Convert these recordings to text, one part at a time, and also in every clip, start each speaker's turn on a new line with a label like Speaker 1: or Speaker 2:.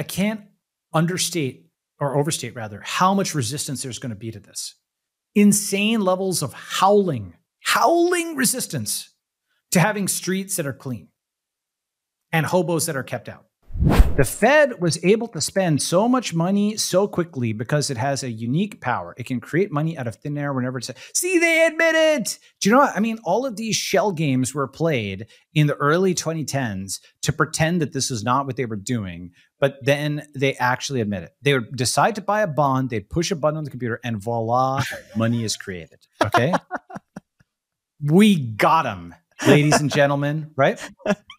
Speaker 1: I can't understate or overstate rather how much resistance there's going to be to this. Insane levels of howling, howling resistance to having streets that are clean and hobos that are kept out. The Fed was able to spend so much money so quickly because it has a unique power. It can create money out of thin air whenever it's. See, they admit it. Do you know what? I mean, all of these shell games were played in the early 2010s to pretend that this is not what they were doing, but then they actually admit it. They would decide to buy a bond, they'd push a button on the computer, and voila, money is created. Okay. we got them, ladies and gentlemen, right?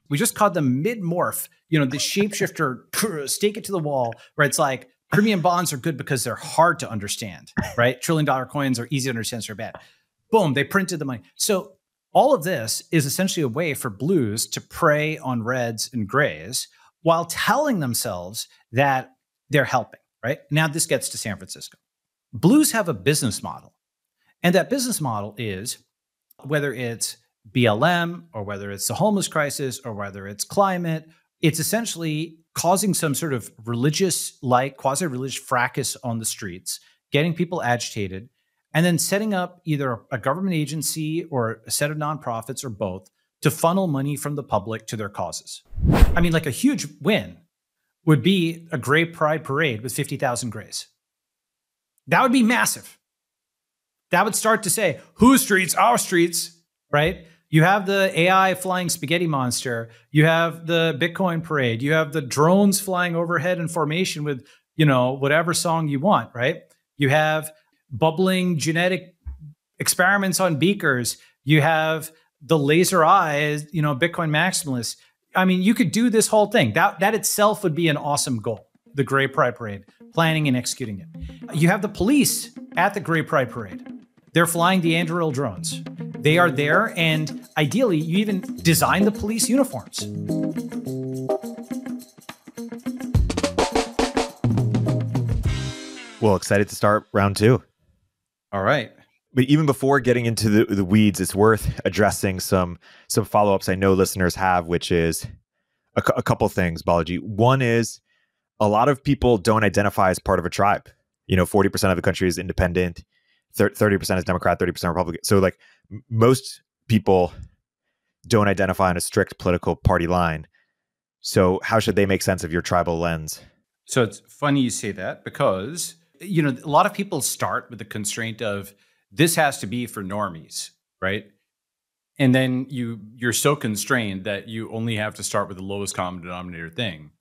Speaker 1: We just called them mid morph you know, the shapeshifter stake it to the wall where it's like premium bonds are good because they're hard to understand, right? Trillion dollar coins are easy to understand, so they're bad. Boom, they printed the money. So all of this is essentially a way for blues to prey on reds and grays while telling themselves that they're helping, right? Now this gets to San Francisco. Blues have a business model. And that business model is whether it's BLM or whether it's the homeless crisis or whether it's climate it's essentially causing some sort of religious like quasi religious fracas on the streets, getting people agitated, and then setting up either a government agency or a set of nonprofits or both to funnel money from the public to their causes. I mean, like a huge win would be a gray pride parade with 50,000 grays. That would be massive. That would start to say, whose streets? Our streets, right? You have the AI flying spaghetti monster. You have the Bitcoin parade. You have the drones flying overhead in formation with, you know, whatever song you want, right? You have bubbling genetic experiments on beakers. You have the laser eyes, you know, Bitcoin maximalists. I mean, you could do this whole thing. That that itself would be an awesome goal. The Gray Pride Parade, planning and executing it. You have the police at the Gray Pride Parade. They're flying the Anduril drones. They are there, and ideally, you even design the police uniforms.
Speaker 2: Well, excited to start round two.
Speaker 1: All right.
Speaker 2: But even before getting into the, the weeds, it's worth addressing some some follow ups I know listeners have, which is a, couple things, Balaji. One is a lot of people don't identify as part of a tribe. You know, 40% of the country is independent, 30% is Democrat, 30% Republican. So, like, most people don't identify on a strict political party line. So, how should they make sense of your tribal lens?
Speaker 1: So, it's funny you say that because, you know, a lot of people start with the constraint of this has to be for normies, right? And then you you're so constrained that you only have to start with the lowest common denominator thing.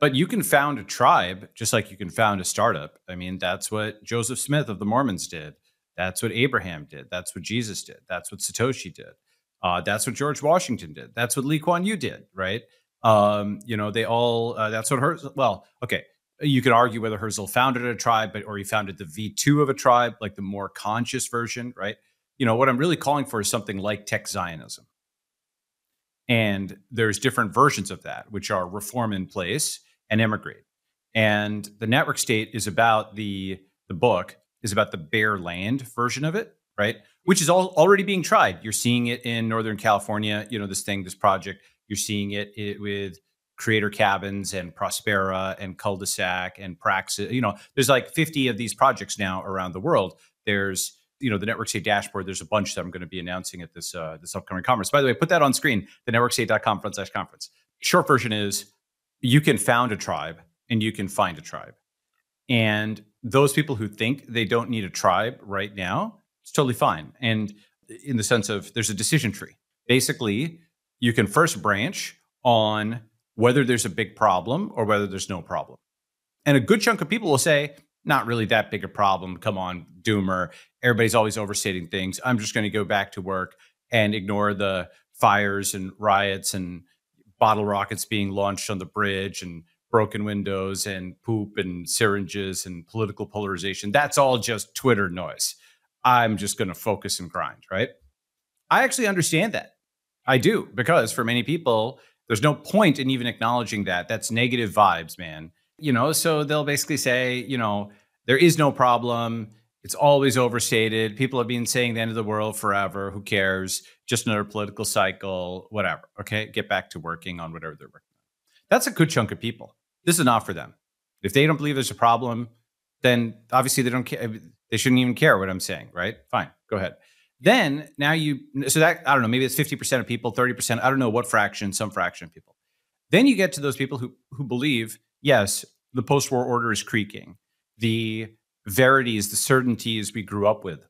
Speaker 1: But you can found a tribe just like you can found a startup. I mean, that's what Joseph Smith of the Mormons did. That's what Abraham did. That's what Jesus did. That's what Satoshi did. Uh, that's what George Washington did. That's what Lee Kuan Yew did, right? Um, you know, they all, uh, that's what Herzl, well, okay. You could argue whether Herzl founded a tribe, but, or he founded the V2 of a tribe, like the more conscious version, right? You know, what I'm really calling for is something like tech Zionism. And there's different versions of that, which are reform in place and immigrate. And the network state is about the the book is about the bare land version of it, right? Which is all already being tried. You're seeing it in Northern California, you know, this thing, this project. You're seeing it, it with creator cabins and Prospera and Culdesac and Praxis. You know, there's like 50 of these projects now around the world. There's you know the network state dashboard there's a bunch that i'm going to be announcing at this uh, this upcoming conference by the way put that on screen the networkstate.com front slash conference short version is you can found a tribe and you can find a tribe and those people who think they don't need a tribe right now, it's totally fine. And in the sense of there's a decision tree. Basically, you can first branch on whether there's a big problem or whether there's no problem. And a good chunk of people will say, not really that big a problem. Come on, doomer. Everybody's always overstating things. I'm just going to go back to work and ignore the fires and riots and bottle rockets being launched on the bridge and broken windows and poop and syringes and political polarization. That's all just Twitter noise. I'm just going to focus and grind, right? I actually understand that. I do, because for many people, there's no point in even acknowledging that. That's negative vibes, man. You know, so they'll basically say, you know, there is no problem. It's always overstated. People have been saying the end of the world forever. Who cares? Just another political cycle, whatever. Okay. Get back to working on whatever they're working on. That's a good chunk of people. this is not for them. If they don't believe there's a problem, then obviously they don't care. They shouldn't even care what I'm saying, right? Fine, go ahead. Then now you, so that, I don't know, maybe it's 50% of people, 30%, I don't know what fraction, some fraction of people. Then you get to those people who, who believe, yes, the post war order is creaking. The verities, the certainties we grew up with,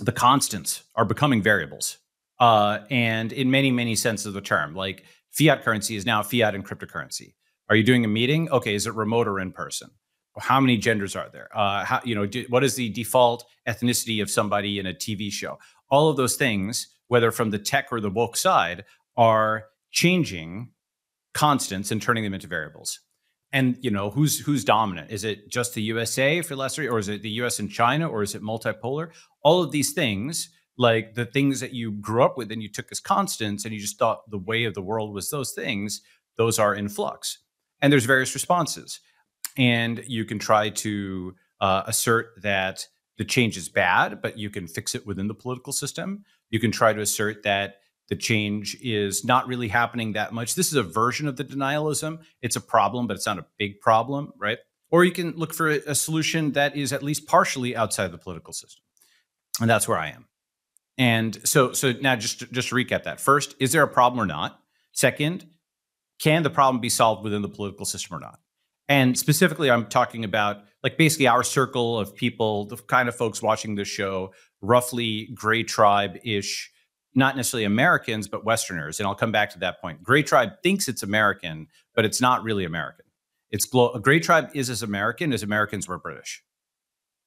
Speaker 1: the constants are becoming variables. Uh, and in many, many senses of the term, like fiat currency is now fiat and cryptocurrency. Are you doing a meeting? Okay, is it remote or in person? How many genders are there? Uh, how, you know, do, what is the default ethnicity of somebody in a TV show? All of those things, whether from the tech or the woke side, are changing constants and turning them into variables. And you know, who's who's dominant? Is it just the USA for lesser, or is it the US and China, or is it multipolar? All of these things, like the things that you grew up with and you took as constants, and you just thought the way of the world was those things, those are in flux. And there's various responses and you can try to uh, assert that the change is bad, but you can fix it within the political system. You can try to assert that the change is not really happening that much. This is a version of the denialism. It's a problem, but it's not a big problem, right? Or you can look for a, a solution that is at least partially outside the political system. And that's where I am. And so so now just just to recap that. First, is there a problem or not? Second, can the problem be solved within the political system or not? And specifically, I'm talking about like basically our circle of people, the kind of folks watching this show, roughly gray tribe ish, not necessarily Americans, but Westerners. And I'll come back to that point. Gray tribe thinks it's American, but it's not really American. It's glo- gray tribe is as American as Americans were British,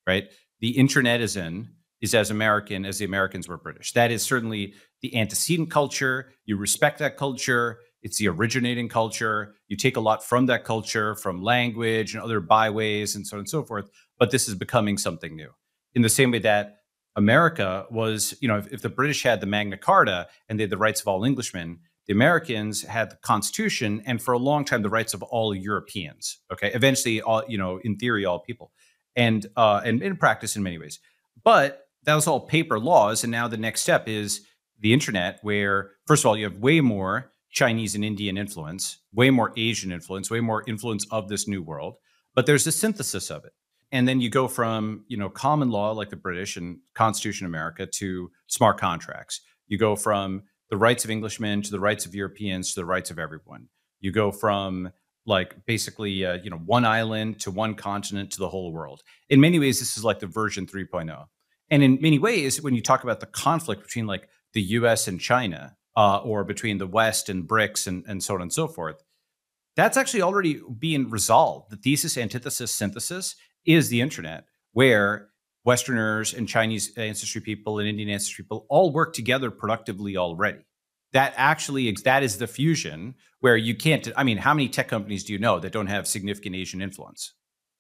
Speaker 1: right? The internet is in is as American as the Americans were British. That is certainly the antecedent culture. You respect that culture. It's the originating culture. You take a lot from that culture, from language and other byways and so on and so forth. But this is becoming something new. In the same way that America was, you know, if, if the British had the Magna Carta and they had the rights of all Englishmen, the Americans had the Constitution and for a long time the rights of all Europeans. Okay, eventually, all you know, in theory, all people, and uh, and in practice, in many ways. But that was all paper laws, and now the next step is the internet, where first of all you have way more Chinese and Indian influence, way more Asian influence, way more influence of this new world. But there's a synthesis of it. And then you go from, you know, common law like the British and Constitution America to smart contracts. You go from the rights of Englishmen to the rights of Europeans to the rights of everyone. You go from like basically, uh, you know, one island to one continent to the whole world. In many ways, this is like the version 3.0. And in many ways, when you talk about the conflict between like the US and China, uh, or between the West and BRICS and, and so on and so forth. That's actually already being resolved. The thesis, antithesis, synthesis is the internet, where Westerners and Chinese ancestry people and Indian ancestry people all work together productively already. That actually that is the fusion where you can't. I mean, how many tech companies do you know that don't have significant Asian influence?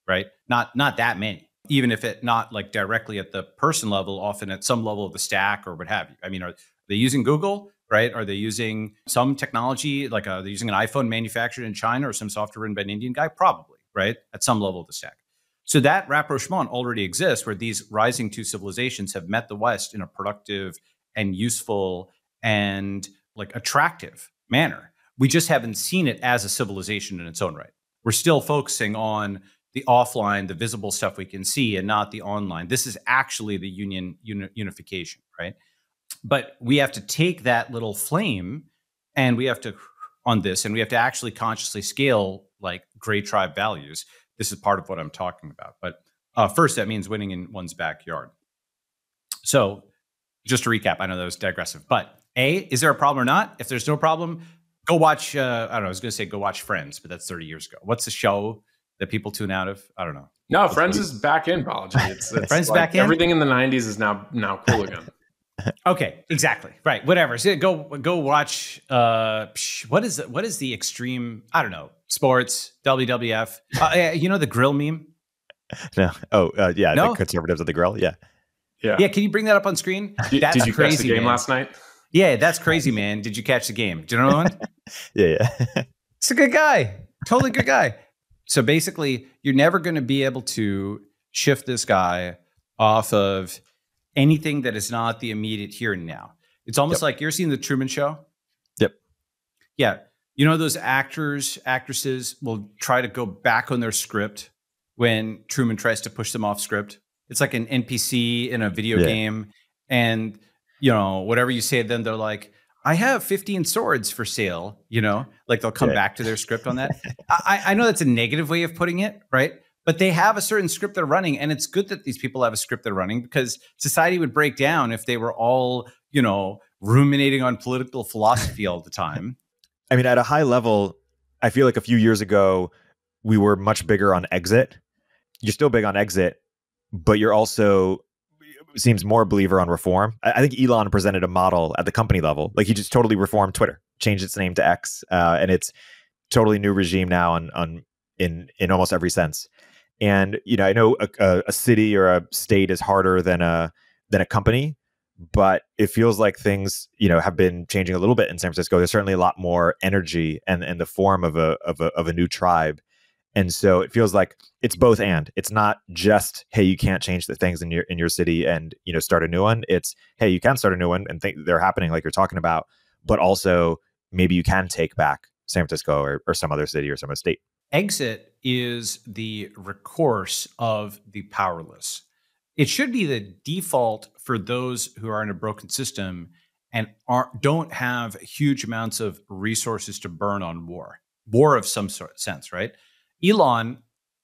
Speaker 1: Right? Not not that many. Even if it not like directly at the person level, often at some level of the stack or what have you. I mean, are they using Google? Right? Are they using some technology, like uh, they're using an iPhone manufactured in China or some software written by an Indian guy? Probably, right? At some level of the stack. So that rapprochement already exists where these rising two civilizations have met the West in a productive and useful and like attractive manner. We just haven't seen it as a civilization in its own right. We're still focusing on the offline, the visible stuff we can see, and not the online. This is actually the union uni- unification, right? But we have to take that little flame and we have to on this and we have to actually consciously scale like gray tribe values. This is part of what i'm talking about. But uh, first that means winning in one's backyard. So just to recap i know that was digressive but a is there a problem or not? If there's no problem go watch uh, i don't know i was going to say go watch friends but that's 30 years ago. What's the show that people tune out of? I don't know.
Speaker 3: No friends is back in Balaji. it's, it's
Speaker 1: friends like back in?
Speaker 3: everything in the 90s is now now cool again
Speaker 1: okay, exactly. Right. Whatever. So go go watch uh what is it? What is the extreme, I don't know, sports, WWF. Uh, you know the grill meme?
Speaker 2: No. Oh, uh, yeah, no? the conservatives of the grill. Yeah.
Speaker 3: Yeah.
Speaker 1: Yeah, can you bring that up on screen?
Speaker 3: Did, that's did you crazy, catch the game
Speaker 1: man.
Speaker 3: last night?
Speaker 1: Yeah, that's crazy, man. Did you catch the game? Do you know one?
Speaker 2: yeah, yeah.
Speaker 1: it's a good guy. Totally good guy. So basically, you're never going to be able to shift this guy off of anything that is not the immediate here and now. It's almost yep. like you're seeing the Truman Show.
Speaker 2: Yep.
Speaker 1: Yeah. You know, those actors, actresses will try to go back on their script when Truman tries to push them off script. It's like an NPC in a video
Speaker 2: Yeah.
Speaker 1: game. And, you know, whatever you say, then they're like, I have 15 swords for sale, you know, like they'll come
Speaker 2: Yeah.
Speaker 1: back to their script on that. I, I know that's a negative way of putting it, right? But they have a certain script they're running. And it's good that these people have a script they're running because society would break down if they were all, you know, ruminating on political philosophy all the time.
Speaker 2: I mean, at a high level, I feel like a few years ago, we were much bigger on exit. You're still big on exit, but you're also seems more believer on reform. I, think Elon presented a model at the company level, like he just totally reformed Twitter, changed its name to X, uh, and it's totally new regime now on on in in almost every sense. And you know, I know a, a, city or a state is harder than a than a company, but it feels like things you know have been changing a little bit in San Francisco. There's certainly a lot more energy and and the form of a of a of a new tribe, and so it feels like it's both and. It's not just hey you can't change the things in your in your city and you know start a new one. It's hey you can start a new one and think they're happening like you're talking about, but also maybe you can take back San Francisco or, or some other city or some other state.
Speaker 1: Exit is the recourse of the powerless. It should be the default for those who are in a broken system and don't have huge amounts of resources to burn on war, war of some sort sense, right? Elon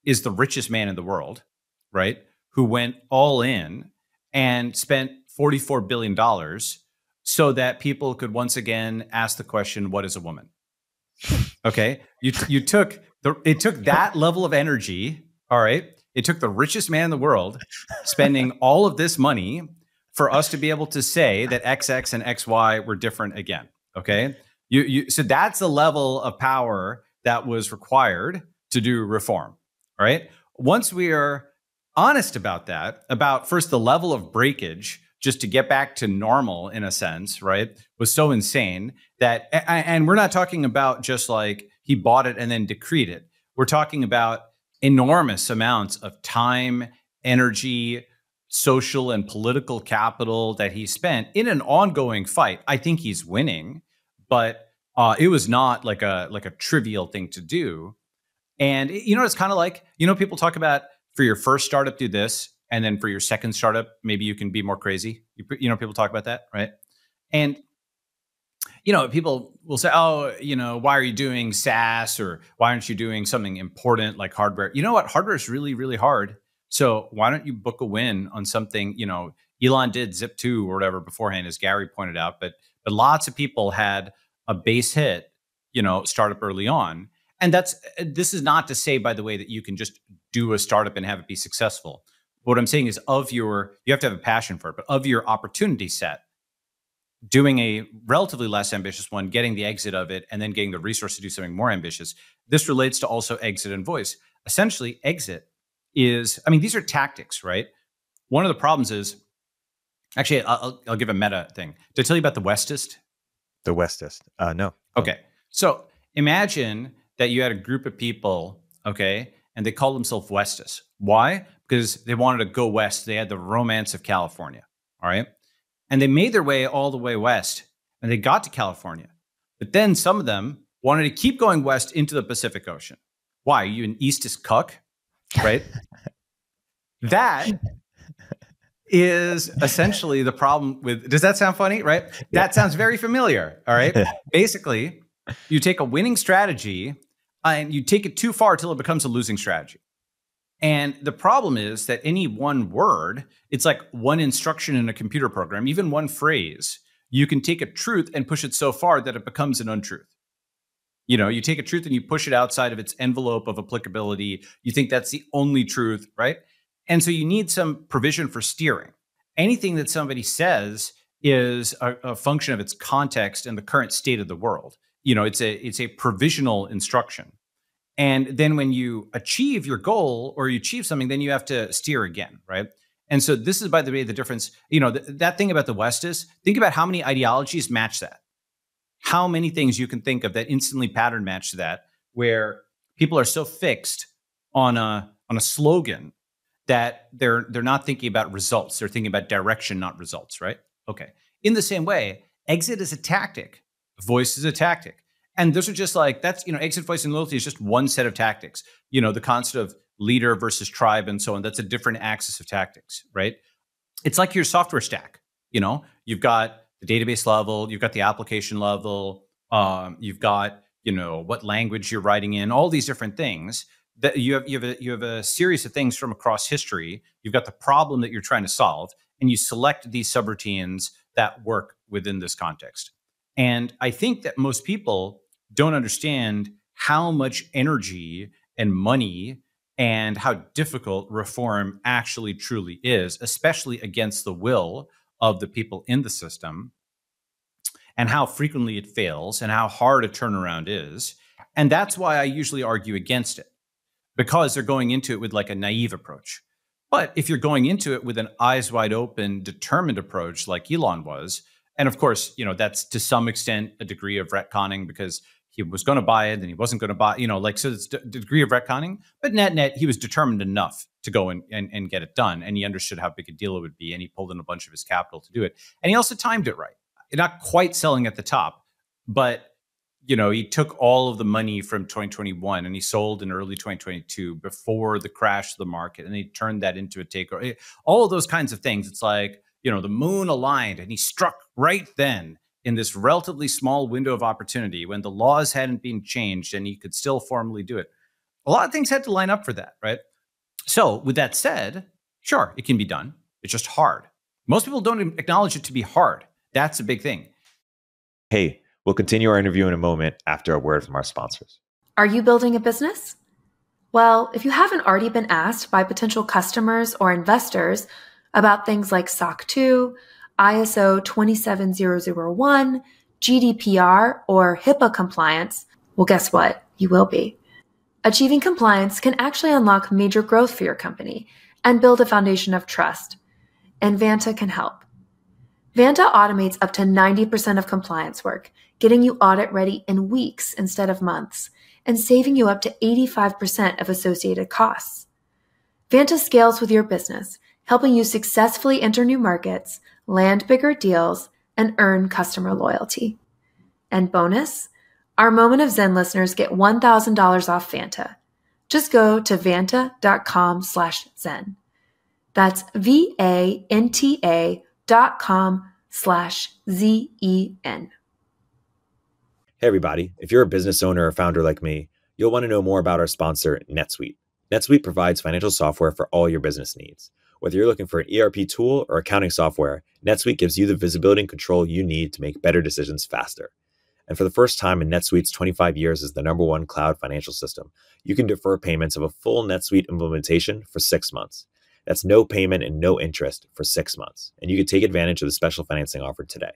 Speaker 1: is the richest man in the world, right? Who went all in and spent $44 billion so that people could once again ask the question, what is a woman? Okay. You, you took the, it took that level of energy. All right. It took the richest man in the world spending all of this money for us to be able to say that XX and XY were different again. Okay. You, you, so that's the level of power that was required to do reform. All right. Once we are honest about that, about first the level of breakage, just to get back to normal in a sense, right, was so insane that, and we're not talking about just like he bought it and then decreed it. We're talking about enormous amounts of time, energy, social and political capital that he spent in an ongoing fight. I think he's winning, but uh, it was not like a like a trivial thing to do. And you know, it's kind of like you know, people talk about for your first startup, do this, and then for your second startup, maybe you can be more crazy. You, you know, people talk about that, right? And you know, people will say, "Oh, you know, why are you doing SaaS or why aren't you doing something important like hardware?" You know what? Hardware is really, really hard. So why don't you book a win on something? You know, Elon did Zip2 or whatever beforehand, as Garry pointed out, but but lots of people had a base hit, you know, startup early on, and that's eh, this is not to say, by the way, that you can just do a startup and have it be successful. What I'm saying is, of your, you have to have a passion for it, but of your opportunity set, doing a relatively less ambitious one, getting the exit of it, and then getting the resource to do something more ambitious. This relates to also exit and voice. Essentially, exit is, I mean, these are tactics, right? One of the problems is, actually, I'll, I'll give a meta thing. Did I tell you about the Westist?
Speaker 2: The Westist. Uh, no.
Speaker 1: Okay. So imagine that you had a group of people, okay, and they called themselves Westis. Why? Because they wanted to go west. They had the romance of California. All right. And they made their way all the way west and they got to California. But then some of them wanted to keep going west into the Pacific Ocean. Why? Are you an Eastist cuck? Right? that is essentially the problem with does that sound funny right that sounds very familiar all right basically you take a winning strategy and you take it too far till it becomes a losing strategy and the problem is that any one word it's like one instruction in a computer program even one phrase you can take a truth and push it so far that it becomes an untruth you know you take a truth and you push it outside of its envelope of applicability you think that's the only truth right and so you need some provision for steering. Anything that somebody says is a, a, function of its context and the current state of the world. You know, it's a it's a provisional instruction. And then when you achieve your goal or you achieve something, then you have to steer again, right? And so this is, by the way, the difference. You know, th- that thing about the West is think about how many ideologies match that. How many things you can think of that instantly pattern match to that, where people are so fixed on a on a slogan that they're they're not thinking about results they're thinking about direction not results right okay in the same way exit is a tactic voice is a tactic And those are just like that's you know exit voice and loyalty is just one set of tactics. You know the concept of leader versus tribe and so on. That's a different axis of tactics, right? It's like your software stack. You know, you've got the database level, you've got the application level, um, you've got you know what language you're writing in, all these different things. That you have you have a, you have a series of things from across history. You've got the problem that you're trying to solve, and you select these subroutines that work within this context. And I think that most people don't understand how much energy and money and how difficult reform actually truly is, especially against the will of the people in the system, and how frequently it fails, and how hard a turnaround is. And that's why I usually argue against it, because they're going into it with like a naive approach. But if you're going into it with an eyes wide open, determined approach like Elon was, and of course, you know, that's to some extent a degree of retconning because he was going to buy it and he wasn't going to buy, you know, like, so it's a degree of retconning. But net net, he was determined enough to go and, and, and get it done. And he understood how big a deal it would be. And he pulled in a bunch of his capital to do it. And he also timed it right. Not quite selling at the top, but you know, he took all of the money from 2021 and he sold in early 2022 before the crash of the market and he turned that into a takeover. All of those kinds of things. It's like, you know, the moon aligned and he struck right then in this relatively small window of opportunity when the laws hadn't been changed and he could still formally do it. A lot of things had to line up for that, right? So, with that said, sure, it can be done. It's just hard. Most people don't acknowledge it to be hard. That's a big thing.
Speaker 2: Hey, we'll continue our interview in a moment after a word from our sponsors.
Speaker 4: Are you building a business? Well, if you haven't already been asked by potential customers or investors about things like SOC 2, ISO 27001, GDPR, or HIPAA compliance, well, guess what? You will be. Achieving compliance can actually unlock major growth for your company and build a foundation of trust. And Vanta can help. Vanta automates up to 90% of compliance work, getting you audit ready in weeks instead of months, and saving you up to 85% of associated costs. Vanta scales with your business, helping you successfully enter new markets, land bigger deals, and earn customer loyalty. And bonus, our Moment of Zen listeners get $1,000 off Vanta. Just go to vanta.com slash zen. That's V-A-N-T-A dot com slash Z-E-N.
Speaker 2: Hey everybody, if you're a business owner or founder like me, you'll want to know more about our sponsor, NetSuite. NetSuite provides financial software for all your business needs. Whether you're looking for an ERP tool or accounting software, NetSuite gives you the visibility and control you need to make better decisions faster. And for the first time in NetSuite's 25 years as the number one cloud financial system, you can defer payments of a full NetSuite implementation for six months. That's no payment and no interest for six months. And you can take advantage of the special financing offered today.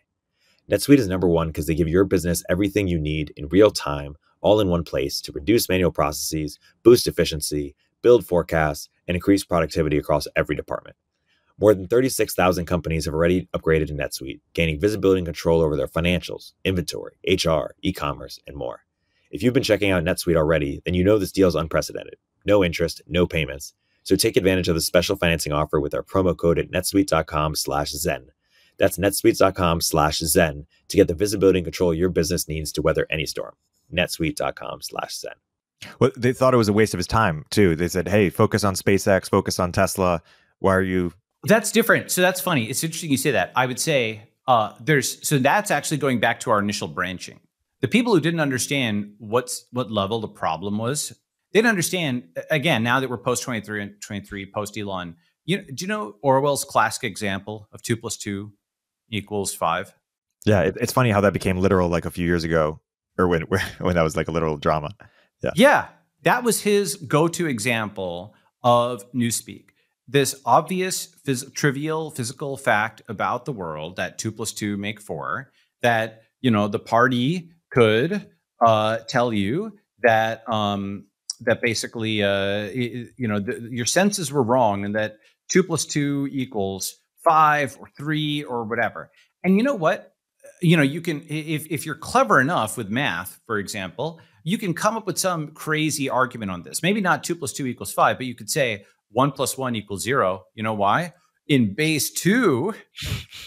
Speaker 2: NetSuite is number one because they give your business everything you need in real time, all in one place to reduce manual processes, boost efficiency, build forecasts, and increase productivity across every department. More than 36,000 companies have already upgraded to NetSuite, gaining visibility and control over their financials, inventory, HR, e commerce, and more. If you've been checking out NetSuite already, then you know this deal is unprecedented. No interest, no payments. So take advantage of the special financing offer with our promo code at netsuite.com slash Zen. That's netsuite.com slash Zen to get the visibility and control your business needs to weather any storm. netsuite.com slash Zen. Well, they thought it was a waste of his time too. They said, "Hey, focus on SpaceX, focus on Tesla. Why are you?"
Speaker 1: That's different. So that's funny. It's interesting you say that. I would say uh, there's so that's actually going back to our initial branching. The people who didn't understand what's what level the problem was, they didn't understand. Again, now that we're post twenty three and twenty three, post Elon, you do you know Orwell's classic example of two plus two equals five?
Speaker 2: Yeah, it, it's funny how that became literal like a few years ago, or when when that was like a literal drama.
Speaker 1: Yeah. Yeah. That was his go to example of Newspeak. This obvious, phys- trivial physical fact about the world that two plus two make four, that, you know, the party could uh, tell you that, um, that basically, uh, you know, the, your senses were wrong and that two plus two equals five or three or whatever. And you know what? You know, you can, if, if you're clever enough with math, for example, you can come up with some crazy argument on this. Maybe not two plus two equals five, but you could say one plus one equals zero. You know why? in base two,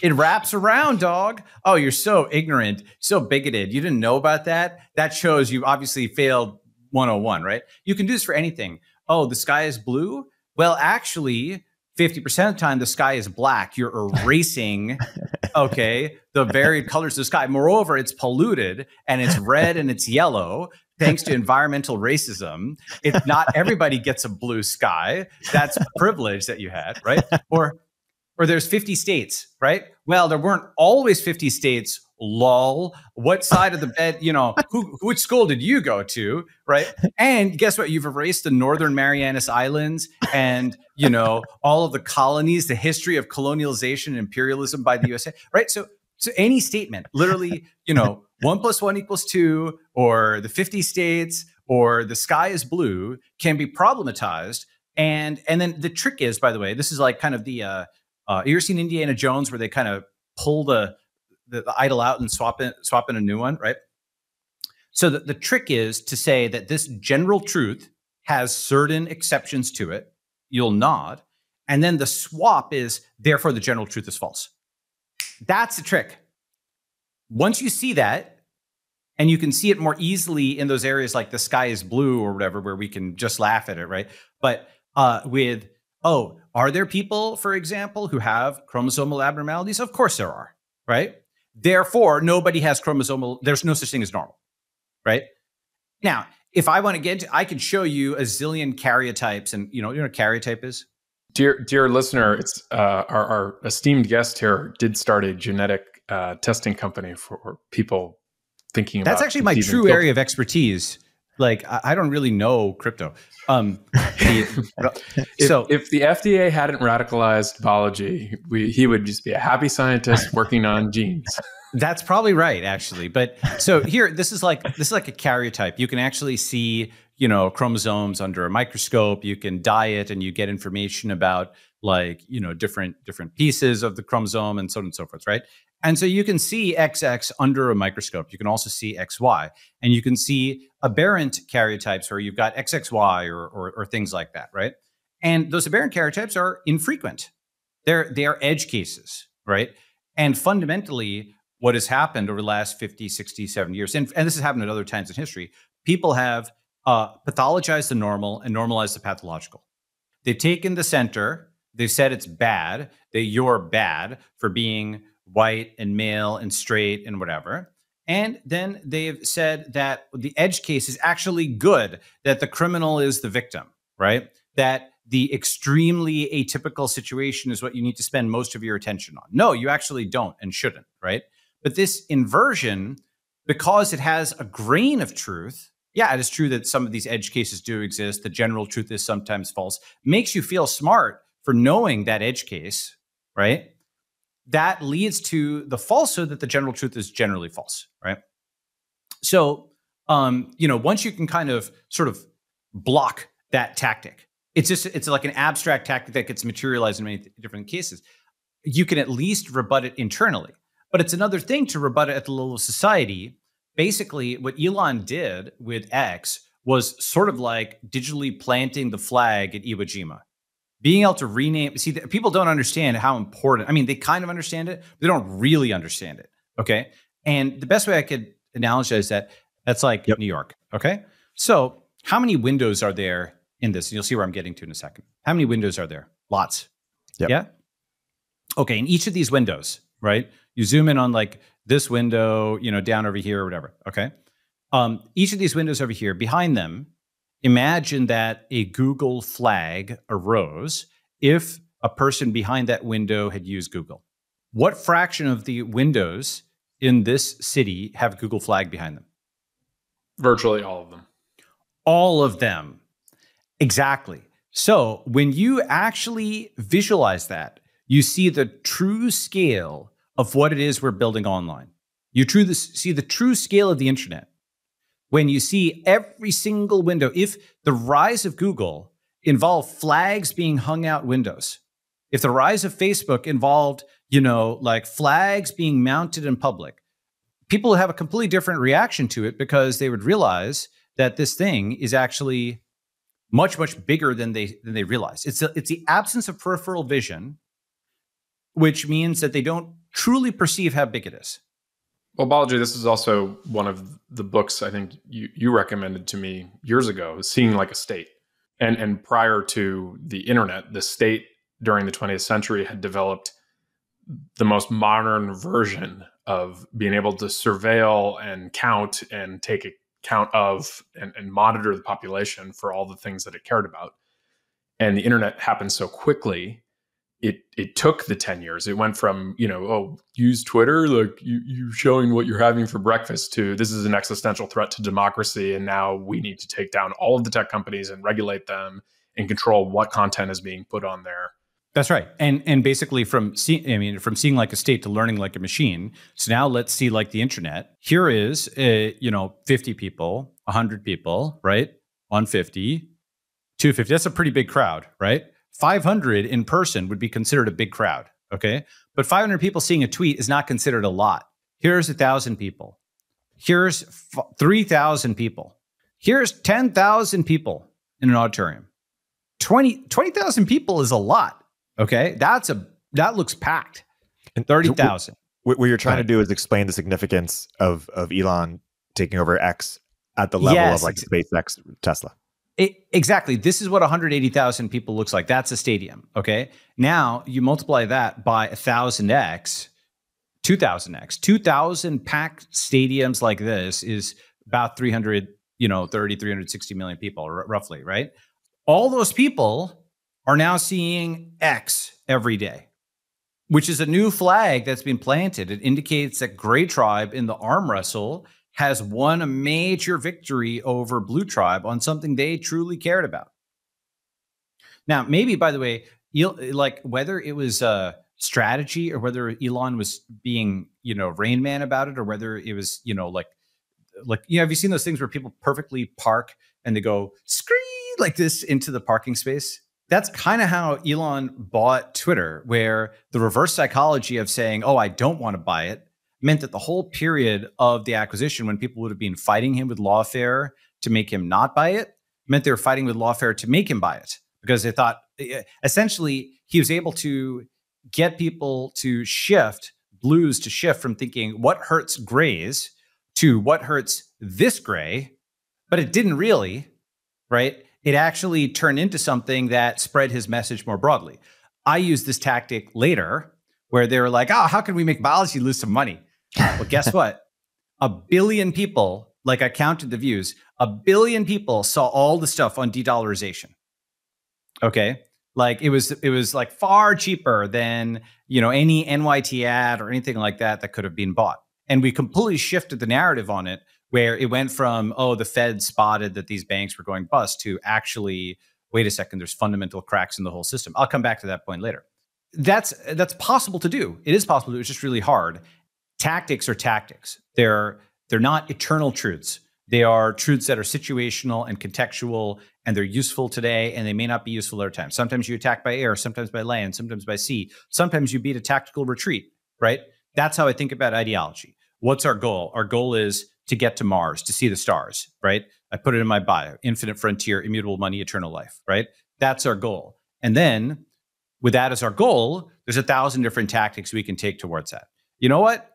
Speaker 1: it wraps around, dog. Oh, you're so ignorant, so bigoted. You didn't know about that? That shows you obviously failed 101, right? You can do this for anything. Oh, the sky is blue? Well, actually, 50% of the time the sky is black. You're erasing, okay, the varied colors of the sky. Moreover, it's polluted and it's red and it's yellow thanks to environmental racism. If not everybody gets a blue sky, that's a privilege that you had, right? Or or there's 50 states, right? Well, there weren't always 50 states. Lol. What side of the bed, you know, who, which school did you go to, right? And guess what? You've erased the Northern Marianas Islands and, you know, all of the colonies, the history of colonialization and imperialism by the USA, right? So, so any statement, literally, you know, one plus one equals two, or the 50 states, or the sky is blue, can be problematized. And and then the trick is, by the way, this is like kind of the uh, uh, you ever seen Indiana Jones where they kind of pull the, the, the idol out and swap in swap in a new one, right? So the, the trick is to say that this general truth has certain exceptions to it. You'll nod, and then the swap is therefore the general truth is false. That's the trick. Once you see that, and you can see it more easily in those areas like the sky is blue or whatever, where we can just laugh at it, right? But uh, with oh, are there people, for example, who have chromosomal abnormalities? Of course there are, right? Therefore, nobody has chromosomal, there's no such thing as normal, right? Now, if I want to get into, I could show you a zillion karyotypes and you know, you know what karyotype is?
Speaker 3: Dear, dear listener, it's uh, our, our, esteemed guest here did start a genetic uh, testing company for people thinking about
Speaker 1: That's actually my true area of expertise like I, I don't really know crypto. Um,
Speaker 3: if, so if the FDA hadn't radicalized biology we, he would just be a happy scientist working on genes.
Speaker 1: That's probably right, actually. But so here, this is like this is like a karyotype. You can actually see, you know, chromosomes under a microscope. You can dye it, and you get information about like you know different different pieces of the chromosome and so on and so forth, right? And so you can see XX under a microscope. You can also see XY, and you can see aberrant karyotypes where you've got XXY or, or, or things like that, right? And those aberrant karyotypes are infrequent. They're they are edge cases, right? And fundamentally, what has happened over the last 50, 60, 70 years, and, and this has happened at other times in history, people have uh, pathologized the normal and normalized the pathological. They've taken the center, they've said it's bad, that you're bad for being white and male and straight and whatever. And then they've said that the edge case is actually good, that the criminal is the victim, right? That the extremely atypical situation is what you need to spend most of your attention on. No, you actually don't and shouldn't, right? But this inversion, because it has a grain of truth, yeah, it is true that some of these edge cases do exist. The general truth is sometimes false, makes you feel smart for knowing that edge case, right? That leads to the falsehood that the general truth is generally false, right? So, um, you know, once you can kind of sort of block that tactic, it's just it's like an abstract tactic that gets materialized in many different cases. You can at least rebut it internally, but it's another thing to rebut it at the level of society. Basically, what Elon did with X was sort of like digitally planting the flag at Iwo Jima being able to rename see people don't understand how important i mean they kind of understand it but they don't really understand it okay? And the best way i could analogize that that's like yep. new york okay? So how many windows are there in this? And you'll see where i'm getting to in a second. How many windows are there? Lots. Yep. yeah? Okay in each of these windows right? You zoom in on like this window you know down over here or whatever okay? Um, each of these windows over here behind them Imagine that a Google flag arose if a person behind that window had used Google. What fraction of the windows in this city have Google flag behind them?
Speaker 3: Virtually all of them.
Speaker 1: All of them. Exactly. So when you actually visualize that, you see the true scale of what it is we're building online. You true see the true scale of the internet when you see every single window, if the rise of Google involved flags being hung out windows, if the rise of Facebook involved, you know, like flags being mounted in public, people have a completely different reaction to it because they would realize that this thing is actually much much bigger than they than they realize. It's a, it's the absence of peripheral vision which means that they don't truly perceive how big it is.
Speaker 3: Well, Balaji, this is also one of the books I think you, you recommended to me years ago, Seeing Like a State. And, and prior to the internet, the state during the 20th century had developed the most modern version of being able to surveil and count and take account of and, and monitor the population for all the things that it cared about. And the internet happened so quickly it it took the 10 years. It went from you know oh use twitter like you you showing what you're having for breakfast to this is an existential threat to democracy and now we need to take down all of the tech companies and regulate them and control what content is being put on there.
Speaker 1: That's right. And and basically from see, i mean from seeing like a state to learning like a machine. So now let's see like the internet. Here is uh, you know 50 people 100 people right? On 50 250 that's a pretty big crowd right 500 in person would be considered a big crowd. Okay. But 500 people seeing a tweet is not considered a lot. Here's a thousand people. Here's f- 3,000 people. Here's 10,000 people in an auditorium. 20 20,000 people is a lot. Okay. That's a, that looks packed. And 30,000.
Speaker 2: What, what you're trying to do is explain the significance of, of Elon taking over X at the level yes, of like SpaceX, Tesla.
Speaker 1: It, exactly. This is what 180,000 people looks like. That's a stadium. Okay. Now you multiply that by 1,000x, 2,000x. 2,000 packed stadiums like this is about 300, you know, 30, 360 million people, r- roughly, right? All those people are now seeing X every day, which is a new flag that's been planted. It indicates that Gray Tribe in the arm wrestle has won a major victory over Blue Tribe on something they truly cared about. Now, maybe by the way, like whether it was a strategy or whether Elon was being, you know, Rain Man about it, or whether it was, you know, like, like, you know, have you seen those things where people perfectly park and they go scree like this into the parking space? That's kind of how Elon bought Twitter, where the reverse psychology of saying, "Oh, I don't want to buy it," meant that the whole period of the acquisition, when people would have been fighting him with lawfare to make him not buy it, meant they were fighting with lawfare to make him buy it because they thought eh, eh, essentially he was able to get people to shift blues to shift from thinking what hurts grays to what hurts this gray, but it didn't really, right? It actually turned into something that spread his message more broadly. I used this tactic later where they were like, oh, how can we make Balaji lose some money? Well, guess what? A billion people, like I counted the views, a billion people saw all the stuff on de-dollarization. Okay. Like it was it was like far cheaper than, you know, any NYT ad or anything like that that could have been bought. And we completely shifted the narrative on it where it went from, oh, the Fed spotted that these banks were going bust to actually, wait a second, there's fundamental cracks in the whole system. I'll come back to that point later. That's that's possible to do. It is possible. It's just really hard tactics are tactics. They're they're not eternal truths. They are truths that are situational and contextual, and they're useful today, and they may not be useful at a time. Sometimes you attack by air, sometimes by land, sometimes by sea. Sometimes you beat a tactical retreat, right? That's how I think about ideology. What's our goal? Our goal is to get to Mars, to see the stars, right? I put it in my bio infinite frontier, immutable money, eternal life, right? That's our goal. And then with that as our goal, there's a thousand different tactics we can take towards that. You know what?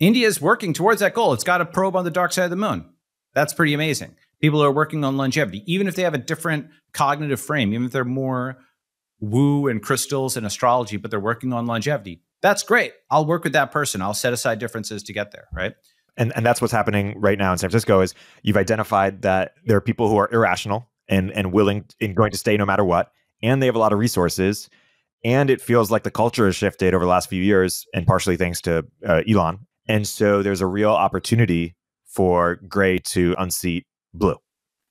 Speaker 1: India is working towards that goal. It's got a probe on the dark side of the moon. That's pretty amazing. People are working on longevity, even if they have a different cognitive frame, even if they're more woo and crystals and astrology, but they're working on longevity. That's great. I'll work with that person. I'll set aside differences to get there, right?
Speaker 2: And and that's what's happening right now in San Francisco is you've identified that there are people who are irrational and and willing and going to stay no matter what, and they have a lot of resources. And it feels like the culture has shifted over the last few years, and partially thanks to uh, Elon and so there's a real opportunity for gray to unseat blue.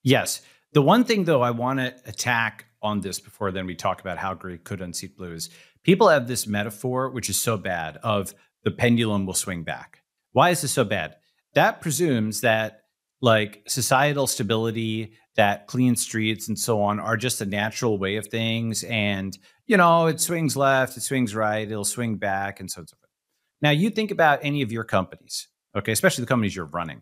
Speaker 1: Yes. The one thing, though, I want to attack on this before then we talk about how gray could unseat blue is people have this metaphor, which is so bad, of the pendulum will swing back. Why is this so bad? That presumes that like societal stability, that clean streets and so on are just a natural way of things. And, you know, it swings left, it swings right, it'll swing back, and so on. Now, you think about any of your companies, okay, especially the companies you're running,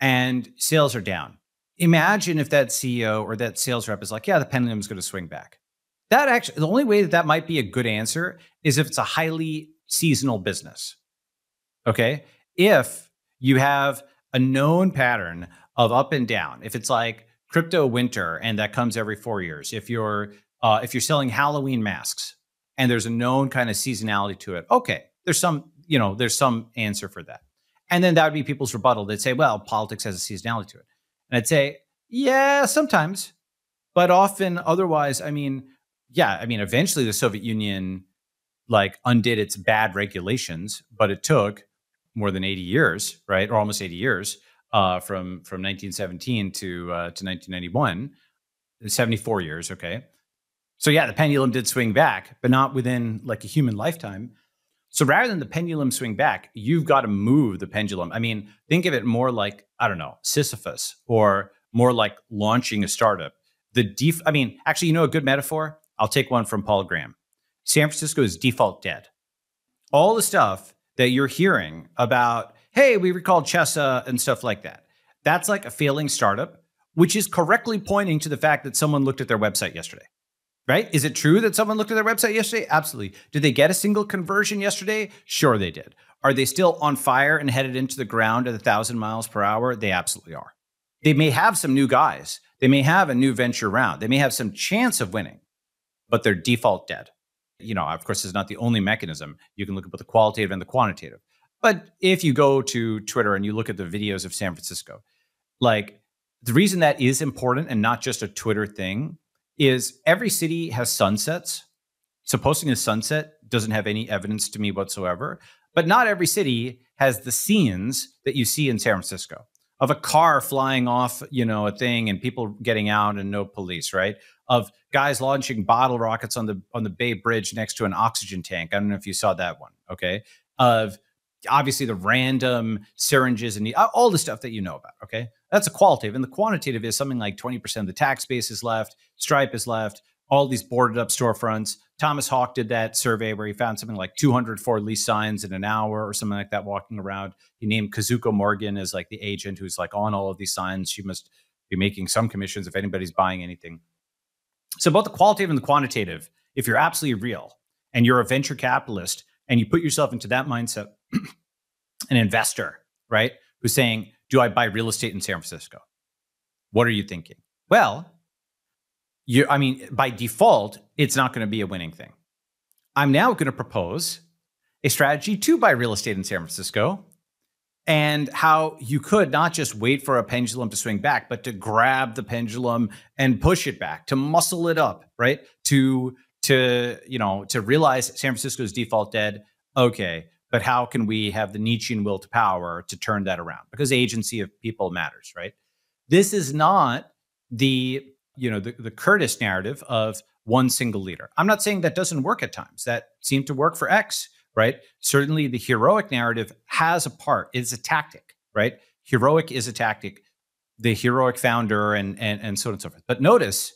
Speaker 1: and sales are down. Imagine if that CEO or that sales rep is like, yeah, the pendulum is going to swing back. that actually the only way that that might be a good answer is if it's a highly seasonal business. Okay, if you have a known pattern of up and down, if it's like crypto winter and that comes every four years, if you're uh, if you're selling Halloween masks and there's a known kind of seasonality to it, okay, there's some you know there's some answer for that, and then that would be people's rebuttal. They'd say, well, politics has a seasonality to it, and I'd say, yeah, sometimes, but often otherwise, I mean, yeah, I mean, eventually the Soviet Union like undid its bad regulations, but it took more than 80 years, right? Or almost 80 years uh, from from 1917 to uh, to 1991, 74 years. Okay, so yeah, the pendulum did swing back, but not within like a human lifetime. So rather than the pendulum swing back, you've got to move the pendulum. I mean, think of it more like I don't know Sisyphus, or more like launching a startup. The def- I mean, actually, you know a good metaphor. I'll take one from Paul Graham. San Francisco is default dead. All the stuff that you're hearing about, hey, we recalled Chesa and stuff like that. That's like a failing startup, which is correctly pointing to the fact that someone looked at their website yesterday. Right? Is it true that someone looked at their website yesterday? Absolutely. Did they get a single conversion yesterday? Sure, they did. Are they still on fire and headed into the ground at a thousand miles per hour? They absolutely are. They may have some new guys. They may have a new venture round. They may have some chance of winning, but they're default dead you know, of course, is not the only mechanism. You can look at both the qualitative and the quantitative. But if you go to Twitter and you look at the videos of San Francisco, like the reason that is important and not just a Twitter thing is every city has sunsets. So posting a sunset doesn't have any evidence to me whatsoever. But not every city has the scenes that you see in San Francisco of a car flying off, you know, a thing and people getting out and no police, right? Of guys launching bottle rockets on the on the Bay Bridge next to an oxygen tank. I don't know if you saw that one. Okay, of obviously the random syringes and all the stuff that you know about. Okay, that's a qualitative, and the quantitative is something like twenty percent of the tax base is left, Stripe is left, all these boarded up storefronts. Thomas Hawk did that survey where he found something like 204 lease signs in an hour or something like that walking around. He named Kazuko Morgan as like the agent who's like on all of these signs. She must be making some commissions if anybody's buying anything. So, both the qualitative and the quantitative, if you're absolutely real and you're a venture capitalist and you put yourself into that mindset, an investor, right, who's saying, Do I buy real estate in San Francisco? What are you thinking? Well, you, I mean, by default, it's not going to be a winning thing. I'm now going to propose a strategy to buy real estate in San Francisco and how you could not just wait for a pendulum to swing back, but to grab the pendulum and push it back, to muscle it up, right? To to you know to realize San Francisco's default dead. Okay, but how can we have the Nietzschean will to power to turn that around? Because agency of people matters, right? This is not the you know the, the Curtis narrative of one single leader. I'm not saying that doesn't work at times. That seemed to work for X right? Certainly the heroic narrative has a part, it's a tactic, right? Heroic is a tactic, the heroic founder and, and, and so on and so forth. But notice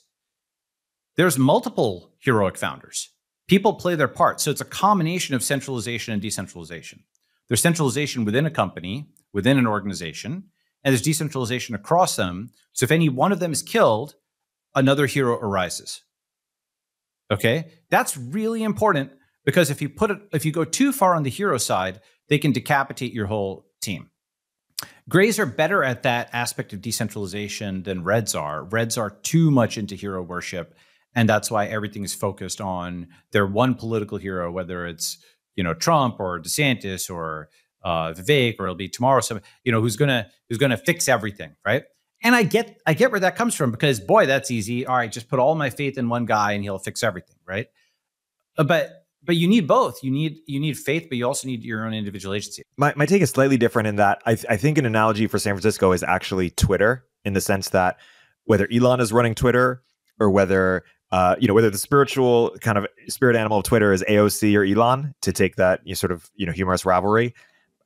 Speaker 1: there's multiple heroic founders. People play their part. So it's a combination of centralization and decentralization. There's centralization within a company, within an organization, and there's decentralization across them. So if any one of them is killed, another hero arises. Okay? That's really important because if you put it if you go too far on the hero side they can decapitate your whole team grays are better at that aspect of decentralization than reds are reds are too much into hero worship and that's why everything is focused on their one political hero whether it's you know trump or desantis or uh, vivek or it'll be tomorrow some you know who's gonna who's gonna fix everything right and i get i get where that comes from because boy that's easy all right just put all my faith in one guy and he'll fix everything right uh, but but you need both. You need you need faith, but you also need your own individual agency.
Speaker 2: My my take is slightly different in that I I think an analogy for San Francisco is actually Twitter in the sense that whether Elon is running Twitter or whether uh, you know whether the spiritual kind of spirit animal of Twitter is AOC or Elon to take that you know, sort of you know humorous rivalry.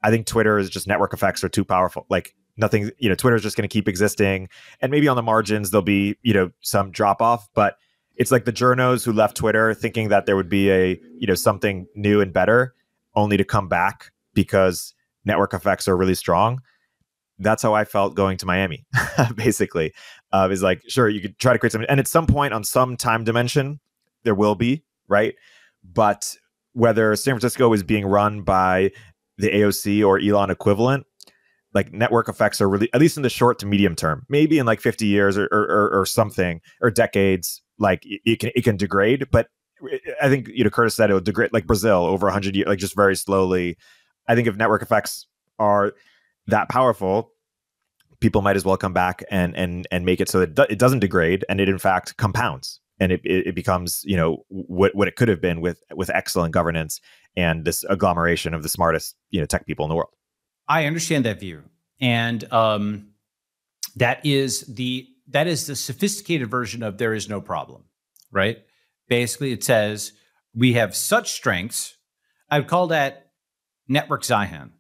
Speaker 2: I think Twitter is just network effects are too powerful. Like nothing, you know, Twitter is just going to keep existing, and maybe on the margins there'll be you know some drop off, but it's like the journos who left Twitter thinking that there would be a you know something new and better, only to come back because network effects are really strong. That's how I felt going to Miami. basically, uh, is like sure you could try to create something, and at some point on some time dimension, there will be, right? But whether San Francisco is being run by the AOC or Elon equivalent, like network effects are really, at least in the short to medium term, maybe in like 50 years or, or, or something or decades, like it can, it can degrade. But I think, you know, Curtis said it would degrade like Brazil over 100 years, like just very slowly. I think if network effects are that powerful, people might as well come back and and and make it so that it doesn't degrade and it in fact compounds and it, it becomes you know what what it could have been with with excellent governance and this agglomeration of the smartest you know tech people in the world.
Speaker 1: I understand that view, and um, that is the that is the sophisticated version of there is no problem, right? Basically, it says we have such strengths. I would call that network Zion.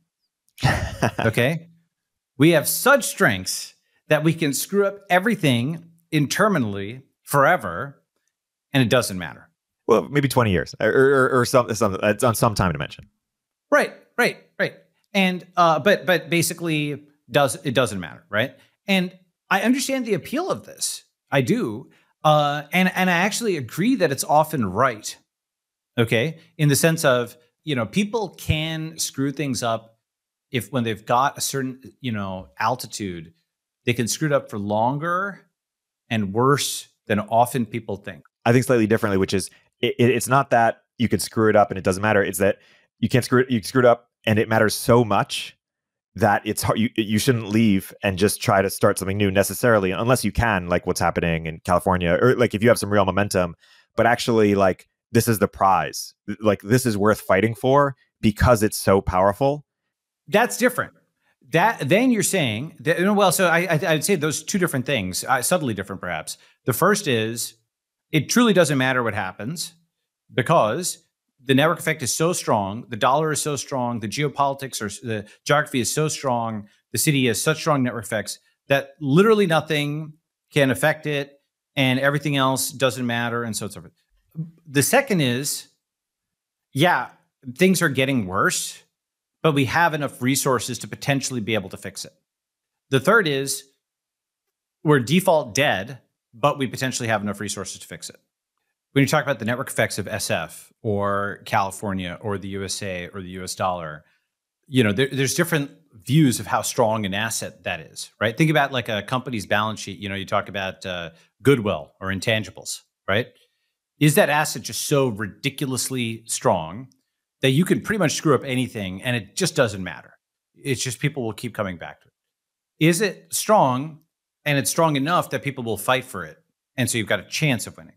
Speaker 1: okay, we have such strengths that we can screw up everything interminably forever, and it doesn't matter.
Speaker 2: Well, maybe twenty years or or, or some, some on some time dimension.
Speaker 1: Right, right, right and uh, but but basically does it doesn't matter, right? And I understand the appeal of this. I do, uh, and and I actually agree that it's often right. Okay, in the sense of you know people can screw things up if when they've got a certain you know altitude, they can screw it up for longer and worse than often people think.
Speaker 2: I think slightly differently, which is it, it's not that you can screw it up and it doesn't matter. It's that you can't screw it. You screw it up and it matters so much that it's hard you you shouldn't leave and just try to start something new necessarily unless you can like what's happening in California or like if you have some real momentum but actually like this is the prize like this is worth fighting for because it's so powerful
Speaker 1: that's different that then you're saying that well so I, I would say those two different things uh, subtly different perhaps the first is it truly doesn't matter what happens because the network effect is so strong, the dollar is so strong, the geopolitics or the geography is so strong, the city has such strong network effects that literally nothing can affect it and everything else doesn't matter and so over. The second is yeah, things are getting worse, but we have enough resources to potentially be able to fix it. The third is we're default dead, but we potentially have enough resources to fix it when you talk about the network effects of SF or California or the USA or the US dollar, you know, there, there's different views of how strong an asset that is, right? Think about like a company's balance sheet. You know, you talk about uh, goodwill or intangibles, right? Is that asset just so ridiculously strong that you can pretty much screw up anything and it just doesn't matter? It's just people will keep coming back to it. Is it strong and it's strong enough that people will fight for it? And so you've got a chance of winning.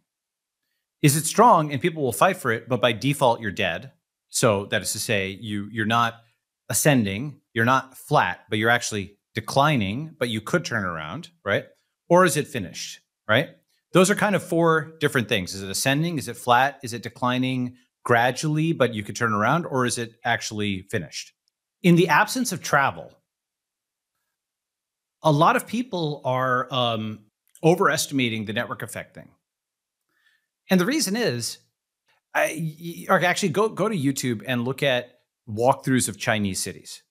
Speaker 1: Is it strong and people will fight for it, but by default you're dead? So that is to say, you you're not ascending, you're not flat, but you're actually declining, but you could turn around, right? Or is it finished, right? Those are kind of four different things. Is it ascending? Is it flat? Is it declining gradually, but you could turn around? Or is it actually finished? In the absence of travel, a lot of people are um, overestimating the network effect thing. And the reason is, I, actually go go to YouTube and look at walkthroughs of Chinese cities.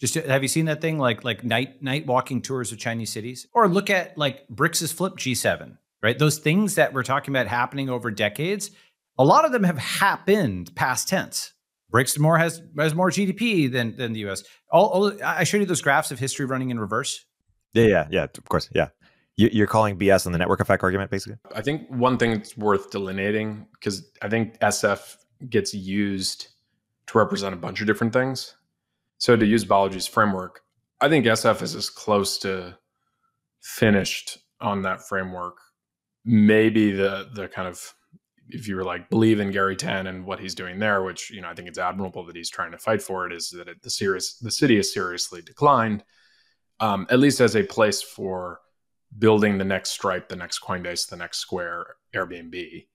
Speaker 1: Just have you seen that thing like like night night walking tours of Chinese cities, or look at like BRICS's Flip G7, right? Those things that we're talking about happening over decades. A lot of them have happened past tense. Brixmore has has more GDP than than the U.S. All, all, I showed you those graphs of history running in reverse.
Speaker 2: Yeah, yeah, yeah. Of course, yeah. You're calling BS on the network effect argument, basically.
Speaker 3: I think one thing that's worth delineating because I think SF gets used to represent a bunch of different things. So to use Balaji's framework, I think SF is as close to finished on that framework. Maybe the the kind of if you were like believe in Garry Tan and what he's doing there, which you know I think it's admirable that he's trying to fight for it, is that it, the serious the city is seriously declined, um, at least as a place for building the next Stripe, the next Coinbase, the next Square, Airbnb.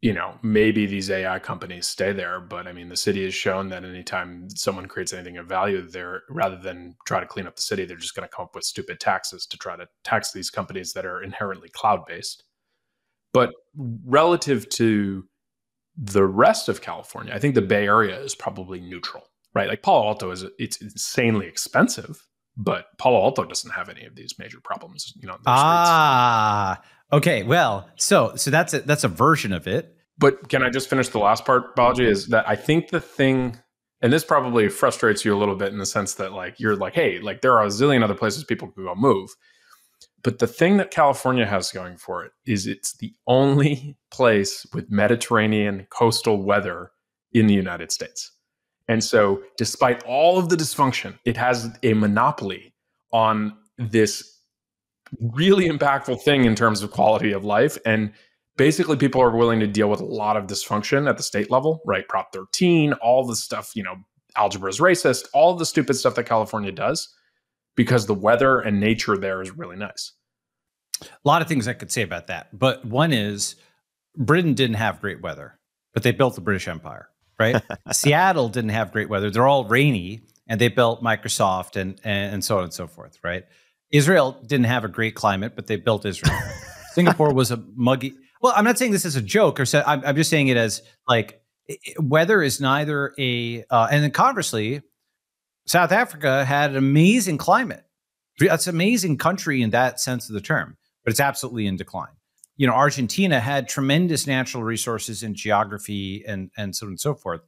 Speaker 3: You know, maybe these AI companies stay there, but I mean, the city has shown that anytime someone creates anything of value there, rather than try to clean up the city, they're just going to come up with stupid taxes to try to tax these companies that are inherently cloud based. But relative to the rest of California, I think the Bay Area is probably neutral, right? Like Palo Alto is it's insanely expensive, but Palo Alto doesn't have any of these major problems. You know.
Speaker 1: Ah, okay. Well, so so that's a, that's a version of it.
Speaker 3: But can I just finish the last part, Balaji? Is that I think the thing, and this probably frustrates you a little bit in the sense that like you're like, hey, like there are a zillion other places people could go move. But the thing that California has going for it is it's the only place with Mediterranean coastal weather in the United States. And so, despite all of the dysfunction, it has a monopoly on this really impactful thing in terms of quality of life. And basically, people are willing to deal with a lot of dysfunction at the state level, right? Prop 13, all the stuff, you know, algebra is racist, all the stupid stuff that California does because the weather and nature there is really nice.
Speaker 1: A lot of things I could say about that. But one is Britain didn't have great weather, but they built the British Empire, right? Seattle didn't have great weather. They're all rainy and they built Microsoft and, and so on and so forth, right? Israel didn't have a great climate, but they built Israel. Singapore was a muggy. Well, I'm not saying this as a joke or I'm, I'm just saying it as like weather is neither a, uh, and then conversely, South Africa had an amazing climate. That's an amazing country in that sense of the term, but it's absolutely in decline. You know, Argentina had tremendous natural resources in geography and and so on and so forth.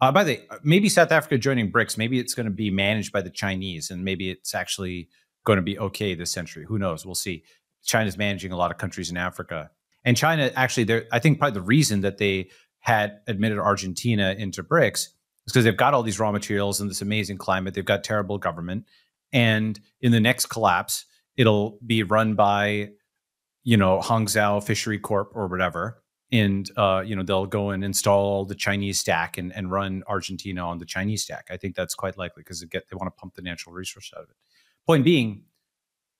Speaker 1: Uh, by the way, maybe South Africa joining BRICS, maybe it's going to be managed by the Chinese, and maybe it's actually going to be okay this century. Who knows? We'll see. China's managing a lot of countries in Africa, and China actually, there. I think probably the reason that they had admitted Argentina into BRICS because they've got all these raw materials and this amazing climate. They've got terrible government, and in the next collapse, it'll be run by, you know, Hangzhou Fishery Corp or whatever, and uh, you know they'll go and install the Chinese stack and and run Argentina on the Chinese stack. I think that's quite likely because they get they want to pump the natural resource out of it. Point being,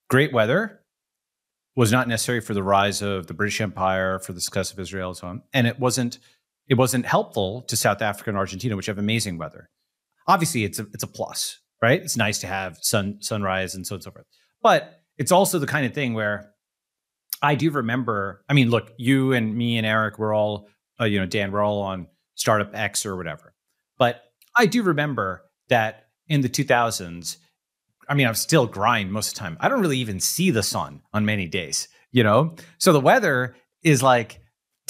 Speaker 1: great weather was not necessary for the rise of the British Empire, for the success of Israel, and so on, and it wasn't it wasn't helpful to South Africa and Argentina, which have amazing weather. Obviously, it's a it's a plus, right? It's nice to have sun sunrise and so on and so forth. But it's also the kind of thing where I do remember. I mean, look, you and me and Eric, we're all, uh, you know, Dan, we're all on Startup X or whatever. But I do remember that in the 2000s, I mean, I'm still grind most of the time. I don't really even see the sun on many days, you know? So the weather is like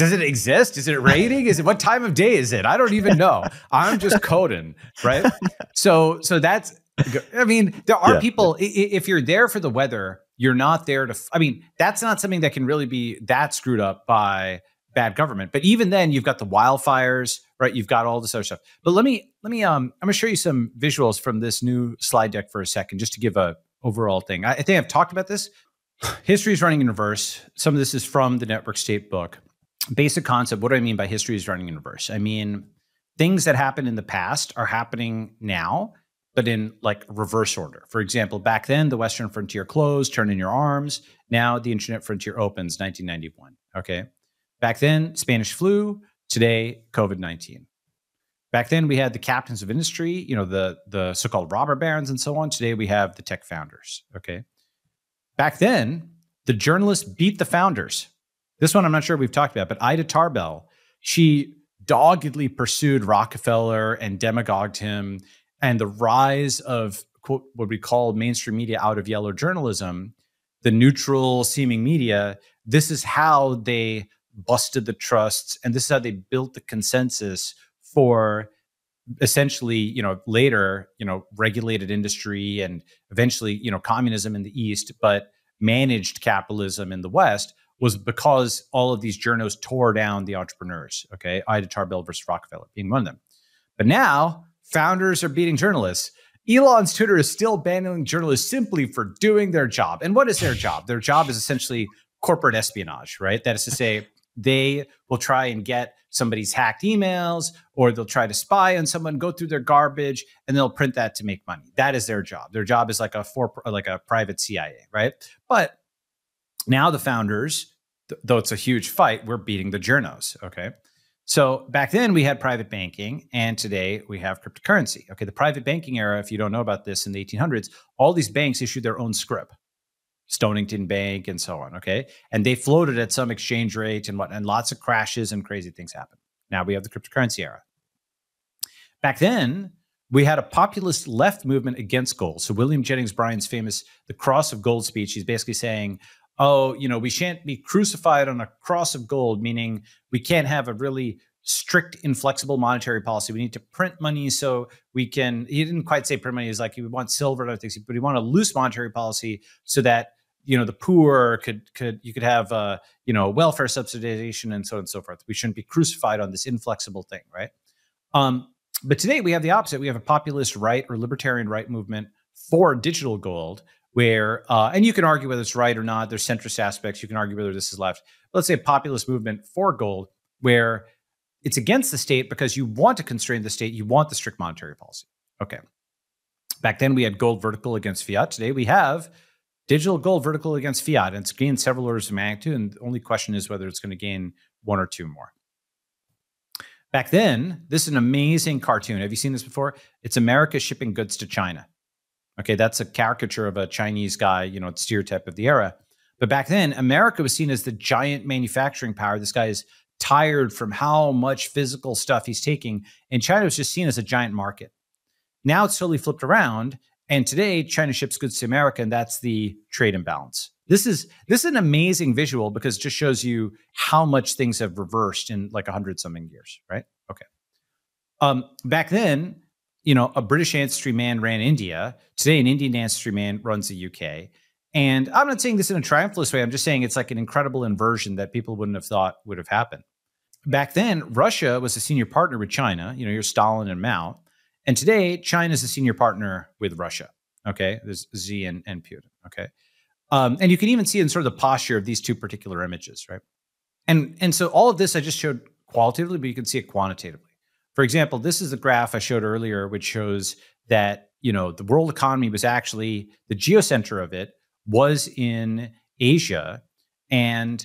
Speaker 1: does it exist? Is it raining? Is it what time of day is it? I don't even know. I'm just coding, right? So so that's I mean, there are yeah. people if you're there for the weather, you're not there to I mean, that's not something that can really be that screwed up by bad government. But even then you've got the wildfires, right? You've got all this other stuff. But let me let me um I'm going to show you some visuals from this new slide deck for a second just to give a overall thing. I, I think I've talked about this. History is running in reverse. Some of this is from the network state book basic concept what do I mean by history is running in reverse? I mean, things that happened in the past are happening now, but in like reverse order. For example, back then, the Western frontier closed, turn in your arms. Now the internet frontier opens, 1991. Okay. Back then, Spanish flu. Today, COVID 19. Back then, we had the captains of industry, you know, the, the so called robber barons and so on. Today, we have the tech founders. Okay. Back then, the journalists beat the founders. This one I'm not sure we've talked about, but Ida Tarbell, she doggedly pursued Rockefeller and demagogued him. And the rise of quote, what we call mainstream media out of yellow journalism, the neutral seeming media, this is how they busted the trusts and this is how they built the consensus for essentially you know later you know regulated industry and eventually you know communism in the east but managed capitalism in the west was because all of these journos tore down the entrepreneurs. Okay. Ida Tarbell versus Rockefeller being one of them. But now founders are beating journalists. Elon's Twitter is still banning journalists simply for doing their job. And what is their job? Their job is essentially corporate espionage, right? That is to say, they will try and get somebody's hacked emails or they'll try to spy on someone go through their garbage and they'll print that to make money that is their job their job is like a for like a private cia right but now the founders though it's a huge fight, we're beating the journos. Okay. So back then we had private banking, and today we have cryptocurrency. Okay. The private banking era, if you don't know about this in the 1800s, all these banks issued their own script. Stonington Bank and so on. Okay. And they floated at some exchange rate and what, and lots of crashes and crazy things happen. Now we have the cryptocurrency era. Back then, we had a populist left movement against gold. So William Jennings Bryan's famous The Cross of Gold speech, he's basically saying, oh, you know, we shan't be crucified on a cross of gold, meaning we can't have a really strict, inflexible monetary policy. We need to print money so we can. He didn't quite say print money. He's like, we want silver and other things, but we want a loose monetary policy so that you know the poor could could you could have uh, you know welfare subsidization and so on and so forth. We shouldn't be crucified on this inflexible thing, right? Um, but today we have the opposite. We have a populist right or libertarian right movement for digital gold, where uh, and you can argue whether it's right or not. There's centrist aspects. You can argue whether this is left. But let's say a populist movement for gold, where it's against the state because you want to constrain the state. You want the strict monetary policy. Okay. Back then we had gold vertical against fiat. Today we have digital gold vertical against fiat, and it's gained several orders of magnitude. And the only question is whether it's going to gain one or two more. Back then, this is an amazing cartoon. Have you seen this before? It's America shipping goods to China. Okay, that's a caricature of a Chinese guy, you know, stereotype of the era. But back then, America was seen as the giant manufacturing power. This guy is tired from how much physical stuff he's taking. And China was just seen as a giant market. Now it's totally flipped around. And today, China ships goods to America, and that's the trade imbalance. This is this is an amazing visual because it just shows you how much things have reversed in like a hundred something years, right? Okay. Um, back then, you know, a British ancestry man ran India. Today, an Indian ancestry man runs the UK. And I'm not saying this in a triumphalist way. I'm just saying it's like an incredible inversion that people wouldn't have thought would have happened. Back then, Russia was a senior partner with China. You know, you're Stalin and Mao. And today, China is a senior partner with Russia. Okay, there's Xi and, and Putin. Okay, um, and you can even see in sort of the posture of these two particular images, right? And and so all of this I just showed qualitatively, but you can see it quantitatively. For example, this is the graph I showed earlier, which shows that you know the world economy was actually the geocenter of it was in Asia, and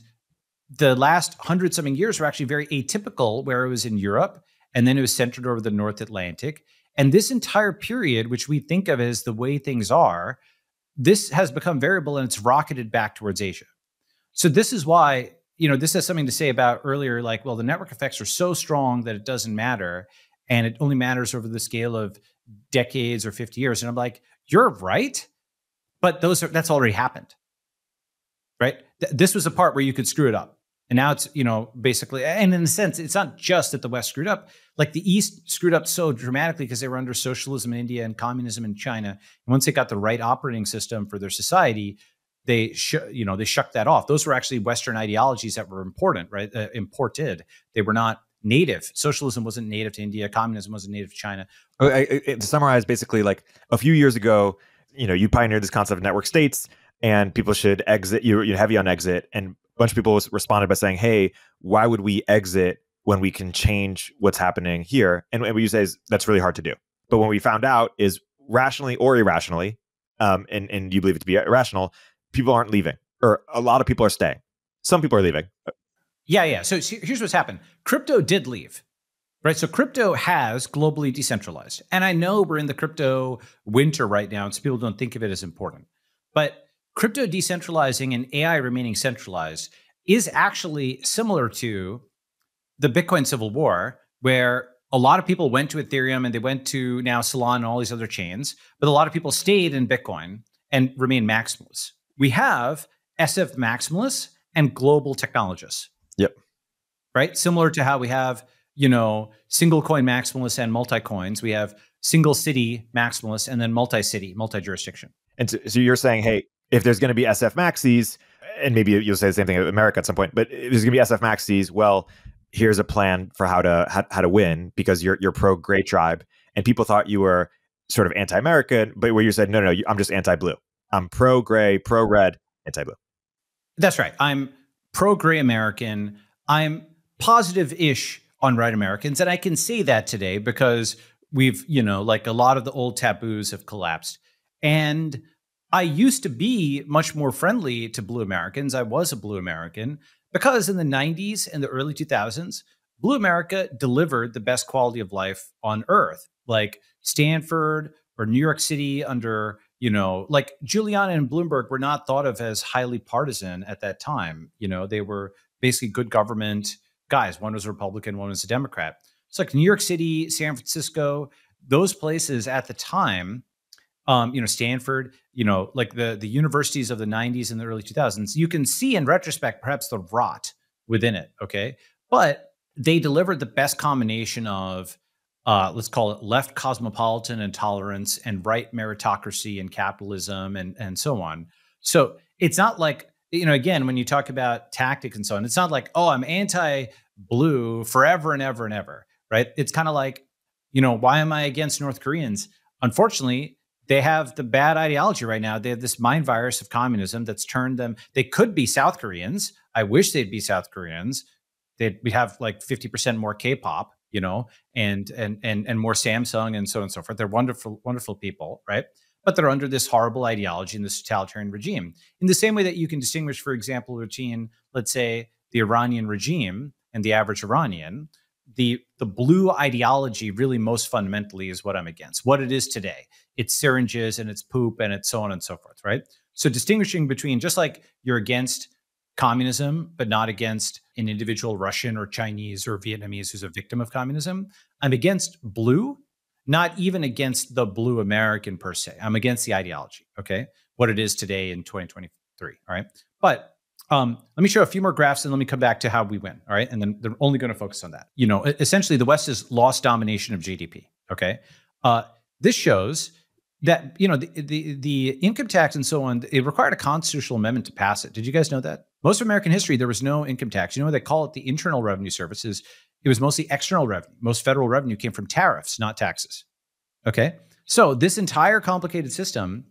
Speaker 1: the last hundred something years were actually very atypical, where it was in Europe, and then it was centered over the North Atlantic. And this entire period, which we think of as the way things are, this has become variable and it's rocketed back towards Asia. So this is why you know, this has something to say about earlier, like, well, the network effects are so strong that it doesn't matter. And it only matters over the scale of decades or 50 years. And I'm like, you're right. But those are that's already happened. Right? Th- this was a part where you could screw it up. And now it's, you know, basically, and in a sense, it's not just that the West screwed up. Like the East screwed up so dramatically because they were under socialism in India and communism in China. And once they got the right operating system for their society, they you know they shucked that off. Those were actually Western ideologies that were important, right? Uh, imported. They were not native. Socialism wasn't native to India. Communism wasn't native to China.
Speaker 2: I, I, to summarize, basically, like a few years ago, you know, you pioneered this concept of network states, and people should exit. You you're heavy on exit, and a bunch of people responded by saying, "Hey, why would we exit when we can change what's happening here?" And, and what you say is that's really hard to do. But when we found out is rationally or irrationally, um, and and you believe it to be irrational, people aren't leaving, or a lot of people are staying. Some people are leaving.
Speaker 1: Yeah, yeah. So here's what's happened crypto did leave, right? So crypto has globally decentralized. And I know we're in the crypto winter right now, and so people don't think of it as important. But crypto decentralizing and AI remaining centralized is actually similar to the Bitcoin civil war, where a lot of people went to Ethereum and they went to now Solana and all these other chains, but a lot of people stayed in Bitcoin and remain maximalists we have SF maximalists and global technologists.
Speaker 2: Yep.
Speaker 1: Right? Similar to how we have, you know, single coin maximalists and multi coins. We have single city maximalists and then multi city, multi jurisdiction.
Speaker 2: And so, so, you're saying, hey, if there's going to be SF maxis, and maybe you'll say the same thing in America at some point, but if there's going to be SF maxis, well, here's a plan for how to how, how to win because you're you're pro gray tribe, and people thought you were sort of anti-American, but where you said, no, no, no I'm just anti-blue. I'm pro gray, pro red, anti blue.
Speaker 1: That's right. I'm pro gray American. I'm positive ish on right Americans. And I can say that today because we've, you know, like a lot of the old taboos have collapsed. And I used to be much more friendly to blue Americans. I was a blue American because in the 90s and the early 2000s, blue America delivered the best quality of life on earth, like Stanford or New York City under you know, like Giuliani and Bloomberg were not thought of as highly partisan at that time. You know, they were basically good government guys. One was a Republican, one was a Democrat. It's like New York City, San Francisco, those places at the time um, you know, Stanford, you know, like the the universities of the 90s and the early 2000s, you can see in retrospect perhaps the rot within it. Okay, but they delivered the best combination of uh, let's call it left cosmopolitan intolerance and right meritocracy and capitalism and and so on. So it's not like you know again when you talk about tactics and so on, it's not like oh I'm anti blue forever and ever and ever, right? It's kind of like you know why am I against North Koreans? Unfortunately, they have the bad ideology right now. They have this mind virus of communism that's turned them. They could be South Koreans. I wish they'd be South Koreans. They'd we have like fifty percent more K-pop, you know, and and and and more Samsung and so on and so forth. They're wonderful, wonderful people, right? But they're under this horrible ideology and this totalitarian regime. In the same way that you can distinguish, for example, between let's say the Iranian regime and the average Iranian, the the blue ideology really most fundamentally is what I'm against. What it is today. It's syringes and it's poop and it's so on and so forth, right? So distinguishing between just like you're against communism, but not against an individual Russian or Chinese or Vietnamese who's a victim of communism. I'm against blue, not even against the blue American per se. I'm against the ideology, okay? What it is today in 2023, all right? But um, let me show a few more graphs and let me come back to how we win. All right. And then they're only going to focus on that. You know, essentially the West has lost domination of GDP. Okay. Uh, this shows that, you know, the, the, the income tax and so on, it required a constitutional amendment to pass it. Did you guys know that? Most of American history, there was no income tax. You know, what they call it the Internal Revenue Services. It was mostly external revenue. Most federal revenue came from tariffs, not taxes. Okay. So this entire complicated system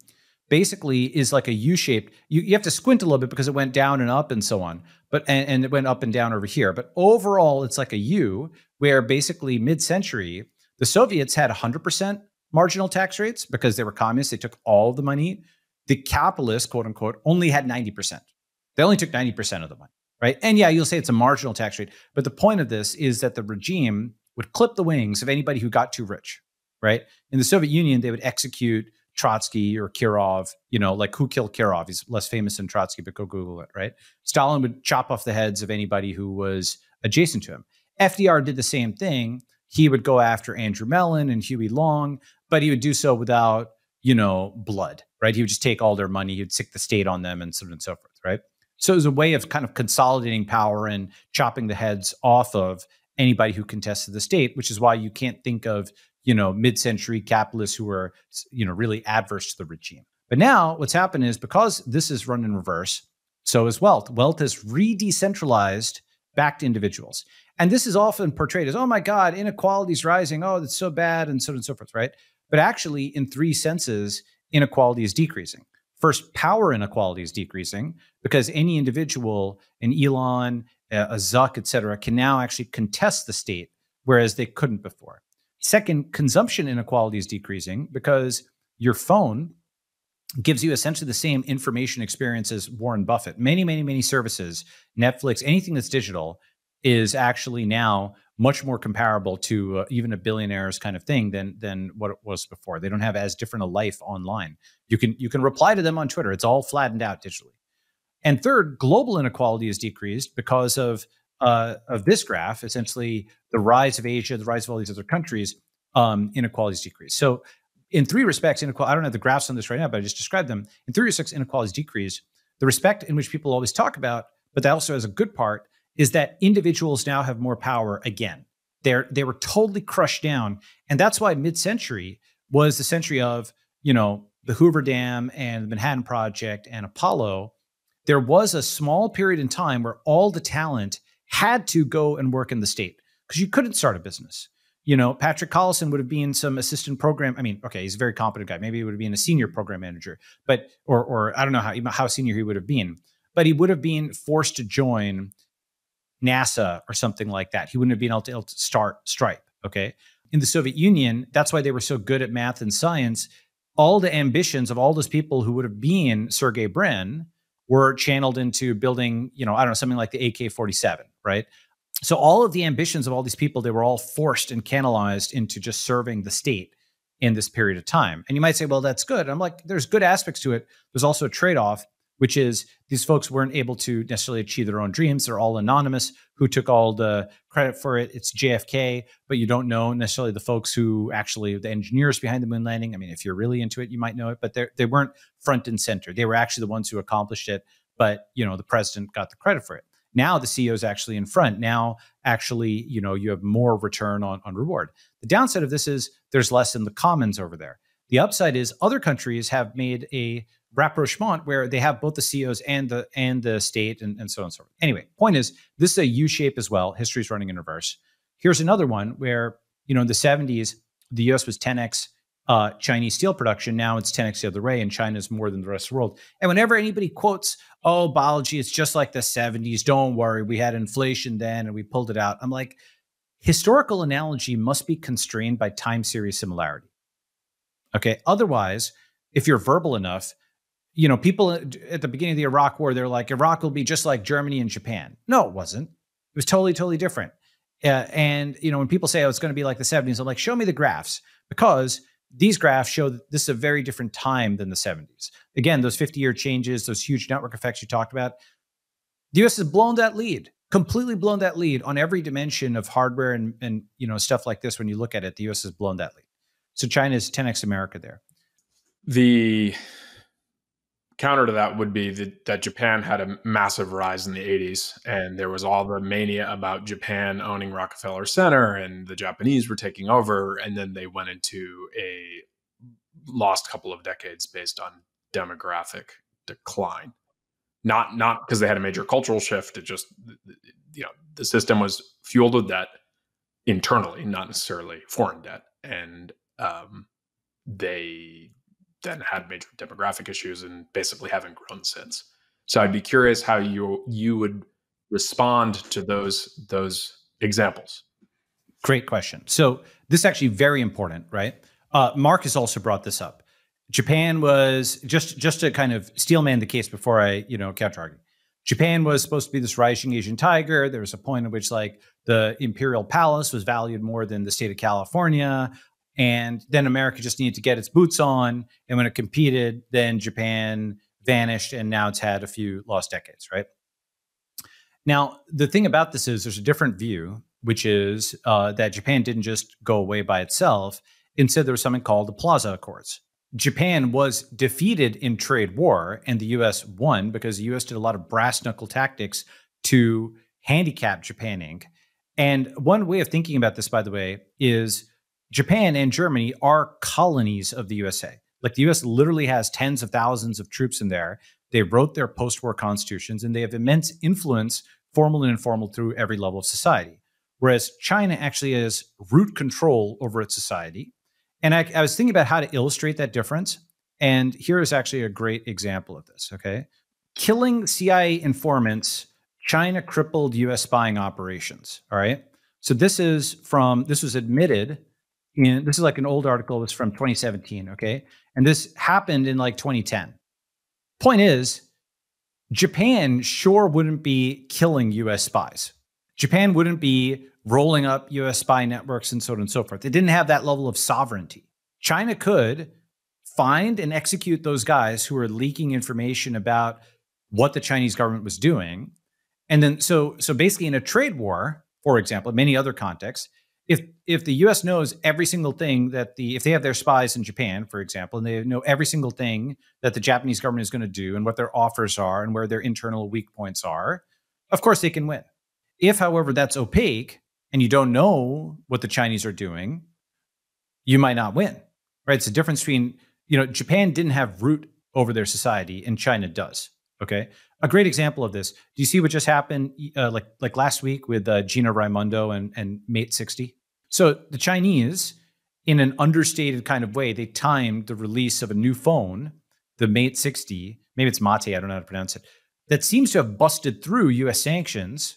Speaker 1: basically is like a U-shaped. You, you have to squint a little bit because it went down and up and so on, but and, and it went up and down over here. But overall, it's like a U where basically mid-century, the Soviets had 100% marginal tax rates because they were communists. They took all the money. The capitalists, quote unquote, only had 90%. They only took 90% of the money, right? And yeah, you'll say it's a marginal tax rate. But the point of this is that the regime would clip the wings of anybody who got too rich, right? In the Soviet Union, they would execute Trotsky or Kirov, you know, like who killed Kirov? He's less famous than Trotsky, but go Google it, right? Stalin would chop off the heads of anybody who was adjacent to him. FDR did the same thing. He would go after Andrew Mellon and Huey Long, but he would do so without, you know, blood, right? He would just take all their money, he would sic the state on them and so on and so forth, right? So it was a way of kind of consolidating power and chopping the heads off of anybody who contested the state, which is why you can't think of you know, mid-century capitalists who were, you know, really adverse to the regime. But now what's happened is because this is run in reverse, so is wealth. Wealth is re-decentralized back to individuals. And this is often portrayed as, oh my God, inequality is rising. Oh, that's so bad, and so on and so forth, right? But actually, in three senses, inequality is decreasing. First, power inequality is decreasing because any individual, an Elon, a Zuck, et cetera, can now actually contest the state, whereas they couldn't before. Second, consumption inequality is decreasing because your phone gives you essentially the same information experience as Warren Buffett. Many, many, many services, Netflix, anything that's digital is actually now much more comparable to uh, even a billionaire's kind of thing than than what it was before. They don't have as different a life online. You can you can reply to them on Twitter. It's all flattened out digitally. And third, global inequality is decreased because of uh, of this graph, essentially the rise of Asia, the rise of all these other countries, um, inequalities decrease. So, in three respects, inequality, I don't have the graphs on this right now, but I just described them. In three respects, inequalities decrease. The respect in which people always talk about, but that also has a good part, is that individuals now have more power again. They're, they were totally crushed down. And that's why mid century was the century of, you know, the Hoover Dam and the Manhattan Project and Apollo. There was a small period in time where all the talent had to go and work in the state because you couldn't start a business. You know, Patrick Collison would have been some assistant program. I mean, okay, he's a very competent guy. Maybe he would have been a senior program manager, but or or I don't know how how senior he would have been, but he would have been forced to join NASA or something like that. He wouldn't have been able to, able to start Stripe. Okay, in the Soviet Union, that's why they were so good at math and science. All the ambitions of all those people who would have been Sergey Brin were channeled into building, you know, I don't know, something like the AK 47, right? So all of the ambitions of all these people, they were all forced and canalized into just serving the state in this period of time. And you might say, well, that's good. I'm like, there's good aspects to it. There's also a trade off. Which is these folks weren't able to necessarily achieve their own dreams. They're all anonymous. Who took all the credit for it? It's JFK, but you don't know necessarily the folks who actually the engineers behind the moon landing. I mean, if you're really into it, you might know it, but they they weren't front and center. They were actually the ones who accomplished it, but you know the president got the credit for it. Now the CEO is actually in front. Now actually, you know, you have more return on on reward. The downside of this is there's less in the commons over there. The upside is other countries have made a rapprochement where they have both the CEOs and the and the state and, and so on and so forth. Anyway, point is this is a U shape as well. History's running in reverse. Here's another one where, you know, in the 70s, the US was 10x uh, Chinese steel production. Now it's 10x the other way, and China is more than the rest of the world. And whenever anybody quotes, oh, Balaji, it's just like the 70s, don't worry, we had inflation then and we pulled it out. I'm like, historical analogy must be constrained by time series similarity. Okay. Otherwise, if you're verbal enough, you know, people at the beginning of the Iraq war, they're like, Iraq will be just like Germany and Japan. No, it wasn't. It was totally, totally different. Uh, and, you know, when people say, oh, it's going to be like the 70s, I'm like, show me the graphs because these graphs show that this is a very different time than the 70s. Again, those 50 year changes, those huge network effects you talked about, the US has blown that lead, completely blown that lead on every dimension of hardware and, and you know, stuff like this. When you look at it, the US has blown that lead. So China is 10x America there.
Speaker 3: The counter to that would be that, that Japan had a massive rise in the 80s, and there was all the mania about Japan owning Rockefeller Center, and the Japanese were taking over, and then they went into a lost couple of decades based on demographic decline. Not not because they had a major cultural shift. It just you know the system was fueled with debt internally, not necessarily foreign debt, and um, they then had major demographic issues and basically haven't grown since. So I'd be curious how you you would respond to those those examples.
Speaker 1: Great question. So this is actually very important, right? Uh, Mark has also brought this up. Japan was just just to kind of steelman the case before I you know counter argue. Japan was supposed to be this rising Asian tiger. There was a point at which like the imperial palace was valued more than the state of California. And then America just needed to get its boots on. And when it competed, then Japan vanished. And now it's had a few lost decades, right? Now, the thing about this is there's a different view, which is uh, that Japan didn't just go away by itself. Instead, there was something called the Plaza Accords. Japan was defeated in trade war, and the US won because the US did a lot of brass knuckle tactics to handicap Japan Inc. And one way of thinking about this, by the way, is Japan and Germany are colonies of the USA. Like the US literally has tens of thousands of troops in there. They wrote their post war constitutions and they have immense influence, formal and informal, through every level of society. Whereas China actually has root control over its society. And I, I was thinking about how to illustrate that difference. And here is actually a great example of this. Okay. Killing CIA informants, China crippled US spying operations. All right. So this is from, this was admitted this is like an old article it's from 2017 okay? And this happened in like 2010 point is japan sure wouldn't be killing us spies. Japan wouldn't be rolling up us spy networks and so on and so forth. It didn't have that level of sovereignty. China could find and execute those guys who were leaking information about what the chinese government was doing. And then so so basically in a trade war for example in many other contexts if if the U.S. knows every single thing that the if they have their spies in Japan, for example, and they know every single thing that the Japanese government is going to do and what their offers are and where their internal weak points are, of course they can win. If, however, that's opaque and you don't know what the Chinese are doing, you might not win. Right? It's a difference between you know Japan didn't have root over their society and China does. Okay, a great example of this. Do you see what just happened, uh, like like last week with uh, Gina Raimondo and and Mate sixty? So the Chinese, in an understated kind of way, they timed the release of a new phone, the Mate sixty. Maybe it's Mate. I don't know how to pronounce it. That seems to have busted through U.S. sanctions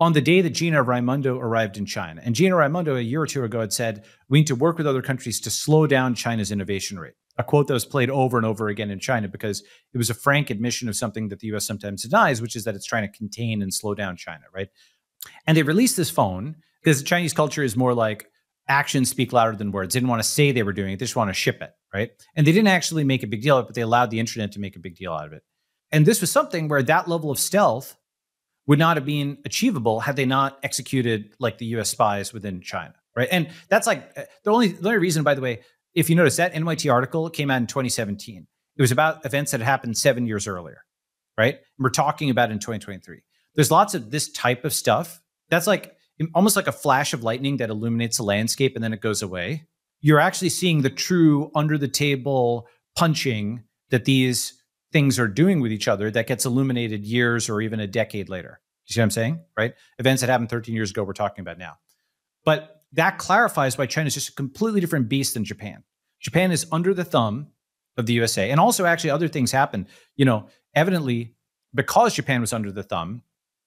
Speaker 1: on the day that Gina Raimondo arrived in China. And Gina Raimondo, a year or two ago, had said, We need to work with other countries to slow down China's innovation rate a quote that was played over and over again in China because it was a frank admission of something that the US sometimes denies, which is that it's trying to contain and slow down China, right? And they released this phone because Chinese culture is more like actions speak louder than words. They didn't want to say they were doing it, they just want to ship it, right? And they didn't actually make a big deal of it, but they allowed the internet to make a big deal out of it. And this was something where that level of stealth would not have been achievable had they not executed like the US spies within China, right? And that's like uh, the only the only reason, by the way, if you notice that NYT article came out in 2017. It was about events that happened seven years earlier, right? And we're talking about in 2023. There's lots of this type of stuff. That's like almost like a flash of lightning that illuminates a landscape and then it goes away. You're actually seeing the true under the table punching that these things are doing with each other that gets illuminated years or even a decade later. You see what I'm saying? Right? Events that happened 13 years ago, we're talking about now. But that clarifies why China is just a completely different beast than Japan. Japan is under the thumb of the USA. And also, actually, other things happened. You know, evidently, because Japan was under the thumb,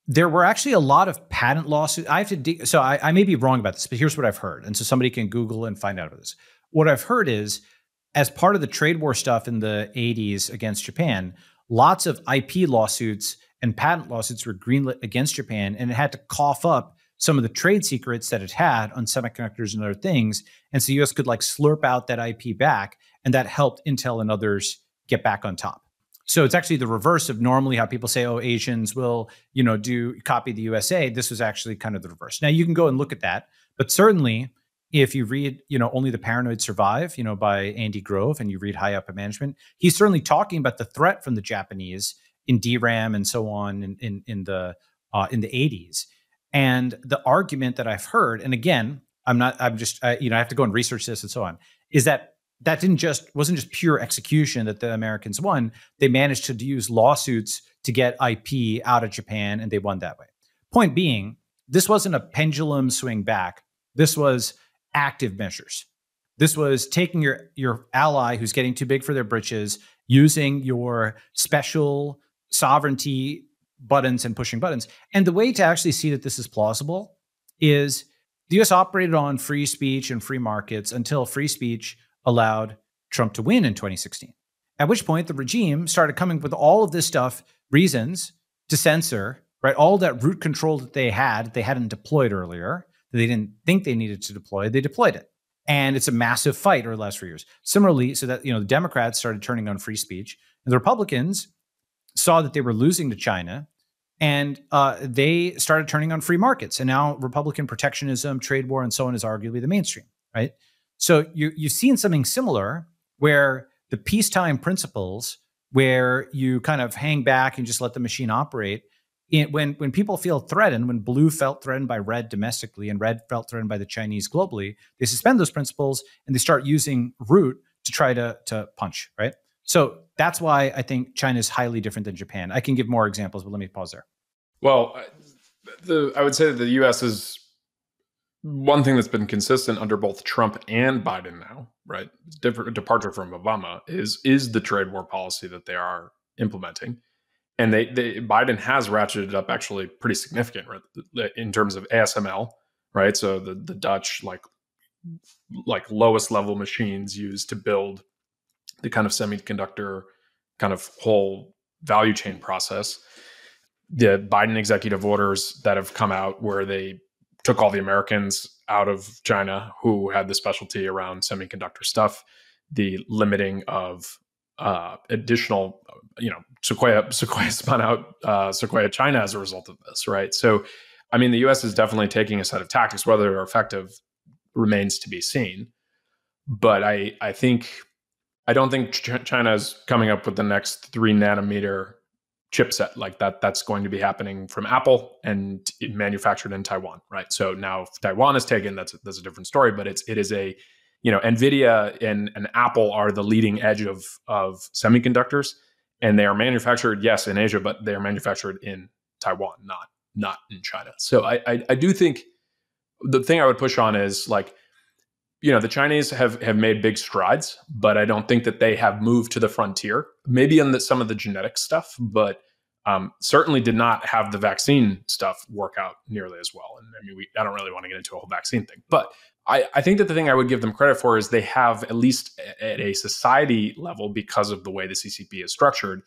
Speaker 1: there were actually a lot of patent lawsuits. I have to, de- so I, I may be wrong about this, but here's what I've heard. And so somebody can Google and find out about this. What I've heard is as part of the trade war stuff in the 80s against Japan, lots of IP lawsuits and patent lawsuits were greenlit against Japan, and it had to cough up some of the trade secrets that it had on semiconductors and other things. And so the US could like slurp out that IP back, and that helped Intel and others get back on top. So it's actually the reverse of normally how people say, oh, Asians will, you know, do copy the USA. This was actually kind of the reverse. Now you can go and look at that, but certainly if you read, you know, only the paranoid survive, you know, by Andy Grove, and you read High Output Management, he's certainly talking about the threat from the Japanese in DRAM and so on in in, in the uh, in the 80s. And the argument that I've heard, and again, I'm not, I'm just, you know, I have to go and research this and so on, is that that didn't just wasn't just pure execution that the Americans won. They managed to use lawsuits to get IP out of Japan, and they won that way. Point being, this wasn't a pendulum swing back. This was active measures. This was taking your your ally who's getting too big for their britches, using your special sovereignty buttons and pushing buttons. And the way to actually see that this is plausible is the US operated on free speech and free markets until free speech allowed Trump to win in 2016. At which point the regime started coming up with all of this stuff, reasons to censor, right? All that root control that they had, they hadn't deployed earlier, that they didn't think they needed to deploy, they deployed it. And it's a massive fight over the last years. Similarly, so that you know the Democrats started turning on free speech, and the Republicans saw that they were losing to China, and uh, they started turning on free markets. And now Republican protectionism, trade war, and so on is arguably the mainstream, right? So you you've seen something similar where the peacetime principles, where you kind of hang back and just let the machine operate, in, when when people feel threatened, when blue felt threatened by red domestically and red felt threatened by the Chinese globally, they suspend those principles and they start using root to try to to punch, right? So that's why I think China is highly different than Japan. I can give more examples, but let me pause there.
Speaker 3: Well, uh, the I would say that the U.S. is one thing that's been consistent under both Trump and Biden now, right? Different departure from Obama is is the trade war policy that they are implementing and they, they Biden has ratcheted up actually pretty significant right, in terms of ASML, right? So the the Dutch like like lowest level machines used to build the kind of semiconductor kind of whole value chain process. The Biden executive orders that have come out where they took all the Americans out of China who had the specialty around semiconductor stuff, the limiting of uh, additional, you know, Sequoia Sequoia spun out uh, Sequoia China as a result of this, right? So, I mean, the U.S. is definitely taking a set of tactics. Whether they're effective remains to be seen. But I, I think, I don't think Ch- China is coming up with the next three nanometer chipset like that. That's going to be happening from Apple and manufactured in Taiwan, right? So now Taiwan is taken. That's that's a different story. But it's it is a you know nvidia and, and apple are the leading edge of of semiconductors and they are manufactured yes in asia but they are manufactured in taiwan not not in china so I, I i, do think the thing i would push on is like you know the chinese have have made big strides but i don't think that they have moved to the frontier maybe on the, some of the genetic stuff but um, certainly did not have the vaccine stuff work out nearly as well. And I mean, we, I don't really want to get into a whole vaccine thing, but I, I think that the thing I would give them credit for is they have, at least at a society level, because of the way the CCP is structured,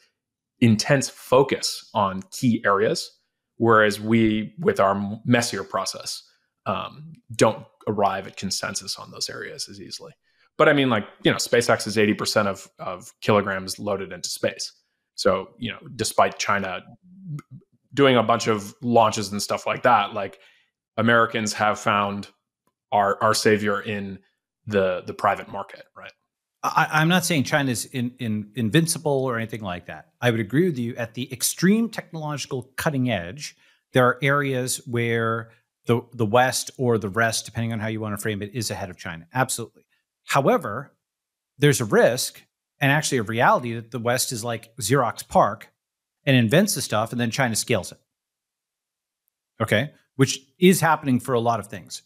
Speaker 3: intense focus on key areas. Whereas we, with our messier process, um, don't arrive at consensus on those areas as easily. But I mean, like, you know, SpaceX is 80% of, of kilograms loaded into space. So, you know, despite China doing a bunch of launches and stuff like that, like Americans have found our our savior in the the private market, right?
Speaker 1: I, am not saying China's in, in, invincible or anything like that. I would agree with you. At the extreme technological cutting edge, there are areas where the the West or the rest, depending on how you want to frame it, is ahead of China. Absolutely. However, there's a risk and actually a reality that the West is like Xerox PARC and invents the stuff, and then China scales it. Okay, which is happening for a lot of things,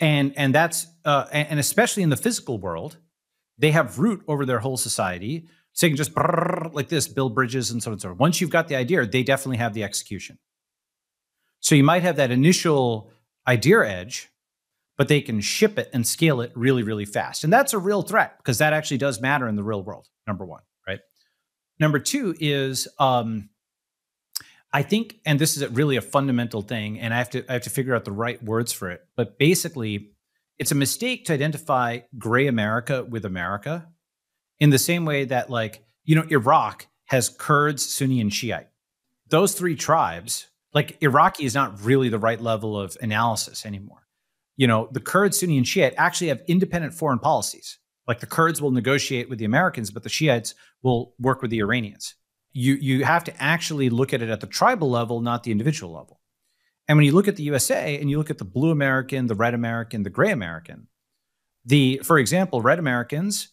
Speaker 1: and and that's uh, and especially in the physical world, they have root over their whole society. So you can just like this build bridges and so on and so on. Once you've got the idea, they definitely have the execution. So you might have that initial idea edge, but they can ship it and scale it really, really fast. And that's a real threat because that actually does matter in the real world, number one, right? Number two is um, I think, and this is really a fundamental thing, and I have to I have to figure out the right words for it. But basically, it's a mistake to identify gray America with America in the same way that, like, you know, Iraq has Kurds, Sunni, and Shiite. Those three tribes, like Iraqi is not really the right level of analysis anymore. You know, the Kurds, Sunni, and Shiite actually have independent foreign policies. Like the Kurds will negotiate with the Americans, but the Shiites will work with the Iranians. You you have to actually look at it at the tribal level, not the individual level. And when you look at the USA and you look at the blue American, the red American, the gray American, the for example, red Americans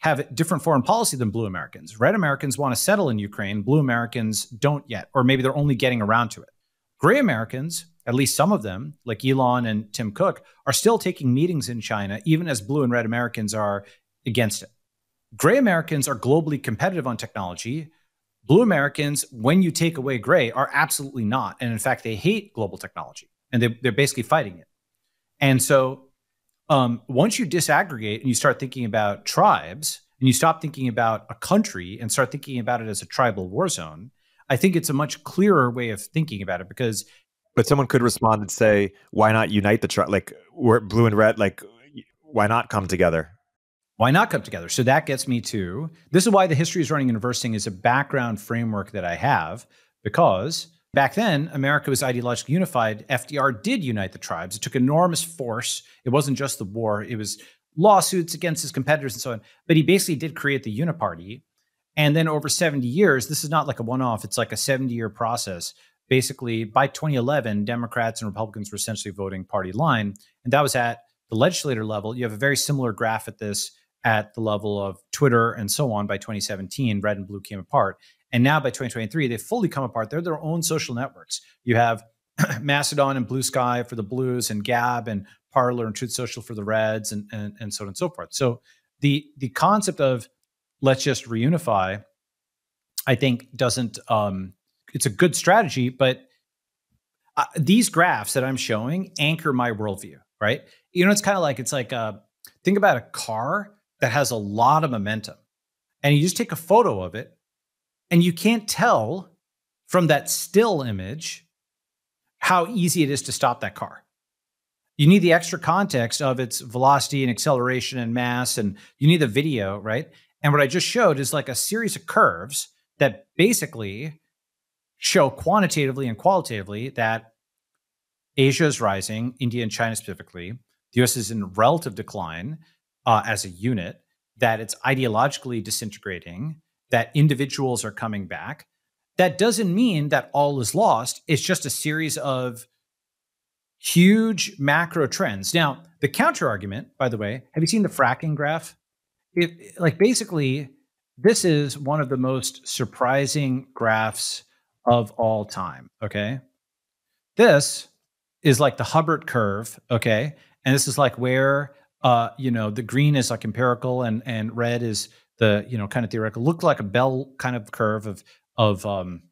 Speaker 1: have different foreign policy than blue Americans. Red Americans want to settle in Ukraine, blue Americans don't yet, or maybe they're only getting around to it. Gray Americans, at least some of them, like Elon and Tim Cook, are still taking meetings in China, even as blue and red Americans are against it. Gray Americans are globally competitive on technology. Blue Americans, when you take away gray, are absolutely not. And in fact, they hate global technology and they, they're basically fighting it. And so um, once you disaggregate and you start thinking about tribes and you stop thinking about a country and start thinking about it as a tribal war zone, I think it's a much clearer way of thinking about it because.
Speaker 2: But someone could respond and say, why not unite the tribe? Like, we're blue and red, like, why not come together?
Speaker 1: Why not come together? So that gets me to this is why the history is running and reversing is a background framework that I have because back then America was ideologically unified. FDR did unite the tribes. It took enormous force. It wasn't just the war, it was lawsuits against his competitors and so on. But he basically did create the uniparty. And then over 70 years, this is not like a one off, it's like a 70 year process. Basically, by 2011, Democrats and Republicans were essentially voting party line. And that was at the legislator level. You have a very similar graph at this at the level of Twitter and so on by 2017, red and blue came apart. And now by 2023, they've fully come apart. They're their own social networks. You have Mastodon and Bluesky for the blues and Gab and Parler and Truth Social for the reds and, and, and so on and so forth. So the the concept of let's just reunify, I think doesn't um, it's a good strategy, but uh, these graphs that I'm showing anchor my worldview, right? You know, it's kind of like it's like uh, think about a car that has a lot of momentum. And you just take a photo of it, and you can't tell from that still image how easy it is to stop that car. You need the extra context of its velocity and acceleration and mass, and you need the video, right? And what I just showed is like a series of curves that basically show quantitatively and qualitatively that Asia is rising, India and China specifically. The US is in relative decline uh, as a unit, that it's ideologically disintegrating, that individuals are coming back. That doesn't mean that all is lost. It's just a series of huge macro trends. Now, the counter argument, by the way, have you seen the fracking graph? It, like basically, this is one of the most surprising graphs of all time. Okay. This is like the Hubbert curve. Okay. And this is like where uh, you know, the green is like empirical and and red is the you know kind of theoretical. Looked like a bell kind of curve of of um,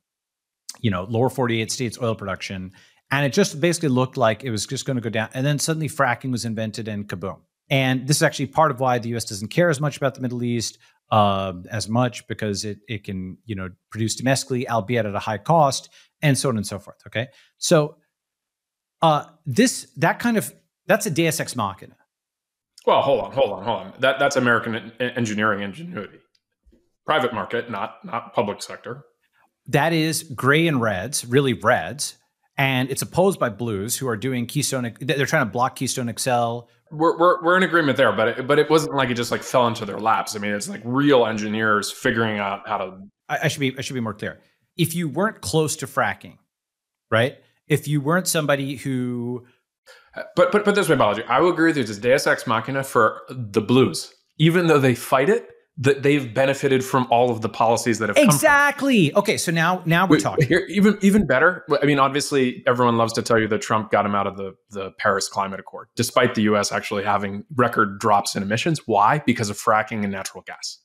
Speaker 1: you know lower 48 states oil production, and it just basically looked like it was just going to go down. And then suddenly fracking was invented and kaboom. And this is actually part of why the U.S. doesn't care as much about the Middle East uh, as much because it it can you know produce domestically, albeit at a high cost, and so on and so forth. Okay, so uh, this that kind of that's a Deus ex machina.
Speaker 3: Well, hold on, hold on, hold on. That that's American engineering ingenuity. Private market, not not public sector.
Speaker 1: That is gray and reds, really reds, and it's opposed by blues who are doing Keystone. They're trying to block Keystone XL.
Speaker 3: We're, we're, we're in agreement there, but it, but it wasn't like it just like fell into their laps. I mean, it's like real engineers figuring out how to.
Speaker 1: I, I should be I should be more clear. If you weren't close to fracking, right? If you weren't somebody who
Speaker 3: but but but this way, Balaji, I will agree with you. It's Deus Ex Machina for the Blues, even though they fight it. That they've benefited from all of the policies that have
Speaker 1: exactly. Okay, so now now we're
Speaker 3: Wait,
Speaker 1: talking.
Speaker 3: Here, even even better. I mean, obviously, everyone loves to tell you that Trump got him out of the the Paris Climate Accord, despite the U.S. actually having record drops in emissions. Why? Because of fracking and natural gas,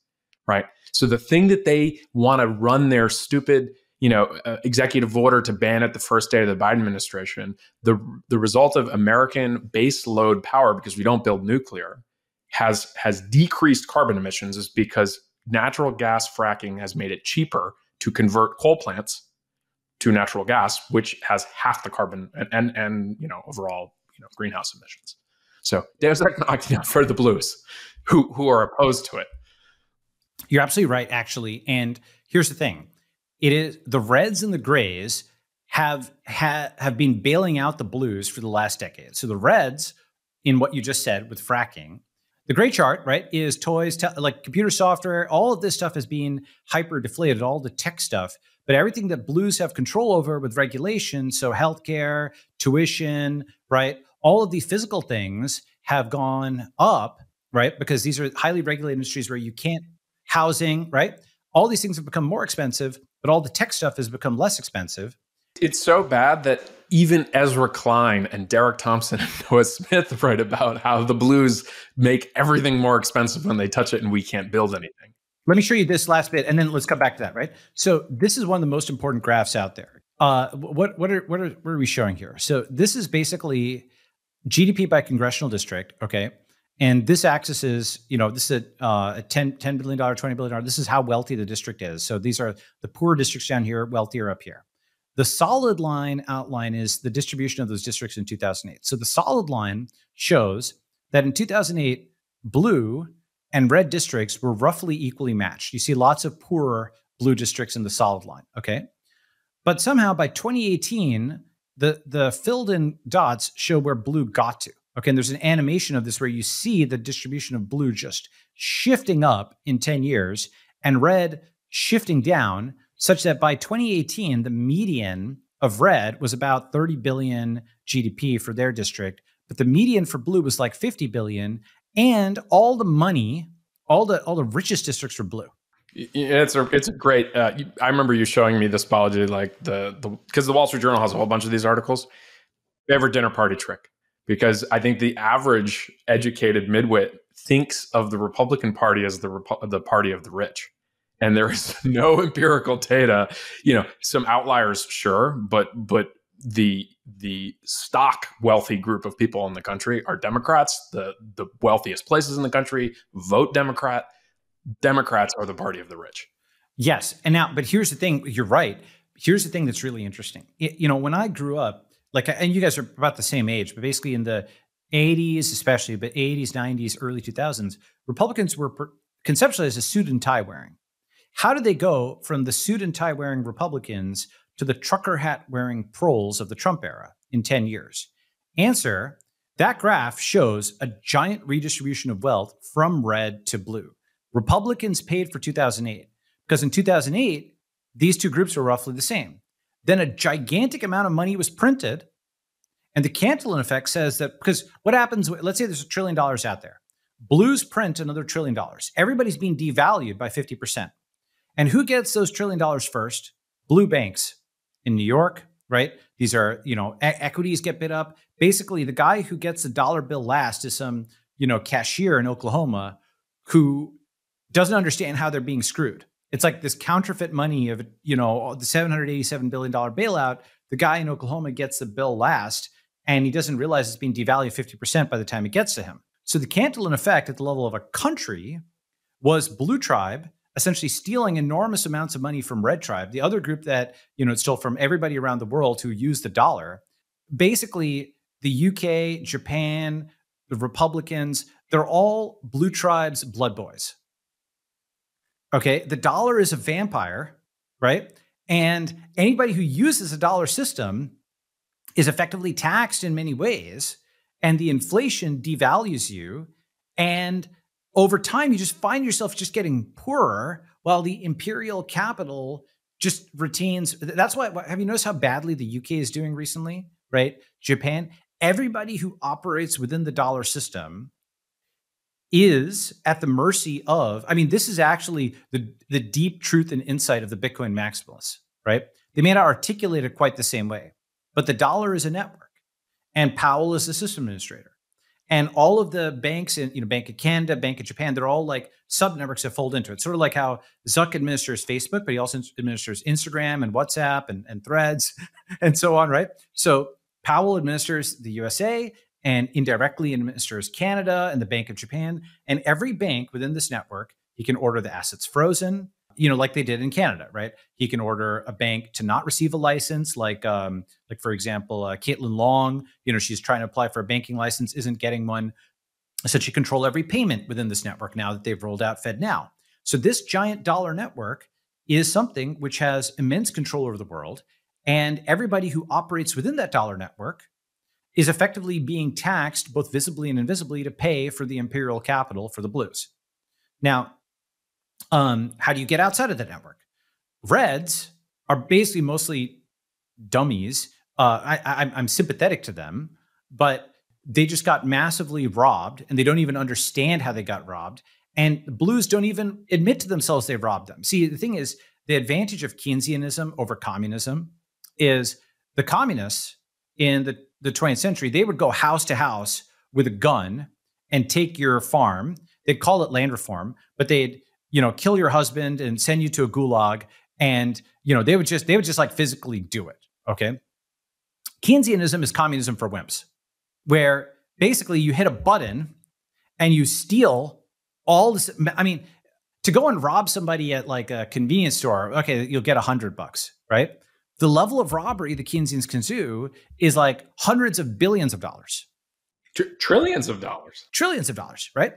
Speaker 3: right? So the thing that they want to run their stupid you know, uh, executive order to ban it the first day of the Biden administration, the the result of American base load power because we don't build nuclear has has decreased carbon emissions is because natural gas fracking has made it cheaper to convert coal plants to natural gas, which has half the carbon and and, and you know overall you know greenhouse emissions. So Deus Ex Machina for the blues, who who are opposed to it.
Speaker 1: You're absolutely right, actually. And here's the thing: it is the Reds and the Grays have ha, have been bailing out the Blues for the last decade. So the Reds, in what you just said with fracking, the gray chart, right, is toys, te- like computer software. All of this stuff has been hyper deflated, all the tech stuff. But everything that Blues have control over with regulation, so healthcare, tuition, right, all of these physical things have gone up, right, because these are highly regulated industries where you can't housing, right. All these things have become more expensive but all the tech stuff has become less expensive.
Speaker 3: It's so bad that even Ezra Klein and Derek Thompson and Noah Smith write about how the Blues make everything more expensive when they touch it and we can't build anything.
Speaker 1: Let me show you this last bit and then let's come back to that, right? So this is one of the most important graphs out there. Uh, what what are what are what are we showing here? So this is basically GDP by congressional district, okay? And this axis is, you know, this is a, uh, a 10, $10 billion, $20 billion. This is how wealthy the district is. So these are the poor districts down here, wealthier up here. The solid line outline is the distribution of those districts in 2008. So the solid line shows that in 2008, blue and red districts were roughly equally matched. You see lots of poorer blue districts in the solid line, okay? But somehow by 2018, the, the filled in dots show where blue got to. Okay, and there's an animation of this where you see the distribution of blue just shifting up in 10 years and red shifting down, such that by 2018, the median of red was about 30 billion GDP for their district, but the median for blue was like 50 billion, and all the money, all the all the richest districts were blue.
Speaker 3: It's a it's a great. Uh, I remember you showing me this Balaji, like the the because the Wall Street Journal has a whole bunch of these articles. Favorite dinner party trick because I think the average educated midwit thinks of the Republican Party as the the party of the rich. And there is no empirical data, you know, some outliers, sure, but but the the stock wealthy group of people in the country are Democrats. The the wealthiest places in the country vote Democrat. Democrats are the party of the rich.
Speaker 1: Yes, and now, but here's the thing. You're right. Here's the thing that's really interesting. It, you know, when I grew up, like and you guys are about the same age but basically in the 80s especially but 80s 90s early 2000s republicans were per- conceptualized as suit and tie wearing. How did they go from the suit and tie wearing republicans to the trucker hat wearing proles of the trump era in 10 years? Answer that graph shows a giant redistribution of wealth from red to blue. Republicans paid for 2008 because in 2008 these two groups were roughly the same then a gigantic amount of money was printed. And the Cantillon effect says that because what happens, let's say there's a trillion dollars out there, blues print another trillion dollars. Everybody's being devalued by 50%. And who gets those trillion dollars first? Blue banks in New York, right? These are, you know, e- equities get bid up. Basically, the guy who gets the dollar bill last is some, you know, cashier in Oklahoma who doesn't understand how they're being screwed. It's like this counterfeit money of, you know, the $787 billion bailout. The guy in Oklahoma gets the bill last, and he doesn't realize it's being devalued 50% by the time it gets to him. So the Cantillon effect at the level of a country was Blue Tribe essentially stealing enormous amounts of money from Red Tribe, the other group that, you know, stole from everybody around the world who used the dollar. Basically, the UK, Japan, the Republicans, they're all Blue Tribe's blood boys Okay. The dollar is a vampire, right? And anybody who uses a dollar system is effectively taxed in many ways. And the inflation devalues you. And over time, you just find yourself just getting poorer while the imperial capital just retains. That's why, have you noticed how badly the UK is doing recently? Right? Japan, everybody who operates within the dollar system is at the mercy of i mean this is actually the the deep truth and insight of the bitcoin maximalists right? They may not articulate it quite the same way but the dollar is a network and powell is the system administrator and all of the banks in you know bank of canada bank of japan they're all like sub networks that fold into it. Sort of like how zuck administers facebook but he also administers instagram and whatsapp and, and threads and so on right? So powell administers the usa and indirectly administers Canada and the Bank of Japan. And every bank within this network, he can order the assets frozen, you know, like they did in Canada, right? He can order a bank to not receive a license, like, um, like for example, uh, Caitlin Long. You know, she's trying to apply for a banking license, isn't getting one. So she control every payment within this network now that they've rolled out FedNow. So this giant dollar network is something which has immense control over the world, and everybody who operates within that dollar network is effectively being taxed both visibly and invisibly to pay for the imperial capital for the blues. Now, um, how do you get outside of the network? Reds are basically mostly dummies. Uh, I, I'm sympathetic to them, but they just got massively robbed and they don't even understand how they got robbed. And the blues don't even admit to themselves they've robbed them. See, the thing is, the advantage of Keynesianism over communism is the communists in the the 20th century, they would go house to house with a gun and take your farm. They'd call it land reform, but they'd, you know, kill your husband and send you to a gulag. And, you know, they would just, they would just like physically do it. Okay. Keynesianism is communism for wimps, where basically you hit a button and you steal all this. I mean, to go and rob somebody at like a convenience store, okay, you'll get a hundred bucks, right? The level of robbery the Keynesians can do is like hundreds of billions of dollars.
Speaker 3: Tr- trillions of dollars.
Speaker 1: Trillions of dollars, right?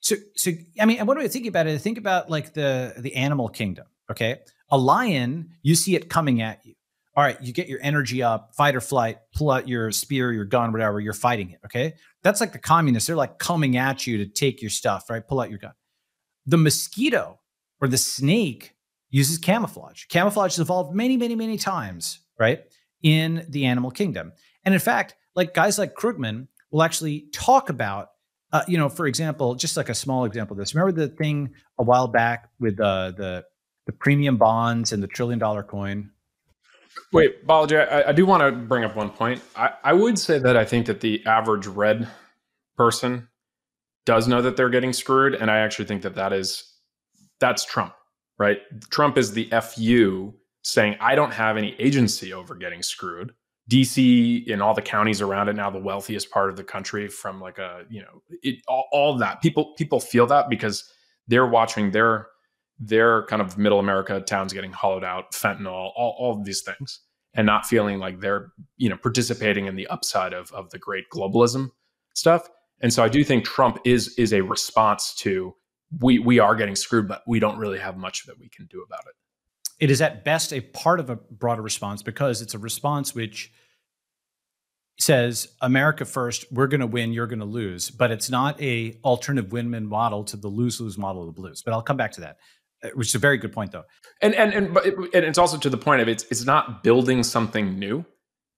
Speaker 1: So, so I mean, and what do I think about it? Think about like the the animal kingdom. Okay, a lion, you see it coming at you. All right, you get your energy up, fight or flight, pull out your spear, your gun, whatever. You're fighting it. Okay, that's like the communists. They're like coming at you to take your stuff. Right, pull out your gun. The mosquito or the snake uses camouflage. Camouflage has evolved many, many, many times, right, in the animal kingdom. And in fact, like guys like Krugman will actually talk about, uh, you know, for example, just like a small example of this. Remember the thing a while back with uh, the the premium bonds and the trillion dollar coin?
Speaker 3: Wait, Balaji, I, I do want to bring up one point. I, I would say that I think that the average red person does know that they're getting screwed, and I actually think that that is that's Trump right? Trump is the FU saying, I don't have any agency over getting screwed. DC and all the counties around it now, the wealthiest part of the country from like a, you know, it, all, all that people, people feel that because they're watching their, their kind of middle America towns getting hollowed out, fentanyl, all, all of these things and not feeling like they're, you know, participating in the upside of, of the great globalism stuff. And so I do think Trump is, is a response to we we are getting screwed, but we don't really have much that we can do about it.
Speaker 1: It is at best a part of a broader response because it's a response which says America first, we're going to win, you're going to lose, but it's not a alternative win-win model to the lose-lose model of the blues. But I'll come back to that, uh, which is a very good point, though.
Speaker 3: And and and but it, and it's also to the point of it's it's not building something new.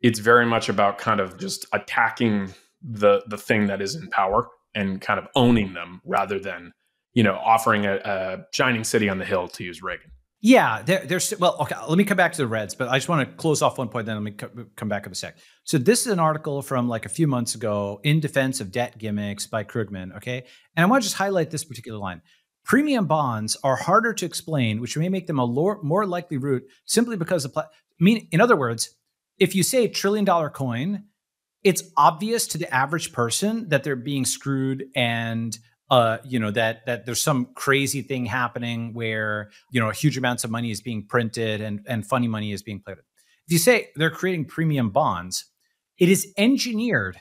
Speaker 3: It's very much about kind of just attacking the the thing that is in power and kind of owning them rather than you know, offering a, a shining city on the hill to use Reagan.
Speaker 1: Yeah, there, there's well, okay. Let me come back to the Reds, but I just want to close off one point. Then let me co- come back up a sec. So this is an article from like a few months ago in defense of debt gimmicks by Krugman. Okay, and I want to just highlight this particular line. Premium bonds are harder to explain, which may make them a lore, more likely route simply because of. Pla- mean, in other words, if you say trillion dollar coin, it's obvious to the average person that they're being screwed and uh, you know that that there's some crazy thing happening where you know huge amounts of money is being printed and and funny money is being played. If you say they're creating premium bonds, it is engineered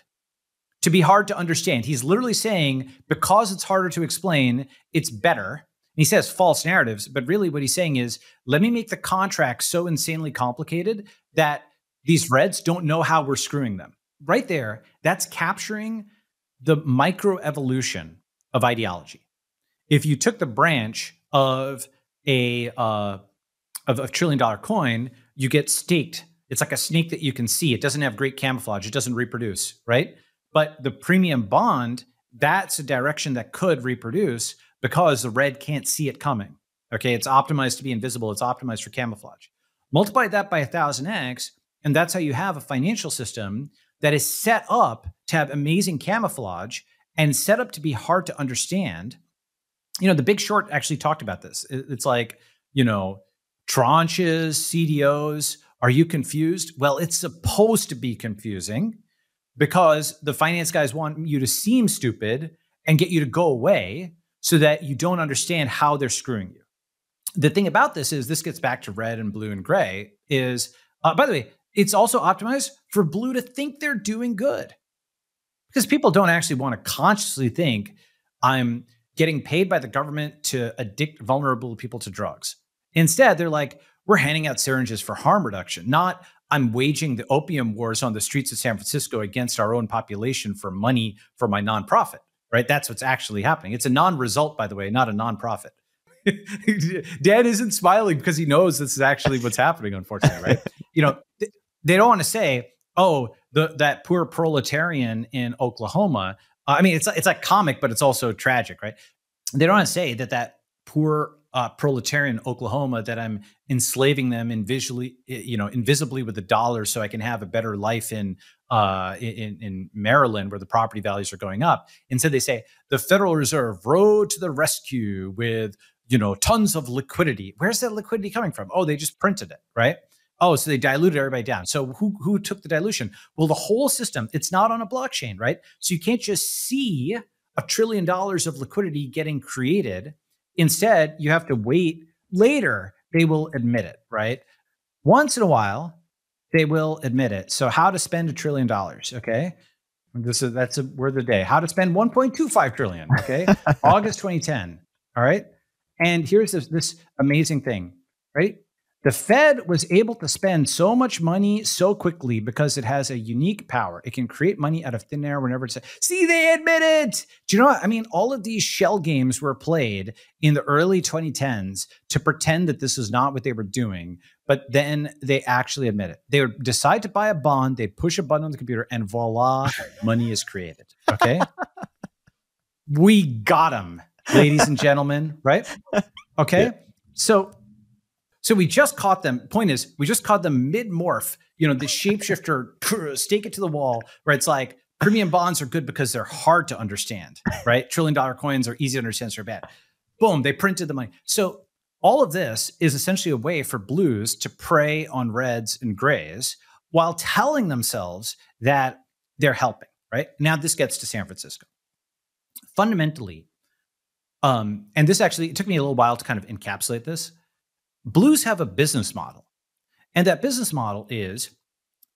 Speaker 1: to be hard to understand. He's literally saying because it's harder to explain, it's better. he says false narratives, but really what he's saying is let me make the contract so insanely complicated that these reds don't know how we're screwing them. Right there, that's capturing the micro evolution of ideology. If you took the branch of a uh, of a trillion dollar coin, you get staked. It's like a snake that you can see. It doesn't have great camouflage. It doesn't reproduce, right? But the premium bond, that's a direction that could reproduce because the red can't see it coming. Okay, it's optimized to be invisible. It's optimized for camouflage. Multiply that by a thousand x, and that's how you have a financial system that is set up to have amazing camouflage and set up to be hard to understand. You know, the Big Short actually talked about this. It's like, you know, tranches, CDOs. Are you confused? Well, it's supposed to be confusing because the finance guys want you to seem stupid and get you to go away so that you don't understand how they're screwing you. The thing about this is this gets back to red and blue and gray is uh, by the way, it's also optimized for blue to think they're doing good. Because people don't actually want to consciously think I'm getting paid by the government to addict vulnerable people to drugs. Instead, they're like, we're handing out syringes for harm reduction, not I'm waging the opium wars on the streets of San Francisco against our own population for money for my nonprofit, right? That's what's actually happening. It's a non result, by the way, not a nonprofit. Dan isn't smiling because he knows this is actually what's happening, unfortunately, right? you know, they don't want to say, oh, the, that poor proletarian in Oklahoma. Uh, I mean, it's it's like comic, but it's also tragic, right? They don't want to say that that poor uh, proletarian Oklahoma that I'm enslaving them invisibly, you know, invisibly with the dollar, so I can have a better life in uh, in, in Maryland where the property values are going up. Instead, they say the Federal Reserve rode to the rescue with you know tons of liquidity. Where's that liquidity coming from? Oh, they just printed it, right? Oh, so they diluted everybody down. So who who took the dilution? Well, the whole system. It's not on a blockchain, right? So you can't just see a trillion dollars of liquidity getting created Instead, you have to wait later. They will admit it, right? Once in a while, they will admit it. So, how to spend a trillion dollars? Okay, this is that's a word of the day. How to spend 1.25 trillion? Okay, August 2010. All right, and here's this, this amazing thing, right? The Fed was able to spend so much money so quickly because it has a unique power. It can create money out of thin air whenever it's. See, they admit it. Do you know what? I mean, all of these shell games were played in the early 2010s to pretend that this is not what they were doing, but then they actually admit it. They would decide to buy a bond, they push a button on the computer, and voila, money is created. Okay. we got them, ladies and gentlemen, right? Okay. Yeah. So so we just caught them. Point is, we just caught them mid morph. You know, the shapeshifter stake it to the wall where it's like premium bonds are good because they're hard to understand, right? Trillion dollar coins are easy to understand, so they're bad. Boom, they printed the money. So all of this is essentially a way for blues to prey on reds and grays while telling themselves that they're helping, right? Now this gets to San Francisco. Fundamentally, um, and this actually it took me a little while to kind of encapsulate this Blues have a business model. And that business model is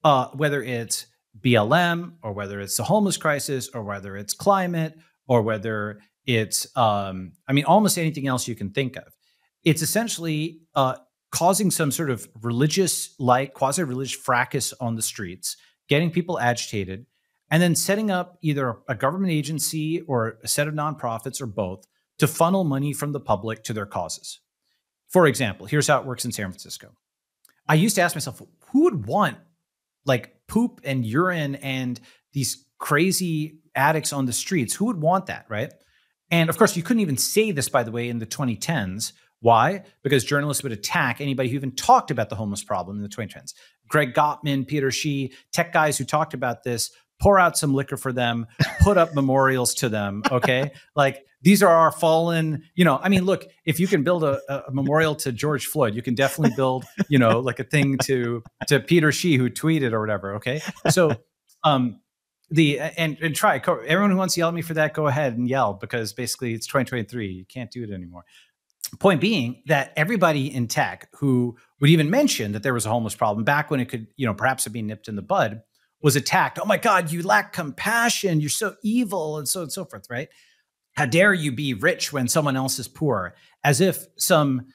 Speaker 1: uh, whether it's BLM or whether it's the homeless crisis or whether it's climate or whether it's, um, I mean, almost anything else you can think of. It's essentially uh, causing some sort of religious, like quasi religious fracas on the streets, getting people agitated, and then setting up either a government agency or a set of nonprofits or both to funnel money from the public to their causes. For example, here's how it works in San Francisco. I used to ask myself, who would want like poop and urine and these crazy addicts on the streets? Who would want that, right? And of course, you couldn't even say this, by the way, in the 2010s. Why? Because journalists would attack anybody who even talked about the homeless problem in the 2010s. Greg Gopman, Peter Shih, tech guys who talked about this pour out some liquor for them, put up memorials to them. Okay. Like these are our fallen, you know, I mean, look, if you can build a, a, memorial to George Floyd, you can definitely build, you know, like a thing to, to Peter Shih who tweeted or whatever. Okay. So, um, the, and, and try everyone who wants to yell at me for that, go ahead and yell because basically it's 2023. You can't do it anymore. Point being that everybody in tech who would even mention that there was a homeless problem back when it could, you know, perhaps have been nipped in the bud was attacked. Oh my God, you lack compassion. You're so evil, and so and so forth, right? how dare you be rich when someone else is poor? As if some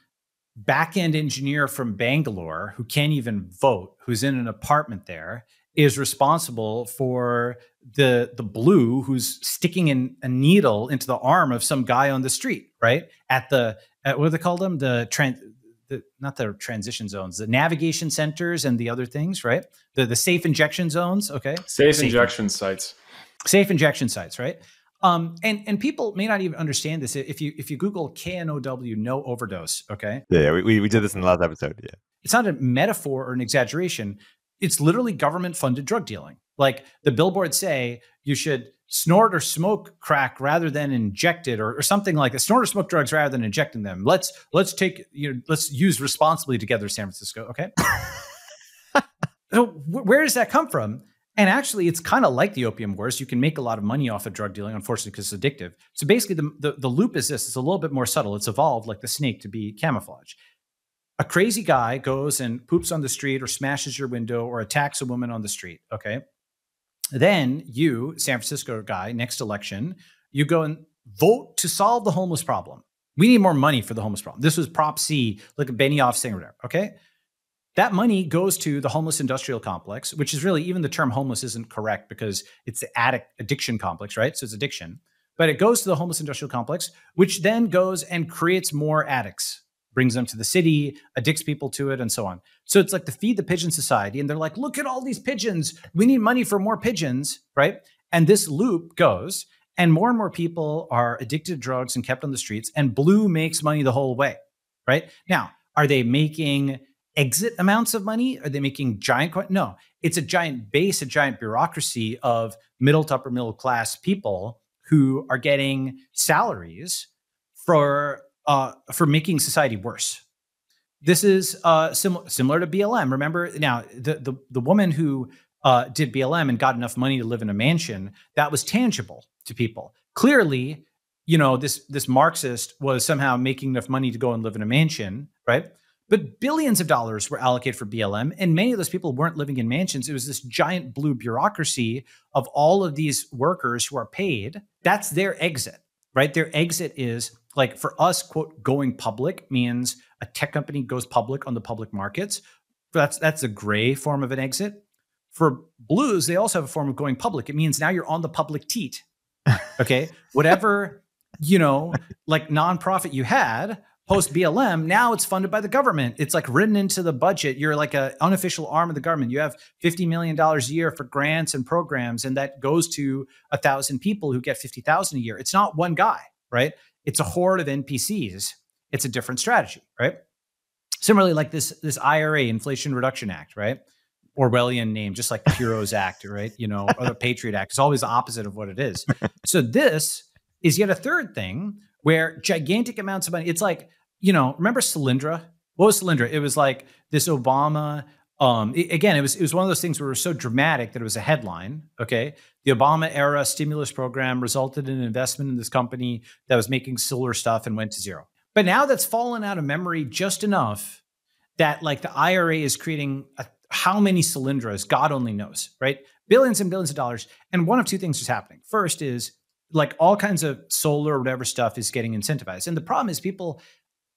Speaker 1: back end engineer from Bangalore who can't even vote, who's in an apartment there, is responsible for the the blue who's sticking in a needle into the arm of some guy on the street, right? At the at, what do they call them? The trans the not the transition zones, the navigation centers and the other things, right? The the safe injection zones, okay?
Speaker 3: Safe, safe injection sites.
Speaker 1: Safe injection sites, right? Um, and and people may not even understand this. If you if you Google KNOW, no overdose, okay?
Speaker 2: Yeah, we, we did this in the last episode. Yeah,
Speaker 1: it's not a metaphor or an exaggeration. It's literally government funded drug dealing. Like the billboards say, you should snort or smoke crack rather than inject it, or, or something like that. Snort or smoke drugs rather than injecting them. Let's let's take you know let's use responsibly together, San Francisco. Okay. so where does that come from? And actually, it's kind of like the opium wars. You can make a lot of money off of drug dealing, unfortunately, because it's addictive. So basically, the, the, the loop is this it's a little bit more subtle. It's evolved like the snake to be camouflage. A crazy guy goes and poops on the street or smashes your window or attacks a woman on the street. Okay. Then you, San Francisco guy, next election, you go and vote to solve the homeless problem. We need more money for the homeless problem. This was Prop C, like Benioff or whatever. Okay. That money goes to the homeless industrial complex, which is really even the term homeless isn't correct because it's the addict addiction complex, right? So it's addiction. But it goes to the homeless industrial complex, which then goes and creates more addicts, brings them to the city, addicts people to it, and so on. So it's like the Feed the Pigeon Society. And they're like, look at all these pigeons. We need money for more pigeons, right? And this loop goes, and more and more people are addicted to drugs and kept on the streets. And Blue makes money the whole way, right? Now, are they making exit amounts of money? Are they making giant? No, it's a giant base, a giant bureaucracy of middle to upper middle class people who are getting salaries for uh, for making society worse. This is uh, sim- similar to BLM. Remember now the the, the woman who uh, did BLM and got enough money to live in a mansion that was tangible to people. Clearly, you know this this Marxist was somehow making enough money to go and live in a mansion, right? But billions of dollars were allocated for BLM, and many of those people weren't living in mansions. It was this giant blue bureaucracy of all of these workers who are paid. That's their exit, right? Their exit is like for us, quote, going public means a tech company goes public on the public markets. That's that's a gray form of an exit. For blues, they also have a form of going public. It means now you're on the public teat. Okay. Whatever, you know, like nonprofit you had post BLM, now it's funded by the government. It's like written into the budget. You're like an unofficial arm of the government. You have $50 million a year for grants and programs, and that goes to a thousand people who get 50,000 a year. It's not one guy, right? It's a horde of NPCs. It's a different strategy, right? Similarly, like this, this IRA, Inflation Reduction Act, right? Orwellian name, just like Heroes Act, right? You know, or the Patriot Act. It's always the opposite of what it is. So this is yet a third thing where gigantic amounts of money. It's like, you know, remember Solyndra? What was Solyndra? It was like this Obama. Um, it, again, it was it was one of those things where it was so dramatic that it was a headline. Okay, the Obama era stimulus program resulted in an investment in this company that was making solar stuff and went to zero. But now that's fallen out of memory just enough that like the IRA is creating a, how many Solyndras, God only knows, right? Billions and billions of dollars. And one of two things is happening. First is like all kinds of solar or whatever stuff is getting incentivized. And the problem is people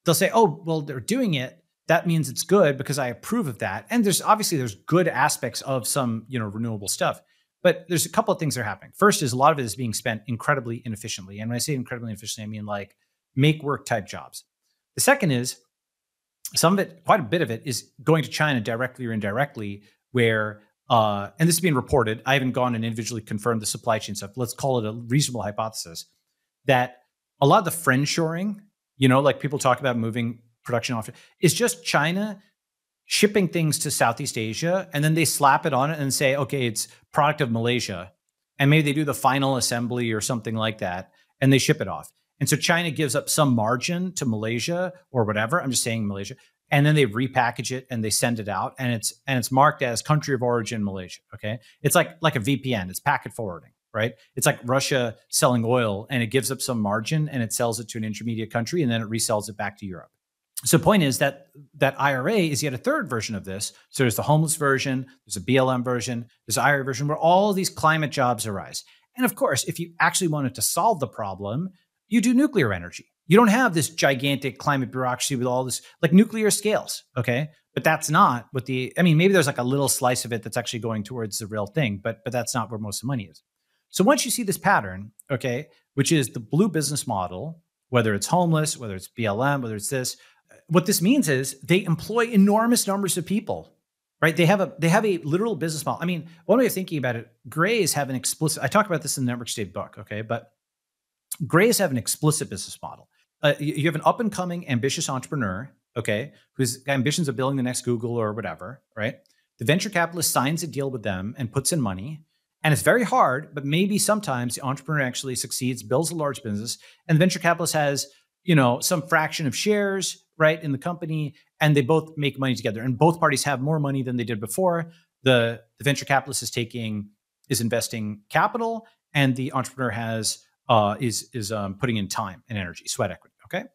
Speaker 1: they'll say, "Oh, well they're doing it. That means it's good because I approve of that." And there's obviously there's good aspects of some, you know, renewable stuff. But there's a couple of things that are happening. First is a lot of it is being spent incredibly inefficiently. And when I say incredibly inefficiently, I mean like make work type jobs. The second is some of it, quite a bit of it, is going to China directly or indirectly, where uh, and this is being reported. I haven't gone and individually confirmed the supply chain stuff. Let's call it a reasonable hypothesis that a lot of the friend shoring, you know, like people talk about moving production off, is just China shipping things to Southeast Asia and then they slap it on it and say, okay, it's product of Malaysia. And maybe they do the final assembly or something like that and they ship it off. And so China gives up some margin to Malaysia or whatever. I'm just saying Malaysia and then they repackage it and they send it out and it's and it's marked as country of origin malaysia okay it's like like a vpn it's packet forwarding right it's like russia selling oil and it gives up some margin and it sells it to an intermediate country and then it resells it back to europe so the point is that that ira is yet a third version of this so there's the homeless version there's a blm version there's an ira version where all these climate jobs arise and of course if you actually wanted to solve the problem you do nuclear energy. You don't have this gigantic climate bureaucracy with all this like nuclear scales. Okay. But that's not what the, I mean, maybe there's like a little slice of it that's actually going towards the real thing, but, but that's not where most of the money is. So once you see this pattern, okay, which is the blue business model, whether it's homeless, whether it's BLM, whether it's this, what this means is they employ enormous numbers of people right? They have a they have a literal business model. I mean one way of thinking about it grays have an explicit i talk about this in the network state book okay? But grays have an explicit business model. Uh, you have an up and coming ambitious entrepreneur okay? Whose ambitions of building the next google or whatever right? The venture capitalist signs a deal with them and puts in money. And it's very hard but maybe sometimes the entrepreneur actually succeeds builds a large business and the venture capitalist has you know some fraction of shares right in the company and they both make money together and both parties have more money than they did before. The, the venture capitalist is taking is investing capital and the entrepreneur has uh, is is um, putting in time and energy sweat equity okay?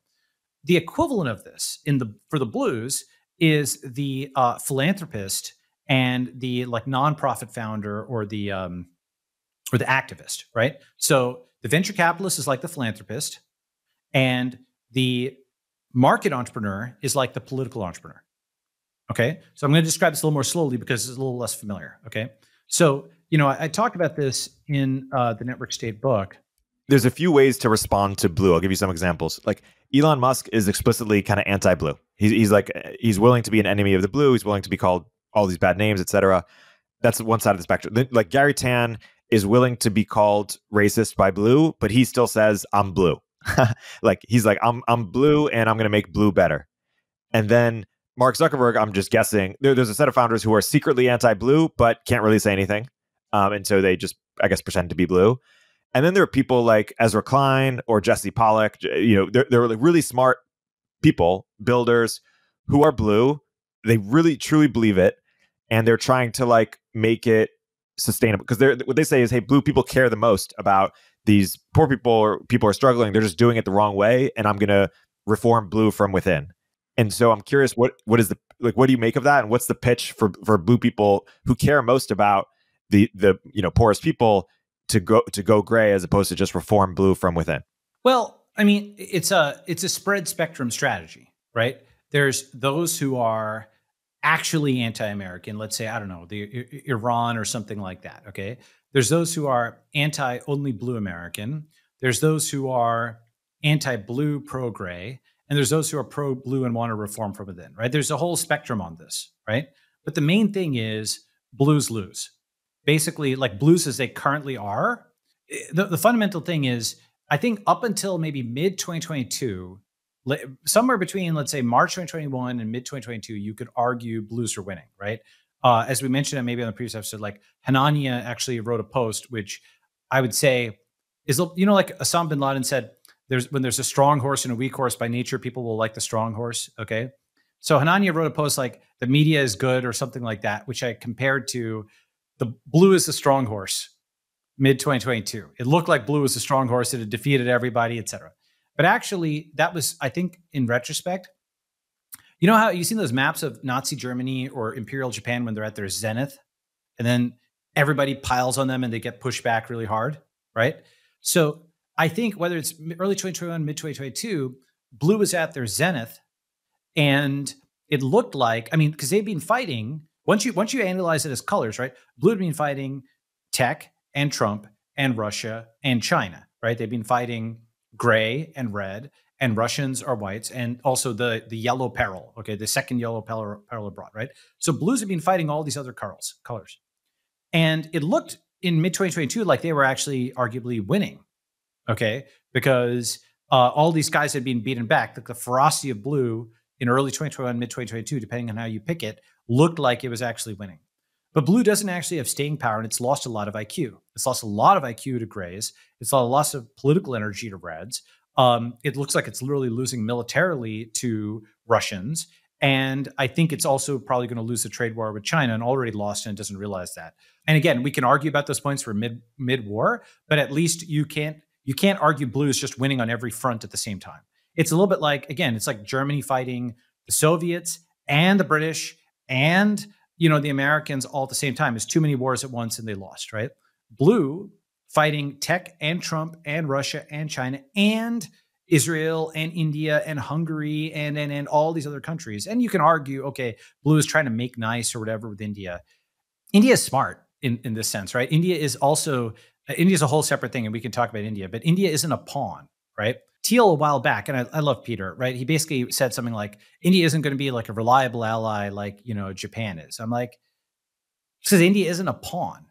Speaker 1: The equivalent of this in the for the blues is the uh, philanthropist and the like nonprofit founder or the um, or the activist right? So the venture capitalist is like the philanthropist and the market entrepreneur is like the political entrepreneur. Okay. So I'm going to describe this a little more slowly because it's a little less familiar. Okay. So, you know, I, I talked about this in uh, the Network State book.
Speaker 2: There's a few ways to respond to blue. I'll give you some examples. Like Elon Musk is explicitly kind of anti-blue. He's, he's like he's willing to be an enemy of the blue. He's willing to be called all these bad names, etc. That's one side of the spectrum. Like Garry Tan is willing to be called racist by blue, but he still says I'm blue. like he's like, I'm I'm blue and I'm gonna make blue better. And then Mark Zuckerberg, I'm just guessing, there, there's a set of founders who are secretly anti-blue but can't really say anything, um, and so they just, I guess, pretend to be blue. And then there are people like Ezra Klein or Jesse Pollak. You know, they're they're like really smart people, builders who are blue. They really truly believe it, and they're trying to like make it sustainable because they're what they say is, hey, blue people care the most about these poor people or people are struggling they're just doing it the wrong way and i'm going to reform blue from within. And so i'm curious what what is the like what do you make of that? And what's the pitch for for blue people who care most about the the you know poorest people to go to go gray as opposed to just reform blue from within?
Speaker 1: Well i mean it's a it's a spread spectrum strategy right? There's those who are actually anti-american let's say i don't know the iran or something like that okay there's those who are anti only blue American. There's those who are anti blue, pro gray. And there's those who are pro blue and want to reform from within, right? There's a whole spectrum on this, right? But the main thing is blues lose. Basically, like blues as they currently are, eh, the, the fundamental thing is I think up until maybe mid 2022, somewhere between let's say March 2021 and mid 2022, you could argue blues are winning, right? uh, as we mentioned maybe on the previous episode, like Hanania actually wrote a post, which I would say is, you know, like Osama bin Laden said, there's when there's a strong horse and a weak horse by nature, people will like the strong horse. Okay. So Hanania wrote a post like the media is good or something like that, which I compared to the blue is the strong horse mid 2022. It looked like blue was the strong horse. It had defeated everybody, etc. But actually, that was, I think, in retrospect, you know how you've seen those maps of Nazi Germany or Imperial Japan when they're at their zenith, and then everybody piles on them and they get pushed back really hard, right? So I think whether it's early 2021, mid 2022, blue was at their zenith, and it looked like I mean because they've been fighting. Once you once you analyze it as colors, right? Blue had been fighting tech and Trump and Russia and China, right? They've been fighting gray and red and Russians are whites, and also the the yellow peril. Okay, the second yellow peril, peril abroad, right? So blues have been fighting all these other colors, colors, and it looked in mid 2022 like they were actually arguably winning. Okay, because uh, all these guys had been beaten back. Like the ferocity of blue in early 2021, mid 2022, depending on how you pick it, looked like it was actually winning. But blue doesn't actually have staying power, and it's lost a lot of IQ. It's lost a lot of IQ to grays. It's lost a lot of political energy to reds. Um, it looks like it's literally losing militarily to Russians. And I think it's also probably going to lose the trade war with China and already lost and doesn't realize that. And again, we can argue about those points for mid mid war, but at least you can't you can't argue blue is just winning on every front at the same time. It's a little bit like again, it's like Germany fighting the Soviets and the British and you know the Americans all at the same time. It's too many wars at once and they lost, right? Blue fighting tech and Trump and Russia and China and Israel and India and Hungary and, and and all these other countries. And you can argue, okay, blue is trying to make nice or whatever with India. India is smart in, in this sense, right? India is also uh, India is a whole separate thing, and we can talk about India, but India isn't a pawn, right? Thiel a while back, and I, I love Peter, right? He basically said something like, India isn't going to be like a reliable ally like, you know, Japan is. I'm like, because India isn't a pawn,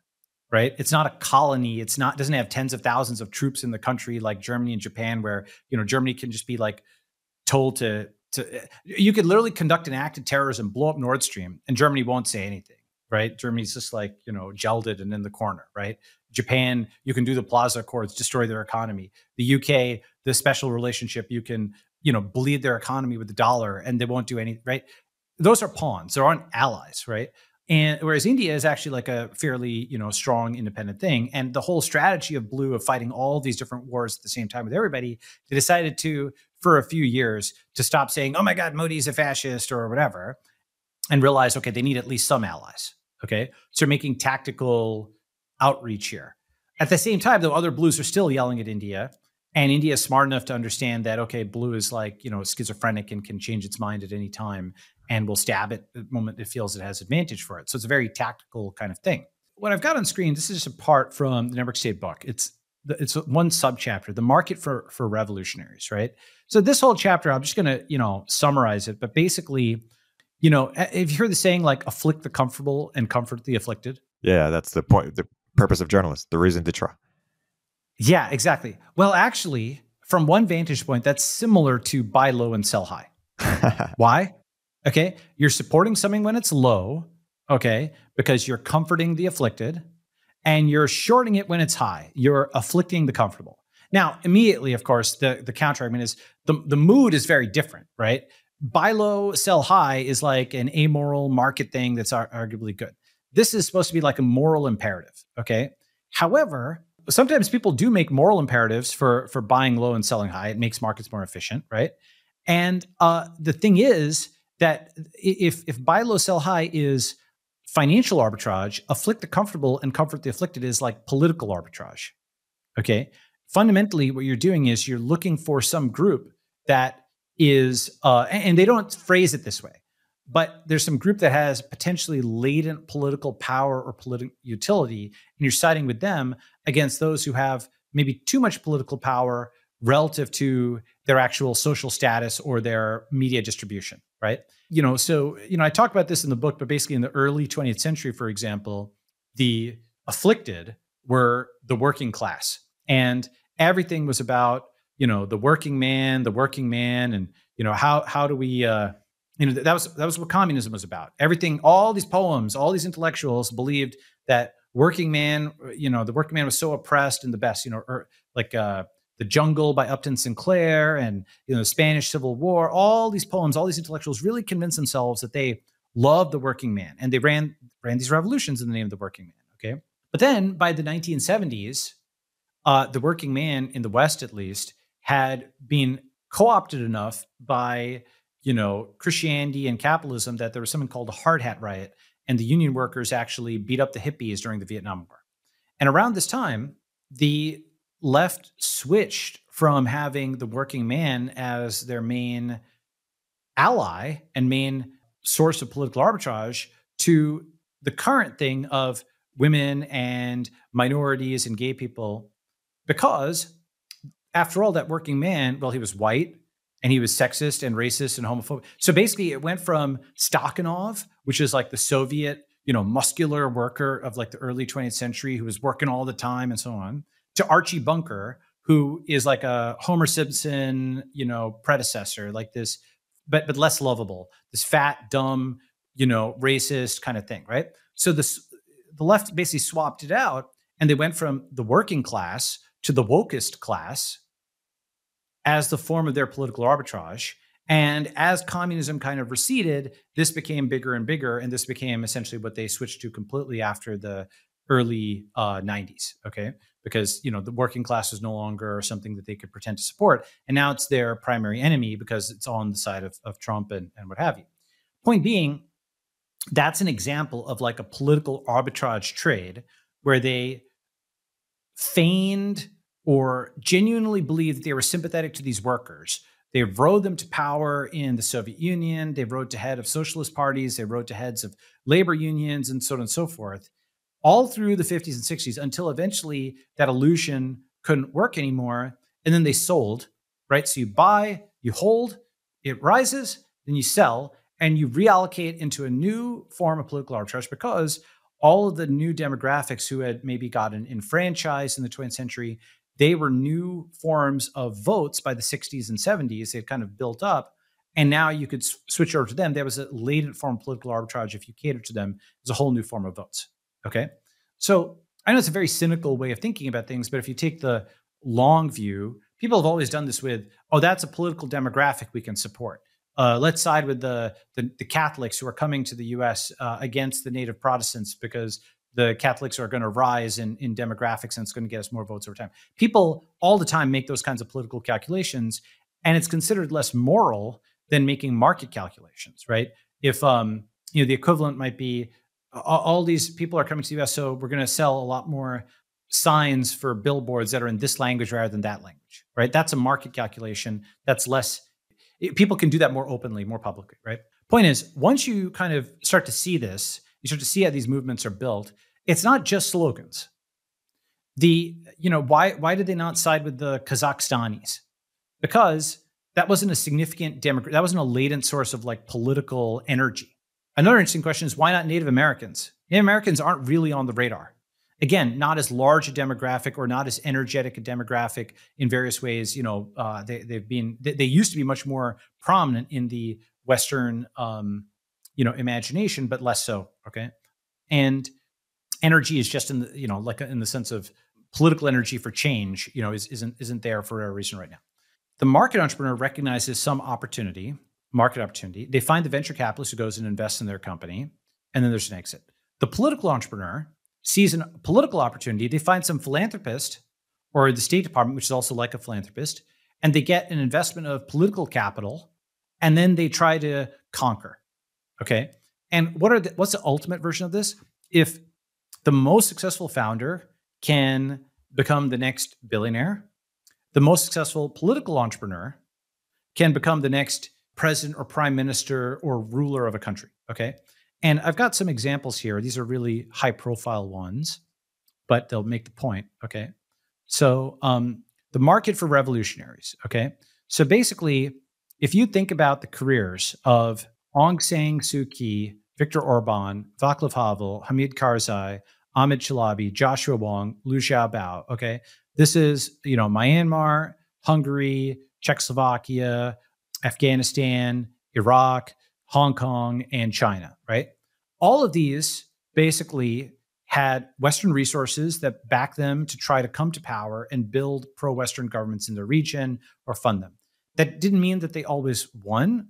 Speaker 1: right? It's not a colony. It's not doesn't have tens of thousands of troops in the country like Germany and Japan, where you know Germany can just be like told to to. Eh, you could literally conduct an act of terrorism, blow up Nord Stream, and Germany won't say anything, right? Germany's just like you know gelded and in the corner, right? Japan, you can do the Plaza Accords, destroy their economy. The UK, the special relationship, you can you know bleed their economy with the dollar, and they won't do any right. Those are pawns. There aren't allies, right? And whereas India is actually like a fairly, you know, strong independent thing. And the whole strategy of blue of fighting all these different wars at the same time with everybody, they decided to, for a few years, to stop saying, oh my God, Modi's a fascist or whatever, and realize, okay, they need at least some allies. Okay. So making tactical outreach here. At the same time, though, other blues are still yelling at India. And India is smart enough to understand that, okay, blue is like, you know, schizophrenic and can change its mind at any time and will stab it the moment it feels it has advantage for it. So it's a very tactical kind of thing. What I've got on screen, this is just a part from the Network State book. It's it's one subchapter, the market for for revolutionaries, right? So this whole chapter, I'm just to you know summarize it, but basically, you know, if you heard the saying like "afflict the comfortable and comfort the afflicted"?
Speaker 2: Yeah, that's the point. The purpose of journalists, the reason to try.
Speaker 1: Yeah, exactly. Well, actually, from one vantage point, that's similar to buy low and sell high. Why? Okay. You're supporting something when it's low. Okay. Because you're comforting the afflicted and you're shorting it when it's high. You're afflicting the comfortable. Now, immediately, of course, the, the counter argument is the, the mood is very different, right? Buy low, sell high is like an amoral market thing that's arguably good. This is supposed to be like a moral imperative. Okay. However, sometimes people do make moral imperatives for for buying low and selling high. It makes markets more efficient, right? And uh, the thing is, that if if buy low sell high is financial arbitrage, afflict the comfortable and comfort the afflicted is like political arbitrage. Okay, fundamentally, what you're doing is you're looking for some group that is, uh, and they don't phrase it this way, but there's some group that has potentially latent political power or political utility, and you're siding with them against those who have maybe too much political power relative to their actual social status or their media distribution, right? You know, so, you know, I talk about this in the book, but basically in the early 20th century, for example, the afflicted were the working class. And everything was about, you know, the working man, the working man, and, you know, how how do we uh you know that was that was what communism was about everything all these poems all these intellectuals believed that working man you know the working man was so oppressed and the best you know or like uh the Jungle by Upton Sinclair and you know the Spanish Civil War, all these poems, all these intellectuals really convinced themselves that they loved the working man and they ran ran these revolutions in the name of the working man. Okay. But then by the 1970s, uh, the working man in the West, at least, had been co-opted enough by you know Christianity and capitalism that there was something called a hard hat riot, and the union workers actually beat up the hippies during the Vietnam War. And around this time, the left switched from having the working man as their main ally and main source of political arbitrage to the current thing of women and minorities and gay people because after all that working man well he was white and he was sexist and racist and homophobic so basically it went from stakhanov which is like the soviet you know muscular worker of like the early 20th century who was working all the time and so on to Archie Bunker, who is like a Homer Simpson, you know, predecessor, like this, but but less lovable, this fat, dumb, you know, racist kind of thing, right? So this the left basically swapped it out, and they went from the working class to the wokest class as the form of their political arbitrage. And as communism kind of receded, this became bigger and bigger, and this became essentially what they switched to completely after the early uh, 90s. Okay, because you know the working class is no longer something that they could pretend to support, and now it's their primary enemy because it's on the side of, of Trump and, and what have you. Point being, that's an example of like a political arbitrage trade where they feigned or genuinely believed that they were sympathetic to these workers. They rode them to power in the Soviet Union. They rode to head of socialist parties. They rode to heads of labor unions and so on and so forth, all through the 50s and 60s until eventually that illusion couldn't work anymore. And then they sold, right? So you buy, you hold, it rises, then you sell, and you reallocate into a new form of political arbitrage because all of the new demographics who had maybe gotten enfranchised in the 20th century they were new forms of votes by the 60s and 70s. They'd kind of built up. And now you could switch over to them. There was a latent form of political arbitrage. If you cater to them, it's a whole new form of votes. Okay. So I know it's a very cynical way of thinking about things, but if you take the long view, people have always done this with, oh, that's a political demographic we can support. Uh, let's side with the, the, the Catholics who are coming to the U.S. Uh, against the native Protestants because the Catholics are going to rise in, in demographics and it's going to get us more votes over time. People all the time make those kinds of political calculations, and it's considered less moral than making market calculations, right? If um, you know the equivalent might be all, all these people are coming to the US, so we're going to sell a lot more signs for billboards that are in this language rather than that language, right? That's a market calculation. That's less. It, people can do that more openly, more publicly, right? Point is, once you kind of start to see this, you start to see how these movements are built. It's not just slogans. The, you know, why why did they not side with the Kazakhstanis? Because that wasn't a significant demographic, that wasn't a latent source of like political energy. Another interesting question is why not Native Americans? Native Americans aren't really on the radar. Again, not as large a demographic or not as energetic a demographic in various ways. You know, uh, they, have been they, they, used to be much more prominent in the Western um, you know imagination but less so okay? And energy is just in the you know like in the sense of political energy for change you know is, isn't isn't there for a reason right now. The market entrepreneur recognizes some opportunity market opportunity. They find the venture capitalist who goes and invests in their company and then there's an exit. The political entrepreneur sees a political opportunity. They find some philanthropist or the state department which is also like a philanthropist and they get an investment of political capital and then they try to conquer Okay. And what are the, what's the ultimate version of this? If the most successful founder can become the next billionaire, the most successful political entrepreneur can become the next president or prime minister or ruler of a country. Okay. And I've got some examples here. These are really high profile ones, but they'll make the point. Okay. So, um, the market for revolutionaries. Okay. So basically, if you think about the careers of Aung San Suu Kyi, Viktor Orban, Václav Havel, Hamid Karzai, Ahmed Chalabi, Joshua Wong, Liu Xiaobo. Okay. This is, you know, Myanmar, Hungary, Czechoslovakia, Afghanistan, Iraq, Hong Kong, and China, right? All of these basically had Western resources that back them to try to come to power and build pro Western governments in the region or fund them. That didn't mean that they always won,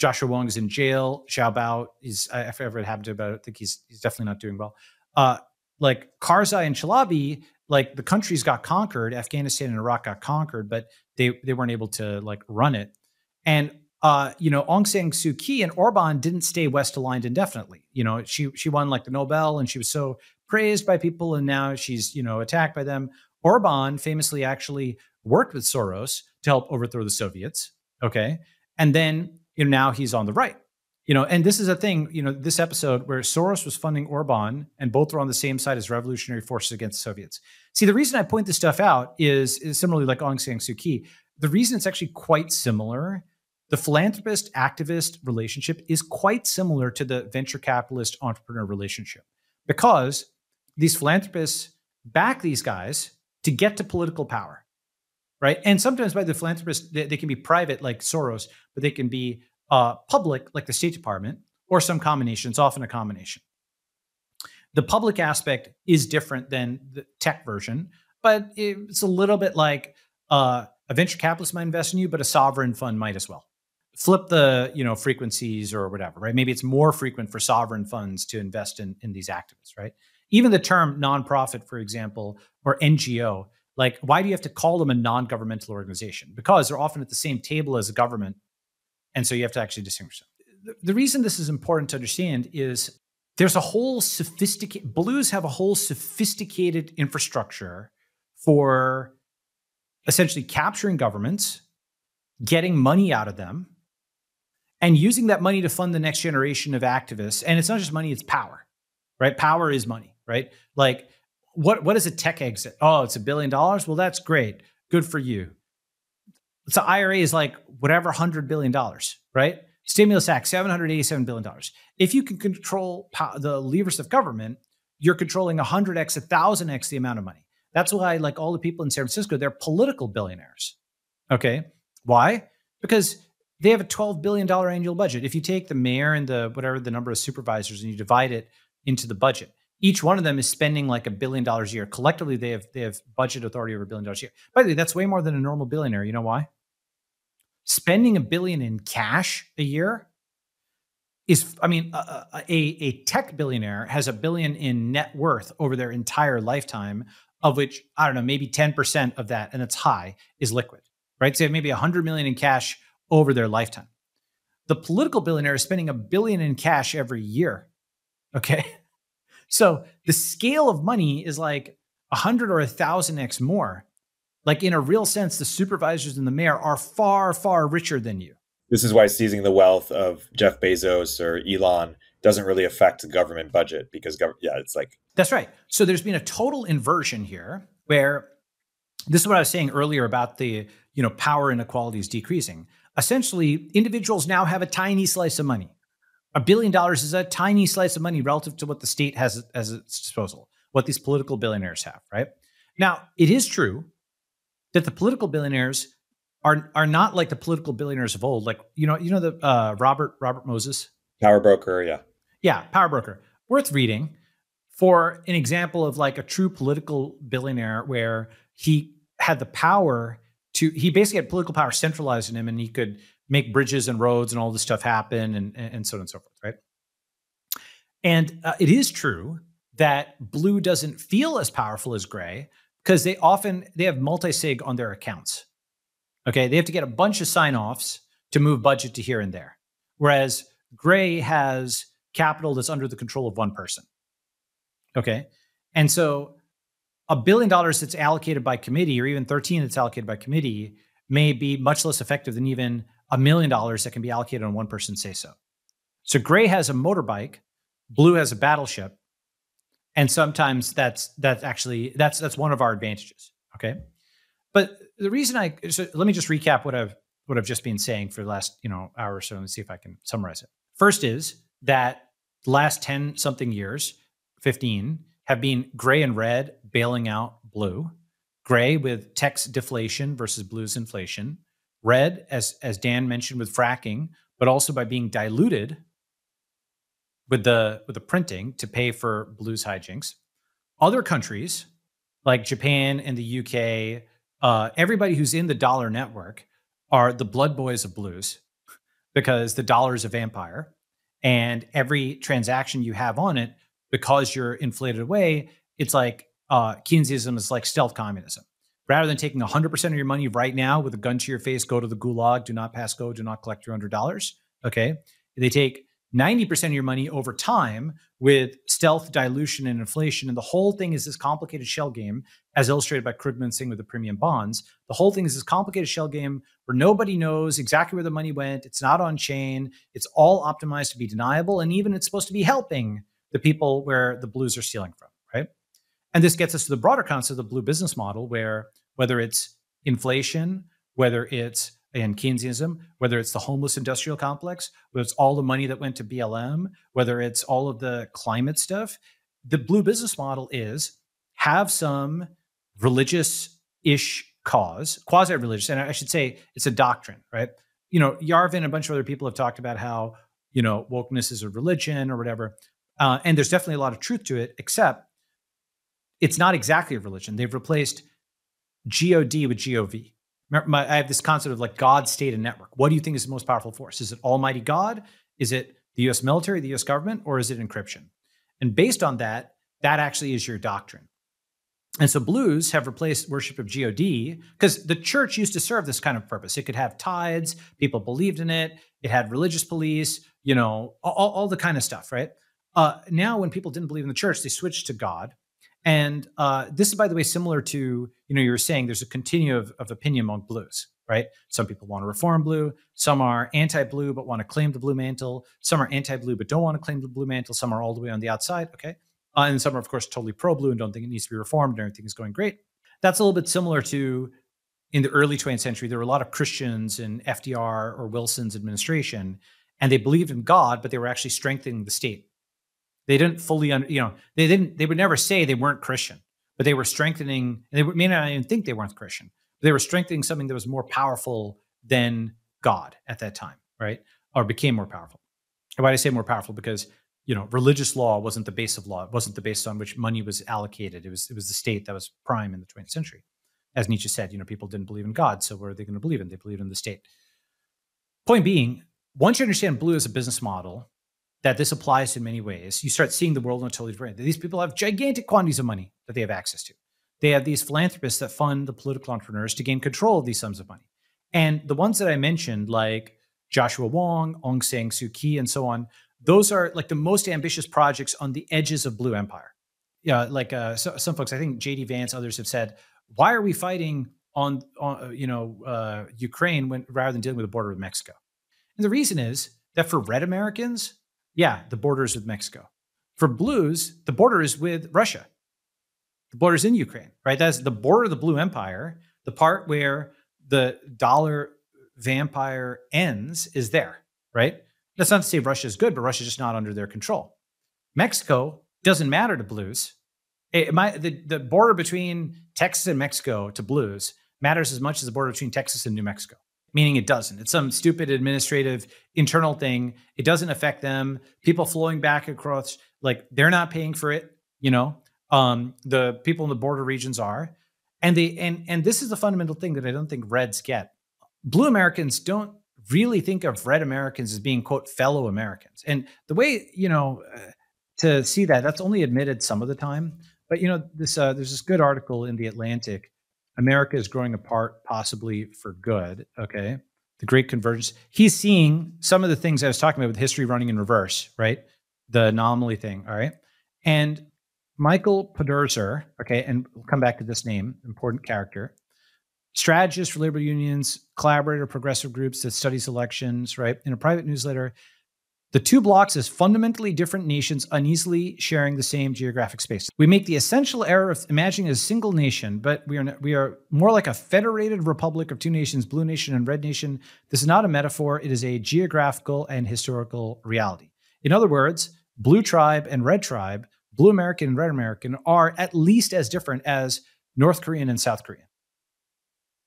Speaker 1: Joshua Wong is in jail. Xiaobo is, I forget happened to but I think he's he's definitely not doing well. Uh, like Karzai and Chalabi, like the countries got conquered, Afghanistan and Iraq got conquered, but they they weren't able to like run it. And uh, you know, Aung San Suu Kyi and Orban didn't stay West aligned indefinitely. You know, she she won like the Nobel and she was so praised by people, and now she's you know attacked by them. Orban famously actually worked with Soros to help overthrow the Soviets. Okay, and then you know, now he's on the right. You know, and this is a thing, you know, this episode where Soros was funding Orban and both were on the same side as revolutionary forces against Soviets. See, the reason I point this stuff out is, is similarly like Aung San Suu Kyi. The reason it's actually quite similar, the philanthropist activist relationship is quite similar to the venture capitalist entrepreneur relationship because these philanthropists back these guys to get to political power right? And sometimes by the philanthropists, they, they, can be private, like Soros, but they can be uh, public, like the State Department, or some combination. It's often a combination. The public aspect is different than the tech version, but it's a little bit like uh, a venture capitalist might invest in you, but a sovereign fund might as well. Flip the you know frequencies or whatever, right? Maybe it's more frequent for sovereign funds to invest in in these activists, right? Even the term nonprofit, for example, or NGO, like why do you have to call them a non-governmental organization? Because they're often at the same table as a government and so you have to actually distinguish them. The reason this is important to understand is there's a whole sophisticated, blues have a whole sophisticated infrastructure for essentially capturing governments, getting money out of them, and using that money to fund the next generation of activists. And it's not just money, it's power, right? Power is money, right? Like, what, what is a tech exit? Oh, it's a billion dollars? Well, that's great. Good for you. So IRA is like whatever $100 billion, right? Stimulus Act, $787 billion. If you can control the levers of government, you're controlling 100x, 1000x the amount of money. That's why, like all the people in San Francisco, they're political billionaires. Okay. Why? Because they have a $12 billion annual budget. If you take the mayor and the whatever the number of supervisors and you divide it into the budget, each one of them is spending like a billion dollars a year. Collectively, they have they have budget authority over a billion dollars a year. By the way, that's way more than a normal billionaire. You know why? Spending a billion in cash a year is, I mean, a, a, a tech billionaire has a billion in net worth over their entire lifetime, of which I don't know, maybe ten percent of that, and it's high, is liquid. Right? So maybe a hundred million in cash over their lifetime. The political billionaire is spending a billion in cash every year. Okay. So the scale of money is like a hundred or a thousand X more. Like in a real sense, the supervisors and the mayor are far, far richer than you.
Speaker 2: This is why seizing the wealth of Jeff Bezos or Elon doesn't really affect the government budget because, gov- yeah, it's like.
Speaker 1: That's right. So there's been a total inversion here where this is what I was saying earlier about the, you know, power inequality is decreasing essentially individuals now have a tiny slice of money. A billion dollars is a tiny slice of money relative to what the state has as its disposal, what these political billionaires have, right? Now, it is true that the political billionaires are are not like the political billionaires of old. Like, you know, you know the uh, Robert Robert Moses?
Speaker 2: Power broker, yeah.
Speaker 1: Yeah, power broker. Worth reading for an example of like a true political billionaire where he had the power to he basically had political power centralized in him and he could make bridges and roads and all this stuff happen and, and so on and so forth right and uh, it is true that blue doesn't feel as powerful as gray because they often they have multi-sig on their accounts okay they have to get a bunch of sign-offs to move budget to here and there whereas gray has capital that's under the control of one person okay and so a billion dollars that's allocated by committee or even 13 that's allocated by committee may be much less effective than even a million dollars that can be allocated on one person say so. So gray has a motorbike, blue has a battleship, and sometimes that's that's actually that's that's one of our advantages. Okay, but the reason I so let me just recap what I've what I've just been saying for the last you know hour or so and see if I can summarize it. First is that last ten something years, fifteen, have been gray and red bailing out blue, gray with tech's deflation versus blue's inflation, red, as, as Dan mentioned, with fracking, but also by being diluted with the, with the printing to pay for blue's hijinks. Other countries like Japan and the UK, uh, everybody who's in the dollar network are the blood boys of blues because the dollar is a vampire. And every transaction you have on it because you're inflated away, it's like uh, Keynesianism is like stealth communism. Rather than taking 100% of your money right now with a gun to your face, go to the gulag, do not pass go, do not collect your $100. Okay. They take 90% of your money over time with stealth, dilution, and inflation. And the whole thing is this complicated shell game, as illustrated by Krugman Singh with the premium bonds. The whole thing is this complicated shell game where nobody knows exactly where the money went. It's not on chain. It's all optimized to be deniable. And even it's supposed to be helping the people where the blues are stealing from, right? And this gets us to the broader concept of the blue business model, where whether it's inflation, whether it's in Keynesianism, whether it's the homeless industrial complex, whether it's all the money that went to BLM, whether it's all of the climate stuff, the blue business model is have some religious ish cause, quasi religious, and I should say it's a doctrine, right? You know, Yarvin and a bunch of other people have talked about how, you know, wokeness is a religion or whatever. Uh, and there's definitely a lot of truth to it, except it's not exactly a religion. They've replaced God with GOV. My, I have this concept of like God, state, and network. What do you think is the most powerful force? Is it Almighty God? Is it the US military, the US government, or is it encryption? And based on that, that actually is your doctrine. And so blues have replaced worship of God because the church used to serve this kind of purpose. It could have tithes, people believed in it, it had religious police, you know, all, all the kind of stuff, right? Uh, now, when people didn't believe in the church, they switched to God. And uh, this is, by the way, similar to you know, you were saying there's a continuum of, of opinion among blues, right? Some people want to reform blue. Some are anti-blue but want to claim the blue mantle. Some are anti-blue but don't want to claim the blue mantle. Some are all the way on the outside. Okay, uh, and some are of course totally pro-blue and don't think it needs to be reformed and everything is going great. That's a little bit similar to in the early 20th century. There were a lot of Christians in FDR or Wilson's administration, and they believed in God, but they were actually strengthening the state. They didn't fully, un, you know, they didn't. They would never say they weren't Christian, but they were strengthening. They may not even think they weren't Christian but they were strengthening something that was more powerful than God at that time, right? Or became more powerful. And why do I say more powerful? Because you know, religious law wasn't the base of law. It wasn't the base on which money was allocated. It was it was the state that was prime in the 20th century. As Nietzsche said, you know, people didn't believe in God, so what are they going to believe in? They believed in the state. Point being, once you understand blue as a business model, that this applies in many ways, you start seeing the world in a totally different way. These people have gigantic quantities of money that they have access to. They have these philanthropists that fund the political entrepreneurs to gain control of these sums of money. And the ones that I mentioned, like Joshua Wong, Aung San Suu Kyi, and so on, those are like the most ambitious projects on the edges of Blue Empire. Yeah, like uh, so, some folks, I think JD Vance, others have said, why are we fighting on, on uh, you know, uh, Ukraine when rather than dealing with the border with Mexico? And the reason is that for red Americans, yeah, the border is with Mexico. For blues, the border is with Russia. The border's in Ukraine, right? That's the border of the Blue Empire. The part where the dollar vampire ends is there, right? That's not to say Russia is good, but Russia's just not under their control. Mexico doesn't matter to blues. It, my, the, the border between Texas and Mexico to blues matters as much as the border between Texas and New Mexico, meaning it doesn't. It's some stupid administrative internal thing. It doesn't affect them. People flowing back across, like they're not paying for it, you know? Um, the people in the border regions are, and they and and this is the fundamental thing that I don't think Reds get. Blue Americans don't really think of red Americans as being quote fellow Americans, and the way you know uh, to see that that's only admitted some of the time. But you know this uh, there's this good article in the Atlantic. America is growing apart, possibly for good. Okay, the Great Convergence. He's seeing some of the things I was talking about with history running in reverse, right? The anomaly thing. All right, and Michael Podhorzer, okay, and we'll come back to this name, important character, strategist for labor unions, collaborator, progressive groups that studies elections, right? In a private newsletter, the two blocks as fundamentally different nations uneasily sharing the same geographic space. We make the essential error of imagining a single nation, but we are we are more like a federated republic of two nations, blue nation and red nation. This is not a metaphor, it is a geographical and historical reality. In other words, blue tribe and red tribe Blue American and Red American are at least as different as North Korean and South Korean.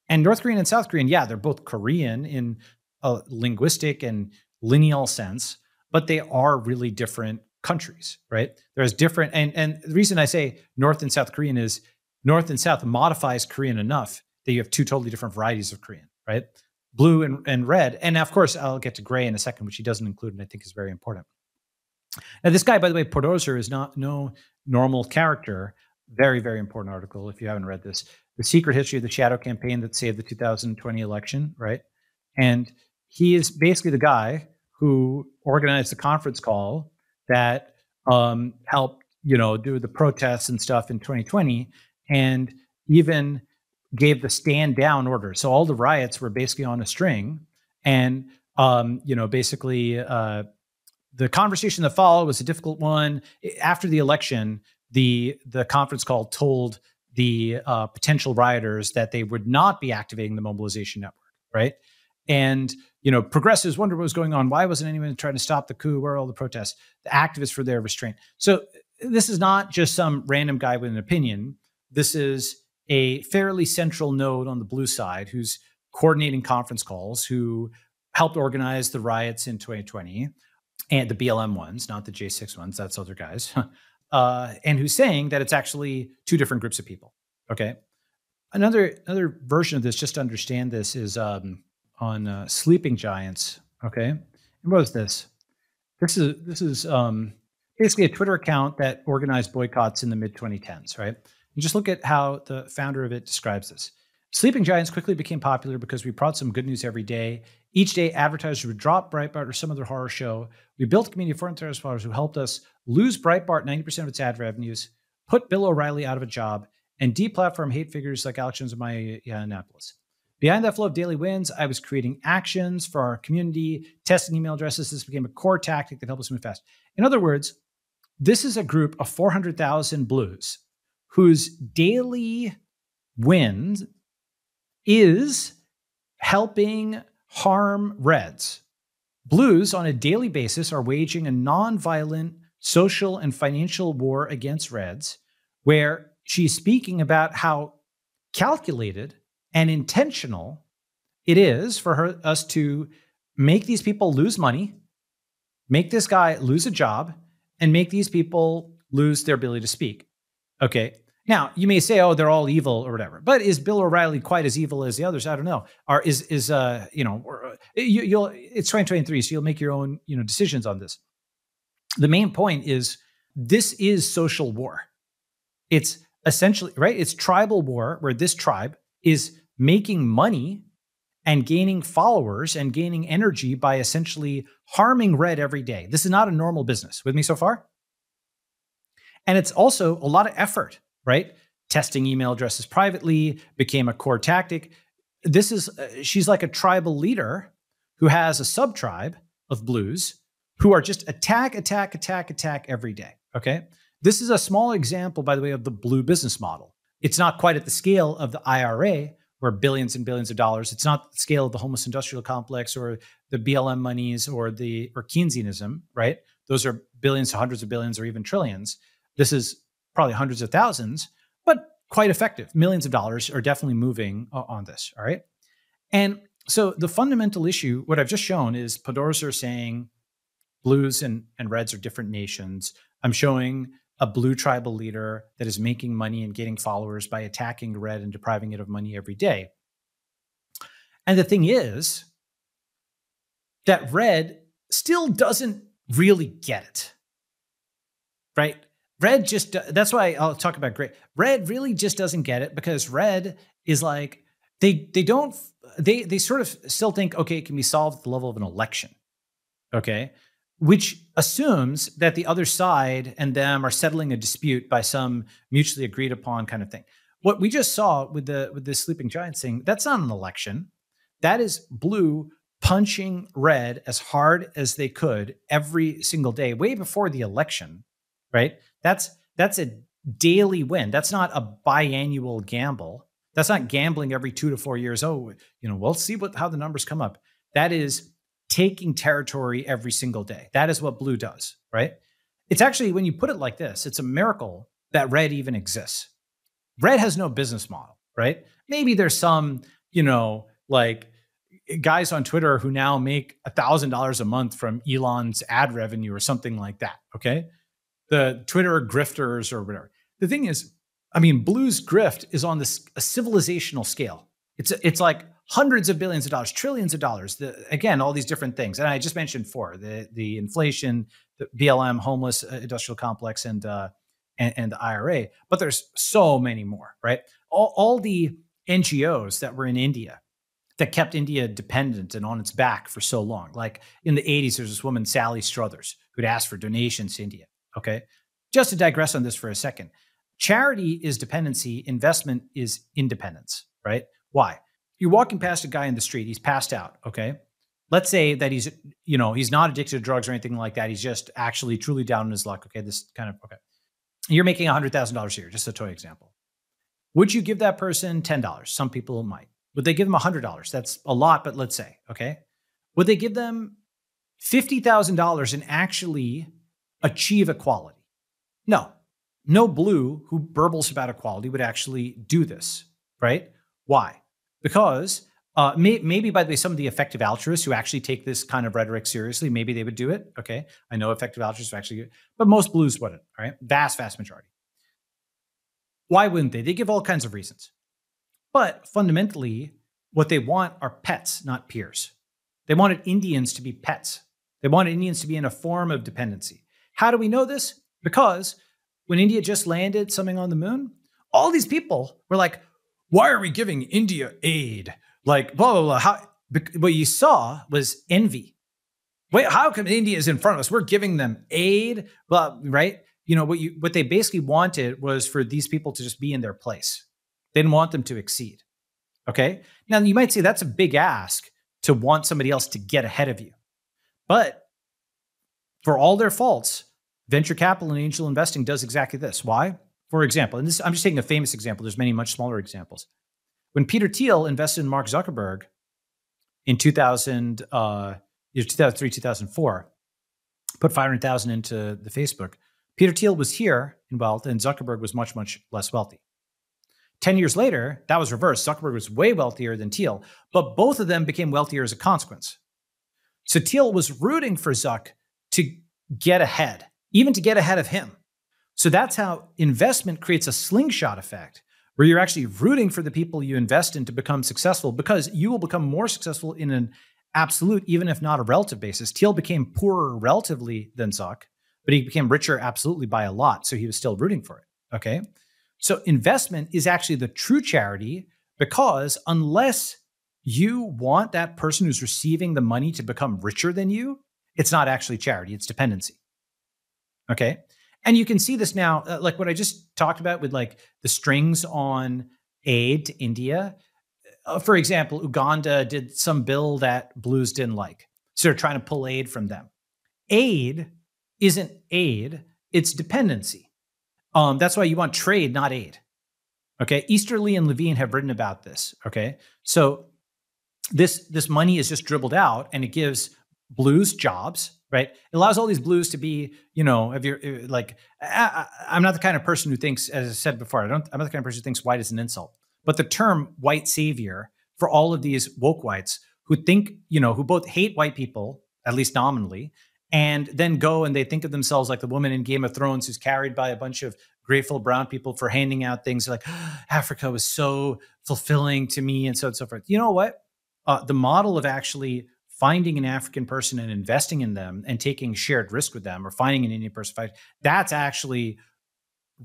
Speaker 1: And North Korean and South Korean, yeah, they're both Korean in a linguistic and lineal sense, but they are really different countries, right? There's different, and and the reason I say North and South Korean is North and South modifies Korean enough that you have two totally different varieties of Korean, right? Blue and, and red. And of course, I'll get to gray in a second, which he doesn't include, and I think is very important. Now, this guy, by the way, Podhorzer, is not no normal character. Very, very important article if you haven't read this. The secret history of the shadow campaign that saved the 2020 election, right? And he is basically the guy who organized the conference call that um, helped, you know, do the protests and stuff in 2020, and even gave the stand down order. So all the riots were basically on a string, and um, you know, basically uh, the conversation that followed was a difficult one. After the election, the the conference call told the uh, potential rioters that they would not be activating the mobilization network, right? And you know, progressives wonder what was going on. Why wasn't anyone trying to stop the coup? Where are all the protests? The activists for their restraint. So this is not just some random guy with an opinion. This is a fairly central node on the blue side who's coordinating conference calls, who helped organize the riots in 2020, and the BLM ones, not the J6 ones, that's other guys, uh, and who's saying that it's actually two different groups of people. Okay. Another another version of this, just to understand this, is um, on uh, Sleeping Giants. Okay, and what is this? This is this is um, basically a Twitter account that organized boycotts in the mid 2010s. Right, and just look at how the founder of it describes this. Sleeping Giants quickly became popular because we brought some good news every day. Each day, advertisers would drop Breitbart or some other horror show. We built a community of foreign terrorist followers who helped us lose Breitbart 90% of its ad revenues, put Bill O'Reilly out of a job, and deplatform hate figures like Alex Jones and Milo Yiannopoulos. Behind that flow of daily wins, I was creating actions for our community, testing email addresses. This became a core tactic that helped us move fast. In other words, this is a group of 400,000 blues whose daily wins is helping harm reds. Blues on a daily basis are waging a nonviolent social and financial war against reds, where she's speaking about how calculated and intentional it is for her us to make these people lose money, make this guy lose a job, and make these people lose their ability to speak. Okay. Now you may say, "Oh, they're all evil" or whatever. But is Bill O'Reilly quite as evil as the others? I don't know. Or is is uh you know uh, you, will it's 2023, so you'll make your own you know decisions on this. The main point is this is social war. It's essentially right. It's tribal war where this tribe is making money and gaining followers and gaining energy by essentially harming red every day. This is not a normal business. With me so far? And it's also a lot of effort, right? Testing email addresses privately became a core tactic. This is, uh, she's like a tribal leader who has a sub tribe of blues who are just attack, attack, attack, attack every day. Okay. This is a small example, by the way, of the blue business model. It's not quite at the scale of the IRA, where billions and billions of dollars. It's not the scale of the homeless industrial complex or the BLM monies or the or Keynesianism, right? Those are billions, to hundreds of billions, or even trillions. This is probably hundreds of thousands, but quite effective. Millions of dollars are definitely moving on this. All right. And so the fundamental issue, what I've just shown is Podhorzer are saying blues and, and reds are different nations. I'm showing a blue tribal leader that is making money and getting followers by attacking red and depriving it of money every day. And the thing is that red still doesn't really get it. Right? Red just that's why I'll talk about gray. Red really just doesn't get it because red is like they they don't they they sort of still think okay it can be solved at the level of an election. Okay? Which assumes that the other side and them are settling a dispute by some mutually agreed upon kind of thing. What we just saw with the with the sleeping giants thing, that's not an election. That is blue punching red as hard as they could every single day, way before the election, right? That's that's a daily win. That's not a biannual gamble. That's not gambling every two to four years. Oh, you know, we'll see what how the numbers come up. That is taking territory every single day. That is what blue does, right? It's actually, when you put it like this, it's a miracle that red even exists. Red has no business model, right? Maybe there's some, you know, like guys on Twitter who now make a thousand dollars a month from Elon's ad revenue or something like that. Okay. The Twitter grifters or whatever. The thing is, I mean, Blue's grift is on this a civilizational scale. It's it's like hundreds of billions of dollars, trillions of dollars. The, again, all these different things, and I just mentioned four: the the inflation, the BLM, homeless uh, industrial complex, and, uh, and and the IRA. But there's so many more, right? All all the NGOs that were in India that kept India dependent and on its back for so long. Like in the 80s, there's this woman, Sally Struthers, who'd asked for donations to India. Okay. Just to digress on this for a second charity is dependency, investment is independence, right? Why? You're walking past a guy in the street, he's passed out, okay? Let's say that he's, you know, he's not addicted to drugs or anything like that. He's just actually truly down in his luck. Okay, this kind of okay. You're making $100,000 a year, just a toy example. Would you give that person $10? Some people might. Would they give them $100? That's a lot, but let's say, okay? Would they give them $50,000 and actually achieve equality? No. No blue who burbles about equality would actually do this, right? Why? Because uh, may, maybe by the way, some of the effective altruists who actually take this kind of rhetoric seriously, maybe they would do it. Okay, I know effective altruists actually, but most blues wouldn't. All right, vast, vast majority. Why wouldn't they? They give all kinds of reasons, but fundamentally, what they want are pets, not peers. They wanted Indians to be pets. They wanted Indians to be in a form of dependency. How do we know this? Because when India just landed something on the moon, all these people were like, why are we giving India aid? Like, blah, blah, blah. How, what you saw was envy. Wait, how come India is in front of us? We're giving them aid, blah, right? you know, what you what they basically wanted was for these people to just be in their place. They didn't want them to exceed. Okay. Now you might say that's a big ask to want somebody else to get ahead of you. But for all their faults, venture capital and angel investing does exactly this. Why? For example, and this I'm just taking a famous example. There's many much smaller examples. When Peter Thiel invested in Mark Zuckerberg in 2000, uh, 2003, 2004, put 500,000 into the Facebook. Peter Thiel was here in wealth and Zuckerberg was much, much less wealthy. 10 years later, that was reversed. Zuckerberg was way wealthier than Thiel, but both of them became wealthier as a consequence. So Thiel was rooting for Zuck to get ahead, even to get ahead of him. So that's how investment creates a slingshot effect where you're actually rooting for the people you invest in to become successful because you will become more successful in an absolute, even if not a relative basis. Thiel became poorer relatively than Zuck, but he became richer absolutely by a lot. So he was still rooting for it. Okay. So investment is actually the true charity because unless you want that person who's receiving the money to become richer than you, it's not actually charity, it's dependency. Okay. And you can see this now, uh, like what I just talked about with like the strings on aid to India. Uh, for example, Uganda did some bill that blues didn't like. So they're trying to pull aid from them. Aid isn't aid, it's dependency. Um, that's why you want trade, not aid. Okay. Easterly and Levine have written about this. Okay. So this this money is just dribbled out and it gives blues jobs right? It allows all these blues to be, you know, if you're like, I, am not the kind of person who thinks, as I said before, I don't, I'm not the kind of person who thinks white is an insult. But the term white savior for all of these woke whites who think, you know, who both hate white people, at least nominally, and then go and they think of themselves like the woman in Game of Thrones who's carried by a bunch of grateful brown people for handing out things like Africa was so fulfilling to me and so on and so forth. You know what? Uh, the model of actually finding an African person and investing in them and taking shared risk with them or finding an Indian person, that's actually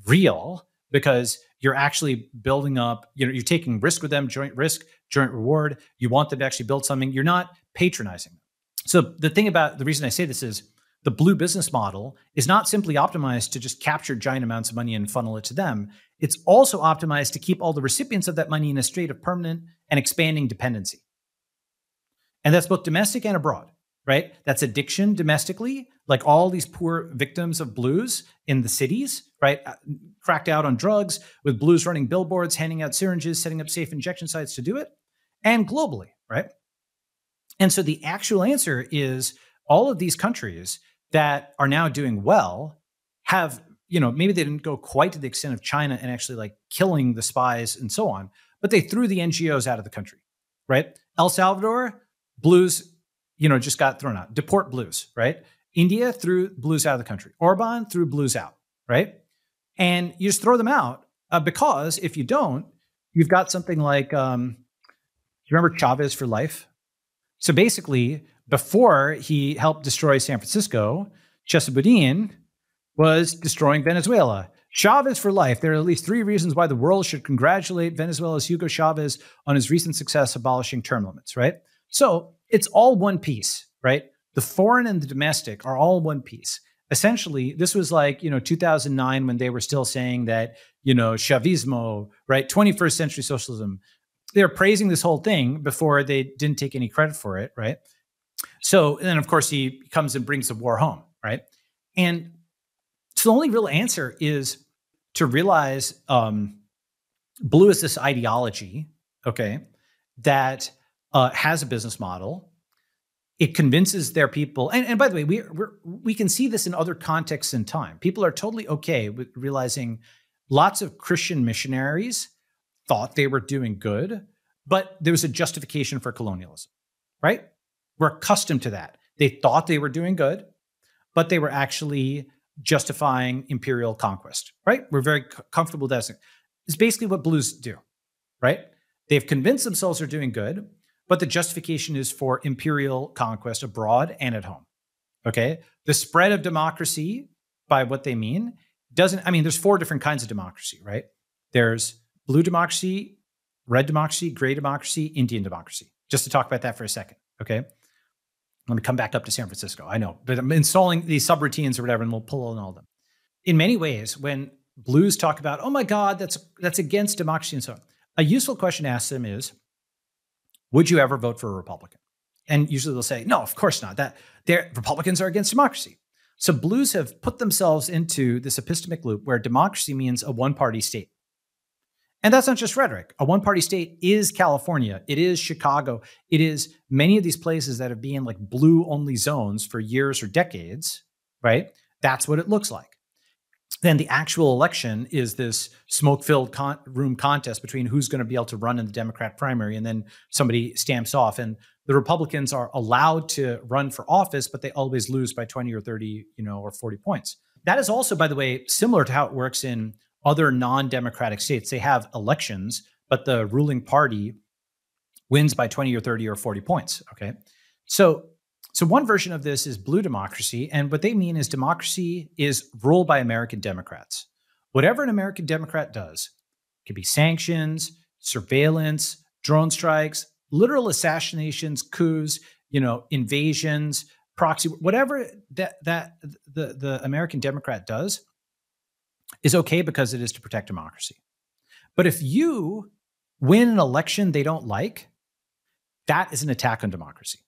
Speaker 1: real because you're actually building up, you know, you're taking risk with them, joint risk, joint reward. You want them to actually build something. You're not patronizing them. So the thing about the reason I say this is the blue business model is not simply optimized to just capture giant amounts of money and funnel it to them. It's also optimized to keep all the recipients of that money in a state of permanent and expanding dependency. And that's both domestic and abroad, right? That's addiction domestically, like all these poor victims of blues in the cities, right? Uh, cracked out on drugs with blues running billboards, handing out syringes, setting up safe injection sites to do it, and globally, right? And so the actual answer is all of these countries that are now doing well have, you know, maybe they didn't go quite to the extent of China and actually like killing the spies and so on, but they threw the NGOs out of the country, right? El Salvador, Blues, you know, just got thrown out. Deport blues, right? India threw blues out of the country. Orban threw blues out, right? And you just throw them out uh, because if you don't, you've got something like, um, you remember Chavez for life? So basically, before he helped destroy San Francisco, Chesa was destroying Venezuela. Chavez for life. There are at least three reasons why the world should congratulate Venezuela's Hugo Chavez on his recent success abolishing term limits, right? So it's all one piece, right? The foreign and the domestic are all one piece. Essentially, this was like, you know, 2009 when they were still saying that, you know, Chavismo, right? 21st century socialism. They're praising this whole thing before they didn't take any credit for it, right? So, then of course he comes and brings the war home, right? And so the only real answer is to realize um, blue is this ideology, okay, that uh, has a business model. It convinces their people, and, and by the way, we we can see this in other contexts in time. People are totally okay with realizing lots of Christian missionaries thought they were doing good, but there was a justification for colonialism, right? We're accustomed to that. They thought they were doing good, but they were actually justifying imperial conquest, right? We're very comfortable with that. It's basically what blues do, right? They've convinced themselves they're doing good, but the justification is for imperial conquest abroad and at home. Okay. The spread of democracy, by what they mean, doesn't, I mean, there's four different kinds of democracy, right? There's blue democracy, red democracy, gray democracy, Indian democracy. Just to talk about that for a second. Okay. Let me come back up to San Francisco. I know, but I'm installing these subroutines or whatever, and we'll pull on all of them. in many ways, when blues talk about, oh my God, that's that's against democracy and so on, a useful question to ask them is, would you ever vote for a Republican? And usually they'll say, no, of course not. That Republicans are against democracy. So blues have put themselves into this epistemic loop where democracy means a one-party state. And that's not just rhetoric. A one party state is California. It is Chicago. It is many of these places that have been like blue only zones for years or decades, right? That's what it looks like. Then the actual election is this smoke filled con- room contest between who's going to be able to run in the Democrat primary. And then somebody stamps off. And the Republicans are allowed to run for office, but they always lose by 20 or 30, you know, or 40 points. That is also, by the way, similar to how it works in other non-democratic states they have elections but the ruling party wins by 20 or 30 or 40 points okay so so one version of this is blue democracy and what they mean is democracy is ruled by american democrats whatever an american democrat does could be sanctions surveillance drone strikes literal assassinations coups you know invasions proxy whatever that that the the american democrat does is okay because it is to protect democracy. But if you win an election they don't like, that is an attack on democracy.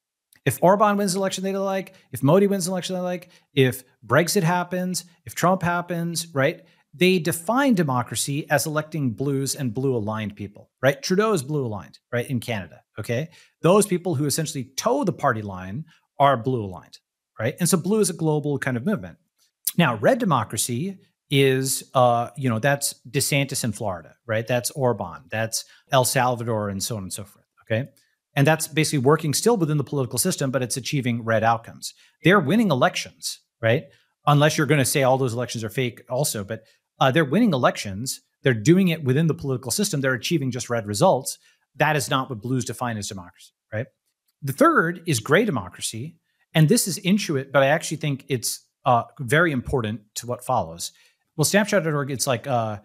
Speaker 1: If Orban wins election they like, if Modi wins election they like, if Brexit happens, if Trump happens, right? They define democracy as electing blues and blue aligned people, right? Trudeau is blue aligned, right? In Canada, okay? Those people who essentially toe the party line are blue aligned, right? And so blue is a global kind of movement. Now, red democracy is uh, you know that's DeSantis in Florida, right? That's Orban, that's El Salvador, and so on and so forth. Okay, and that's basically working still within the political system, but it's achieving red outcomes. They're winning elections, right? Unless you're going to say all those elections are fake, also, but uh, they're winning elections. They're doing it within the political system. They're achieving just red results. That is not what blues define as democracy, right? The third is gray democracy, and this is intuit, but I actually think it's uh, very important to what follows well, Snapshot.org, it's like uh,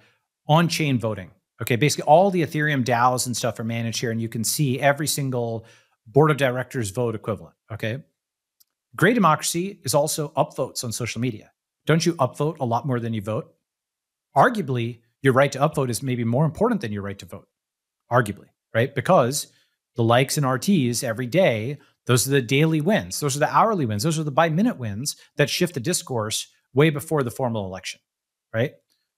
Speaker 1: on chain voting. Okay, basically all the Ethereum DAOs and stuff are managed here, and you can see every single board of directors vote equivalent. Okay. Gray democracy is also upvotes on social media. Don't you upvote a lot more than you vote? Arguably, your right to upvote is maybe more important than your right to vote. Arguably, right? Because the likes and RTs every day, those are the daily wins, those are the hourly wins, those are the by minute wins that shift the discourse way before the formal election right?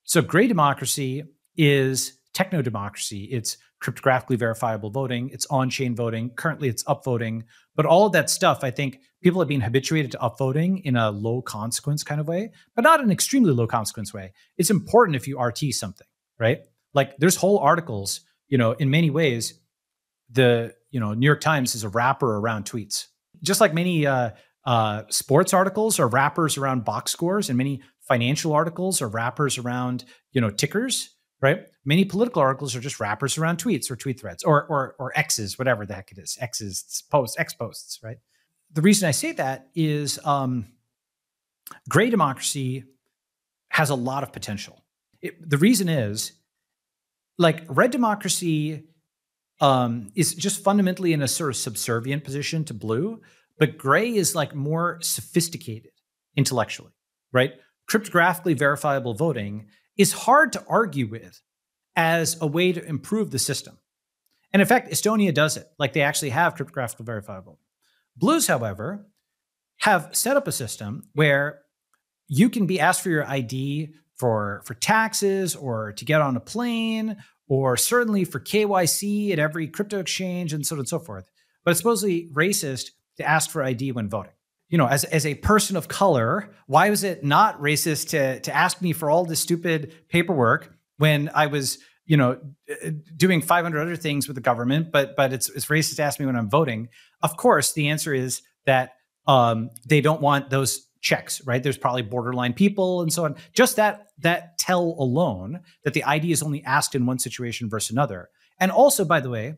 Speaker 1: So gray democracy is techno democracy. It's cryptographically verifiable voting, it's on chain voting. Currently, it's upvoting. But all of that stuff, I think people have been habituated to upvoting in a low consequence kind of way, but not an extremely low consequence way. It's important if you RT something, right? Like there's whole articles, you know, in many ways, the you know New York Times is a wrapper around tweets, just like many uh, uh, sports articles are wrappers around box scores, and many financial articles are wrappers around you know tickers right many political articles are just wrappers around tweets or tweet threads or or or x's whatever the heck it is x's posts x posts right? The reason i say that is um gray democracy has a lot of potential. It, the reason is like red democracy um, is just fundamentally in a sort of subservient position to blue but gray is like more sophisticated intellectually right? Cryptographically verifiable voting is hard to argue with as a way to improve the system. And in fact, Estonia does it. Like they actually have cryptographically verifiable. Blues, however, have set up a system where you can be asked for your ID for, for taxes or to get on a plane or certainly for KYC at every crypto exchange and so on and so forth. But it's supposedly racist to ask for ID when voting you know, as, as a person of color, why was it not racist to, to ask me for all this stupid paperwork when I was, you know, doing 500 other things with the government, but, but it's, it's racist to ask me when I'm voting? Of course, the answer is that um, they don't want those checks, right? There's probably borderline people and so on. Just that, that tell alone that the ID is only asked in one situation versus another. And also, by the way,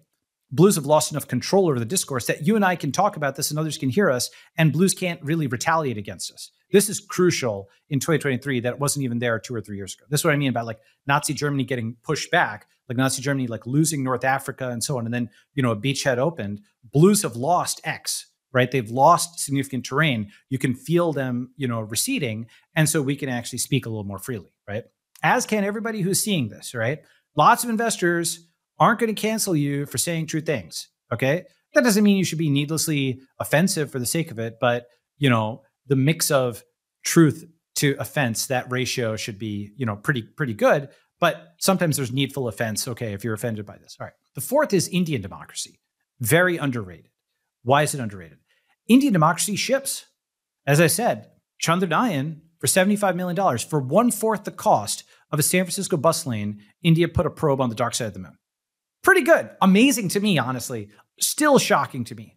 Speaker 1: blues have lost enough control over the discourse that you and I can talk about this and others can hear us, and blues can't really retaliate against us. This is crucial in 2023 that wasn't even there two or three years ago. This is what I mean about like Nazi Germany getting pushed back, like Nazi Germany like losing North Africa and so on, and then you know a beachhead opened. Blues have lost X right? They've lost significant terrain. You can feel them, you know, receding. And so we can actually speak a little more freely, right? As can everybody who's seeing this, right? Lots of investors aren't going to cancel you for saying true things. Okay. That doesn't mean you should be needlessly offensive for the sake of it, but you know, the mix of truth to offense, that ratio should be, you know, pretty, pretty good. But sometimes there's needful offense. Okay, if you're offended by this. All right. The fourth is Indian democracy. Very underrated. Why is it underrated? Indian democracy ships. As I said, Chandrayaan for $75 million for one fourth the cost of a San Francisco bus lane, India put a probe on the dark side of the moon. Pretty good. Amazing to me, honestly. Still shocking to me.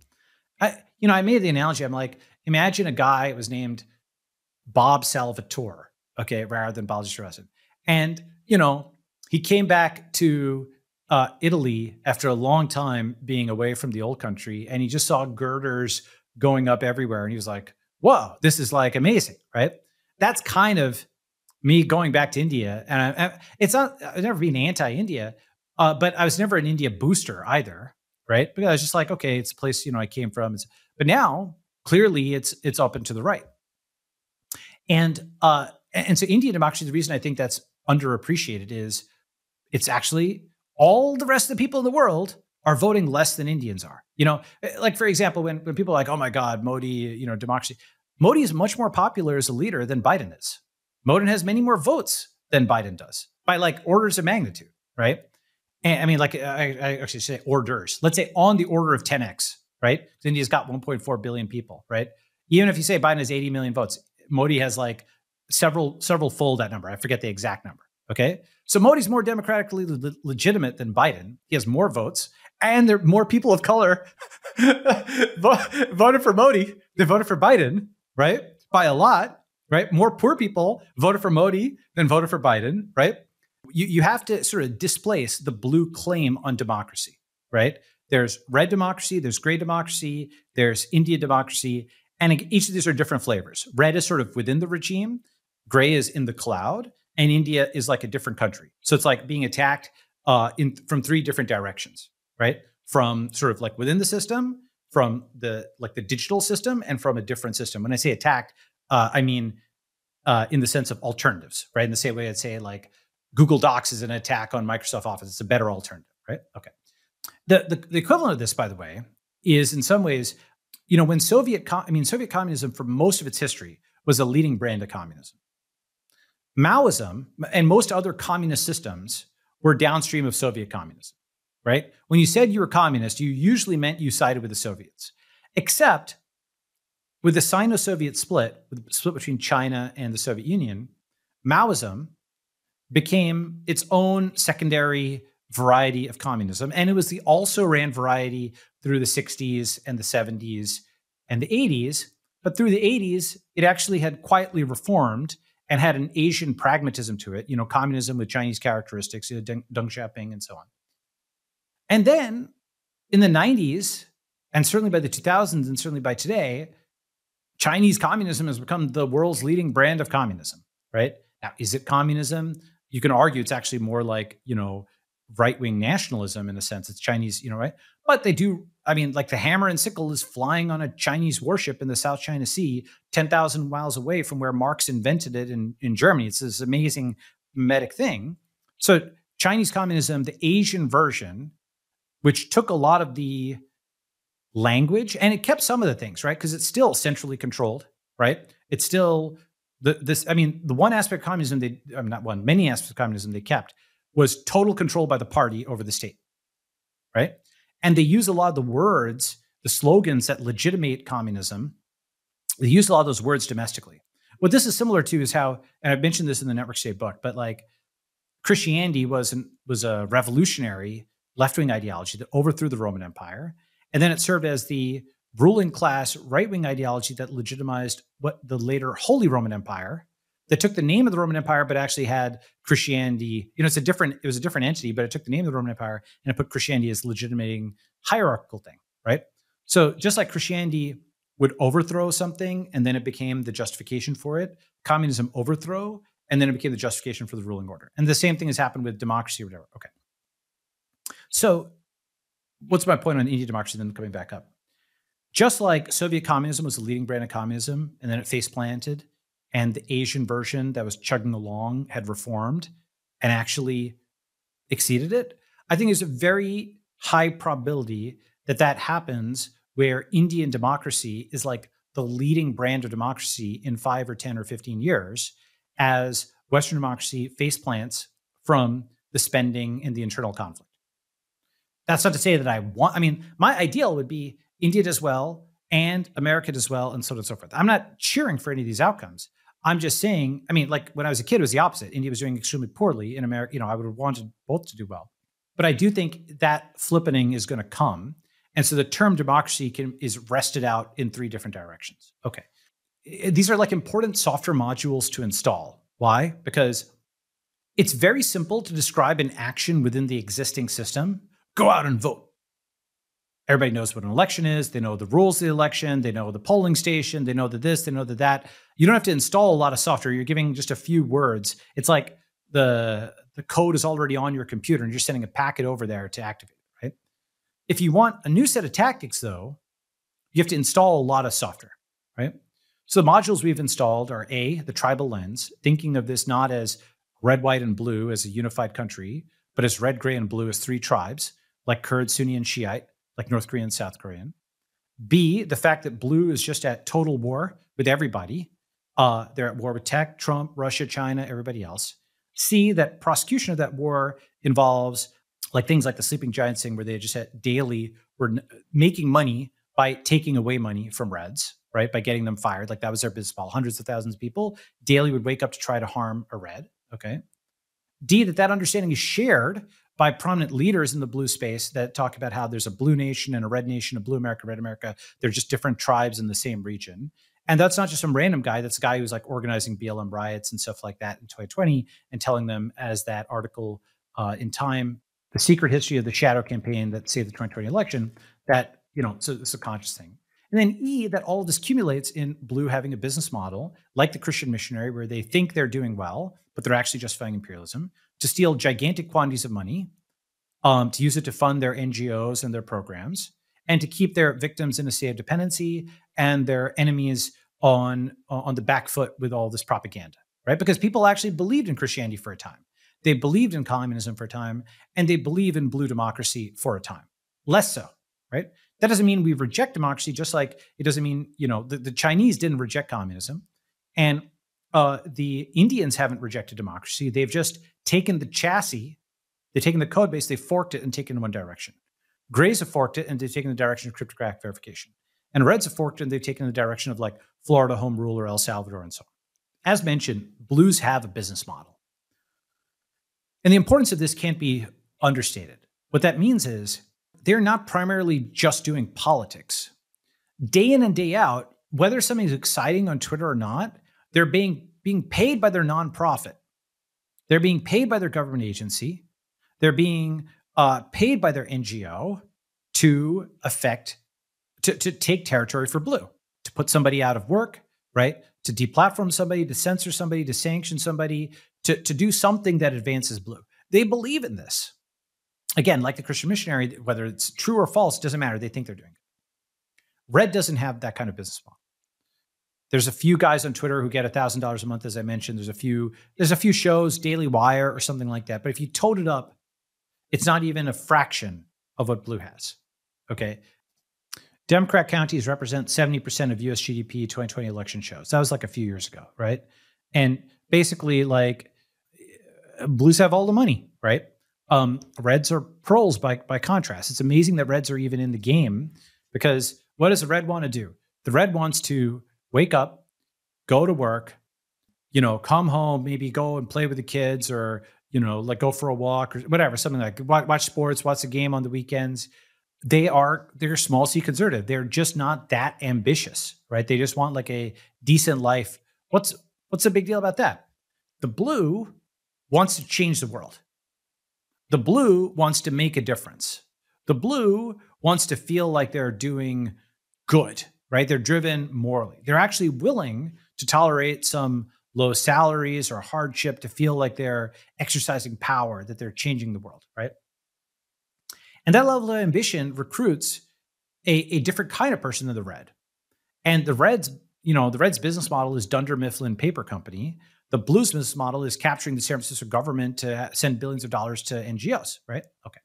Speaker 1: I, you know, I made the analogy. I'm like, imagine a guy was named Bob Salvatore, okay, rather than Balaji Srinivasan. And, you know, he came back to uh, Italy after a long time being away from the old country and he just saw girders going up everywhere. And he was like, whoa, this is like amazing, right? That's kind of me going back to India. And I, I, it's not, I've never been anti India, uh, but I was never an India booster either, right? Because I was just like, okay, it's a place, you know, I came from. It's, but now clearly it's, it's up and to the right. And, uh, and so Indian democracy, the reason I think that's underappreciated is it's actually all the rest of the people in the world are voting less than Indians are. You know, eh, like for example, when, when people are like, oh my God, Modi, you know, democracy, Modi is much more popular as a leader than Biden is. Modi has many more votes than Biden does by like orders of magnitude, right? And I mean, like I, I actually say orders. Let's say on the order of 10x, right? India's got 1.4 billion people, right? Even if you say Biden has 80 million votes, Modi has like several several fold that number. I forget the exact number. Okay, so Modi's more democratically le- legitimate than Biden. He has more votes, and there more people of color voted for Modi than voted for Biden, right? By a lot, right? More poor people voted for Modi than voted for Biden, right? You you have to sort of displace the blue claim on democracy, right? There's red democracy, there's gray democracy, there's India democracy, and each of these are different flavors. Red is sort of within the regime, gray is in the cloud, and India is like a different country. So it's like being attacked uh, in from three different directions, right? From sort of like within the system, from the like the digital system, and from a different system. When I say attacked, uh, I mean uh, in the sense of alternatives, right? In the same way I'd say like Google Docs is an attack on Microsoft Office. It's a better alternative, right? Okay. The, the, the equivalent of this, by the way, is in some ways you know, when Soviet, I mean, Soviet communism for most of its history was a leading brand of communism. Maoism and most other communist systems were downstream of Soviet communism, right? When you said you were communist, you usually meant you sided with the Soviets, except with the Sino Soviet split, with the split between China and the Soviet Union, Maoism became its own secondary variety of communism. And it was the also ran variety through the 60s and the 70s and the 80s. But through the 80s, it actually had quietly reformed and had an Asian pragmatism to it, you know, communism with Chinese characteristics, you know, Deng, Deng Xiaoping and so on. And then in the 90s, and certainly by the 2000s and certainly by today, Chinese communism has become the world's leading brand of communism, right? Now, is it communism? You can argue it's actually more like, you know, right wing nationalism in a sense. It's Chinese, you know, right? But they do, I mean, like the hammer and sickle is flying on a Chinese warship in the South China Sea, 10,000 miles away from where Marx invented it in, in Germany. It's this amazing medic thing. So, Chinese communism, the Asian version, which took a lot of the language and it kept some of the things, right? Because it's still centrally controlled, right? It's still the, this, I mean, the one aspect of communism, they, I'm not one, many aspects of communism they kept was total control by the party over the state, right? And they use a lot of the words, the slogans that legitimate communism. They use a lot of those words domestically. What this is similar to is how, and I've mentioned this in the Network State book, but like Christianity was an, was a revolutionary left wing ideology that overthrew the Roman Empire, and then it served as the ruling class right wing ideology that legitimized what the later Holy Roman Empire that took the name of the Roman Empire, but actually had Christianity. You know, it's a different, it was a different entity, but it took the name of the Roman Empire and it put Christianity as legitimating hierarchical thing, right? So just like Christianity would overthrow something and then it became the justification for it, communism overthrow and then it became the justification for the ruling order. And the same thing has happened with democracy or whatever. Okay. So what's my point on Indian democracy then coming back up? Just like Soviet communism was the leading brand of communism, and then it face planted, and the Asian version that was chugging along had reformed and actually exceeded it. I think there's a very high probability that that happens where Indian democracy is like the leading brand of democracy in five or 10 or 15 years as Western democracy face plants from the spending and the internal conflict. That's not to say that I want, I mean, my ideal would be India does well and America does well and so on and so forth. I'm not cheering for any of these outcomes. I'm just saying, I mean, like when I was a kid, it was the opposite. India was doing extremely poorly in America. You know, I would have wanted both to do well. But I do think that flippening is going to come. And so the term democracy can, is rested out in three different directions. Okay. These are like important software modules to install. Why? Because it's very simple to describe an action within the existing system. Go out and vote. Everybody knows what an election is. They know the rules of the election. They know the polling station. They know the this. They know the that. You don't have to install a lot of software. You're giving just a few words. It's like the the code is already on your computer and you're sending a packet over there to activate it, right? If you want a new set of tactics, though, you have to install a lot of software, right? So the modules we've installed are A, the tribal lens, thinking of this not as red, white, and blue as a unified country, but as red, gray, and blue as three tribes, like Kurd, Sunni, and Shiite, like North Korean and South Korean. B, the fact that blue is just at total war with everybody. Uh, they're at war with tech, Trump, Russia, China, everybody else. C, that prosecution of that war involves like things like the Sleeping Giants thing, where they just had daily were making money by taking away money from Reds, right? By getting them fired. Like that was their business model. Hundreds of thousands of people daily would wake up to try to harm a Red. Okay. D, that that understanding is shared by prominent leaders in the blue space that talk about how there's a blue nation and a red nation, a blue America, red America. They're just different tribes in the same region. And that's not just some random guy. That's a guy who's like organizing BLM riots and stuff like that in 2020 and telling them, as that article uh, in Time, the secret history of the shadow campaign that saved the 2020 election, that, you know, so it's a conscious thing. And then E, that all this accumulates in Blue having a business model like the Christian missionary, where they think they're doing well, but they're actually justifying imperialism, to steal gigantic quantities of money, um, to use it to fund their NGOs and their programs, and to keep their victims in a state of dependency and their enemies on on the back foot with all this propaganda, right? Because people actually believed in Christianity for a time. They believed in communism for a time, and they believe in blue democracy for a time. Less so, right? That doesn't mean we reject democracy, just like it doesn't mean, you know, the, the Chinese didn't reject communism. And uh, the Indians haven't rejected democracy. They've just taken the chassis, they've taken the code base, they forked it and taken it in one direction. Grays have forked it and they've taken the direction of cryptographic verification. And Reds have forked it and they've taken the direction of like Florida home rule or El Salvador and so on. As mentioned, blues have a business model. And the importance of this can't be understated. What that means is they're not primarily just doing politics. Day in and day out, whether something's exciting on Twitter or not, they're being being paid by their nonprofit. They're being paid by their government agency. They're being uh, paid by their NGO to affect, to, to take territory for blue, to put somebody out of work, right? To deplatform somebody, to censor somebody, to sanction somebody, to, to do something that advances blue. They believe in this. Again, like the Christian missionary, whether it's true or false, doesn't matter. They think they're doing it. Red doesn't have that kind of business model. There's a few guys on Twitter who get thousand dollars a month, as I mentioned. There's a few, there's a few shows, Daily Wire or something like that. But if you total it up, it's not even a fraction of what Blue has. Okay. Democrat counties represent 70% of US GDP 2020 election shows. That was like a few years ago, right? And basically, like Blues have all the money, right? Um, Reds are pros by by contrast. It's amazing that Reds are even in the game because what does a Red want to do? The Red wants to wake up, go to work, you know, come home, maybe go and play with the kids or, you know, like go for a walk or whatever, something like watch, watch sports, watch a game on the weekends. They are, they're small c conservative. They're just not that ambitious, right? They just want like a decent life. What's, what's the big deal about that? The blue wants to change the world. The blue wants to make a difference. The blue wants to feel like they're doing good right? They're driven morally. They're actually willing to tolerate some low salaries or hardship to feel like they're exercising power, that they're changing the world, right? And that level of ambition recruits a, a different kind of person than the red. And the Reds, you know, the Reds business model is Dunder Mifflin Paper Company. The Blues business model is capturing the San Francisco government to send billions of dollars to NGOs, right? Okay.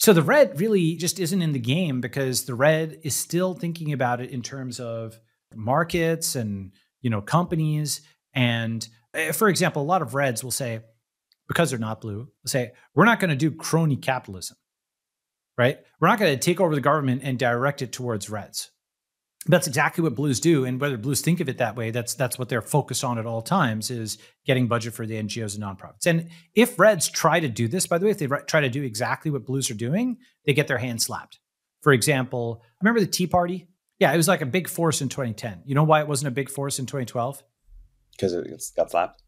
Speaker 1: So the red really just isn't in the game because the red is still thinking about it in terms of markets and, you know, companies. And eh, for example, a lot of reds will say, because they're not blue, say, we're not going to do crony capitalism, right? We're not going to take over the government and direct it towards reds that's exactly what blues do and whether blues think of it that way that's that's what they're focused on at all times is getting budget for the ngos and nonprofits. And if reds try to do this by the way if they try to do exactly what blues are doing they get their hands slapped. For example remember the tea party? Yeah it was like a big force in 2010 you know why it wasn't a big force in 2012
Speaker 5: because it got slapped.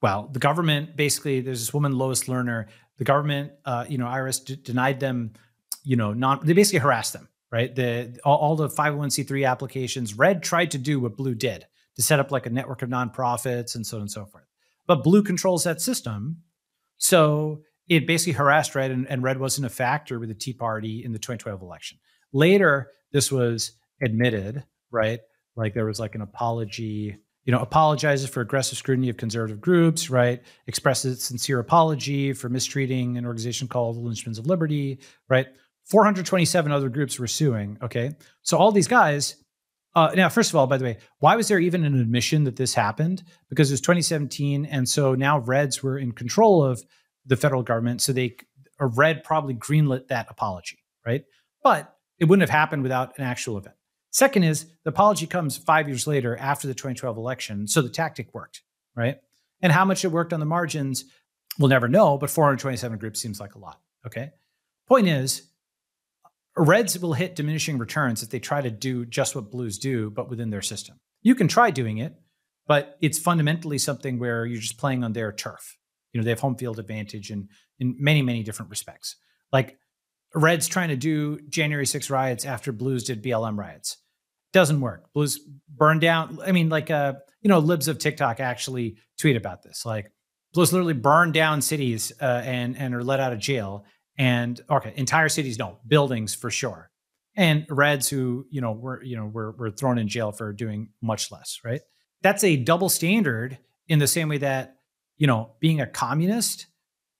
Speaker 1: Well the government basically there's this woman lois lerner the government uh, you know irs d- denied them you know non they basically harassed them right? The all, all, the 501c3 applications, Red tried to do what Blue did to set up like a network of nonprofits and so on and so forth. But Blue controls that system. So it basically harassed Red, and, and Red wasn't a factor with the Tea Party in the 2012 election. Later, this was admitted, right? Like there was like an apology, you know, apologizes for aggressive scrutiny of conservative groups, right? Expresses sincere apology for mistreating an organization called the Linchpins of Liberty, right? 427 other groups were suing. Okay. So all these guys, uh, now, first of all, by the way, why was there even an admission that this happened? Because it was 2017. And so now Reds were in control of the federal government. So they, or Red probably greenlit that apology, right? But it wouldn't have happened without an actual event. Second is the apology comes five years later after the 2012 election. So the tactic worked, right? And how much it worked on the margins, we'll never know, but 427 groups seems like a lot. Okay. Point is, Reds will hit diminishing returns if they try to do just what Blues do, but within their system. You can try doing it, but it's fundamentally something where you're just playing on their turf. You know, they have home field advantage in in many, many different respects. Like Reds trying to do January 6 riots after Blues did BLM riots. Doesn't work. Blues burned down. I mean, like uh, you know, libs of TikTok actually tweet about this. Like Blues literally burned down cities uh, and and are let out of jail and okay, entire cities no, buildings for sure. And Reds who, you know, were, you know, were, were thrown in jail for doing much less, right? That's a double standard in the same way that, you know, being a communist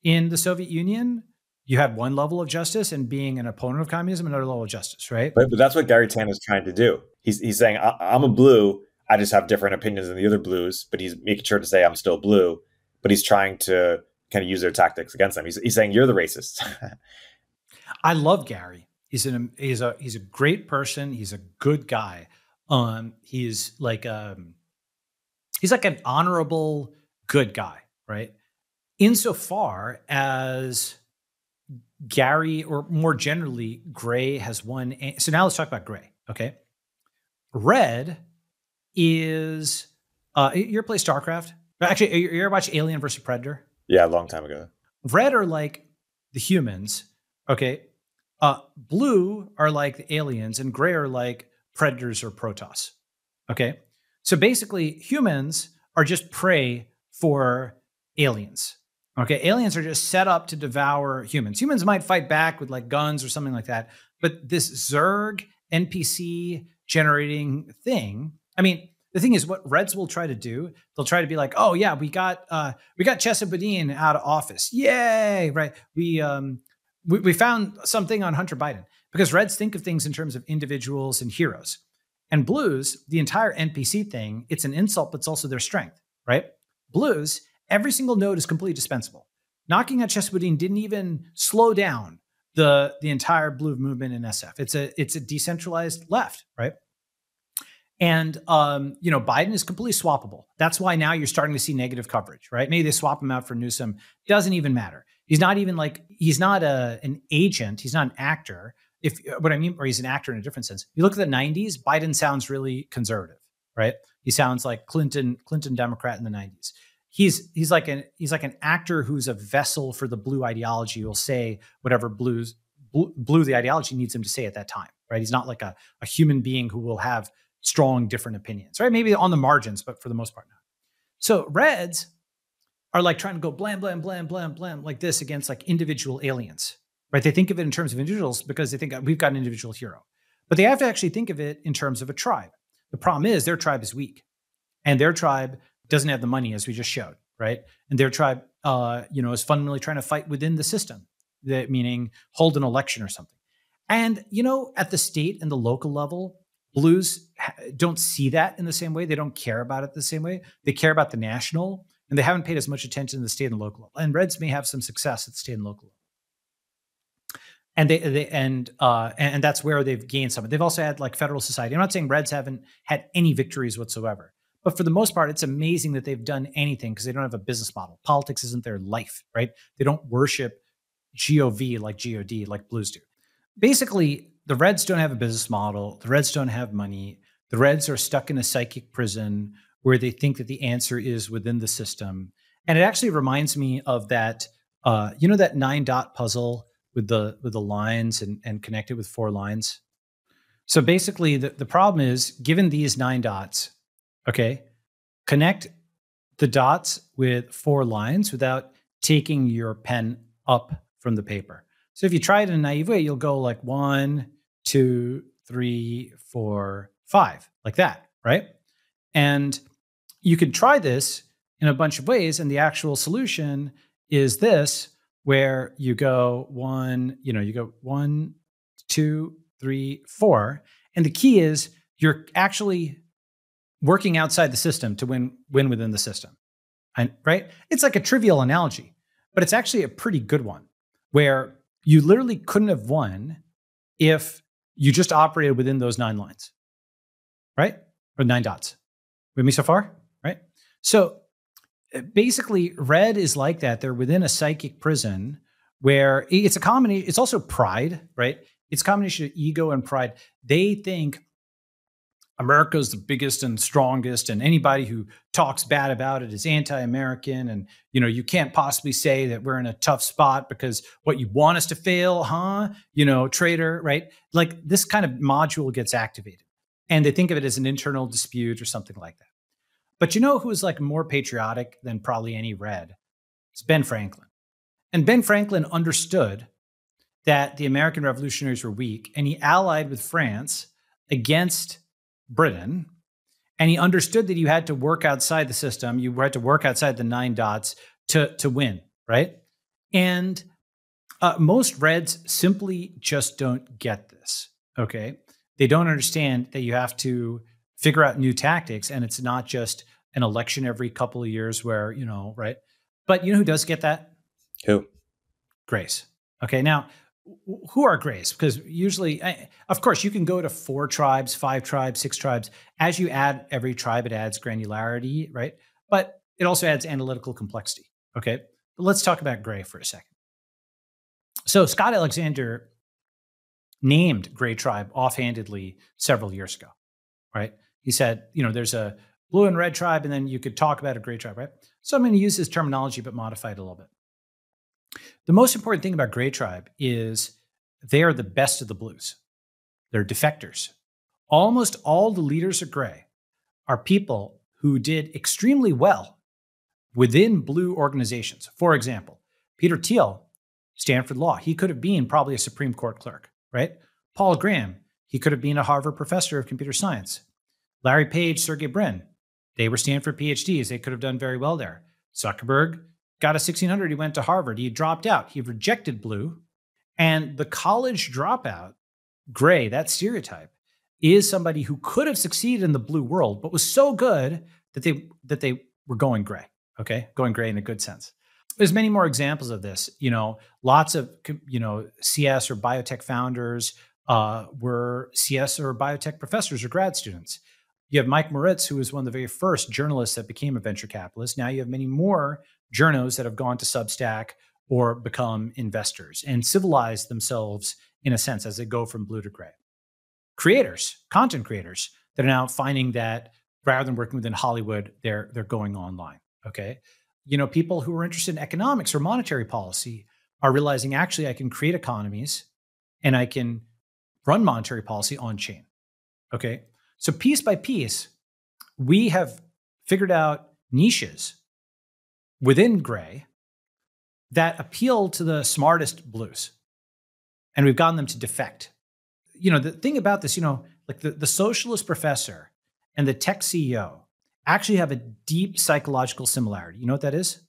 Speaker 1: in the Soviet Union, you had one level of justice and being an opponent of communism, another level of justice, right?
Speaker 5: But, but that's what Garry Tan is trying to do. He's, he's saying, I'm a blue. I just have different opinions than the other blues, but he's making sure to say I'm still blue, but he's trying to kind of use their tactics against them. He's, he's saying you're the racist.
Speaker 1: I love Garry. He's an he's a he's a great person. He's a good guy. Um, he's like um, he's like an honorable good guy, right? Insofar as Garry, or more generally, Gray has one. So now let's talk about Gray. Okay, Red is uh, you ever play StarCraft? Actually, you ever watch Alien versus Predator?
Speaker 5: Yeah, a long time ago.
Speaker 1: Red are like the humans. Okay. Uh, blue are like the aliens, and gray are like predators or Protoss. Okay. So basically, humans are just prey for aliens. Okay. Aliens are just set up to devour humans. Humans might fight back with like guns or something like that. But this Zerg NPC generating thing, I mean, the thing is what reds will try to do they'll try to be like oh yeah we got uh we got chesa out of office. Yay! Right? We um we, we found something on hunter biden. Because reds think of things in terms of individuals and heroes. And blues the entire npc thing it's an insult but it's also their strength right? Blues every single node is completely dispensable. Knocking out chesa didn't even slow down the the entire blue movement in sf it's a it's a decentralized left right and um, you know, Biden is completely swappable. That's why now you're starting to see negative coverage, right? Maybe they swap him out for Newsom. Doesn't even matter. He's not even like he's not a an agent. He's not an actor. If what I mean, or he's an actor in a different sense. You look at the '90s. Biden sounds really conservative, right? He sounds like Clinton, Clinton Democrat in the '90s. He's he's like an he's like an actor who's a vessel for the blue ideology. Will say whatever blues blue, blue the ideology needs him to say at that time, right? He's not like a, a human being who will have strong different opinions, right? Maybe on the margins, but for the most part, not. So Reds are like trying to go blam, blam, blam, blam, blam, like this against like individual aliens, right? They think of it in terms of individuals because they think we've got an individual hero. But they have to actually think of it in terms of a tribe. The problem is their tribe is weak, and their tribe doesn't have the money, as we just showed, right? And their tribe, uh, you know, is fundamentally trying to fight within the system, that meaning hold an election or something. And you know, at the state and the local level, blues don't see that in the same way. They don't care about it the same way. They care about the national, and they haven't paid as much attention to the state and local. And Reds may have some success at the state and local and they, they and uh, and that's where they've gained some. They've also had like Federal Society. I'm not saying Reds haven't had any victories whatsoever, but for the most part, it's amazing that they've done anything because they don't have a business model. Politics isn't their life, right? They don't worship GOV like God, like Blues do. Basically, the Reds don't have a business model. The Reds don't have money. The Reds are stuck in a psychic prison where they think that the answer is within the system. And it actually reminds me of that, uh, you know, that nine dot puzzle with the with the lines and, and connect it with four lines. So basically the, the problem is given these nine dots, okay, connect the dots with four lines without taking your pen up from the paper. So if you try it in a naive way, you'll go like one, two, three, four, five, like that, right? And you could try this in a bunch of ways, and the actual solution is this where you go one, you know, you go one, two, three, four. And the key is you're actually working outside the system to win win within the system. And right? It's like a trivial analogy, but it's actually a pretty good one where you literally couldn't have won if you just operated within those nine lines. Right? Or nine dots. With me so far? Right? So uh, basically red is like that they're within a psychic prison where it's a combination it's also pride right it's a combination of ego and pride they think america's the biggest and strongest and anybody who talks bad about it is anti-american and you know you can't possibly say that we're in a tough spot because what you want us to fail huh you know traitor right like this kind of module gets activated and they think of it as an internal dispute or something like that but you know who is like more patriotic than probably any red? It's Ben Franklin. And Ben Franklin understood that the American revolutionaries were weak and he allied with France against Britain. And he understood that you had to work outside the system, you had to work outside the nine dots to, to win, right? And uh, most Reds simply just don't get this, okay? They don't understand that you have to figure out new tactics and it's not just an election every couple of years where you know right but you know who does get that
Speaker 5: who
Speaker 1: Grays. okay now who are grays because usually of course you can go to four tribes five tribes six tribes. As you add every tribe it adds granularity right? But it also adds analytical complexity okay? But let's talk about gray for a second. So scott alexander named gray tribe offhandedly several years ago right? He said, you know, there's a blue and red tribe, and then you could talk about a gray tribe, right? So I'm going to use this terminology, but modify it a little bit. The most important thing about gray tribe is they are the best of the blues. They're defectors. Almost all the leaders of gray are people who did extremely well within blue organizations. For example, Peter Thiel, Stanford Law, he could have been probably a Supreme Court clerk, right? Paul Graham, he could have been a Harvard professor of computer science. Larry Page, Sergey Brin, they were Stanford PhDs. They could have done very well there. Zuckerberg got a 1600. He went to Harvard. He dropped out. He rejected blue. And the college dropout, gray, that stereotype, is somebody who could have succeeded in the blue world, but was so good that they that they were going gray. Okay, going gray in a good sense. There's many more examples of this. You know, lots of you know CS or biotech founders uh, were CS or biotech professors or grad students. You have Mike Moritz, who was one of the very first journalists that became a venture capitalist. Now you have many more journos that have gone to Substack or become investors and civilized themselves in a sense as they go from blue to gray. Creators, content creators that are now finding that rather than working within Hollywood, they're they're going online. Okay. You know, people who are interested in economics or monetary policy are realizing actually I can create economies and I can run monetary policy on chain. Okay. So piece by piece, we have figured out niches within gray that appeal to the smartest blues. And we've gotten them to defect. you know, the thing about this, you know, like the, the socialist professor and the tech CEO actually have a deep psychological similarity. You know what that is?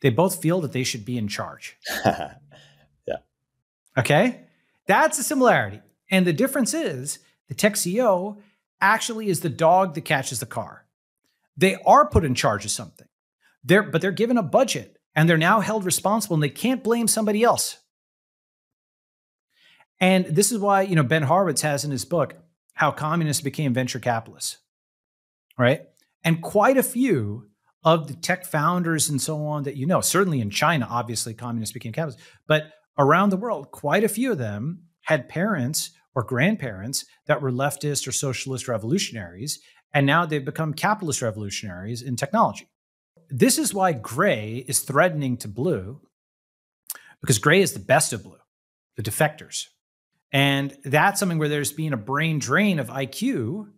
Speaker 1: They both feel that they should be in charge.
Speaker 5: yeah.
Speaker 1: Okay. That's a similarity. And the difference is the tech CEO actually is the dog that catches the car. They are put in charge of something. They're, but they're given a budget and they're now held responsible and they can't blame somebody else. And this is why, you know, Ben Horowitz has in his book how communists became venture capitalists. Right? And quite a few of the tech founders and so on that you know, certainly in China, obviously communists became capitalists, but around the world, quite a few of them had parents or grandparents that were leftist or socialist revolutionaries. And now they've become capitalist revolutionaries in technology. This is why gray is threatening to blue, because gray is the best of blue, the defectors. And that's something where there's been a brain drain of IQ.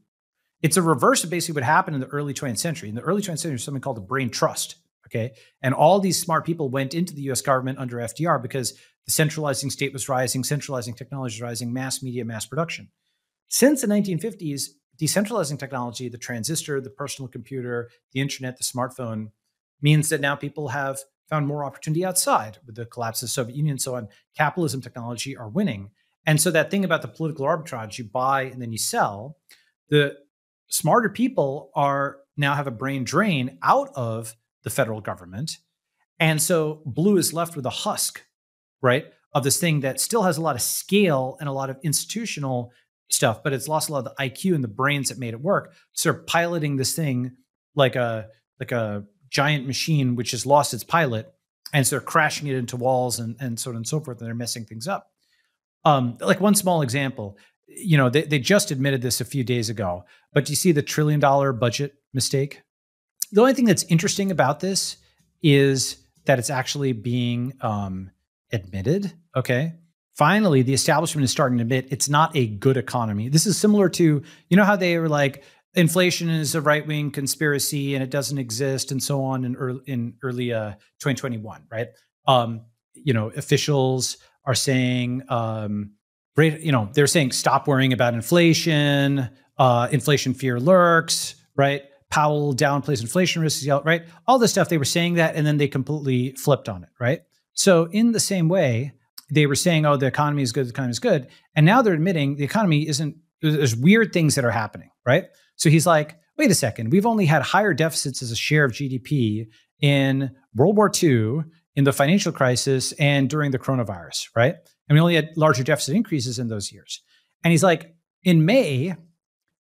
Speaker 1: It's a reverse of basically what happened in the early 20th century. In the early 20th century, something called the brain trust. Okay. And all these smart people went into the US government under FDR because the centralizing state was rising, centralizing technology was rising, mass media, mass production. Since the 1950s, decentralizing technology, the transistor, the personal computer, the internet, the smartphone, means that now people have found more opportunity outside with the collapse of the Soviet Union and so on. Capitalism technology are winning. And so that thing about the political arbitrage, you buy and then you sell, the smarter people are now have a brain drain out of the federal government. And so blue is left with a husk, right, of this thing that still has a lot of scale and a lot of institutional stuff, but it's lost a lot of the IQ and the brains that made it work. So they're piloting this thing like a like a giant machine which has lost its pilot, and so they're crashing it into walls and, and so on and so forth, and they're messing things up. Um, like one small example, you know, they, they just admitted this a few days ago, but do you see the trillion dollar budget mistake? The only thing that's interesting about this is that it's actually being um, admitted. Okay. Finally, the establishment is starting to admit it's not a good economy. This is similar to, you know, how they were like, inflation is a right wing conspiracy and it doesn't exist and so on in early, in early uh, 2021, right? Um, you know, officials are saying, um, you know, they're saying stop worrying about inflation. Uh, inflation fear lurks, right? Powell downplays inflation risks, right? All this stuff they were saying that, and then they completely flipped on it, right? So in the same way, they were saying, "Oh, the economy is good, the economy is good," and now they're admitting the economy isn't. There's weird things that are happening, right? So he's like, "Wait a second, we've only had higher deficits as a share of GDP in World War II in the financial crisis and during the coronavirus, right? And we only had larger deficit increases in those years. And he's like, in May,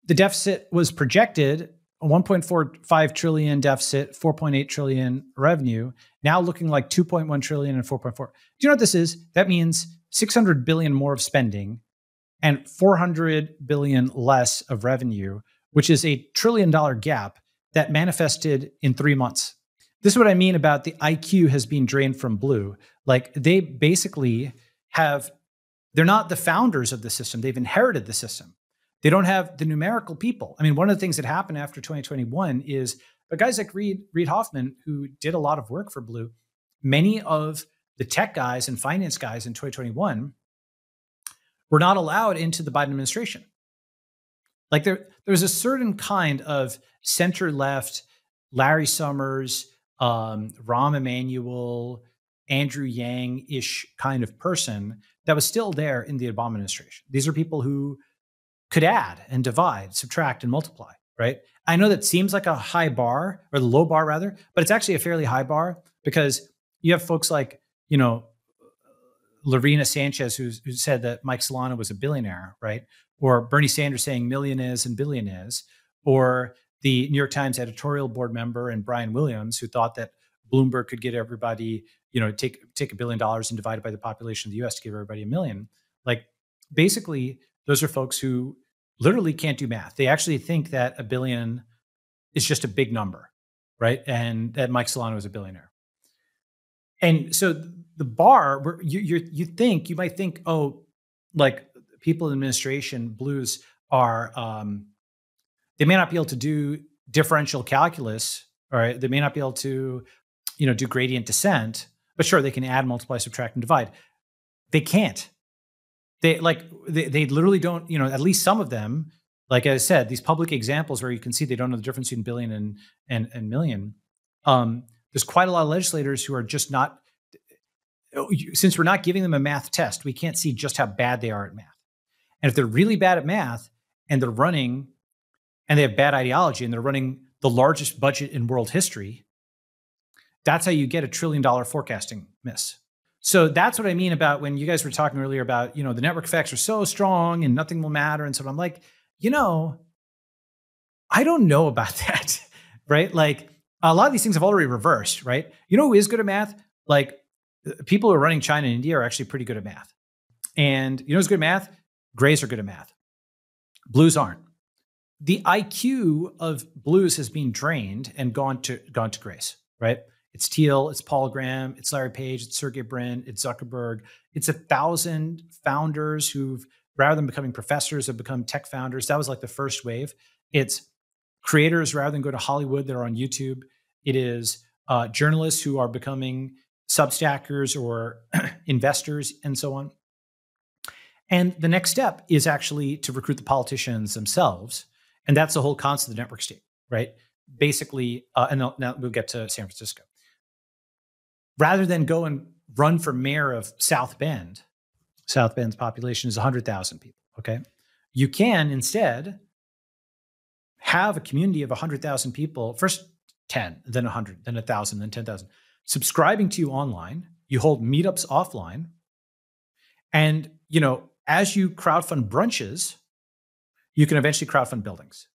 Speaker 1: the deficit was projected a 1.45 trillion deficit, 4.8 trillion revenue, now looking like 2.1 trillion and 4.4. Do you know what this is? That means 600 billion more of spending and 400 billion less of revenue, which is a trillion dollar gap that manifested in three months. This is what I mean about the IQ has been drained from blue. Like they basically have, they're not the founders of the system, they've inherited the system. They don't have the numerical people. I mean, one of the things that happened after 2021 is the guys like Reid, Reid Hoffman, who did a lot of work for Blue, many of the tech guys and finance guys in 2021 were not allowed into the Biden administration. Like there, there was a certain kind of center left, Larry Summers, um, Rahm Emanuel, Andrew Yang ish kind of person that was still there in the Obama administration. These are people who could add and divide, subtract and multiply, right? I know that seems like a high bar or the low bar rather, but it's actually a fairly high bar because you have folks like, you know, Lorena Sanchez, who said that Mike Solana was a billionaire, right? Or Bernie Sanders saying millionaires and billionaires, or the New York Times editorial board member and Brian Williams, who thought that Bloomberg could get everybody, you know, take take a billion dollars and divide it by the population of the U.S. to give everybody a million. Like, basically, those are folks who literally can't do math. They actually think that a billion is just a big number, right? And that Mike Solana is a billionaire. And so the bar, where you you you think you might think, oh, like people in administration, blues are um, they may not be able to do differential calculus, all right? They may not be able to, you know, do gradient descent, but sure, they can add, multiply, subtract, and divide. They can't. They like they, they literally don't, you know, at least some of them, like I said, these public examples where you can see they don't know the difference between billion and and, and million. Um, there's quite a lot of legislators who are just not oh, since we're not giving them a math test, we can't see just how bad they are at math. And if they're really bad at math and they're running and they have bad ideology and they're running the largest budget in world history, that's how you get a trillion dollar forecasting miss. So that's what I mean about when you guys were talking earlier about, you know, the network effects are so strong and nothing will matter. And so I'm like, you know, I don't know about that, right? Like a lot of these things have already reversed, right? You know who is good at math? Like people who are running China and India are actually pretty good at math. And you know who's good at math? Grays are good at math. Blues aren't. The IQ of blues has been drained and gone to gone to grays, right? It's Thiel, it's Paul Graham, it's Larry Page, it's Sergey Brin, it's Zuckerberg. It's a thousand founders who've, rather than becoming professors, have become tech founders. That was like the first wave. It's creators rather than go to Hollywood that are on YouTube. It is uh, journalists who are becoming substackers or investors and so on. And the next step is actually to recruit the politicians themselves. And that's the whole concept of the network state, right? Basically, uh, and now we'll get to San Francisco. Rather than go and run for mayor of South Bend, South Bend's population is 100,000 people, okay? You can instead have a community of 100,000 people, first 10, then 100, then 1,000, then 10,000 subscribing to you online. You hold meetups offline. And, you know, as you crowdfund brunches, you can eventually crowdfund buildings.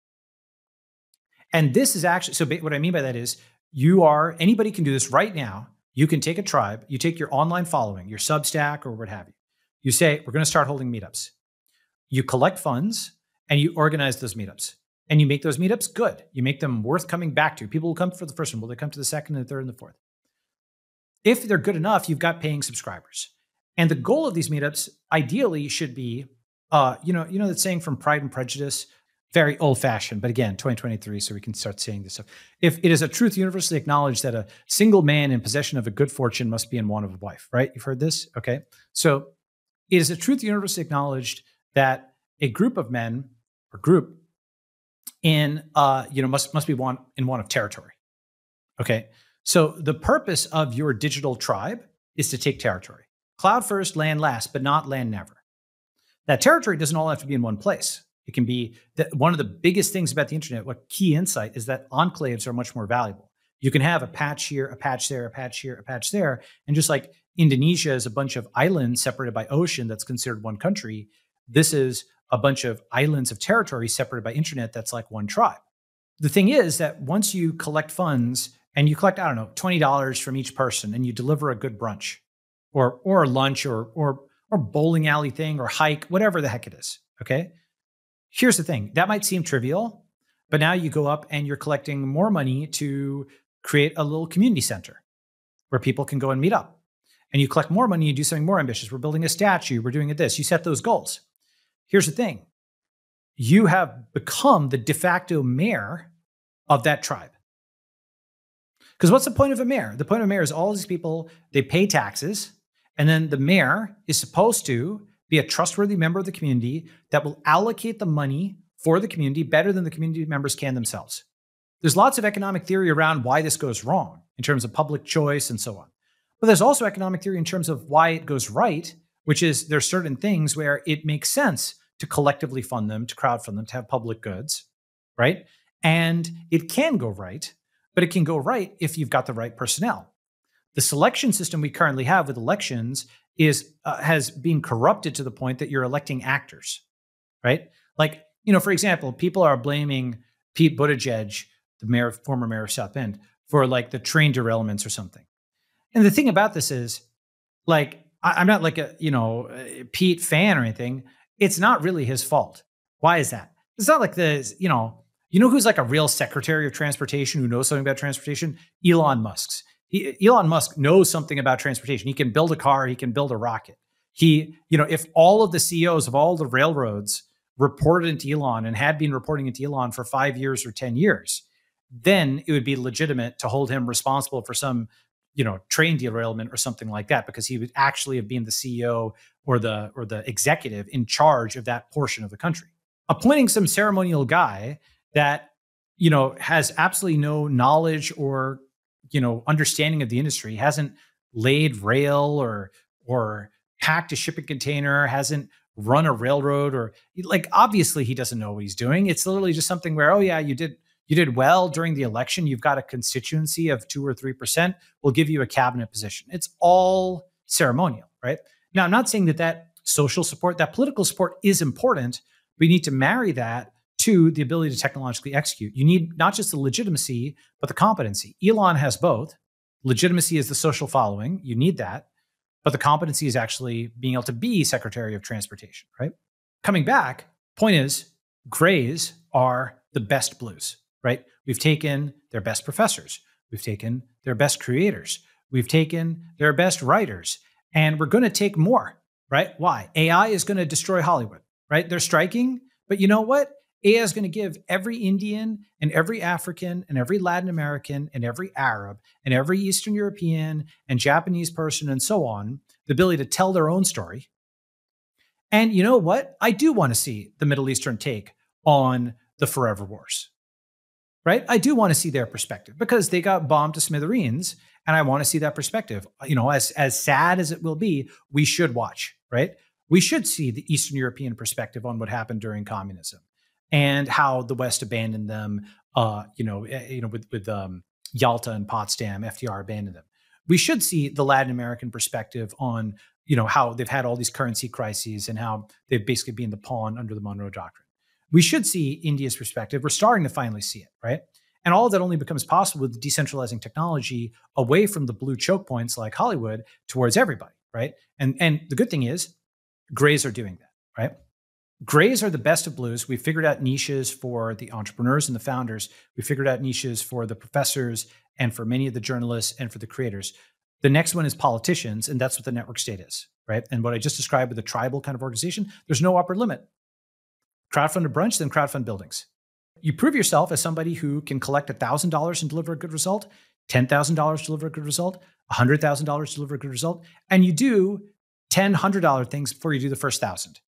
Speaker 1: And this is actually so what I mean by that is you are anybody can do this right now. You can take a tribe, you take your online following, your Substack or what have you. You say, we're going to start holding meetups. You collect funds and you organize those meetups. And you make those meetups good. You make them worth coming back to. People will come for the first one. Will they come to the second and the third and the fourth? if they're good enough, you've got paying subscribers. And the goal of these meetups ideally should be, uh, you know, you know that saying from Pride and Prejudice, very old fashioned, but again, 2023, so we can start seeing this stuff. If it is a truth universally acknowledged that a single man in possession of a good fortune must be in want of a wife, right? You've heard this? Okay. So it is a truth universally acknowledged that a group of men or group in uh, you know, must must be one in want of territory. Okay. So the purpose of your digital tribe is to take territory. Cloud first, land last, but not land never. That territory doesn't all have to be in one place. It can be that one of the biggest things about the internet, what key insight is that enclaves are much more valuable. You can have a patch here, a patch there, a patch here, a patch there. And just like Indonesia is a bunch of islands separated by ocean that's considered one country, this is a bunch of islands of territory separated by internet that's like one tribe. The thing is that once you collect funds and you collect, I don't know, $20 from each person and you deliver a good brunch or or a lunch or or or bowling alley thing or hike, whatever the heck it is. Okay. Here's the thing that might seem trivial, but now you go up and you're collecting more money to create a little community center where people can go and meet up. And you collect more money, you do something more ambitious. We're building a statue, we're doing it this. You set those goals. Here's the thing you have become the de facto mayor of that tribe. Because what's the point of a mayor? The point of a mayor is all these people, they pay taxes, and then the mayor is supposed to be a trustworthy member of the community that will allocate the money for the community better than the community members can themselves. There's lots of economic theory around why this goes wrong in terms of public choice and so on. But there's also economic theory in terms of why it goes right, which is there's certain things where it makes sense to collectively fund them, to crowdfund them, to have public goods, right? And it can go right but it can go right if you've got the right personnel. The selection system we currently have with elections is uh, has been corrupted to the point that you're electing actors, right? Like, you know, for example, people are blaming Pete Buttigieg, the mayor, former mayor of South Bend, for like the train derailments or something. And the thing about this is, like, I, am not like a you know Pete fan or anything. It's not really his fault. Why is that? It's not like the you know you know who's like a real secretary of transportation who knows something about transportation? Elon Musk's. He, Elon Musk knows something about transportation. He can build a car, he can build a rocket. He, you know, if all of the CEOs of all the railroads reported into Elon and had been reporting into Elon for five years or 10 years, then it would be legitimate to hold him responsible for some you know, train derailment or something like that because he would actually have been the CEO or the or the executive in charge of that portion of the country. Appointing some ceremonial guy that you know has absolutely no knowledge or you know understanding of the industry, hasn't laid rail or or packed a shipping container, hasn't run a railroad or like obviously he doesn't know what he's doing. It's literally just something where oh yeah, you did you did well during the election. You've got a constituency of two or three percent. We'll give you a cabinet position. It's all ceremonial, right? Now, I'm not saying that that social support, that political support is important. We need to marry that to the ability to technologically execute. You need not just the legitimacy, but the competency. Elon has both. Legitimacy is the social following. You need that. But the competency is actually being able to be Secretary of Transportation, right? Coming back, point is, grays are the best blues right? We've taken their best professors, we've taken their best creators, we've taken their best writers, and we're going to take more, right? Why? AI is going to destroy Hollywood, right? They're striking, but you know what? AI is going to give every Indian and every African and every Latin American and every Arab and every Eastern European and Japanese person and so on the ability to tell their own story. And you know what? I do want to see the Middle Eastern take on the forever wars right? I do want to see their perspective because they got bombed to smithereens, and I want to see that perspective. You know, as as sad as it will be, we should watch, right? We should see the Eastern European perspective on what happened during communism and how the West abandoned them. Uh, you know, eh, you know, with with um, Yalta and Potsdam, FDR abandoned them. We should see the Latin American perspective on you know how they've had all these currency crises and how they've basically been the pawn under the Monroe Doctrine we should see India's perspective. We're starting to finally see it, right? And all of that only becomes possible with decentralizing technology away from the blue choke points like Hollywood towards everybody, right? And and the good thing is, grays are doing that, right? Grays are the best of blues. We figured out niches for the entrepreneurs and the founders. We figured out niches for the professors and for many of the journalists and for the creators. The next one is politicians, and that's what the network state is, right? And what I just described with a tribal kind of organization, there's no upper limit crowdfund a brunch, then crowdfund buildings. You prove yourself as somebody who can collect $1,000 and deliver a good result, $10,000 to deliver a good result, $100,000 to deliver a good result, and you do $10, $100 things before you do the first thousand.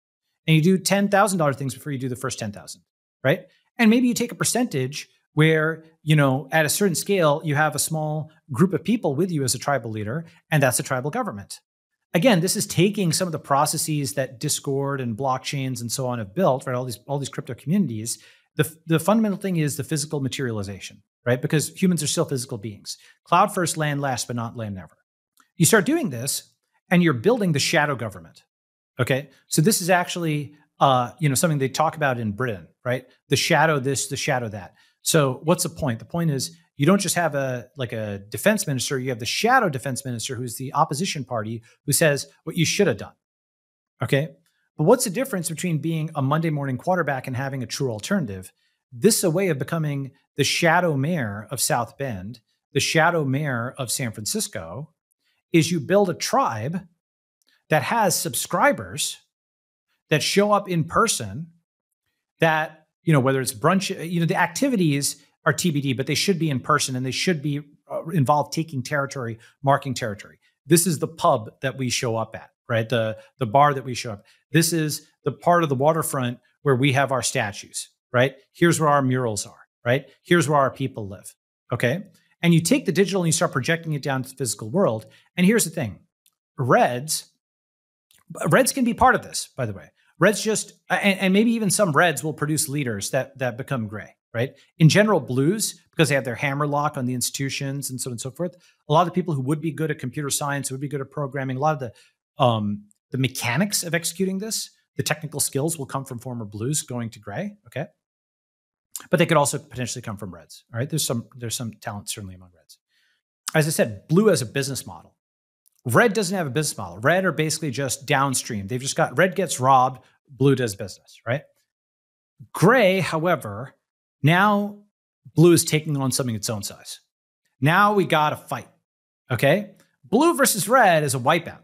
Speaker 1: And you do $10,000 things before you do the first 10,000, right? And maybe you take a percentage where, you know, at a certain scale, you have a small group of people with you as a tribal leader, and that's a tribal government again, this is taking some of the processes that Discord and blockchains and so on have built, right? All these all these crypto communities. The, the fundamental thing is the physical materialization, right? Because humans are still physical beings. Cloud first, land last, but not land never. You start doing this, and you're building the shadow government. Okay, so this is actually uh, you know something they talk about in Britain, right? The shadow this, the shadow that. So what's the point? The point is you don't just have a like a defense minister you have the shadow defense minister who's the opposition party who says what you should have done okay but what's the difference between being a monday morning quarterback and having a true alternative this is a way of becoming the shadow mayor of south bend the shadow mayor of san francisco is you build a tribe that has subscribers that show up in person that you know whether it's brunch you know the activities are TBD, but they should be in person and they should be uh, involved taking territory, marking territory. This is the pub that we show up at, right? The the bar that we show up. This is the part of the waterfront where we have our statues, right? Here's where our murals are, right? Here's where our people live. Okay? And you take the digital and you start projecting it down to the physical world. And here's the thing. Reds Reds can be part of this, by the way. Reds just and, and maybe even some Reds will produce leaders that that become gray right? In general, blues, because they have their hammer lock on the institutions and so on and so forth, a lot of people who would be good at computer science, would be good at programming, a lot of the um, the mechanics of executing this, the technical skills will come from former blues going to gray. Okay. But they could also potentially come from reds. All right. There's some there's some talent certainly among reds. As I said, blue as a business model. Red doesn't have a business model. Red are basically just downstream. They've just got red gets robbed, blue does business, right? Gray, however, now, blue is taking on something its own size. Now we got a fight. Okay? Blue versus red is a wipeout.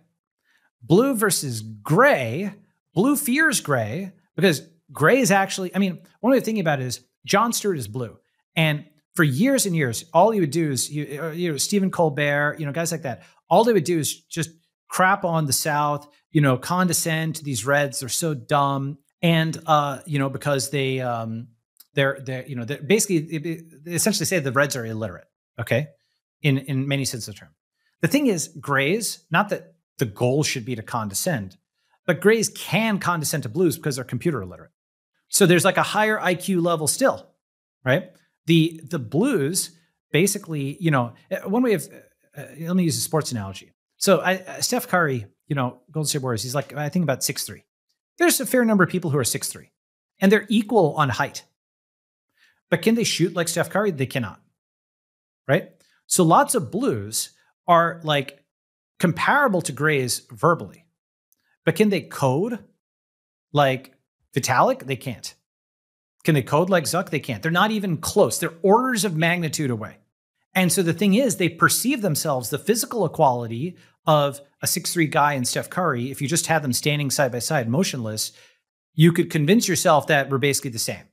Speaker 1: Blue versus gray, blue fears gray because gray is actually, I mean, one way of thinking about it is Jon Stewart is blue. And for years and years, all he would do is you, uh, you know Stephen Colbert, you know guys like that. All they would do is just crap on the South, you know, condescend to these Reds. They're so dumb, and uh, you know because they um, they're they're you know they're basically they essentially say the Reds are illiterate. Okay, in in many sense of the term. The thing is, Grays, not that the goal should be to condescend, but Grays can condescend to Blues because they're computer illiterate. So there's like a higher IQ level still, right? The the Blues basically, you know, one way of uh, let me use a sports analogy. So I, uh, Steph Curry, you know, Golden State Warriors, he's like I think about six three. There's a fair number of people who are six three, and they're equal on height. But can they shoot like Steph Curry? They cannot. Right? So lots of blues are like comparable to grays verbally. But can they code like Vitalik? They can't. Can they code like Zuck? They can't. They're not even close. They're orders of magnitude away. And so the thing is, they perceive themselves the physical equality of a six-three guy and Steph Curry. If you just had them standing side by side, motionless, you could convince yourself that we're basically the same.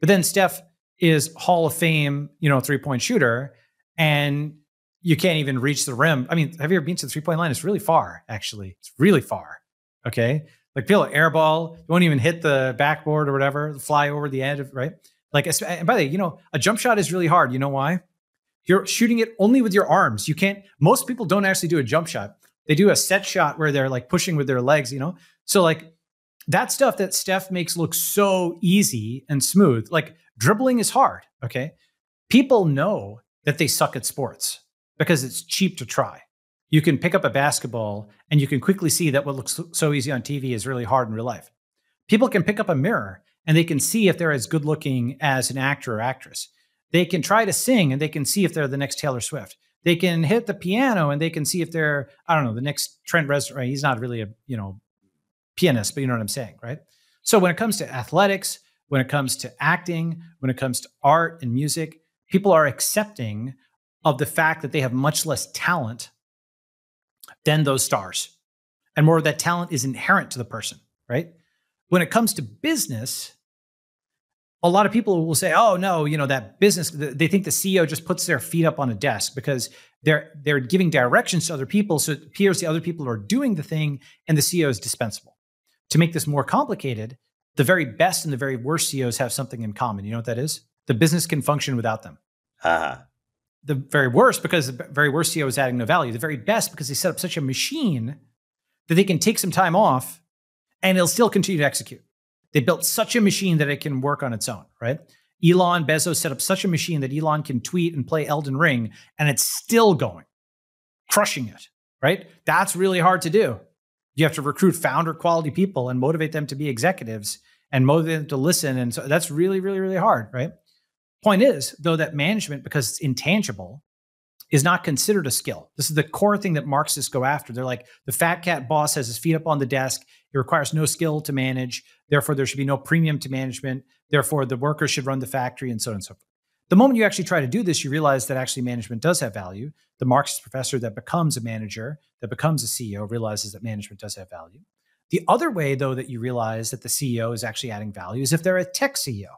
Speaker 1: But then Steph is Hall of Fame, you know, three point shooter, and you can't even reach the rim. I mean, have you ever been to the three point line? It's really far, actually. It's really far. Okay. Like feel people airball, you won't even hit the backboard or whatever, fly over the edge, right? Like, and by the way, you know, a jump shot is really hard. You know why? You're shooting it only with your arms. You can't, most people don't actually do a jump shot. They do a set shot where they're like pushing with their legs, you know? So, like, that stuff that Steph makes look so easy and smooth, like dribbling is hard. Okay. People know that they suck at sports because it's cheap to try. You can pick up a basketball and you can quickly see that what looks so easy on TV is really hard in real life. People can pick up a mirror and they can see if they're as good looking as an actor or actress. They can try to sing and they can see if they're the next Taylor Swift. They can hit the piano and they can see if they're, I don't know, the next Trent Reznor. He's not really a, you know, pianist, but you know what I'm saying, right? So when it comes to athletics, when it comes to acting, when it comes to art and music, people are accepting of the fact that they have much less talent than those stars. And more of that talent is inherent to the person, right? When it comes to business, a lot of people will say, "Oh no, you know that business." They think the CEO just puts their feet up on a desk because they're they're giving directions to other people, so it appears the other people are doing the thing, and the CEO is dispensable. To make this more complicated, the very best and the very worst CEOs have something in common. You know what that is? The business can function without them.
Speaker 5: Uh-huh.
Speaker 1: The very worst because the very worst CEO is adding no value. The very best because they set up such a machine that they can take some time off and it'll still continue to execute. They built such a machine that it can work on its own, right? Elon Bezos set up such a machine that Elon can tweet and play Elden Ring and it's still going, crushing it, right? That's really hard to do. You have to recruit founder quality people and motivate them to be executives and motivate them to listen. And so that's really, really, really hard, right? Point is, though, that management, because it's intangible, is not considered a skill. This is the core thing that Marxists go after. They're like, the fat cat boss has his feet up on the desk. It requires no skill to manage. Therefore, there should be no premium to management. Therefore, the workers should run the factory and so on and so forth. The moment you actually try to do this, you realize that actually management does have value. The Marxist professor that becomes a manager, that becomes a CEO, realizes that management does have value. The other way, though, that you realize that the CEO is actually adding value is if they're a tech CEO.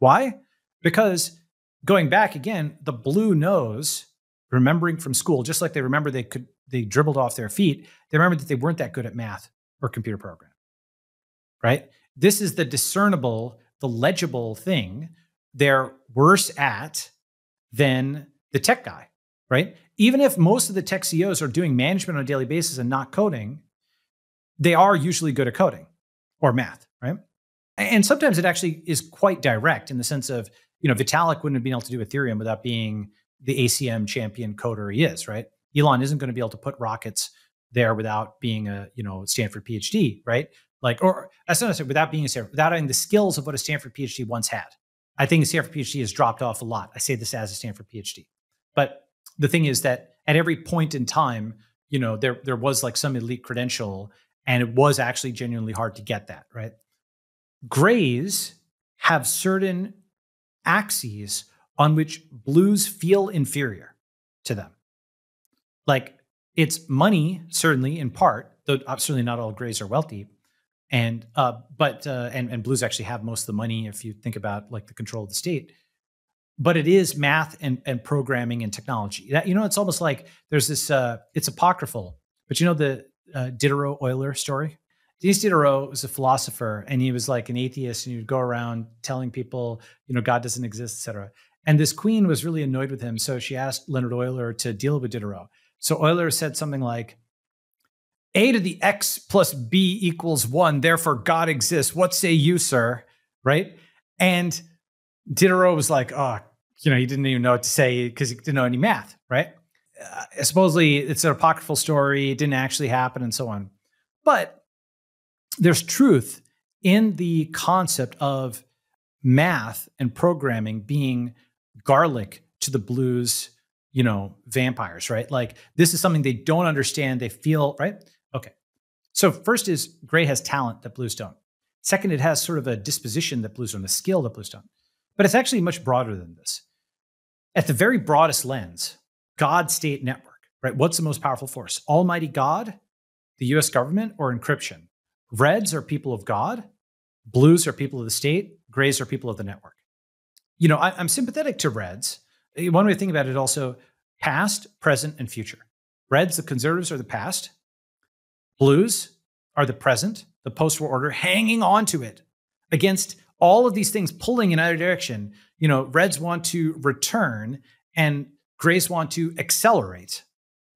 Speaker 1: Why? Because going back again, the blue knows, remembering from school, just like they remember they could they dribbled off their feet, they remember that they weren't that good at math or computer programming. Right? This is the discernible, the legible thing they're worse at than the tech guy, right? Even if most of the tech CEOs are doing management on a daily basis and not coding, they are usually good at coding or math, right? And sometimes it actually is quite direct in the sense of, you know, Vitalik wouldn't have been able to do Ethereum without being the ACM champion coder he is, right? Elon isn't going to be able to put rockets there without being a, you know, Stanford PhD, right? Like, or that's not necessarily without being a Stanford, without having the skills of what a Stanford PhD once had. I think a Stanford PhD has dropped off a lot. I say this as a Stanford PhD. But the thing is that at every point in time, you know, there there was like some elite credential, and it was actually genuinely hard to get that, right? Grays have certain axes on which blues feel inferior to them. Like it's money, certainly in part, though certainly not all grays are wealthy, and uh, but uh, and and blues actually have most of the money if you think about like the control of the state but it is math and, and programming and technology. That you know, it's almost like there's this. Uh, it's apocryphal, but you know the uh, Diderot Euler story. Denis Diderot was a philosopher, and he was like an atheist, and he would go around telling people, you know, God doesn't exist, etc. And this queen was really annoyed with him, so she asked Leonhard Euler to deal with Diderot. So Euler said something like, "A to the x plus b equals one, therefore God exists. What say you, sir?" Right? And Diderot was like, "Oh, you know, he didn't even know what to say because he didn't know any math, right?" Uh, supposedly, it's an apocryphal story; it didn't actually happen, and so on. But there's truth in the concept of math and programming being garlic to the blues you know vampires right? Like this is something they don't understand. They feel right? Okay. So first is gray has talent that blues don't. Second it has sort of a disposition that blues don't a skill that blues don't. But it's actually much broader than this. At the very broadest lens god state network right? What's the most powerful force? Almighty god the us government or encryption? Reds are people of God, blues are people of the state, grays are people of the network. You know, I, am sympathetic to Reds. One way to think about it also past, present, and future. Reds, the conservatives, are the past. Blues are the present, the post war order, hanging on to it against all of these things pulling in either direction. You know, Reds want to return and grays want to accelerate,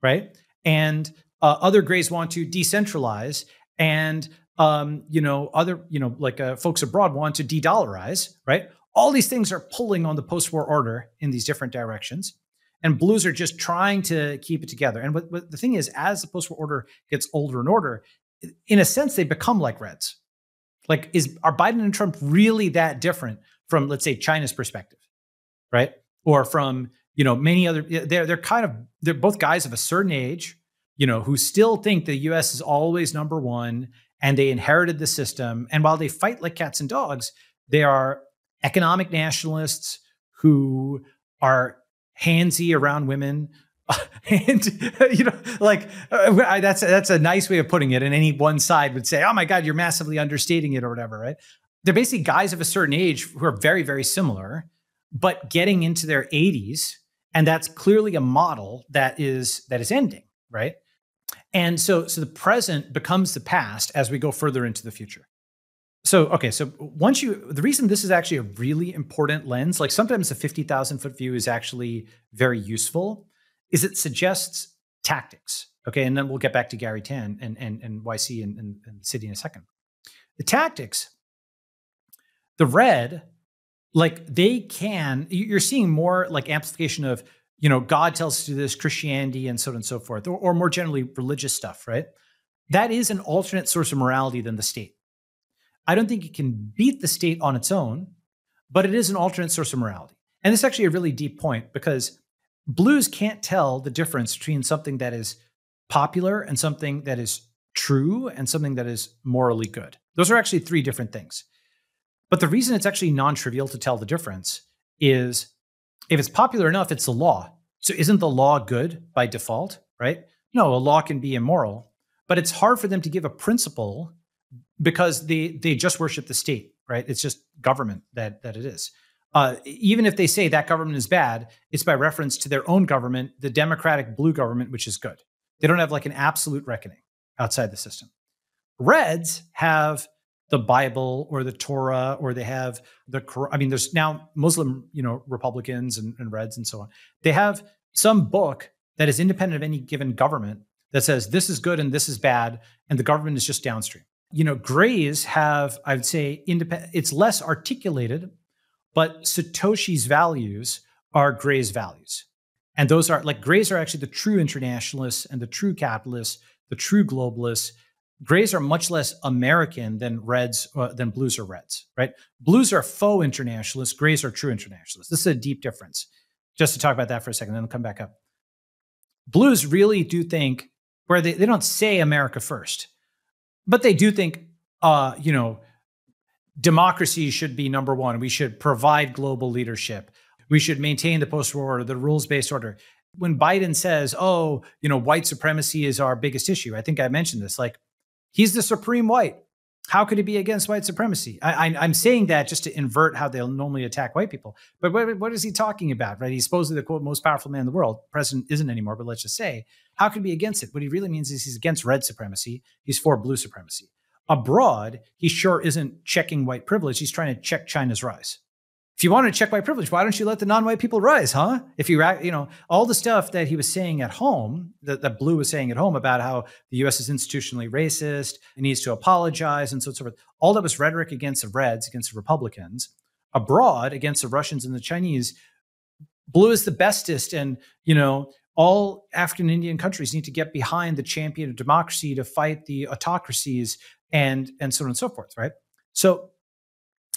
Speaker 1: right? And uh, other grays want to decentralize and um, you know, other, you know, like uh, folks abroad want to de-dollarize, right? All these things are pulling on the post-war order in these different directions, and blues are just trying to keep it together. And what, what the thing is, as the post-war order gets older and older, in a sense, they become like Reds. Like, is are Biden and Trump really that different from, let's say, China's perspective, right? Or from you know many other? They're they're kind of they're both guys of a certain age, you know, who still think the U.S. is always number one and they inherited the system. And while they fight like cats and dogs, they are economic nationalists who are handsy around women. and you know, like uh, that's that's a nice way of putting it. And any one side would say, "Oh my God, you're massively understating it," or whatever, right? They're basically guys of a certain age who are very, very similar, but getting into their 80s, and that's clearly a model that is that is ending, right? And so, so the present becomes the past as we go further into the future. So, okay, so once you, the reason this is actually a really important lens, like sometimes a 50,000 foot view is actually very useful, is it suggests tactics. Okay, and then we'll get back to Garry Tan and, and, and YC and, and, and Citi in a second. The tactics, the red, like they can, you're seeing more like amplification of you know, God tells us to do this, Christianity, and so on and so forth, or, or more generally religious stuff, right? That is an alternate source of morality than the state. I don't think it can beat the state on its own, but it is an alternate source of morality. And this is actually a really deep point because blues can't tell the difference between something that is popular and something that is true and something that is morally good. Those are actually three different things. But the reason it's actually non trivial to tell the difference is if it's popular enough, it's the law. So isn't the law good by default, right? No, a law can be immoral, but it's hard for them to give a principle because they they just worship the state, right? It's just government that that it is. Uh, even if they say that government is bad, it's by reference to their own government, the democratic blue government, which is good. They don't have like an absolute reckoning outside the system. Reds have the Bible or the Torah, or they have the I mean, there's now Muslim, you know, Republicans and, and Reds and so on. They have some book that is independent of any given government that says this is good and this is bad, and the government is just downstream. You know, Grays have, I would say, independent. It's less articulated, but Satoshi's values are Gray's values, and those are like Grays are actually the true internationalists and the true capitalists, the true globalists grays are much less American than reds uh, than blues or reds, right? Blues are faux internationalists, grays are true internationalists. This is a deep difference. Just to talk about that for a second, then I'll come back up. Blues really do think where they, they don't say America first, but they do think uh, you know, democracy should be number one. We should provide global leadership. We should maintain the post-war order, the rules-based order. When Biden says, "Oh, you know, white supremacy is our biggest issue," I think I mentioned this. Like, He's the supreme white. How could it be against white supremacy? I, am saying that just to invert how they'll normally attack white people. But what, what is he talking about, right? He's supposedly the quote most powerful man in the world. President isn't anymore, but let's just say, how could he be against it? What he really means is he's against red supremacy. He's for blue supremacy. Abroad, he sure isn't checking white privilege. He's trying to check China's rise if you want to check white privilege, why don't you let the non-white people rise, huh? If you, you know, all the stuff that he was saying at home, that, that Blue was saying at home about how the U.S. is institutionally racist, it needs to apologize, and so forth. All that was rhetoric against the Reds, against the Republicans. Abroad, against the Russians and the Chinese, Blue is the bestest, and you know, all African Indian countries need to get behind the champion of democracy to fight the autocracies, and and so on and so forth, right? So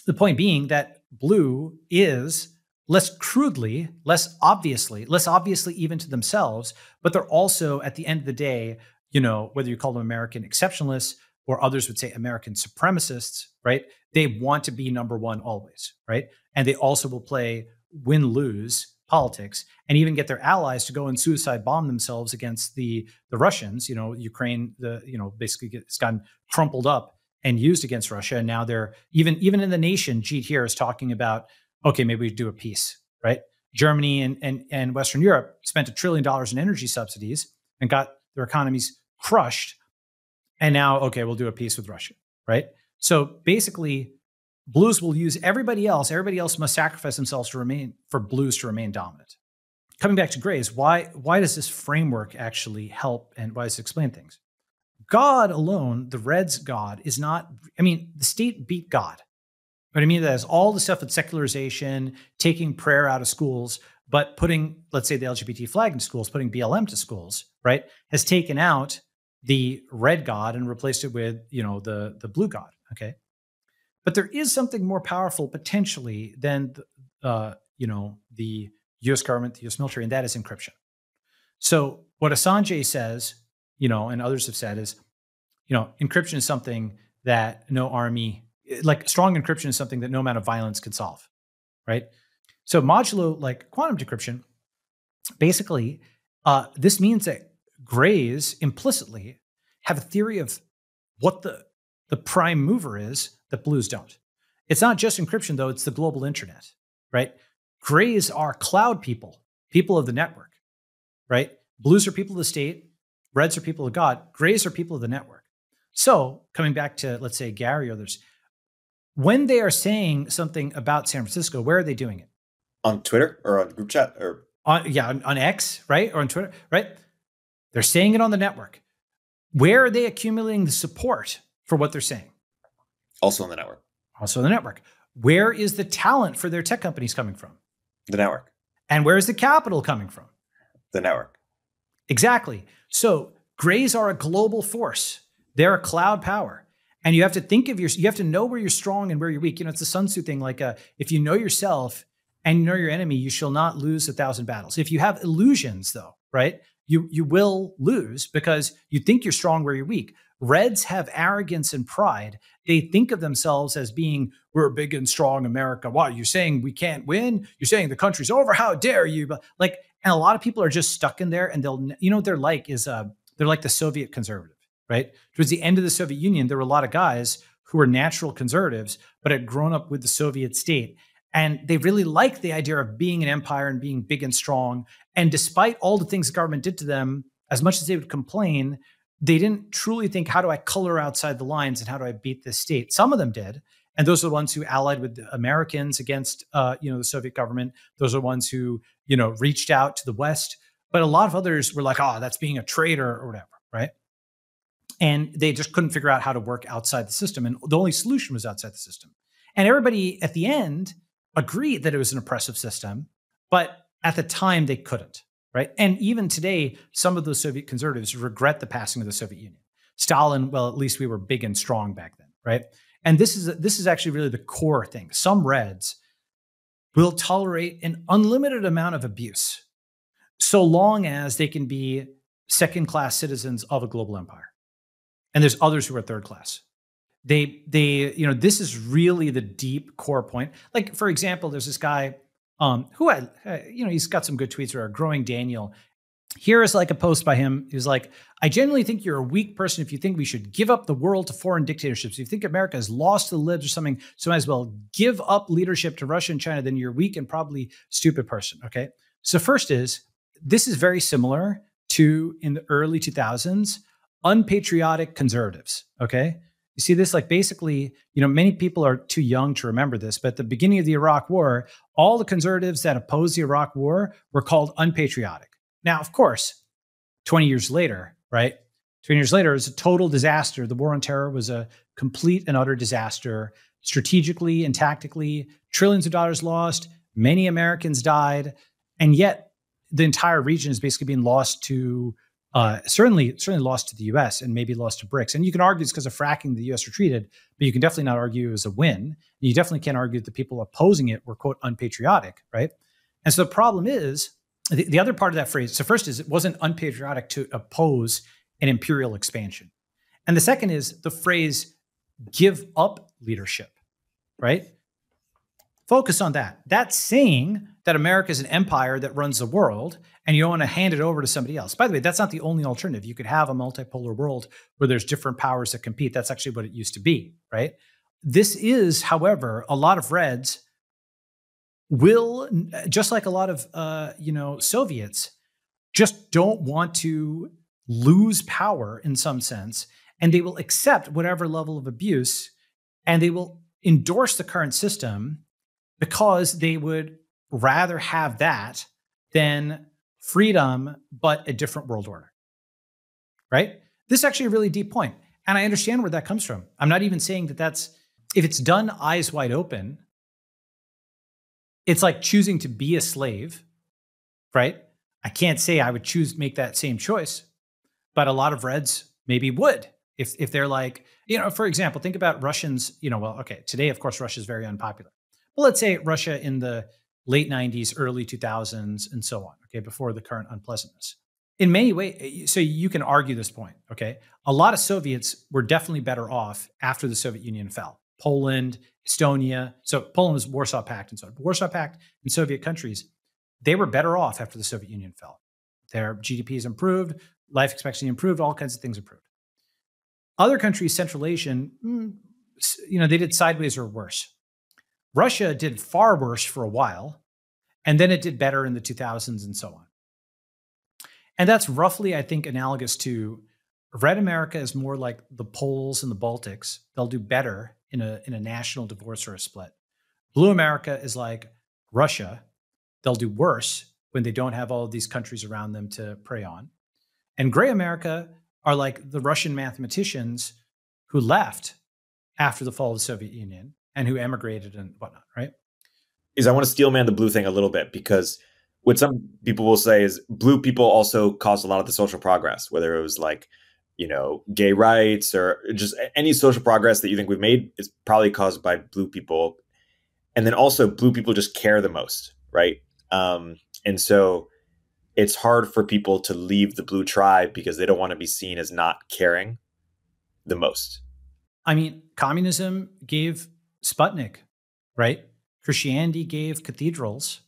Speaker 1: the point being that blue is less crudely, less obviously, less obviously even to themselves, but they're also at the end of the day, you know, whether you call them American exceptionalists or others would say American supremacists, right? They want to be number one always, right? And they also will play win lose politics and even get their allies to go and suicide bomb themselves against the the Russians. You know, Ukraine, the you know basically it's gotten crumpled up and used against Russia. And now they're even even in the nation, Jeet Heer is talking about, okay, maybe we do a peace, right? Germany and, and, and Western Europe spent a trillion dollars in energy subsidies and got their economies crushed. And now, okay, we'll do a peace with Russia, right? So basically, blues will use everybody else. Everybody else must sacrifice themselves to remain for blues to remain dominant. Coming back to grays, why why does this framework actually help and why does it explain things? God alone, the Reds' God, is not, I mean, the state beat God. But I mean, that is all the stuff with secularization, taking prayer out of schools, but putting, let's say, the LGBT flag in schools, putting BLM to schools, right, has taken out the red God and replaced it with, you know, the the blue God. Okay, but there is something more powerful potentially than, the, uh, you know, the U.S. government, the U.S. military, and that is encryption. So what Assange says you know, and others have said is, you know, encryption is something that no army, like strong encryption is something that no amount of violence could solve, right? So modulo like quantum decryption, basically, uh, this means that grays implicitly have a theory of what the the prime mover is that blues don't. It's not just encryption though; it's the global internet, right? Grays are cloud people, people of the network, right? Blues are people of the state, Reds are people of God. Grays are people of the network. So, coming back to, let's say, Garry or others, when they are saying something about San Francisco, where are they doing it?
Speaker 5: On Twitter or on group chat or
Speaker 1: on yeah on, on X, right, or on Twitter, right? They're saying it on the network. Where are they accumulating the support for what they're saying?
Speaker 5: Also on the network.
Speaker 1: Also on the network. Where is the talent for their tech companies coming from?
Speaker 5: The network.
Speaker 1: And where is the capital coming from?
Speaker 5: The network.
Speaker 1: Exactly. So grays are a global force. They're a cloud power. And you have to think of your, you have to know where you're strong and where you're weak. You know, it's the Sun Tzu thing. Like, uh, if you know yourself and you know your enemy, you shall not lose a thousand battles. If you have illusions, though, right, you you will lose because you think you're strong where you're weak. Reds have arrogance and pride. They think of themselves as being, we're big and strong America. Why? You're saying we can't win? You're saying the country's over? How dare you? But like, and a lot of people are just stuck in there and they'll, you know what they're like is uh, they're like the Soviet conservative, right? Towards the end of the Soviet Union, there were a lot of guys who were natural conservatives, but had grown up with the Soviet state. And they really liked the idea of being an empire and being big and strong. And despite all the things the government did to them, as much as they would complain, they didn't truly think, how do I color outside the lines and how do I beat this state? Some of them did. And those are the ones who allied with the Americans against, uh, you know, the Soviet government. Those are the ones who, you know, reached out to the West. But a lot of others were like, oh, that's being a traitor or whatever, right? And they just couldn't figure out how to work outside the system. And the only solution was outside the system. And everybody at the end agreed that it was an oppressive system, but at the time they couldn't right? And even today, some of those Soviet conservatives regret the passing of the Soviet Union. Stalin, well, at least we were big and strong back then, right? And this is this is actually really the core thing. Some Reds will tolerate an unlimited amount of abuse, so long as they can be second class citizens of a global empire. And there's others who are third class. They they you know this is really the deep core point. Like for example, there's this guy um, who I, uh, you know, he's got some good tweets. Or growing Daniel, here is like a post by him. He was like, I genuinely think you're a weak person if you think we should give up the world to foreign dictatorships. If you think America has lost the libs or something, so might as well give up leadership to Russia and China, then you're a weak and probably stupid person. Okay. So, first is this is very similar to in the early 2000s, unpatriotic conservatives. Okay. You see this like basically, you know, many people are too young to remember this, but at the beginning of the Iraq War, all the conservatives that opposed the Iraq War were called unpatriotic. Now, of course, 20 years later, right? 20 years later, it was a total disaster. The war on terror was a complete and utter disaster, strategically and tactically. Trillions of dollars lost, many Americans died, and yet the entire region is basically being lost to uh, certainly certainly lost to the U.S. and maybe lost to BRICS. And you can argue it's because of fracking the U.S. retreated, but you can definitely not argue it was a win. You definitely can't argue that the people opposing it were quote unpatriotic, right? And so the problem is the, the other part of that phrase. So first is it wasn't unpatriotic to oppose an imperial expansion, and the second is the phrase "give up leadership," right? Focus on that. That's saying that America is an empire that runs the world and you don't want to hand it over to somebody else. By the way, that's not the only alternative. You could have a multipolar world where there's different powers that compete. That's actually what it used to be, right? This is, however, a lot of Reds will, just like a lot of uh, you know Soviets, just don't want to lose power in some sense, and they will accept whatever level of abuse, and they will endorse the current system because they would rather have that than freedom, but a different world order. Right? This is actually a really deep point, And I understand where that comes from. I'm not even saying that that's, if it's done eyes wide open, it's like choosing to be a slave, right? I can't say I would choose make that same choice, but a lot of Reds maybe would if if they're like, you know, for example, think about Russians. You know, well, okay, today of course Russia is very unpopular, but let's say Russia in the late 90s, early 2000s, and so on, okay, before the current unpleasantness. In many ways, eh, so you can argue this point, okay? A lot of Soviets were definitely better off after the Soviet Union fell. Poland, Estonia, so Poland was Warsaw Pact and so on. Warsaw Pact and Soviet countries, they were better off after the Soviet Union fell. Their GDPs improved, life expectancy improved, all kinds of things improved. Other countries, Central Asian, mm, you know, they did sideways or worse. Russia did far worse for a while, and then it did better in the 2000s and so on. And that's roughly, I think, analogous to Red America is more like the Poles and the Baltics. They'll do better in a, in a national divorce or a split. Blue America is like Russia. They'll do worse when they don't have all of these countries around them to prey on. And Gray America are like the Russian mathematicians who left after the fall of the Soviet Union and who emigrated and whatnot, right?
Speaker 5: Is I want to steel man the blue thing a little bit because what some people will say is blue people also caused a lot of the social progress, whether it was like, you know, gay rights or just any social progress that you think we've made is probably caused by blue people. And then also blue people just care the most, right? Um, and so it's hard for people to leave the blue tribe because they don't want to be seen as not caring the most.
Speaker 1: I mean, communism gave Sputnik, right? Christianity gave cathedrals.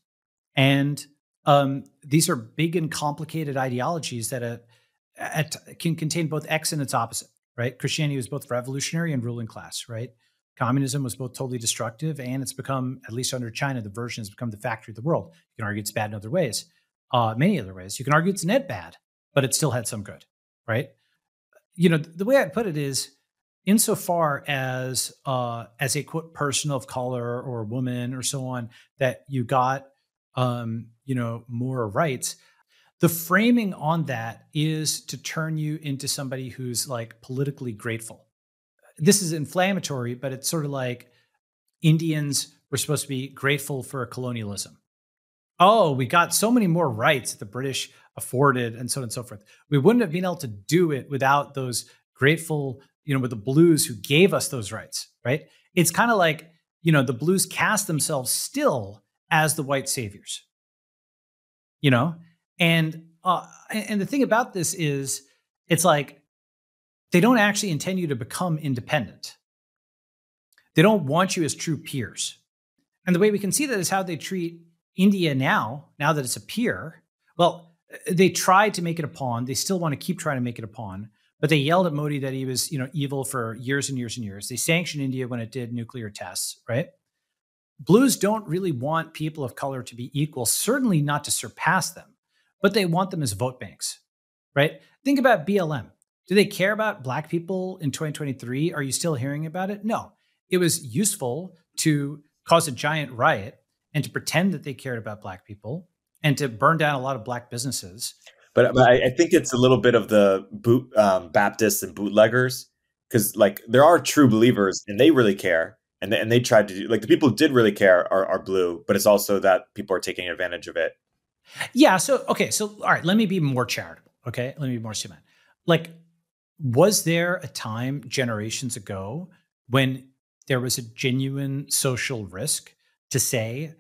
Speaker 1: And um, these are big and complicated ideologies that uh, at, can contain both X and its opposite, right? Christianity was both revolutionary and ruling class, right? Communism was both totally destructive and it's become, at least under China, the version has become the factory of the world. You can argue it's bad in other ways, uh, many other ways. You can argue it's net bad, but it still had some good, right? You know, the way I put it is insofar as uh, as a quote person of color or woman or so on that you got um, you know more rights the framing on that is to turn you into somebody who's like politically grateful this is inflammatory but it's sort of like indians were supposed to be grateful for colonialism oh we got so many more rights the british afforded and so on and so forth we wouldn't have been able to do it without those grateful you know, with the blues who gave us those rights, right? It's kind of like, you know, the blues cast themselves still as the white saviors, you know? And, uh, and the thing about this is it's like they don't actually intend you to become independent. They don't want you as true peers. And the way we can see that is how they treat India now, now that it's a peer. Well, they tried to make it a pawn. They still want to keep trying to make it a pawn. But they yelled at Modi that he was, you know, evil for years and years and years. They sanctioned India when it did nuclear tests, right? Blues don't really want people of color to be equal, certainly not to surpass them, but they want them as vote banks, right? Think about BLM. Do they care about black people in 2023? Are you still hearing about it? No. It was useful to cause a giant riot and to pretend that they cared about black people and to burn down a lot of black businesses.
Speaker 5: But, but I, I think it's a little bit of the boot um, Baptists and bootleggers because like there are true believers and they really care and they, and they tried to do like the people who did really care are, are blue, but it's also that people are taking advantage of it.
Speaker 1: Yeah. So okay. So all right. Let me be more charitable. Okay. Let me be more human. Like, was there a time generations ago when there was a genuine social risk to say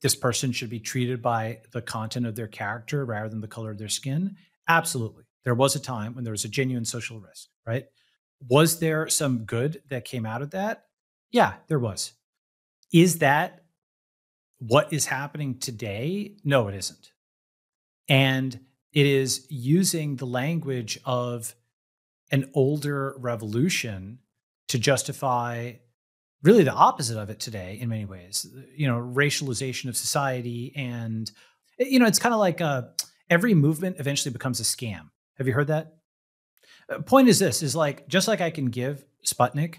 Speaker 1: this person should be treated by the content of their character rather than the color of their skin? Absolutely. There was a time when there was a genuine social risk, right? Was there some good that came out of that? Yeah, there was. Is that what is happening today? No, it isn't. And it is using the language of an older revolution to justify really the opposite of it today in many ways you know racialization of society and you know it's kind of like uh, every movement eventually becomes a scam have you heard that uh, point is this is like just like i can give sputnik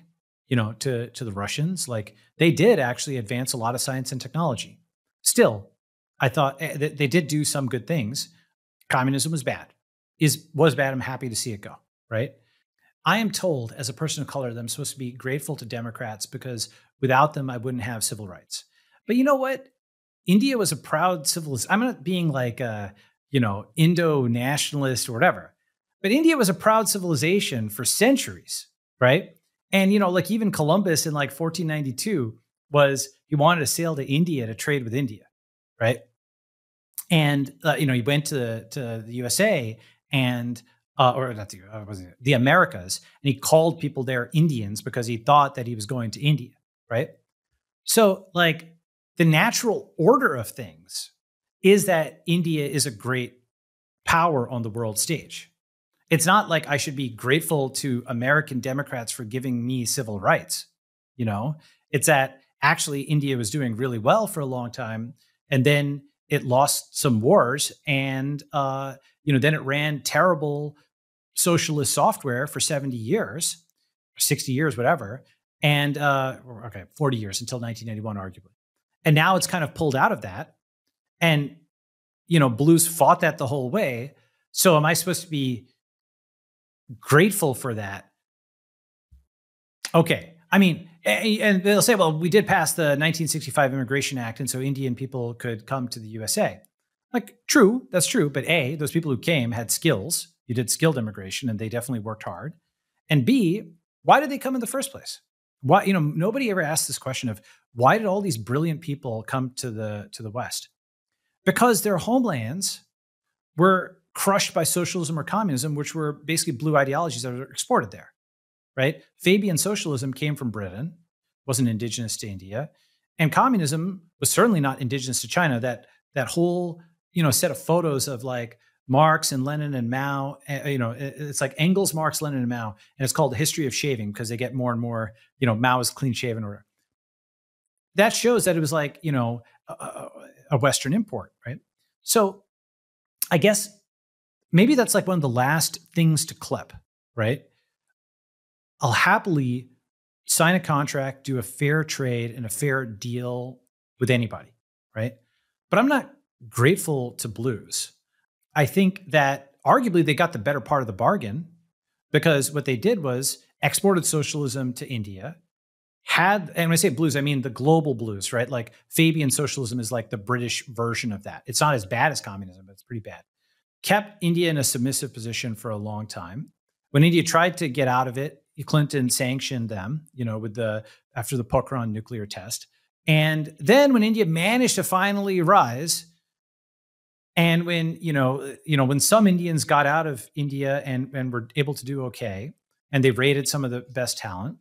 Speaker 1: you know to to the russians like they did actually advance a lot of science and technology still i thought eh, they did do some good things communism was bad is was bad i'm happy to see it go right I am told as a person of color that I'm supposed to be grateful to Democrats because without them, I wouldn't have civil rights. But you know what? India was a proud civilization. I'm not being like a, you know, Indo nationalist or whatever, but India was a proud civilization for centuries, right? And, you know, like even Columbus in like 1492 was, he wanted to sail to India to trade with India, right? And, uh, you know, he went to, to the USA and uh, or not the, uh, the Americas, and he called people there Indians because he thought that he was going to India, right? So, like, the natural order of things is that India is a great power on the world stage. It's not like I should be grateful to American Democrats for giving me civil rights. You know, it's that actually India was doing really well for a long time. And then it lost some wars and uh, you know then it ran terrible socialist software for 70 years, 60 years, whatever. And uh, okay, 40 years until 1981, arguably. And now it's kind of pulled out of that. And, you know, blues fought that the whole way. So am I supposed to be grateful for that? Okay. I mean, and they'll say, well, we did pass the 1965 Immigration Act, and so Indian people could come to the USA. Like, true, that's true. But A, those people who came had skills you did skilled immigration and they definitely worked hard. And B, why did they come in the first place? Why, you know, nobody ever asked this question of why did all these brilliant people come to the to the West? Because their homelands were crushed by socialism or communism, which were basically blue ideologies that were exported there. Right? Fabian socialism came from Britain, wasn't indigenous to India, and communism was certainly not indigenous to China. That that whole you know set of photos of like Marx and Lenin and Mao. Eh, eh you know, eh, eh, it's like Engels, Marx, Lenin, and Mao, and it's called the history of shaving because they get more and more. You know, Mao is clean shaven, or that shows that it was like you know a, a Western import, right? So, I guess maybe that's like one of the last things to clip, right? I'll happily sign a contract, do a fair trade and a fair deal with anybody, right? But I'm not grateful to blues I think that arguably they got the better part of the bargain because what they did was exported socialism to India. Had, and when I say blues, I mean the global blues, right? Like Fabian socialism is like the British version of that. It's not as bad as communism, but it's pretty bad. Kept India in a submissive position for a long time. When India tried to get out of it, Clinton sanctioned them, you know, with the after the Pokhran nuclear test. And then when India managed to finally rise, and when you know, you know, when some Indians got out of India and and were able to do okay, and they rated some of the best talent,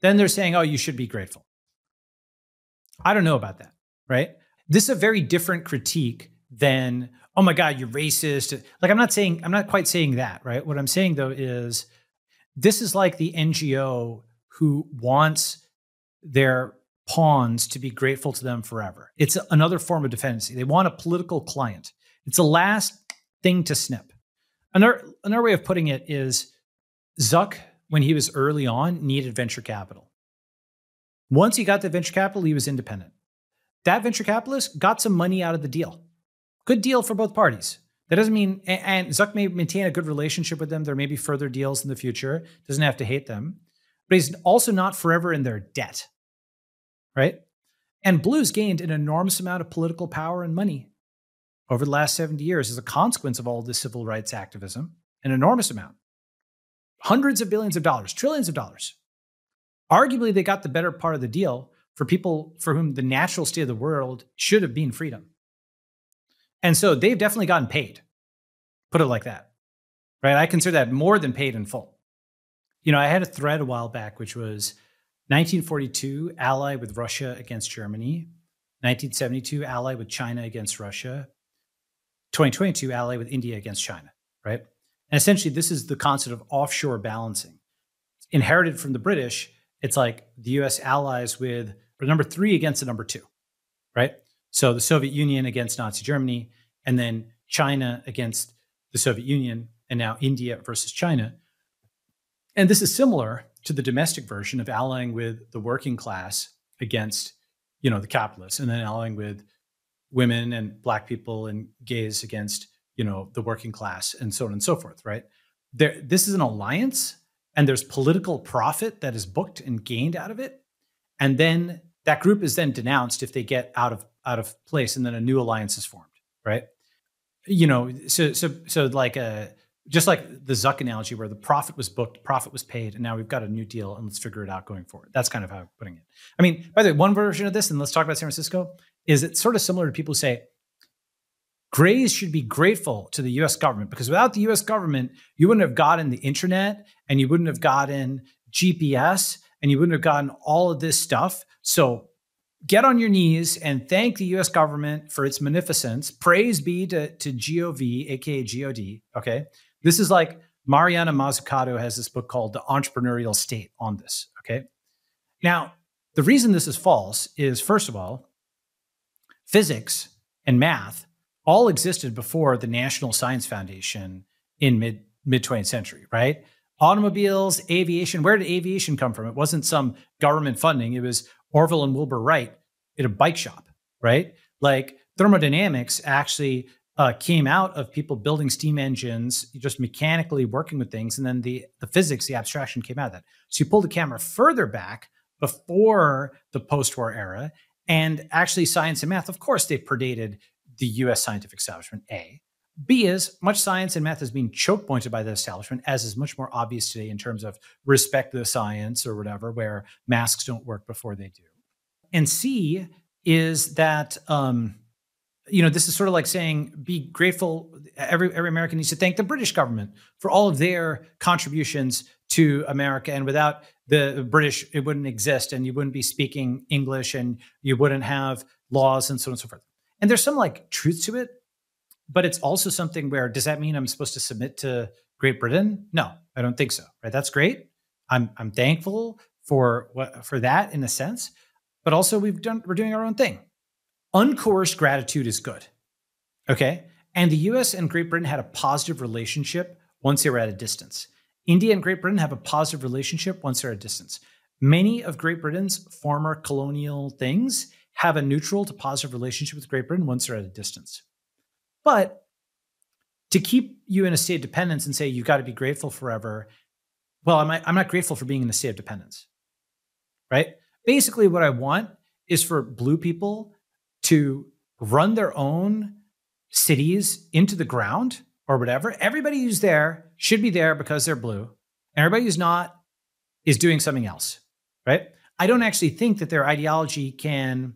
Speaker 1: then they're saying, "Oh, you should be grateful." I don't know about that, right? This is a very different critique than, oh my God, you're racist. Like, I'm not saying, I'm not quite saying that, right? What I'm saying though is this is like the NGO who wants their pawns to be grateful to them forever. It's another form of dependency. They want a political client. It's the last thing to snip. Another, another way of putting it is Zuck, when he was early on, needed venture capital. Once he got the venture capital, he was independent. That venture capitalist got some money out of the deal. Good deal for both parties. That doesn't mean, and Zuck may maintain a good relationship with them. There may be further deals in the future. Doesn't have to hate them, but he's also not forever in their debt, right? And Blue's gained an enormous amount of political power and money over the last 70 years as a consequence of all this civil rights activism, an enormous amount. Hundreds of billions of dollars, trillions of dollars. Arguably, they got the better part of the deal for people for whom the natural state of the world should have been freedom. And so they've definitely gotten paid. Put it like that. Right? I consider that more than paid in full. You know, I had a thread a while back which was 1942 ally with Russia against Germany, 1972 ally with China against Russia, 2022 ally with India against China, right? And essentially this is the concept of offshore balancing. Inherited from the British, it's like the US allies with number 3 against the number 2, right? So the Soviet Union against Nazi Germany, and then China against the Soviet Union, and now India versus China. And this is similar to the domestic version of allying with the working class against, you know, the capitalists, and then allying with women and black people and gays against, you know, the working class, and so on and so forth. Right? There, this is an alliance, and there's political profit that is booked and gained out of it, and then that group is then denounced if they get out of out of place and then a new alliance is formed right? You know so so so like a uh, just like the zuck analogy where the profit was booked profit was paid and now we've got a new deal and let's figure it out going forward. That's kind of how i'm putting it. I mean by the way one version of this and let's talk about san francisco is it's sort of similar to people who say Grays should be grateful to the US government because without the US government, you wouldn't have gotten the internet and you wouldn't have gotten GPS and you wouldn't have gotten all of this stuff. So get on your knees and thank the US government for its munificence. Praise be to, to GOV, aka GOD. Okay. This is like Mariana Mazzucato has this book called The Entrepreneurial State on this. Okay. Now, the reason this is false is first of all, physics and math all existed before the National Science Foundation in mid mid 20th century, right? Automobiles, aviation, where did aviation come from? It wasn't some government funding. It was Orville and Wilbur Wright at a bike shop, right? Like thermodynamics actually uh, came out of people building steam engines, just mechanically working with things, and then the the physics, the abstraction came out of that. So you pull the camera further back before the post-war era, and actually science and math, of course, they predated the U.S. scientific establishment. A, B is much science and math has been choke pointed by the establishment, as is much more obvious today in terms of respect the science or whatever, where masks don't work before they do. And C is that um, you know this is sort of like saying be grateful. Every every American needs to thank the British government for all of their contributions to America, and without the British, it wouldn't exist, and you wouldn't be speaking English, and you wouldn't have laws, and so on and so forth. And there's some like truth to it, but it's also something where does that mean I'm supposed to submit to Great Britain? No, I don't think so. Right? That's great. I'm I'm thankful for what for that in a sense, but also we've done we're doing our own thing. Uncoerced gratitude is good. Okay? And the US and Great Britain had a positive relationship once they were at a distance. India and Great Britain have a positive relationship once they're at a distance. Many of Great Britain's former colonial things have a neutral to positive relationship with Great Britain once they're at a distance. But to keep you in a state of dependence and say you've got to be grateful forever, well, I'm not, I'm not grateful for being in a state of dependence, right? Basically, what I want is for blue people to run their own cities into the ground or whatever. Everybody who's there should be there because they're blue. And Everybody who's not is doing something else, right? I don't actually think that their ideology can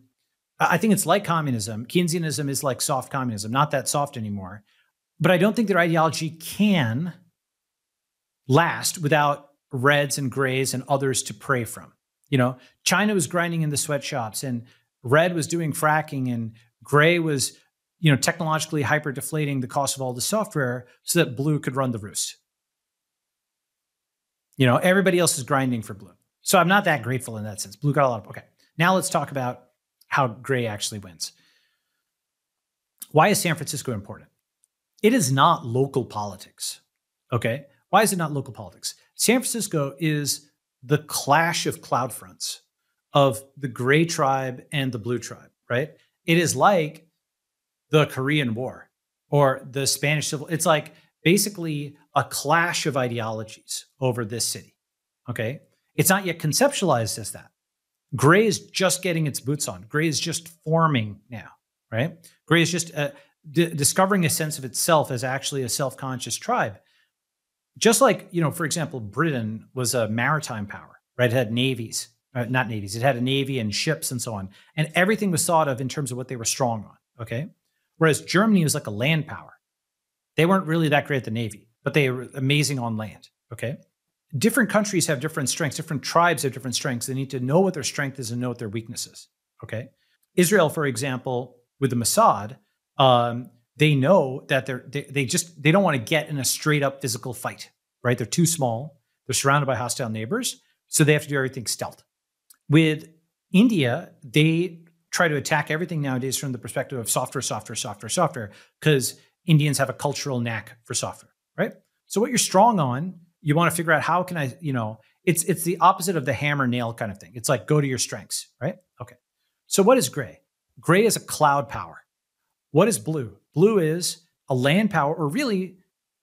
Speaker 1: I think it's like communism. Keynesianism is like soft communism, not that soft anymore. But I don't think their ideology can last without reds and grays and others to prey from. You know, China was grinding in the sweatshops and red was doing fracking and gray was you know, technologically hyper deflating the cost of all the software so that Blue could run the roost. You know, everybody else is grinding for Blue. So I'm not that grateful in that sense. Blue got a lot of okay. Now let's talk about how Gray actually wins. Why is San Francisco important? It is not local politics. Okay. Why is it not local politics? San Francisco is the clash of cloud fronts of the gray tribe and the blue tribe, right? It is like the Korean War or the Spanish Civil. It's like basically a clash of ideologies over this city. Okay. It's not yet conceptualized as that. Gray is just getting its boots on. Gray is just forming now, right? Gray is just uh, d- discovering a sense of itself as actually a self conscious tribe. Just like, you know, for example, Britain was a maritime power, right? It had navies, uh, not navies, it had a navy and ships and so on. And everything was thought of in terms of what they were strong on, okay? Whereas Germany was like a land power. They weren't really that great at the navy, but they were amazing on land, okay? Different countries have different strengths, different tribes have different strengths. They need to know what their strength is and know what their weakness is, okay? Israel, for example, with the Mossad, um, they know that they're they, they just they don't want to get in a straight up physical fight right they're too small they're surrounded by hostile neighbors so they have to do everything stealth with india they try to attack everything nowadays from the perspective of software software software software because indians have a cultural knack for software right so what you're strong on you want to figure out how can i you know it's it's the opposite of the hammer nail kind of thing it's like go to your strengths right okay so what is gray gray is a cloud power what is blue? Blue is a land power, or really,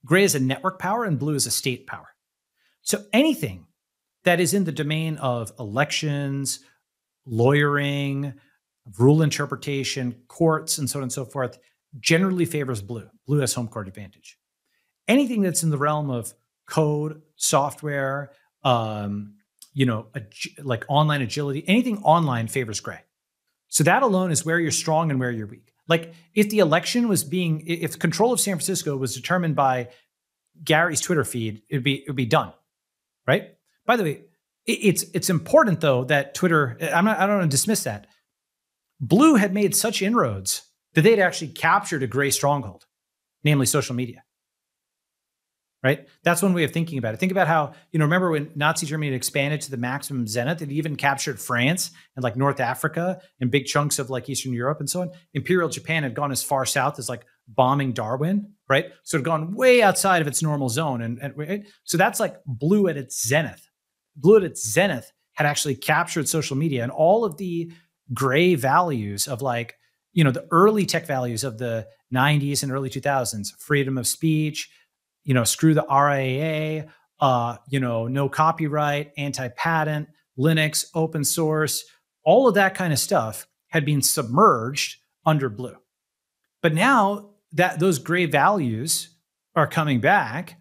Speaker 1: gray is a network power and blue is a state power. So anything that is in the domain of elections, lawyering, rule interpretation, courts, and so on and so forth generally favors blue. Blue has home court advantage. Anything that's in the realm of code, software, um, you know, ag- like online agility, anything online favors gray. So that alone is where you're strong and where you're weak. Like if the election was being, if control of San Francisco was determined by Garry's Twitter feed, it'd be it'd be done, right? By the way, it's it's important though that Twitter. I'm not. I don't want to dismiss that. Blue had made such inroads that they'd actually captured a gray stronghold, namely social media right? That's one way of thinking about it. Think about how, you know, remember when Nazi Germany had expanded to the maximum zenith, it even captured France and like North Africa and big chunks of like Eastern Europe and so on. Imperial Japan had gone as far south as like bombing Darwin, right? So it had gone way outside of its normal zone. And, and right? so that's like blue at its zenith. Blue at its zenith had actually captured social media and all of the gray values of like, you know, the early tech values of the 90s and early 2000s, freedom of speech, you know, screw the RIAA, uh, you know, no copyright, anti-patent, Linux, open source, all of that kind of stuff had been submerged under blue. But now that those gray values are coming back,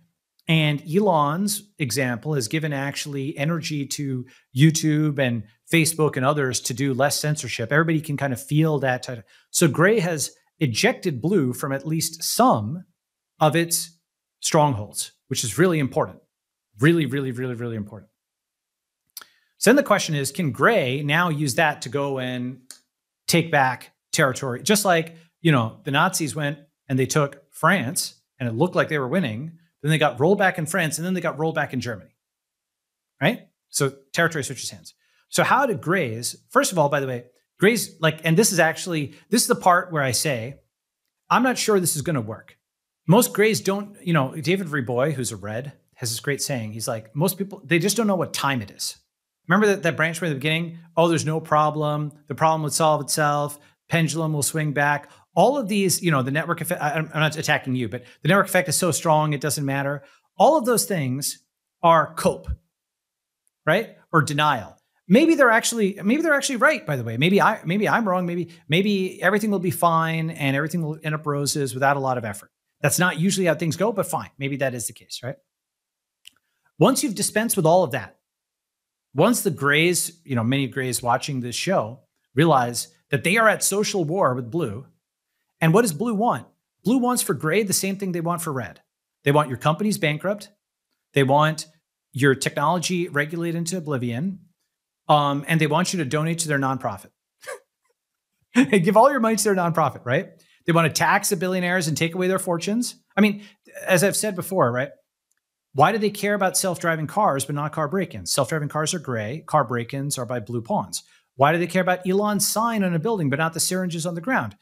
Speaker 1: and Elon's example has given actually energy to YouTube and Facebook and others to do less censorship. Everybody can kind of feel that. So gray has ejected blue from at least some of its strongholds, which is really important. Really, really, really, really important. So then the question is can Gray now use that to go and take back territory? Just like, you know, the Nazis went and they took France and it looked like they were winning. Then they got rolled back in France and then they got rolled back in Germany. Right? So territory switches hands. So how did Grays, first of all, by the way, Grays, like, and this is actually, this is the part where I say, I'm not sure this is going to work most grays don't, you know, David Reaboi, who's a red, has this great saying. He's like, most people, they just don't know what time it is. Remember that, that branch from the beginning? Oh, there's no problem. The problem would solve itself. Pendulum will swing back. All of these, you know, the network effect, I'm not attacking you, but the network effect is so strong, it doesn't matter. All of those things are cope, right? Or denial. Maybe they're actually, maybe they're actually right, by the way. Maybe I maybe I'm wrong. Maybe, maybe everything will be fine and everything will end up roses without a lot of effort. That's not usually how things go, but fine. Maybe that is the case, right? Once you've dispensed with all of that, once the grays, you know, many grays watching this show realize that they are at social war with blue. And what does blue want? Blue wants for gray the same thing they want for red. They want your companies bankrupt. They want your technology regulated into oblivion. Um, and they want you to donate to their nonprofit. Give all your money to their nonprofit, right? They want to tax the billionaires and take away their fortunes. I mean, as I've said before, right? Why do they care about self driving cars but not car break ins? Self driving cars are gray, car break ins are by blue pawns. Why do they care about Elon's sign on a building but not the syringes on the ground?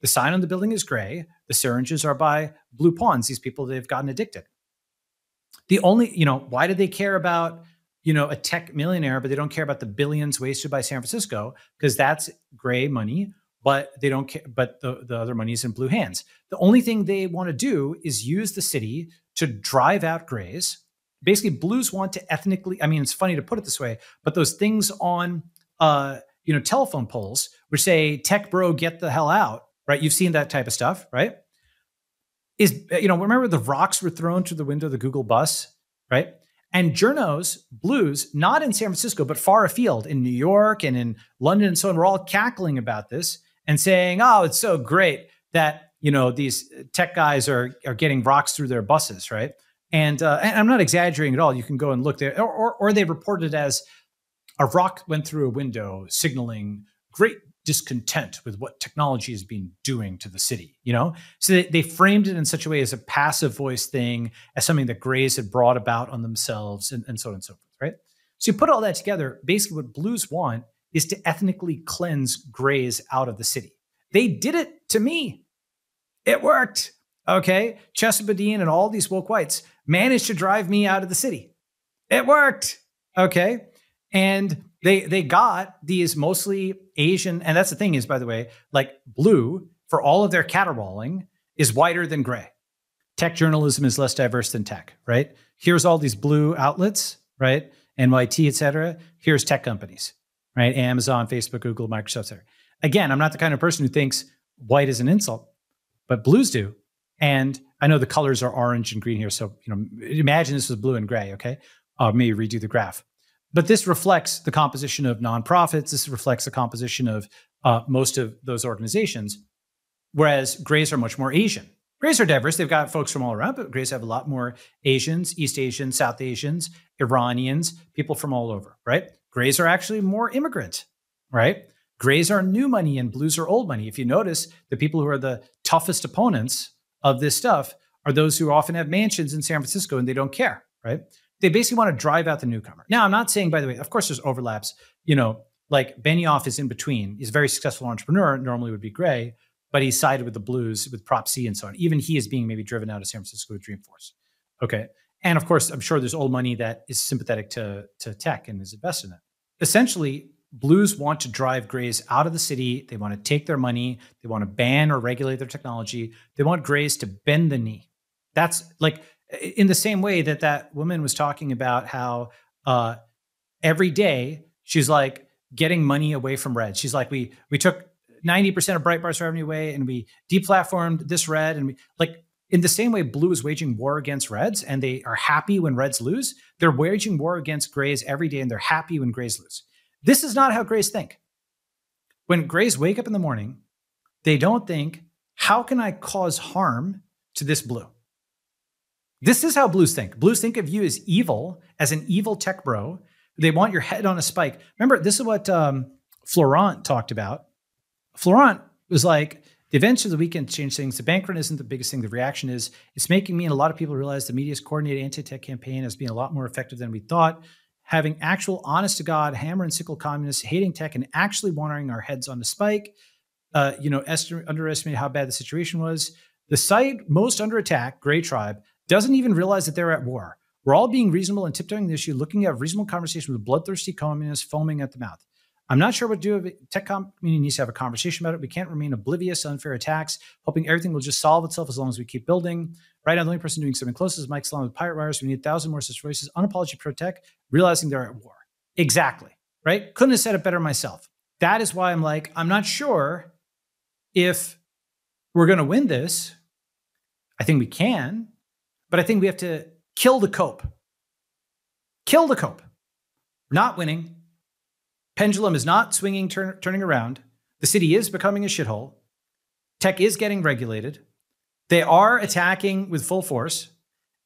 Speaker 1: The sign on the building is gray, the syringes are by blue pawns, these people they've gotten addicted. The only, you know, why do they care about, you know, a tech millionaire, but they don't care about the billions wasted by San Francisco? Because that's gray money, but they don't care, but the, the other money is in blue hands. The only thing they want to do is use the city to drive out grays. Basically, blues want to ethnically, I mean, it's funny to put it this way, but those things on uh, you know, telephone poles which say tech bro, get the hell out, right? You've seen that type of stuff, right? is you know remember the rocks were thrown through the window of the Google bus, right? And journos, blues, not in San Francisco, but far afield in New York and in London and so on, were all cackling about this and saying, "Oh, it's so great that you know these tech guys are are getting rocks through their buses, right?" And, uh, and I'm not exaggerating at all. You can go and look there, or, or, or they reported as a rock went through a window, signaling great discontent with what technology has been doing to the city, you know? So they, they, framed it in such a way as a passive voice thing, as something that Grays had brought about on themselves, and, and so on and so forth, right? So you put all that together, basically what blues want is to ethnically cleanse Grays out of the city. They did it to me. It worked. Okay. Chesa Boudin and all these woke whites managed to drive me out of the city. It worked. Okay. And they they got these mostly Asian, and that's the thing is, by the way, like blue for all of their caterwauling is whiter than gray. Tech journalism is less diverse than tech, right? Here's all these blue outlets, right? NYT, et cetera. Here's tech companies, right? Amazon, Facebook, Google, Microsoft, et cetera. Again, I'm not the kind of person who thinks white is an insult, but blues do. And I know the colors are orange and green here. So, you know, imagine this was blue and gray, okay? Uh, maybe redo the graph. But this reflects the composition of nonprofits. This reflects the composition of uh, most of those organizations, whereas Grays are much more Asian. Grays are diverse. They've got folks from all around, but Grays have a lot more Asians, East Asians, South Asians, Iranians, people from all over, right? Grays are actually more immigrant, right? Grays are new money and blues are old money. If you notice, the people who are the toughest opponents of this stuff are those who often have mansions in San Francisco and they don't care, right? they basically want to drive out the newcomer. Now, I'm not saying, by the way, of course, there's overlaps. You know, like Benioff is in between. He's a very successful entrepreneur, normally would be gray, but he sided with the blues with Prop C and so on. Even he is being maybe driven out of San Francisco Dreamforce. Okay. And of course, I'm sure there's old money that is sympathetic to, to tech and is invested in it. Essentially, blues want to drive grays out of the city. They want to take their money. They want to ban or regulate their technology. They want grays to bend the knee. That's like in the same way that that woman was talking about how uh, every day she's like getting money away from red. She's like, we we took 90% of Breitbart's revenue away and we deplatformed this red. And we like in the same way blue is waging war against reds and they are happy when reds lose, they're waging war against grays every day and they're happy when grays lose. This is not how grays think. When grays wake up in the morning, they don't think, how can I cause harm to this blue? This is how blues think. Blues think of you as evil, as an evil tech bro. They want your head on a spike. Remember, this is what um, Florent talked about. Florent was like, the events of the weekend change things. The bank run isn't the biggest thing. The reaction is it's making me and a lot of people realize the media's coordinated anti-tech campaign has been a lot more effective than we thought. Having actual, honest to God, hammer and sickle communists hating tech and actually wanting our heads on the spike. Uh, you know, est- underestimate how bad the situation was. The site most under attack, Gray Tribe, doesn't even realize that they're at war. We're all being reasonable and tiptoeing the issue, looking at reasonable conversation with bloodthirsty communists foaming at the mouth. I'm not sure what to do. Tech community needs to have a conversation about it. We can't remain oblivious to unfair attacks, hoping everything will just solve itself as long as we keep building. Right now, the only person doing something close is Mike Solana with Pirate Wires. We need a thousand more such voices. Unapology pro tech, realizing they're at war. Exactly. Right? Couldn't have said it better myself. That is why I'm like, I'm not sure if we're going to win this. I think we can. But I think we have to kill the cope. Kill the cope. Not winning. Pendulum is not swinging, turn, turning around. The city is becoming a shithole. Tech is getting regulated. They are attacking with full force.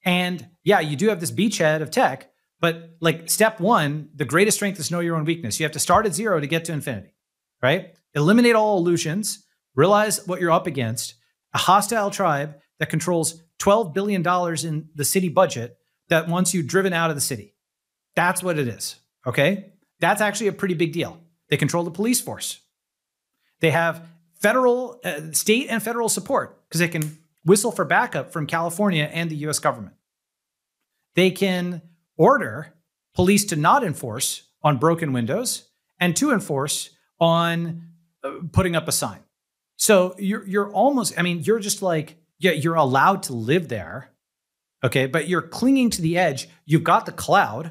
Speaker 1: And yeah, you do have this beachhead of tech, but like step one, the greatest strength is know your own weakness. You have to start at zero to get to infinity, right? Eliminate all illusions, Realize what you're up against a hostile tribe that controls $12 billion in the city budget that wants you driven out of the city. That's what it is. Okay. That's actually a pretty big deal. They control the police force. They have federal, uh, state, and federal support because they can whistle for backup from California and the US government. They can order police to not enforce on broken windows and to enforce on uh, putting up a sign. So you're you're almost I mean you're just like yeah you're allowed to live there. Okay, but you're clinging to the edge. You've got the cloud,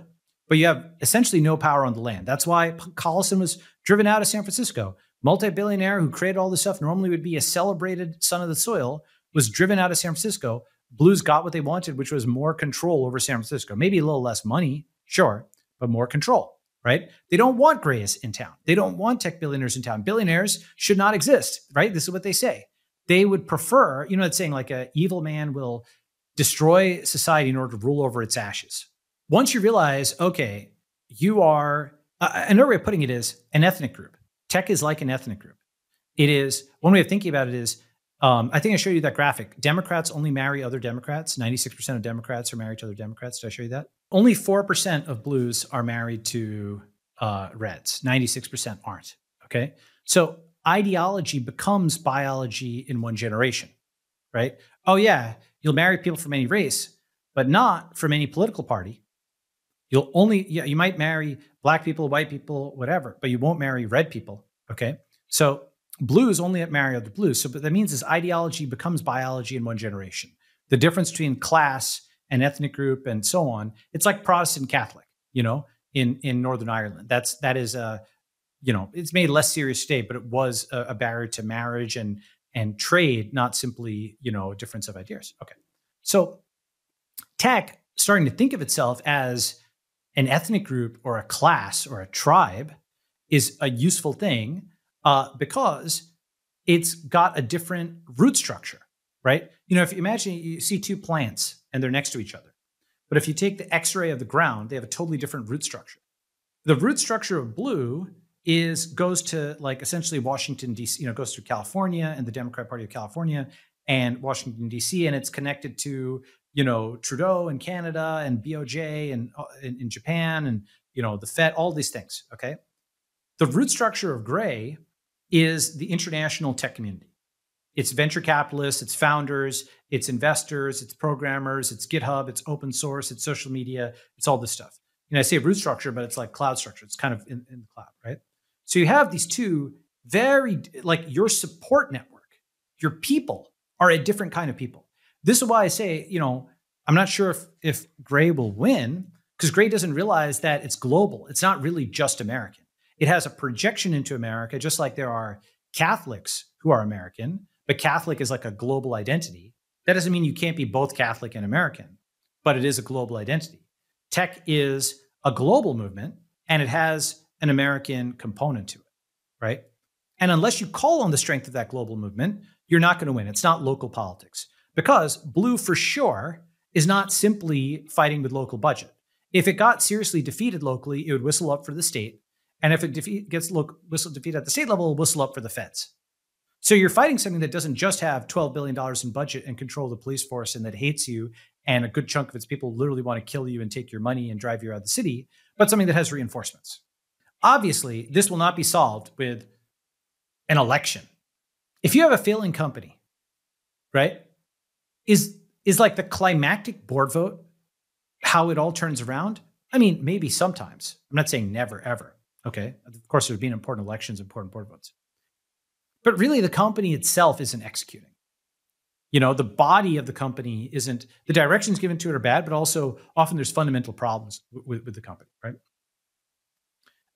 Speaker 1: but you have essentially no power on the land. That's why Collison was driven out of San Francisco. Multi-billionaire who created all this stuff normally would be a celebrated son of the soil was driven out of San Francisco. Blues got what they wanted, which was more control over San Francisco. Maybe a little less money, sure, but more control right? They don't want grays in town. They don't want tech billionaires in town. Billionaires should not exist, right? This is what they say. They would prefer, you know, it's saying like a evil man will destroy society in order to rule over its ashes. Once you realize, okay, you are uh, another way of putting it is an ethnic group. Tech is like an ethnic group. It is one way of thinking about it is um, I think I showed you that graphic. Democrats only marry other Democrats. 96% of Democrats are married to other Democrats. Did I show you that? Only 4% of blues are married to uh, reds. 96% aren't. Okay. So ideology becomes biology in one generation, right? Oh, yeah, you'll marry people from any race, but not from any political party. You'll only, yeah, you might marry black people, white people, whatever, but you won't marry red people. Okay. So blues only at marry other blues. So what that means is ideology becomes biology in one generation. The difference between class and ethnic group and so on, it's like Protestant Catholic, you know, in in Northern Ireland. That's that is a, you know, it's made less serious today, but it was a, a barrier to marriage and and trade, not simply, you know, a difference of ideas. Okay. So tech starting to think of itself as an ethnic group or a class or a tribe is a useful thing uh, because it's got a different root structure, right? You know, if you imagine you see two plants and they're next to each other, but if you take the x ray of the ground, they have a totally different root structure. The root structure of blue is goes to like essentially Washington D.C. You know, goes to California and the Democrat Party of California and Washington D.C. and it's connected to you know Trudeau in Canada and BOJ and uh, in, in Japan and you know the Fed, all these things. Okay, the root structure of gray is the international tech community. It's venture capitalists, it's founders, it's investors, it's programmers, it's GitHub, it's open source, it's social media, it's all this stuff. And I say root structure, but it's like cloud structure. It's kind of in, in the cloud, right? So you have these two very, like your support network, your people are a different kind of people. This is why I say, you know, I'm not sure if, if Gray will win because Gray doesn't realize that it's global. It's not really just American. It has a projection into America, just like there are Catholics who are American, but Catholic is like a global identity. That doesn't mean you can't be both Catholic and American, but it is a global identity. Tech is a global movement and it has an American component to it, right? And unless you call on the strength of that global movement, you're not going to win. It's not local politics because blue for sure is not simply fighting with local budget. If it got seriously defeated locally, it would whistle up for the state and if it defeat, gets look, whistle defeat at the state level, whistle up for the feds. So you're fighting something that doesn't just have $12 billion in budget and control the police force and that hates you, and a good chunk of its people literally want to kill you and take your money and drive you out of the city, but something that has reinforcements. Obviously, this will not be solved with an election. If you have a failing company, right, is is like the climactic board vote how it all turns around? I mean, maybe sometimes. I'm not saying never, ever. Okay. Of course, there's been important elections, important board votes. But really, the company itself isn't executing. You know, the body of the company isn't, the directions given to it are bad, but also often there's fundamental problems with, with the company, right?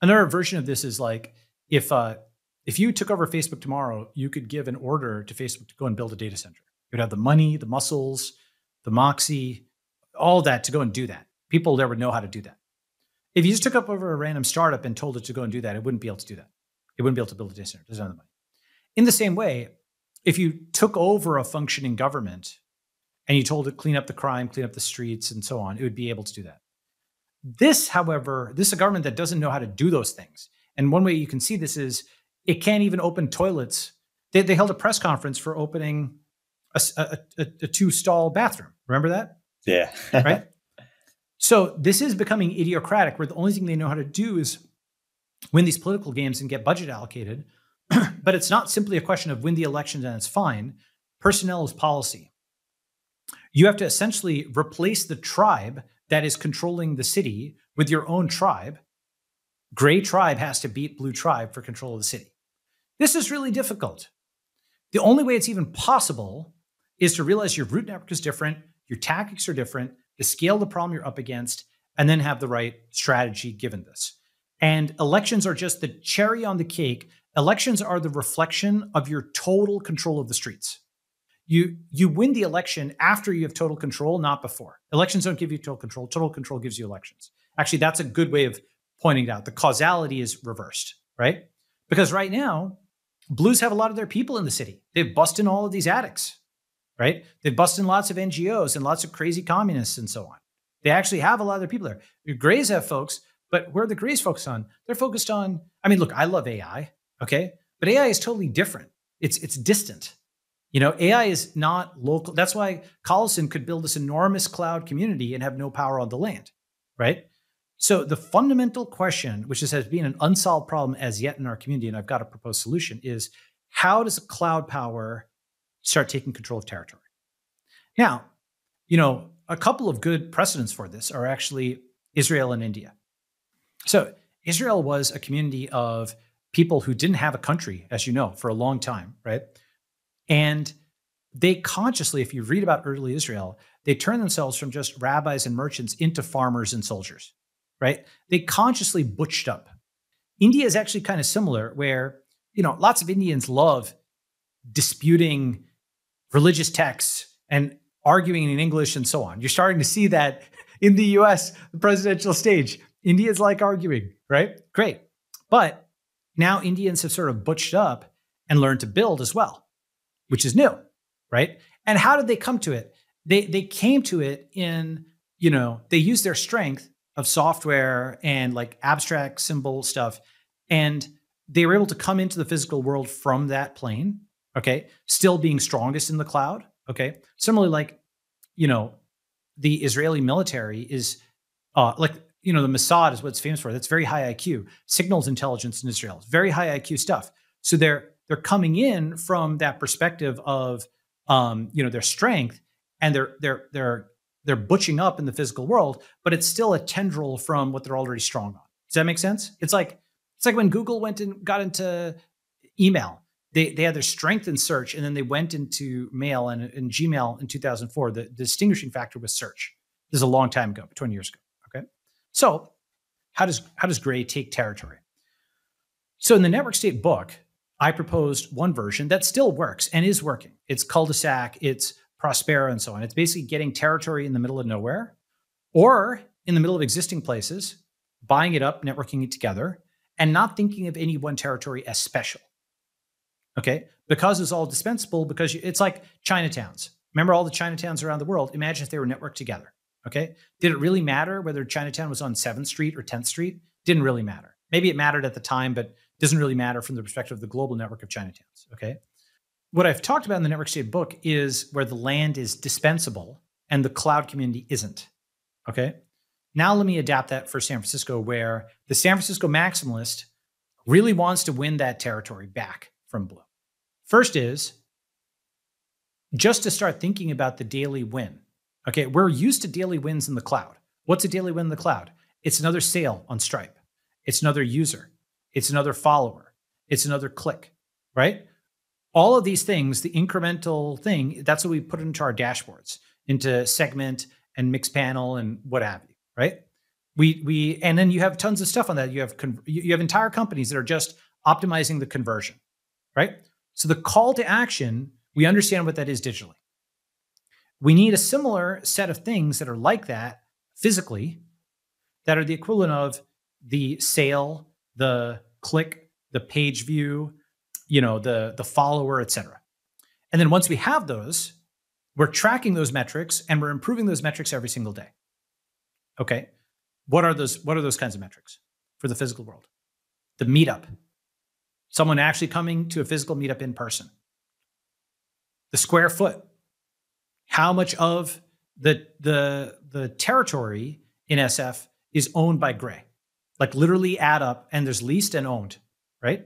Speaker 1: Another version of this is like if uh, if you took over Facebook tomorrow, you could give an order to Facebook to go and build a data center. You'd have the money, the muscles, the moxie, all that to go and do that. People there would know how to do that. If you just took up over a random startup and told it to go and do that, it wouldn't be able to do that. It wouldn't be able to build a data center. None of the money. In the same way, if you took over a functioning government and you told it clean up the crime, clean up the streets, and so on, it would be able to do that. This, however, this is a government that doesn't know how to do those things. And one way you can see this is it can't even open toilets They, they held a press conference for opening a, a, a, a two stall bathroom. Remember that?
Speaker 5: Yeah.
Speaker 1: right? So this is becoming idiocratic, where the only thing they know how to do is win these political games and get budget allocated. but it's not simply a question of win the elections and it's fine. Personnel is policy. You have to essentially replace the tribe that is controlling the city with your own tribe. Gray tribe has to beat blue tribe for control of the city. This is really difficult. The only way it's even possible is to realize your root network is different, your tactics are different, the scale of the problem you're up against, and then have the right strategy given this. And elections are just the cherry on the cake. Elections are the reflection of your total control of the streets. You you win the election after you have total control, not before. Elections don't give you total control. Total control gives you elections. Actually, that's a good way of pointing it out. The causality is reversed, right? Because right now, blues have a lot of their people in the city. They've busted in all of these attics, right? They've busted in lots of NGOs and lots of crazy communists and so on. They actually have a lot of their people there. Your Grays have folks, but where the Grays focus on? They're focused on. I mean, look, I love AI, okay, but AI is totally different. It's it's distant. You know, AI is not local. That's why Collison could build this enormous cloud community and have no power on the land, right? So the fundamental question, which is, has been an unsolved problem as yet in our community, and I've got a proposed solution, is how does cloud power start taking control of territory? Now, you know, a couple of good precedents for this are actually Israel and India. So Israel was a community of people who didn't have a country, as you know, for a long time, right? And they consciously, if you read about early Israel, they turned themselves from just rabbis and merchants into farmers and soldiers, right? They consciously butched up. India is actually kind of similar, where, you know, lots of Indians love disputing religious texts and arguing in English and so on. You're starting to see that in the US, the presidential stage. Indians like arguing, right? Great. But now Indians have sort of butched up and learned to build as well, which is new, right? And how did they come to it? They they came to it in, you know, they used their strength of software and like abstract symbol stuff and they were able to come into the physical world from that plane, okay? Still being strongest in the cloud, okay? Similarly like, you know, the Israeli military is uh, like you know, the Mossad is what it's famous for. That's very high IQ. Signals intelligence in Israel, very high IQ stuff. So they're they're coming in from that perspective of um, you know their strength, and they're they're they're they're butching up in the physical world, but it's still a tendril from what they're already strong on. Does that make sense? It's like it's like when Google went and got into email. They, they had their strength in search and then they went into mail and in Gmail in 2004. The, the distinguishing factor was search. This is a long time ago, 20 years ago. Okay. So, how does how does Gray take territory? So in the network state book, I proposed one version that still works and is working. It's Culdesac, it's Prospera, and so on. It's basically getting territory in the middle of nowhere or in the middle of existing places, buying it up, networking it together, and not thinking of any one territory as special. Okay? Because it's all dispensable, because it's like Chinatowns. Remember all the Chinatowns around the world? Imagine if they were networked together. Okay. Did it really matter whether Chinatown was on 7th Street or 10th Street? Didn't really matter. Maybe it mattered at the time, but doesn't really matter from the perspective of the global network of Chinatowns. Okay. What I've talked about in the network state book is where the land is dispensable and the cloud community isn't. Okay. Now let me adapt that for San Francisco, where the San Francisco maximalist really wants to win that territory back from Blue. First is just to start thinking about the daily win. Okay, we're used to daily wins in the cloud. What's a daily win in the cloud? It's another sale on Stripe. It's another user. It's another follower. It's another click, right? All of these things, the incremental thing, that's what we put into our dashboards, into segment and Mixpanel and what have you, right? We we and then you have tons of stuff on that. You have you have entire companies that are just optimizing the conversion, right? So the call to action, we understand what that is digitally. We need a similar set of things that are like that physically, that are the equivalent of the sale, the click, the page view, you know, the the follower, etc. And then once we have those, we're tracking those metrics and we're improving those metrics every single day. Okay. What are those what are those kinds of metrics for the physical world? The meetup. Someone actually coming to a physical meetup in person. the square foot, how much of the the the territory in SF is owned by Gray. Like literally add up and there's leased and owned, right?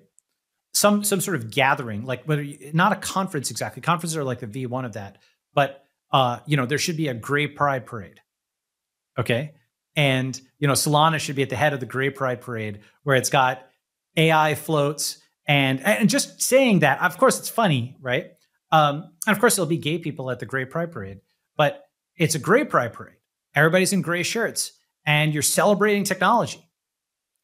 Speaker 1: Some some sort of gathering, like whether you, not a conference exactly. Conferences are like the V1 of that, but uh, you know, there should be a Gray Pride parade. Okay. And you know, Solana should be at the head of the Gray Pride parade where it's got AI floats and and just saying that, of course, it's funny, right? Um, and of course, there'll be gay people at the Gray Pride parade, but it's a Gray Pride parade. Everybody's in gray shirts, and you're celebrating technology.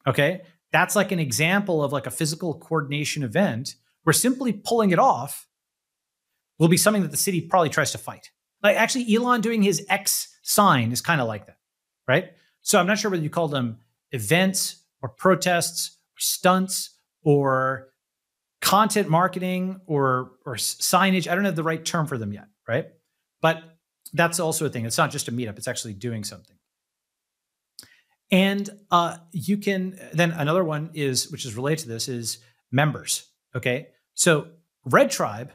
Speaker 1: Okay, that's like an example of like a physical coordination event where simply pulling it off will be something that the city probably tries to fight. Like actually, Elon doing his X sign is kind of like that, right? So I'm not sure whether you call them events or protests or stunts or content marketing or or signage. I don't have the right term for them yet, right? But that's also a thing. It's not just a meetup; it's actually doing something. And uh, you can then another one is which is related to this is members. Okay, so Red Tribe,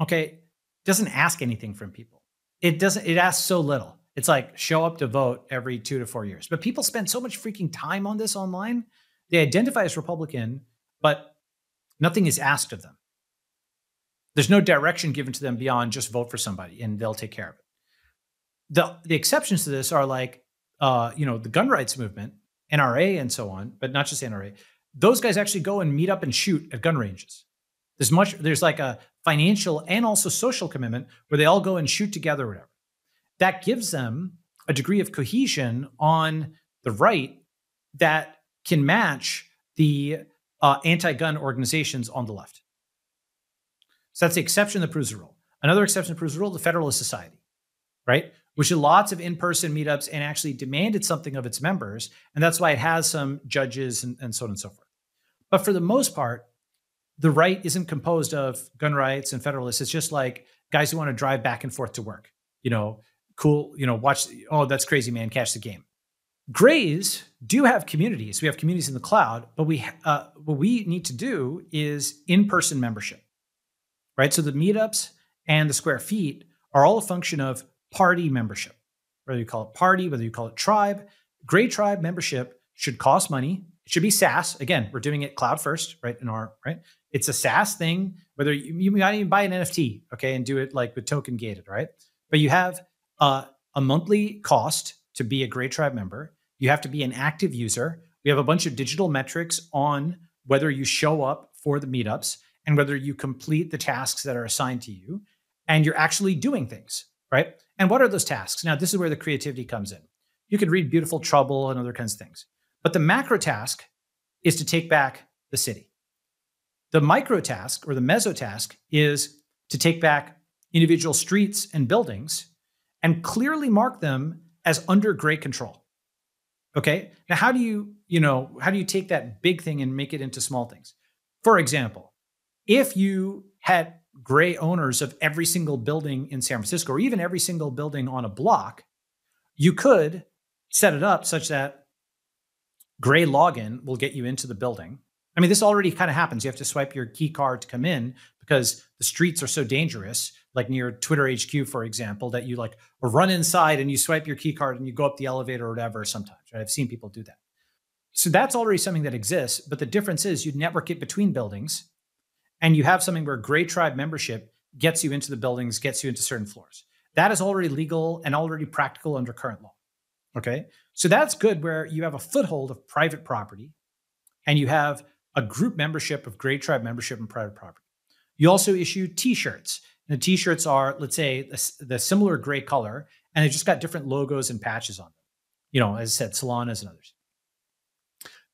Speaker 1: okay, doesn't ask anything from people. It doesn't. It asks so little. It's like show up to vote every two to four years. But people spend so much freaking time on this online. They identify as Republican, but nothing is asked of them. There's no direction given to them beyond just vote for somebody and they'll take care of it. The, the exceptions to this are like, uh, you know, the gun rights movement, NRA, and so on, but not just NRA. Those guys actually go and meet up and shoot at gun ranges. There's much, there's like a financial and also social commitment where they all go and shoot together, whatever. That gives them a degree of cohesion on the right that can match the uh, anti-gun organizations on the left. So that's the exception that proves the rule. Another exception that proves the rule: the Federalist Society, right? Which had lots of in-person meetups and actually demanded something of its members, and that's why it has some judges and, and so on and so forth. But for the most part, the right isn't composed of gun rights and Federalists. It's just like guys who want to drive back and forth to work. You know, cool. You know, watch. Oh, that's crazy, man. Catch the game. Grays do have communities. We have communities in the cloud, but we uh, what we need to do is in-person membership, right? So the meetups and the square feet are all a function of party membership. Whether you call it party, whether you call it tribe, Gray Tribe membership should cost money. It should be SaaS. Again, we're doing it cloud first, right? In our right, it's a SaaS thing. Whether you, you might even buy an NFT, okay, and do it like with token gated, right? But you have uh, a monthly cost to be a Gray Tribe member. You have to be an active user. We have a bunch of digital metrics on whether you show up for the meetups and whether you complete the tasks that are assigned to you and you're actually doing things, right? And what are those tasks? Now, this is where the creativity comes in. You could read Beautiful Trouble and other kinds of things. But the macro task is to take back the city. The micro task or the meso task is to take back individual streets and buildings and clearly mark them as under gray control. Okay. Now, how do you, you know, how do you take that big thing and make it into small things? For example, if you had gray owners of every single building in San Francisco or even every single building on a block, you could set it up such that gray login will get you into the building. I mean, this already kind of happens. You have to swipe your key card to come in because the streets are so dangerous like near Twitter HQ, for example, that you like run inside and you swipe your key card and you go up the elevator or whatever sometimes. Right? I've seen people do that. So that's already something that exists. But the difference is you network it between buildings and you have something where Gray Tribe membership gets you into the buildings, gets you into certain floors. That is already legal and already practical under current law. Okay. So that's good where you have a foothold of private property and you have a group membership of Gray Tribe membership and private property. You also issue t shirts the t-shirts are, let's say, the, the similar gray color, and they just got different logos and patches on them. You know, as I said, Solana's and others.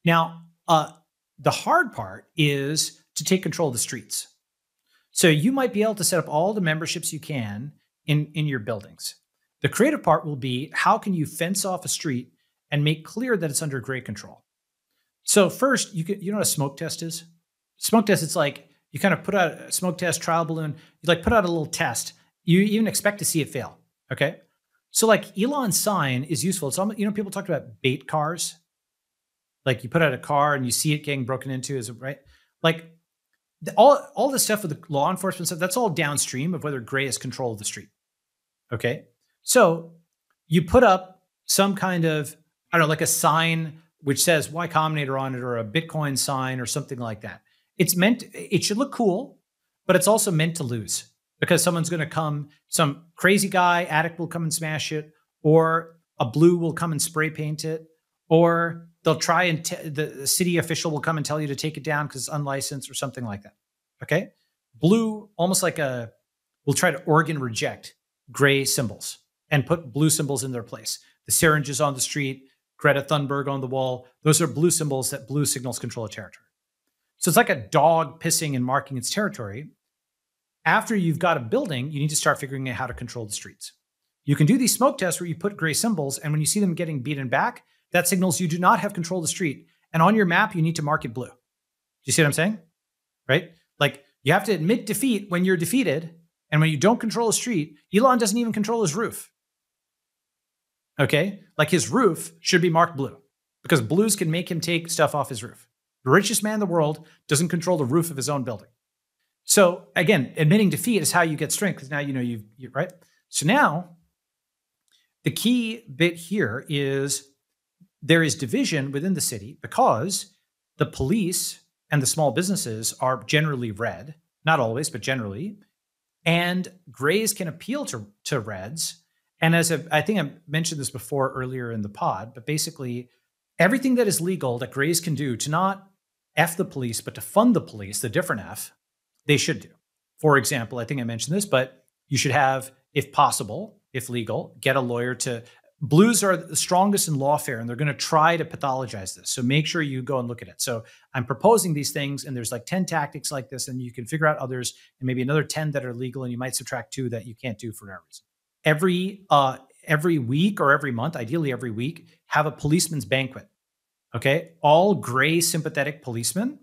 Speaker 1: Now, uh, the hard part is to take control of the streets. So you might be able to set up all the memberships you can in, in your buildings. The creative part will be how can you fence off a street and make clear that it's under gray control. So first, you could, you know what a smoke test is? Smoke test, it's like you kind of put out a smoke test trial balloon you like put out a little test. You even expect to see it fail okay? So like elon's sign is useful. It's almost you know people talked about bait cars. Like you put out a car and you see it getting broken into is right? Like all all the stuff with the law enforcement stuff that's all downstream of whether gray has control of the street okay? So you put up some kind of i don't know like a sign which says y combinator on it or a bitcoin sign or something like that it's meant it should look cool but it's also meant to lose because someone's going to come some crazy guy addict will come and smash it or a blue will come and spray paint it or they'll try and t- the city official will come and tell you to take it down because it's unlicensed or something like that. Okay. Blue, almost like a, will try to organ reject gray symbols and put blue symbols in their place. The syringes on the street, Greta Thunberg on the wall, those are blue symbols that blue signals control a territory. So it's like a dog pissing and marking its territory. After you've got a building, you need to start figuring out how to control the streets. You can do these smoke tests where you put gray symbols, and when you see them getting beaten back, that signals you do not have control of the street. And on your map, you need to mark it blue. Do you see what I'm saying? Right? Like you have to admit defeat when you're defeated. And when you don't control a street, Elon doesn't even control his roof. Okay? Like his roof should be marked blue because blues can make him take stuff off his roof. The richest man in the world doesn't control the roof of his own building. So again, admitting defeat is how you get strength because now you know you've, you, right? So now the key bit here is there is division within the city because the police and the small businesses are generally red, not always, but generally. And grays can appeal to, to reds. And as a, I think I mentioned this before earlier in the pod, but basically, everything that is legal that grays can do to not F the police, but to fund the police, the different F, they should do. For example, I think I mentioned this, but you should have, if possible, if legal, get a lawyer to Blues are the strongest in lawfare, and they're going to try to pathologize this. So make sure you go and look at it. So I'm proposing these things, and there's like 10 tactics like this, and you can figure out others, and maybe another 10 that are legal, and you might subtract two that you can't do for no reason. Every uh, every week or every month, ideally every week, have a policeman's banquet. Okay, all gray sympathetic policemen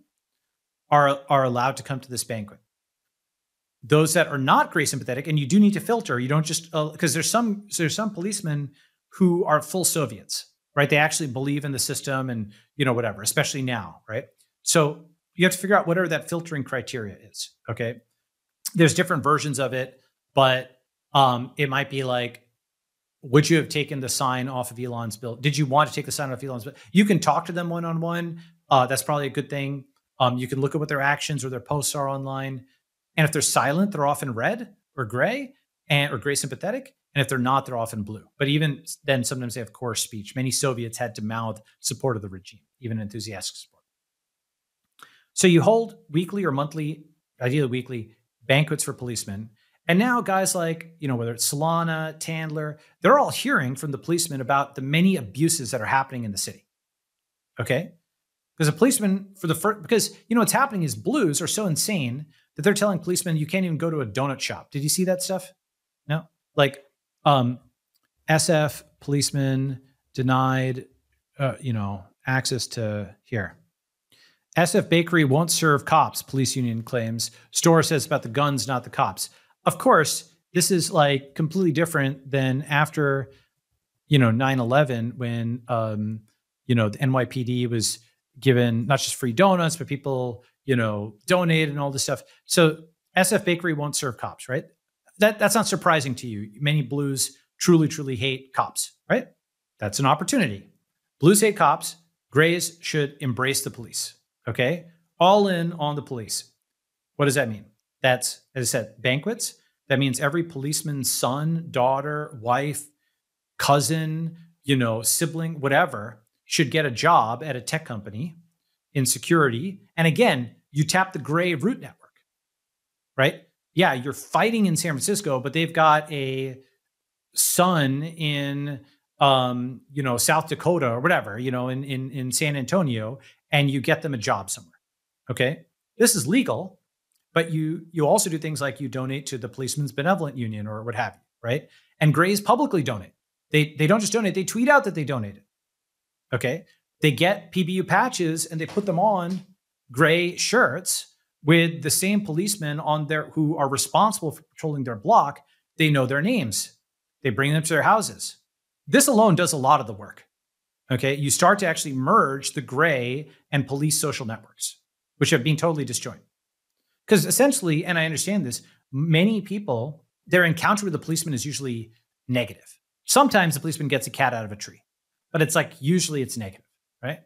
Speaker 1: are are allowed to come to this banquet those that are not gray sympathetic and you do need to filter you don't just because uh, there's some there's some policemen who are full Soviets, right? They actually believe in the system and, you know, whatever, especially now, right? So you have to figure out whatever that filtering criteria is. Okay. There's different versions of it, but um, it might be like, would you have taken the sign off of Elon's bill? Did you want to take the sign off Elon's bill? You can talk to them one on one. That's probably a good thing. Um, you can look at what their actions or their posts are online. And if they're silent, they're often red or gray and or gray sympathetic. And if they're not, they're often blue. But even then, sometimes they have coarse speech. Many Soviets had to mouth support of the regime, even enthusiastic support. So you hold weekly or monthly, ideally weekly, banquets for policemen. And now guys like, you know, whether it's Solana, Tandler, they're all hearing from the policemen about the many abuses that are happening in the city. Okay? Because a policeman for the first, because, you know, what's happening is blues are so insane that they're telling policemen you can't even go to a donut shop. Did you see that stuff? No? Like um, SF policeman denied, uh, you know, access to here. SF Bakery won't serve cops, police union claims. Store says about the guns, not the cops. Of course, this is like completely different than after, you know, 9 11 when, um, you know, the NYPD was given not just free donuts, but people, you know, donated and all this stuff. So SF Bakery won't serve cops, right? that that's not surprising to you. Many blues truly, truly hate cops, right? That's an opportunity. Blues hate cops. Grays should embrace the police. Okay. All in on the police. What does that mean? That's, as I said, banquets. That means every policeman's son, daughter, wife, cousin, you know, sibling, whatever, should get a job at a tech company in security. And again, you tap the gray root network, right? yeah, you're fighting in San Francisco, but they've got a son in um, you know, South Dakota or whatever, you know, in in in San Antonio, and you get them a job somewhere. Okay. This is legal, but you you also do things like you donate to the policeman's benevolent union or what have you, right? And Grays publicly donate. They they don't just donate, they tweet out that they donated. Okay. They get PBU patches and they put them on gray shirts with the same policemen on their who are responsible for patrolling their block they know their names they bring them to their houses this alone does a lot of the work okay you start to actually merge the gray and police social networks which have been totally disjointed Because essentially, and I understand this, many people, their encounter with the policeman is usually negative. Sometimes the policeman gets a cat out of a tree, but it's like usually it's negative, right?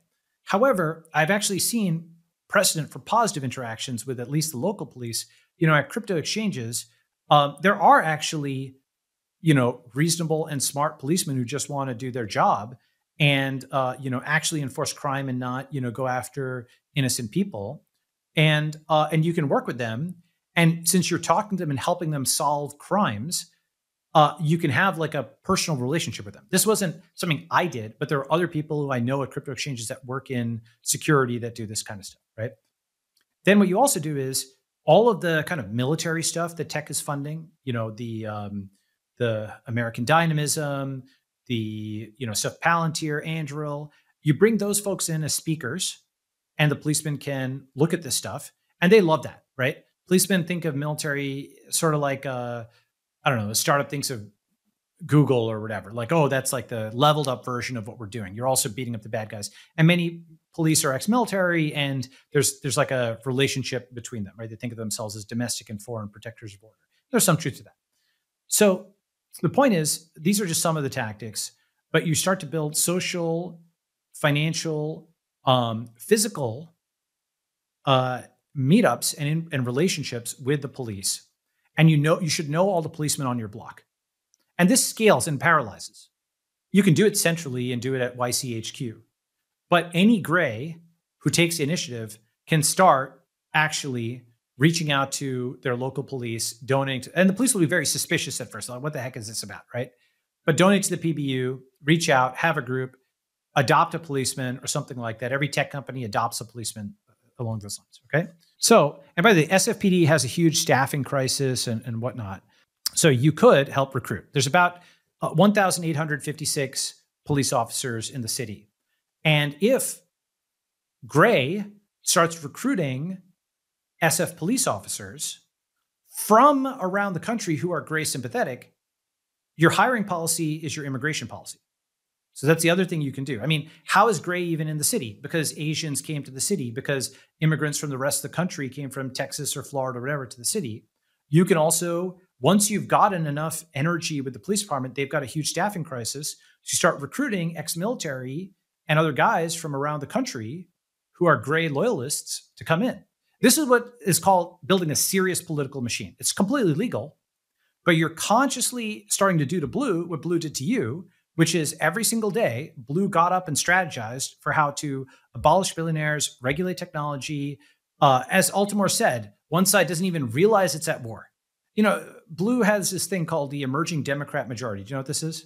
Speaker 1: However, I've actually seen precedent for positive interactions with at least the local police. You know, at crypto exchanges, um, there are actually, you know, reasonable and smart policemen who just want to do their job and uh, you know actually enforce crime and not you know go after innocent people and uh, and you can work with them. And since you're talking to them and helping them solve crimes uh, you can have like a personal relationship with them. This wasn't something i did but there are other people who i know at crypto exchanges that work in security that do this kind of stuff right? Then what you also do is all of the kind of military stuff that tech is funding you know the um, the american dynamism the you know stuff palantir anduril you bring those folks in as speakers and the policemen can look at this stuff and they love that right? Policemen think of military sort of like uh i don't know a startup thinks of google or whatever like oh that's like the leveled up version of what we're doing. You're also beating up the bad guys. And many police are ex-military and there's there's like a relationship between them right? They think of themselves as domestic and foreign protectors of order. There's some truth to that. So the point is, these are just some of the tactics, but you start to build social, financial, um, physical uh, meetups and, in, and relationships with the police. And you know you should know all the policemen on your block. And this scales and paralyzes. You can do it centrally and do it at YCHQ. But any gray who takes initiative can start actually reaching out to their local police, donating to, and the police will be very suspicious at first. Like, what the heck is this about? Right. But donate to the PBU, reach out, have a group, adopt a policeman or something like that. Every tech company adopts a policeman along those lines. Okay. So, and by the way, SFPD has a huge staffing crisis and, and whatnot. So you could help recruit. There's about uh, 1,856 police officers in the city. And if Gray starts recruiting SF police officers from around the country who are gray sympathetic, your hiring policy is your immigration policy. So that's the other thing you can do. I mean, how is gray even in the city? Because Asians came to the city, because immigrants from the rest of the country came from Texas or Florida or whatever to the city. You can also, once you've gotten enough energy with the police department, they've got a huge staffing crisis. So you start recruiting ex military and other guys from around the country who are gray loyalists to come in. This is what is called building a serious political machine. It's completely legal, but you're consciously starting to do to Blue what Blue did to you, which is every single day, Blue got up and strategized for how to abolish billionaires, regulate technology. Uh, as Altimor said, one side doesn't even realize it's at war. You know, Blue has this thing called the emerging Democrat majority. Do you know what this is?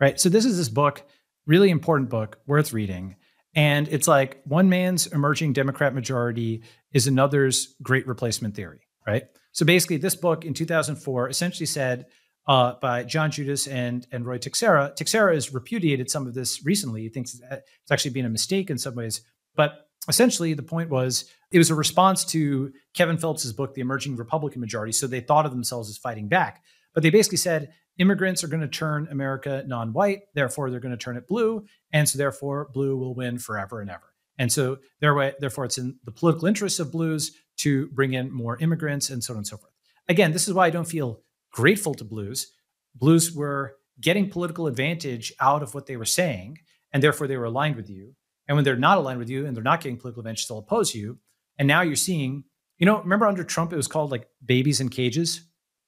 Speaker 1: Right. So this is this book, really important book, worth reading. And it's like one man's emerging Democrat majority is another's great replacement theory, right? So basically, this book in 2004 essentially said uh, by John Judis and, and Ruy Teixeira, Teixeira has repudiated some of this recently. He thinks it's actually been a mistake in some ways. But essentially, the point was it was a response to Kevin Phillips's book, The Emerging Republican Majority. So they thought of themselves as fighting back. But they basically said immigrants are going to turn America non white, therefore, they're going to turn it blue. And so, therefore, blue will win forever and ever. And so, therefore, it's in the political interests of blues to bring in more immigrants and so on and so forth. Again, this is why I don't feel grateful to blues. Blues were getting political advantage out of what they were saying, and therefore they were aligned with you. And when they're not aligned with you and they're not getting political advantage, they'll oppose you. And now you're seeing, you know, remember under Trump, it was called like babies in cages.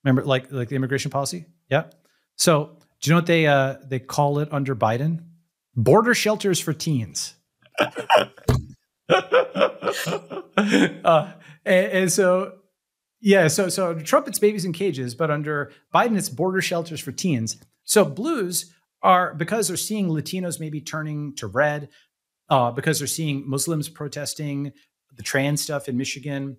Speaker 1: Remember, like like the immigration policy? Yeah. So do you know what they uh, they call it under Biden? Border shelters for teens. uh, and, and, so yeah, so so Trump it's babies in cages, but under Biden it's border shelters for teens. So blues are because they're seeing Latinos maybe turning to red, uh, because they're seeing Muslims protesting the trans stuff in Michigan.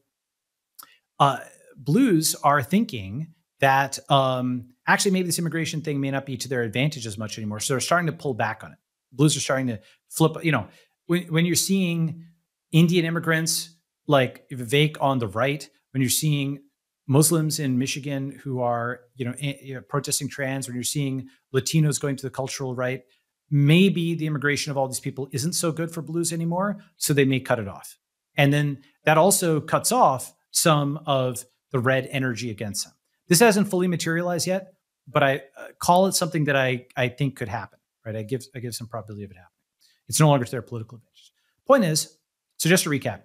Speaker 1: Uh, blues are thinking that um, actually maybe this immigration thing may not be to their advantage as much anymore. So they're starting to pull back on it. Blues are starting to flip. You know, when, when you're seeing Indian immigrants like Vivek on the right, when you're seeing Muslims in Michigan who are you know, a, you know protesting trans, when you're seeing Latinos going to the cultural right, maybe the immigration of all these people isn't so good for blues anymore, so they may cut it off. And then that also cuts off some of the red energy against them. This hasn't fully materialized yet, but I uh, call it something that I I think could happen. Right? I give I give some probability of it happening. It's no longer to their political advantage. Point is, so just to recap,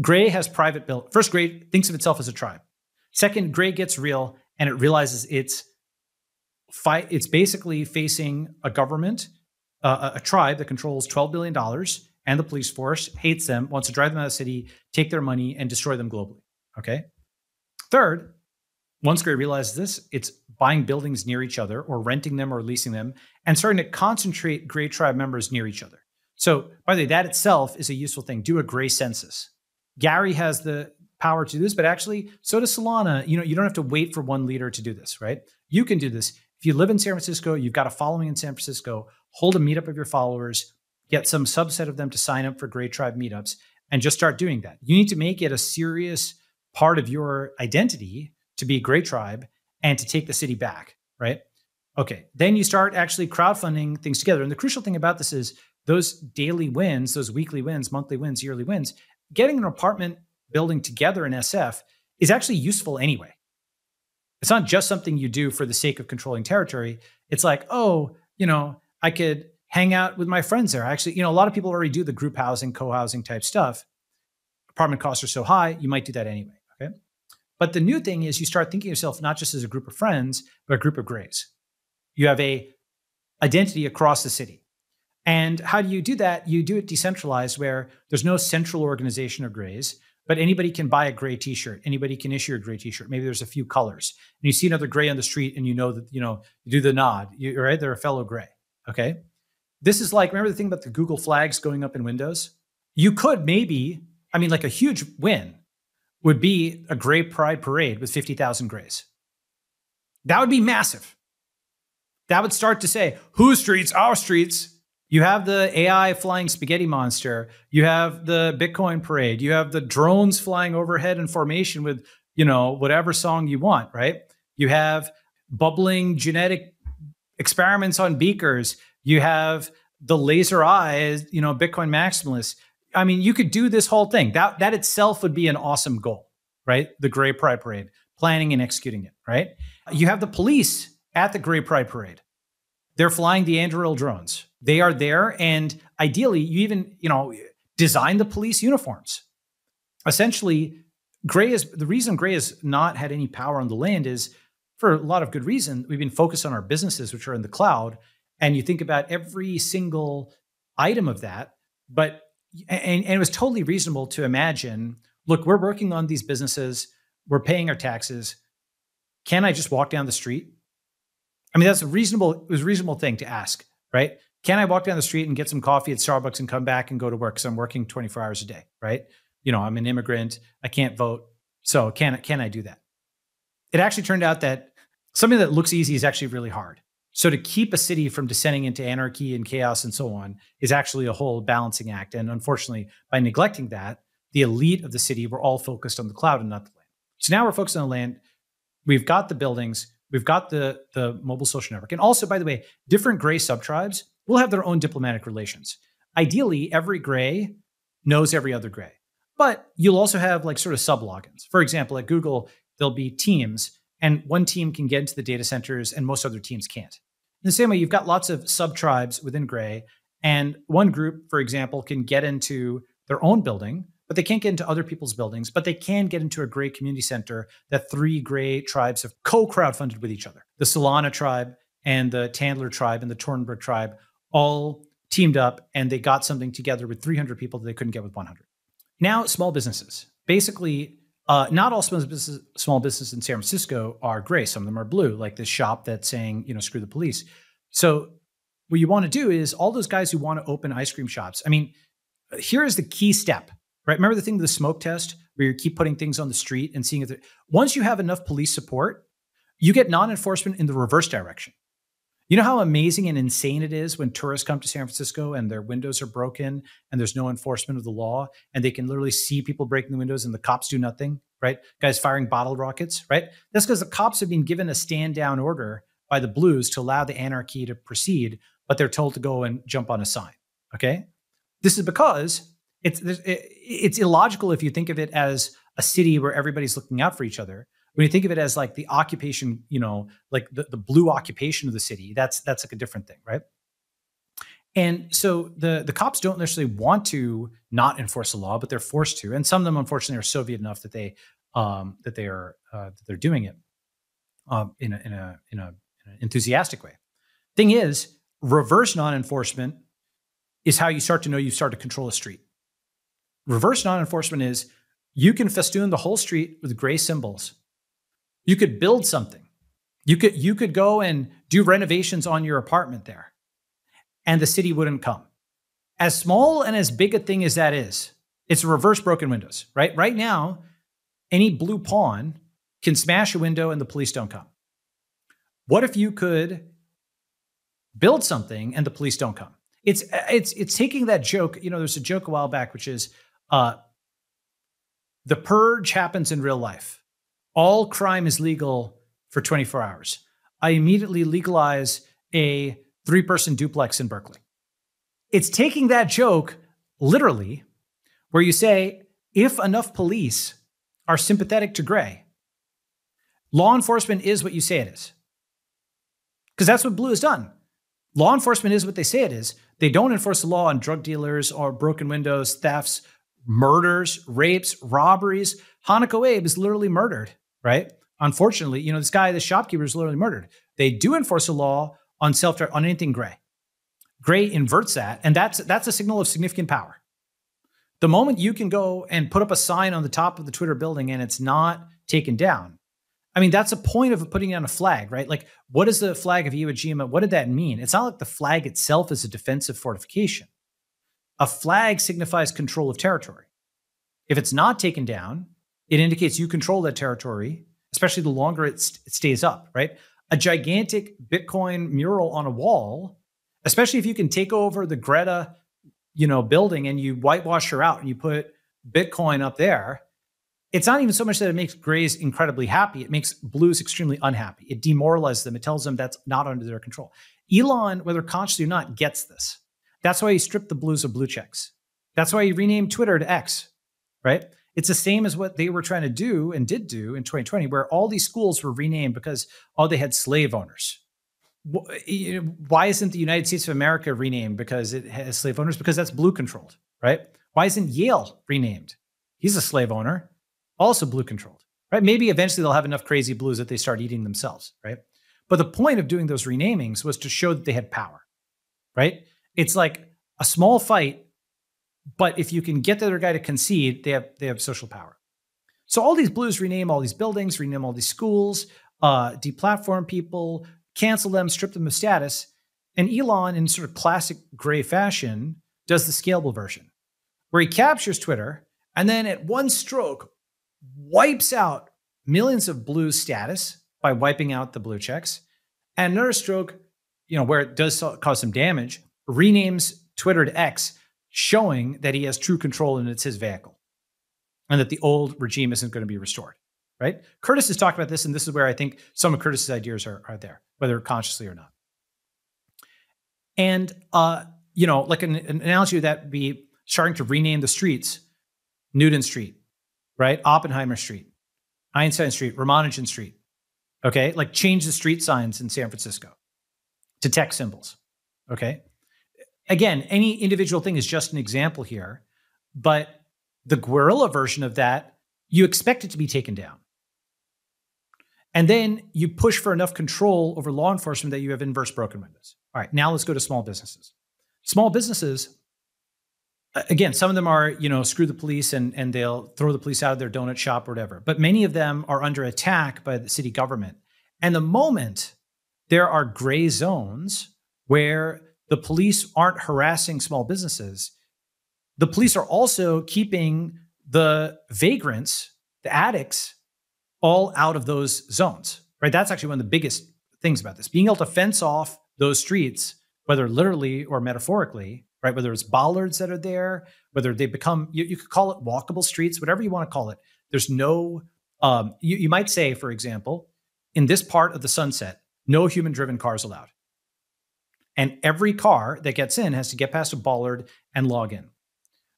Speaker 1: Gray has private built. First, Gray thinks of itself as a tribe. Second, Gray gets real and it realizes it's fight. It's basically facing a government, uh, a tribe that controls twelve billion dollars, and the police force hates them, wants to drive them out of the city, take their money, and destroy them globally. Okay. Third, once Gray realizes this, it's buying buildings near each other or renting them or leasing them and starting to concentrate Gray tribe members near each other. So, by the way, that itself is a useful thing. Do a Gray census. Garry has the power to do this, but actually, so does Solana. You know, you don't have to wait for one leader to do this, right? You can do this. If you live in San Francisco, you've got a following in San Francisco, hold a meetup of your followers, get some subset of them to sign up for Gray Tribe meetups, and just start doing that. You need to make it a serious part of your identity to be a Gray Tribe and to take the city back, right? Okay. Then you start actually crowdfunding things together. And the crucial thing about this is those daily wins, those weekly wins, monthly wins, yearly wins, getting an apartment building together in SF is actually useful anyway. It's not just something you do for the sake of controlling territory. It's like, oh, you know, I could hang out with my friends there. Actually, you know, a lot of people already do the group housing, co-housing type stuff. Apartment costs are so high, you might do that anyway. Okay. But the new thing is you start thinking of yourself not just as a group of friends, but a group of grays. You have a identity across the city. And how do you do that? You do it decentralized where there's no central organization of grays, but anybody can buy a gray t-shirt. Anybody can issue a gray t-shirt. Maybe there's a few colors. And you see another gray on the street and you know that, you know, you do the nod, you, right? They're a fellow gray. Okay. This is like, remember the thing about the Google flags going up in Windows? You could maybe, I mean, like a huge win would be a gray pride parade with 50,000 grays. That would be massive. That would start to say, whose streets? Our streets. You have the AI flying spaghetti monster. You have the Bitcoin parade. You have the drones flying overhead in formation with, you know, whatever song you want, right? You have bubbling genetic experiments on beakers. You have the laser eyes, you know, Bitcoin maximalists. I mean, you could do this whole thing. That that itself would be an awesome goal, right? The Gray Pride Parade, planning and executing it, right? You have the police at the Gray Pride Parade. They're flying the Anduril drones. They are there, and ideally, you even you know design the police uniforms. Essentially, Gray is the reason Gray has not had any power on the land is for a lot of good reason. We've been focused on our businesses, which are in the cloud, and you think about every single item of that. But and, and it was totally reasonable to imagine. Look, we're working on these businesses. We're paying our taxes. Can I just walk down the street? I mean, that's a reasonable, it was a reasonable thing to ask, right? Can I walk down the street and get some coffee at Starbucks and come back and go to work? Because I'm working 24 hours a day, right? You know, I'm an immigrant. I can't vote. So can, can I do that? It actually turned out that something that looks easy is actually really hard. So to keep a city from descending into anarchy and chaos and so on is actually a whole balancing act. And unfortunately, by neglecting that, the elite of the city were all focused on the cloud and not the land. So now we're focused on the land. We've got the buildings. We've got the the mobile social network. And also, by the way, different gray subtribes will have their own diplomatic relations. Ideally, every gray knows every other gray. But you'll also have like sort of sub logins. For example, at Google, there'll be teams, and one team can get into the data centers and most other teams can't. In the same way, you've got lots of sub tribes within Gray, and one group, for example, can get into their own building, but they can't get into other people's buildings, but they can get into a Gray community center that three Gray tribes have co crowdfunded with each other. The Solana tribe and the Tandler tribe and the Tornberg tribe all teamed up and they got something together with 300 people that they couldn't get with 100. Now, small businesses. Basically, uh, not all small businesses, small businesses in San Francisco are gray. Some of them are blue, like this shop that's saying, you know, screw the police. So, what you want to do is all those guys who want to open ice cream shops. I mean, here is the key step right? Remember the thing with the smoke test where you keep putting things on the street and seeing if once you have enough police support, you get non-enforcement in the reverse direction. You know how amazing and insane it is when tourists come to San Francisco and their windows are broken and there's no enforcement of the law and they can literally see people breaking the windows and the cops do nothing, right? Guys firing bottle rockets, right? That's because the cops have been given a stand down order by the blues to allow the anarchy to proceed, but they're told to go and jump on a sign, okay? This is because it's it's illogical if you think of it as a city where everybody's looking out for each other. When you think of it as like the occupation, you know, like the, the blue occupation of the city, that's that's like a different thing, right? And so the the cops don't necessarily want to not enforce the law, but they're forced to. And some of them, unfortunately, are Soviet enough that they um, that they are uh, that they're doing it um, in a in a in a in an enthusiastic way. Thing is, reverse non enforcement is how you start to know you start to control a street. Reverse non enforcement is you can festoon the whole street with gray symbols. You could build something. You could you could go and do renovations on your apartment there, and the city wouldn't come. As small and as big a thing as that is, it's reverse broken windows, right? Right now, any blue pawn can smash a window and the police don't come. What if you could build something and the police don't come? It's it's it's taking that joke. You know, there's a joke a while back which is uh, the purge happens in real life. All crime is legal for 24 hours. I immediately legalize a three person duplex in Berkeley. It's taking that joke literally, where you say, if enough police are sympathetic to gray, law enforcement is what you say it is. Because that's what blue has done. Law enforcement is what they say it is. They don't enforce the law on drug dealers or broken windows, thefts, murders, rapes, robberies. Hanako Abe is literally murdered, right? Unfortunately, you know, this guy, the shopkeeper, is literally murdered. They do enforce a law on self on anything gray. Gray inverts that, and that's that's a signal of significant power. The moment you can go and put up a sign on the top of the Twitter building and it's not taken down, I mean, that's a point of putting down a flag, right? Like, what is the flag of Iwo Jima? What did that mean? It's not like the flag itself is a defensive fortification. A flag signifies control of territory. If it's not taken down, it indicates you control that territory, especially the longer it, st- stays up, right? A gigantic Bitcoin mural on a wall, especially if you can take over the Greta, you know, building and you whitewash her out and you put Bitcoin up there, it's not even so much that it makes grays incredibly happy, it makes blues extremely unhappy. It demoralizes them, it tells them that's not under their control. Elon, whether consciously or not, gets this. That's why he stripped the blues of blue checks. That's why he renamed Twitter to X, right? It's the same as what they were trying to do and did do in 2020, where all these schools were renamed because all they had slave owners. Why isn't the United States of America renamed because it has slave owners? Because that's blue controlled, right? Why isn't Yale renamed? He's a slave owner also blue controlled, right? Maybe eventually they'll have enough crazy blues that they start eating themselves, right? But the point of doing those renamings was to show that they had power, right? It's like a small fight, but if you can get the other guy to concede, they have they have social power. So all these blues rename all these buildings, rename all these schools, uh, deplatform people, cancel them, strip them of status. And Elon, in sort of classic gray fashion, does the scalable version, where he captures Twitter and then at one stroke wipes out millions of blue status by wiping out the blue checks. And another stroke, you know, where it does cause some damage, renames Twitter to X, showing that he has true control and it's his vehicle and that the old regime isn't going to be restored. Right? Curtis has talked about this, and this is where I think some of Curtis's ideas are, are there, whether consciously or not. And uh, you know, like an, an analogy that would be starting to rename the streets, Newton Street, right? Oppenheimer Street, Einstein Street, Ramanujan Street. Okay. Like change the street signs in San Francisco to tech symbols. Okay. Again, any individual thing is just an example here, but the guerrilla version of that, you expect it to be taken down. And then you push for enough control over law enforcement that you have inverse broken windows. All right, now let's go to small businesses. Small businesses again, some of them are, you know, screw the police and, and they'll throw the police out of their donut shop or whatever. But many of them are under attack by the city government. And the moment there are gray zones where the police aren't harassing small businesses, the police are also keeping the vagrants, the addicts, all out of those zones, right? That's actually one of the biggest things about this. Being able to fence off those streets, whether literally or metaphorically, right? Whether it's bollards that are there, whether they become, you, you could call it walkable streets, whatever you want to call it. There's no, um, you, you might say, for example, in this part of the sunset, no human driven cars allowed. And every car that gets in has to get past a bollard and log in.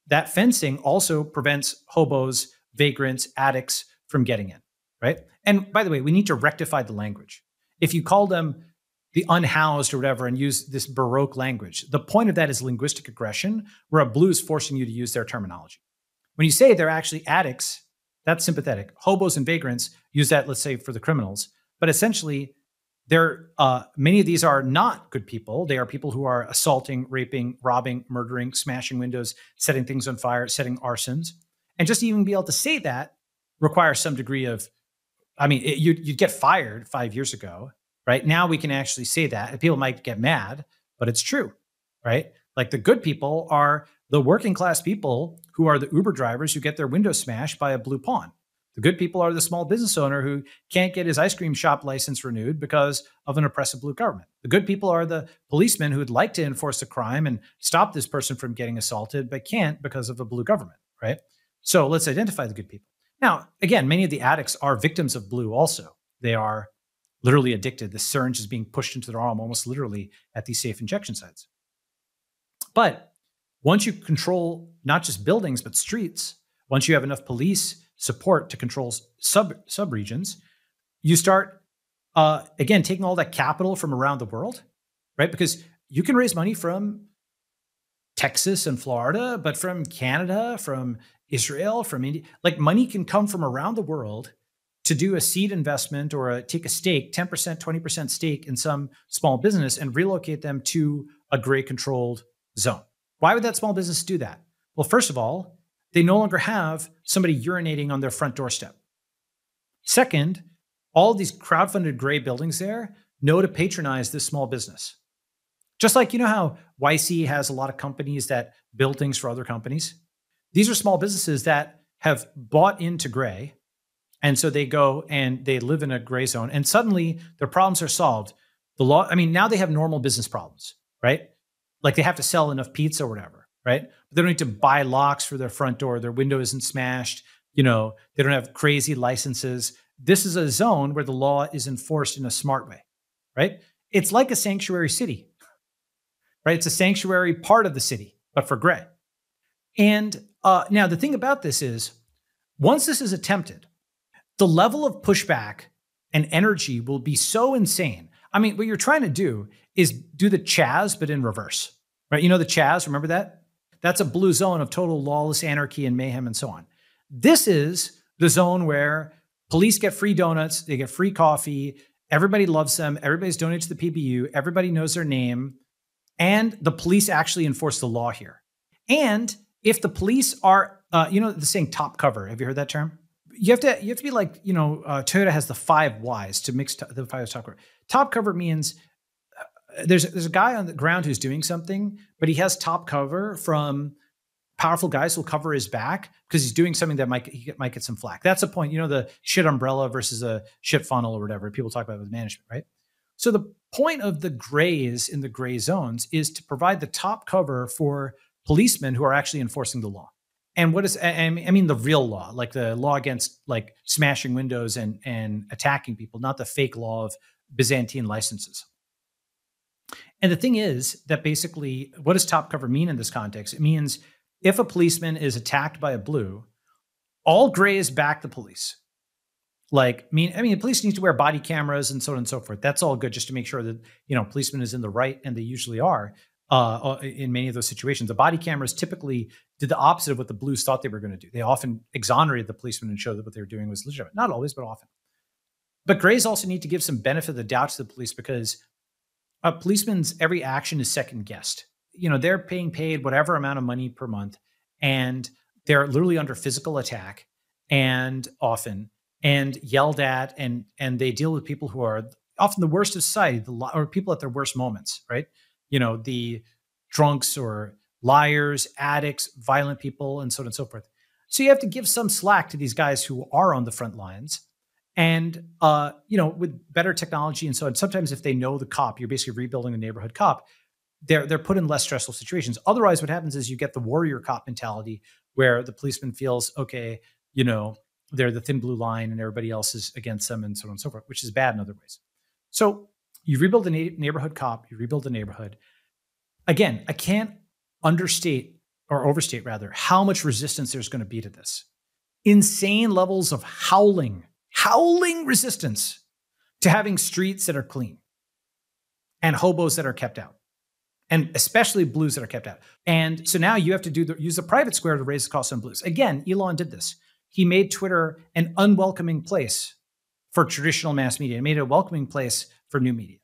Speaker 1: That fencing also prevents hobos vagrants, addicts from getting in, right? And by the way, we need to rectify the language. If you call them the unhoused or whatever and use this Baroque language, the point of that is linguistic aggression, where a blue is forcing you to use their terminology. When you say they're actually addicts, that's sympathetic. Hobos and vagrants use that, let's say, for the criminals. But essentially, there uh, many of these are not good people. They are people who are assaulting, raping, robbing, murdering, smashing windows, setting things on fire, setting arsons. And just even be able to say that requires some degree of, I mean, it, you'd, you'd get fired five years ago, right? Now we can actually say that. And people might get mad, but it's true, right? Like the good people are the working class people who are the Uber drivers who get their windows smashed by a blue pawn. The good people are the small business owner who can't get his ice cream shop license renewed because of an oppressive blue government. The good people are the policemen who would like to enforce the crime and stop this person from getting assaulted, but can't because of a blue government, right? So let's identify the good people. Now, again, many of the addicts are victims of blue also. They are literally addicted. The syringe is being pushed into their arm almost literally at these safe injection sites. But once you control not just buildings, but streets, once you have enough police support to control sub subregions, you start uh, again taking all that capital from around the world, right? Because you can raise money from Texas and Florida, but from Canada, from Israel, from India, like money can come from around the world to do a seed investment or a, take a stake, 10%, 20% stake in some small business and relocate them to a gray controlled zone. Why would that small business do that? Well, first of all, they no longer have somebody urinating on their front doorstep. Second, all these crowd-funded gray buildings there know to patronize this small business. Just like you know how YC has a lot of companies that build things for other companies. These are small businesses that have bought into gray. And so they go and they live in a gray zone and suddenly their problems are solved. The law, I mean, now they have normal business problems, right? Like they have to sell enough pizza or whatever right? But they don't need to buy locks for their front door. Their window isn't smashed. You know, they don't have crazy licenses. This is a zone where the law is enforced in a smart way, right? It's like a sanctuary city, right? It's a sanctuary part of the city, but for gray. And uh, now the thing about this is, once this is attempted, the level of pushback and energy will be so insane. I mean, what you're trying to do is do the Chaz, but in reverse, right? You know the Chaz, remember that? That's a blue zone of total lawless anarchy and mayhem and so on. This is the zone where police get free donuts, they get free coffee, everybody loves them, everybody's donated to the PBU, everybody knows their name, and the police actually enforce the law here. And if the police are, uh, you know, the saying top cover, have you heard that term? You have to, you have to be like, you know, uh, Toyota has the five Ys to mix t- the five top cover. Top cover means there's there's a guy on the ground who's doing something, but he has top cover from powerful guys who will cover his back because he's doing something that might he might get some flack. That's the point. You know, the shit umbrella versus a shit funnel or whatever people talk about with management, right? So the point of the grays in the gray zones is to provide the top cover for policemen who are actually enforcing the law. And what is I mean the real law, like the law against like smashing windows and and attacking people, not the fake law of Byzantine licenses. And the thing is that basically, what does top cover mean in this context? It means if a policeman is attacked by a blue, all grays back the police. Like, mean, I mean, the police need to wear body cameras and so on and so forth. That's all good, just to make sure that you know policeman is in the right, and they usually are uh, uh in many of those situations. The body cameras typically did the opposite of what the blues thought they were going to do. They often exonerated the policeman and showed that what they were doing was legitimate. Not always, but often. But grays also need to give some benefit of the doubt to the police because a policeman's every action is second guessed. You know, they're paying paid whatever amount of money per month, and they're literally under physical attack and often and yelled at and and they deal with people who are often the worst of society the or people at their worst moments right you know the drunks or liars addicts violent people and so on and so forth so you have to give some slack to these guys who are on the front lines and uh, you know, with better technology and so on, sometimes if they know the cop, you're basically rebuilding the neighborhood cop. They're they're put in less stressful situations. Otherwise, what happens is you get the warrior cop mentality where the policeman feels okay, you know, they're the thin blue line and everybody else is against them and so on and so forth, which is bad in other ways. So you rebuild a na- neighborhood cop, you rebuild the neighborhood. Again, I can't understate or overstate rather how much resistance there's going to be to this. insane levels of howling, howling resistance to having streets that are clean and hobos that are kept out and especially blues that are kept out. And so now you have to do the, use the private square to raise the cost on blues. Again, Elon did this. He made Twitter an unwelcoming place for traditional mass media. Made it a welcoming place for new media.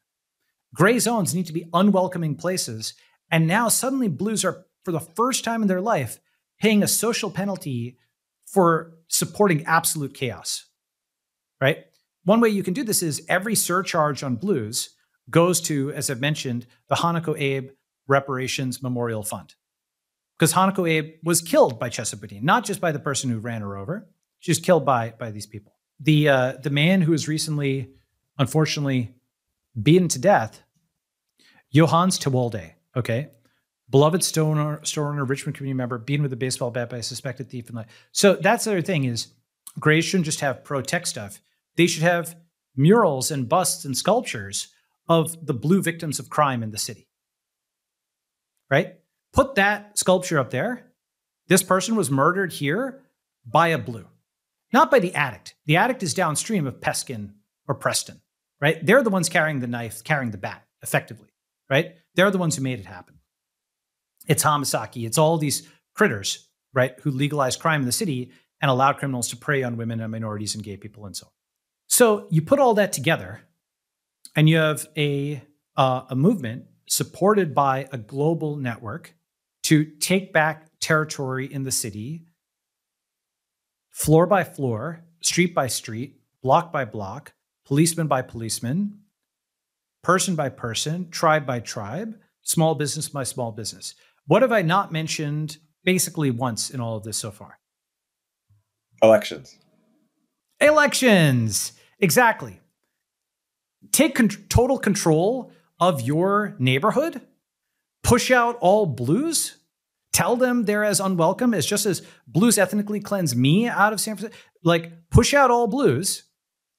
Speaker 1: Gray zones need to be unwelcoming places. And now suddenly blues are, for the first time in their life, paying a social penalty for supporting absolute chaos. Right? One way you can do this is every surcharge on blues goes to, as I've mentioned, the Hanako Abe Reparations Memorial Fund. Because Hanako Abe was killed by Chesa not just by the person who ran her over. She was killed by, by these people. The, uh, the man who was recently, unfortunately, beaten to death, Johannes Tewolde, okay? Beloved store owner, store owner, Richmond community member, beaten with a baseball bat by a suspected thief. And so that's the other thing is Grays shouldn't just have pro tech stuff. They should have murals and busts and sculptures of the blue victims of crime in the city. Right? Put that sculpture up there. This person was murdered here by a blue, not by the addict. The addict is downstream of Peskin or Preston, right? They're the ones carrying the knife, carrying the bat effectively, right? They're the ones who made it happen. It's Hamasaki, it's all these critters, right, who legalized crime in the city and allowed criminals to prey on women and minorities and gay people and so on. So you put all that together, and you have a uh, a movement supported by a global network to take back territory in the city, floor by floor, street by street, block by block, policeman by policeman, person by person, tribe by tribe, small business by small business. What have I not mentioned basically once in all of this so far?
Speaker 5: Elections.
Speaker 1: Elections. Exactly take con- total control of your neighborhood, push out all blues, tell them they're as unwelcome as just as blues ethnically cleanse me out of San Francisco. Like, push out all blues,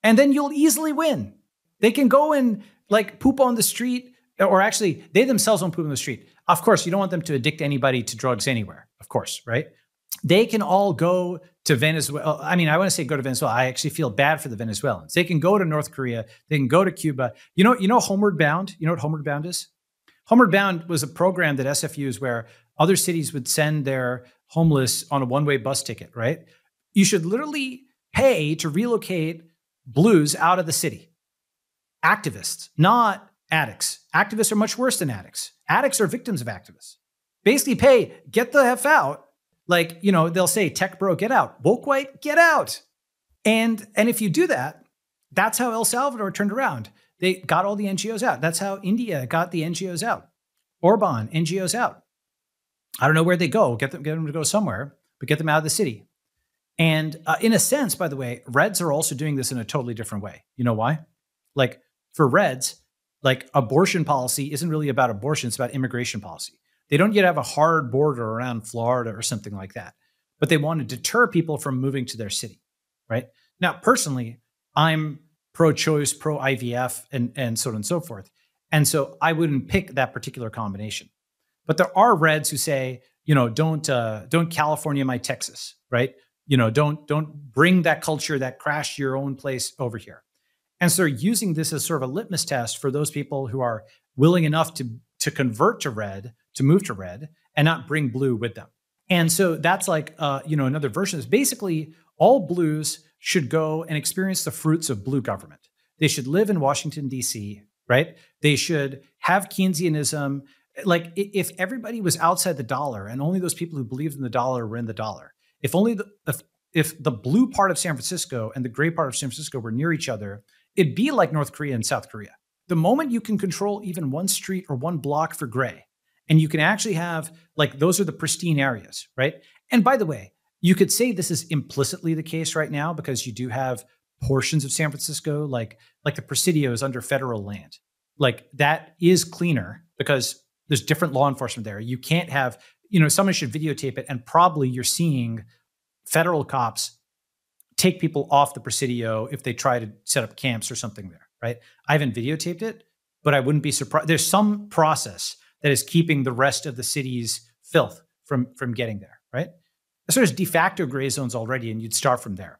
Speaker 1: and then you'll easily win. They can go and like poop on the street, or actually, they themselves won't poop on the street. Of course, you don't want them to addict anybody to drugs anywhere, of course, right? They can all go to Venezuela. I mean, I want to say go to Venezuela. I actually feel bad for the Venezuelans. They can go to North Korea. They can go to Cuba. You know, you know Homeward Bound. You know what Homeward Bound is? Homeward Bound was a program that SF used where other cities would send their homeless on a one-way bus ticket. Right? You should literally pay to relocate blues out of the city. Activists, not addicts. Activists are much worse than addicts. Addicts are victims of activists. Basically, pay, get the F out, like, you know, they'll say, tech bro, get out. Woke white, get out. And and if you do that, that's how El Salvador turned around. They got all the NGOs out. That's how India got the NGOs out. Orban, NGOs out. I don't know where they go. Get them, get them to go somewhere, but get them out of the city. And uh, in a sense, by the way, Reds are also doing this in a totally different way. You know why? Like for Reds, like abortion policy isn't really about abortion; it's about immigration policy. They don't yet have a hard border around Florida or something like that, but they want to deter people from moving to their city, right? Now, personally, I'm pro-choice, pro-IVF, and and so on and so forth, and so I wouldn't pick that particular combination. But there are Reds who say, you know, don't uh, don't California my Texas, right? You know, don't don't bring that culture that crashed your own place over here. And so they're using this as sort of a litmus test for those people who are willing enough to to convert to red to move to red and not bring blue with them. And so that's like, uh, you know, another version is basically all blues should go and experience the fruits of blue government. They should live in Washington, D.C., right? They should have Keynesianism. Like if everybody was outside the dollar and only those people who believed in the dollar were in the dollar, if only the, if, if the blue part of San Francisco and the gray part of San Francisco were near each other, it'd be like North Korea and South Korea. The moment you can control even one street or one block for gray, and you can actually have like those are the pristine areas, right? And by the way, you could say this is implicitly the case right now because you do have portions of San Francisco, like like the Presidio is under federal land. Like that is cleaner because there's different law enforcement there. You can't have, you know, someone should videotape it, and probably you're seeing federal cops take people off the Presidio if they try to set up camps or something there, right? I haven't videotaped it, but I wouldn't be surprised. There's some process that is keeping the rest of the city's filth from from getting there, right? So there's de facto gray zones already, and you'd start from there.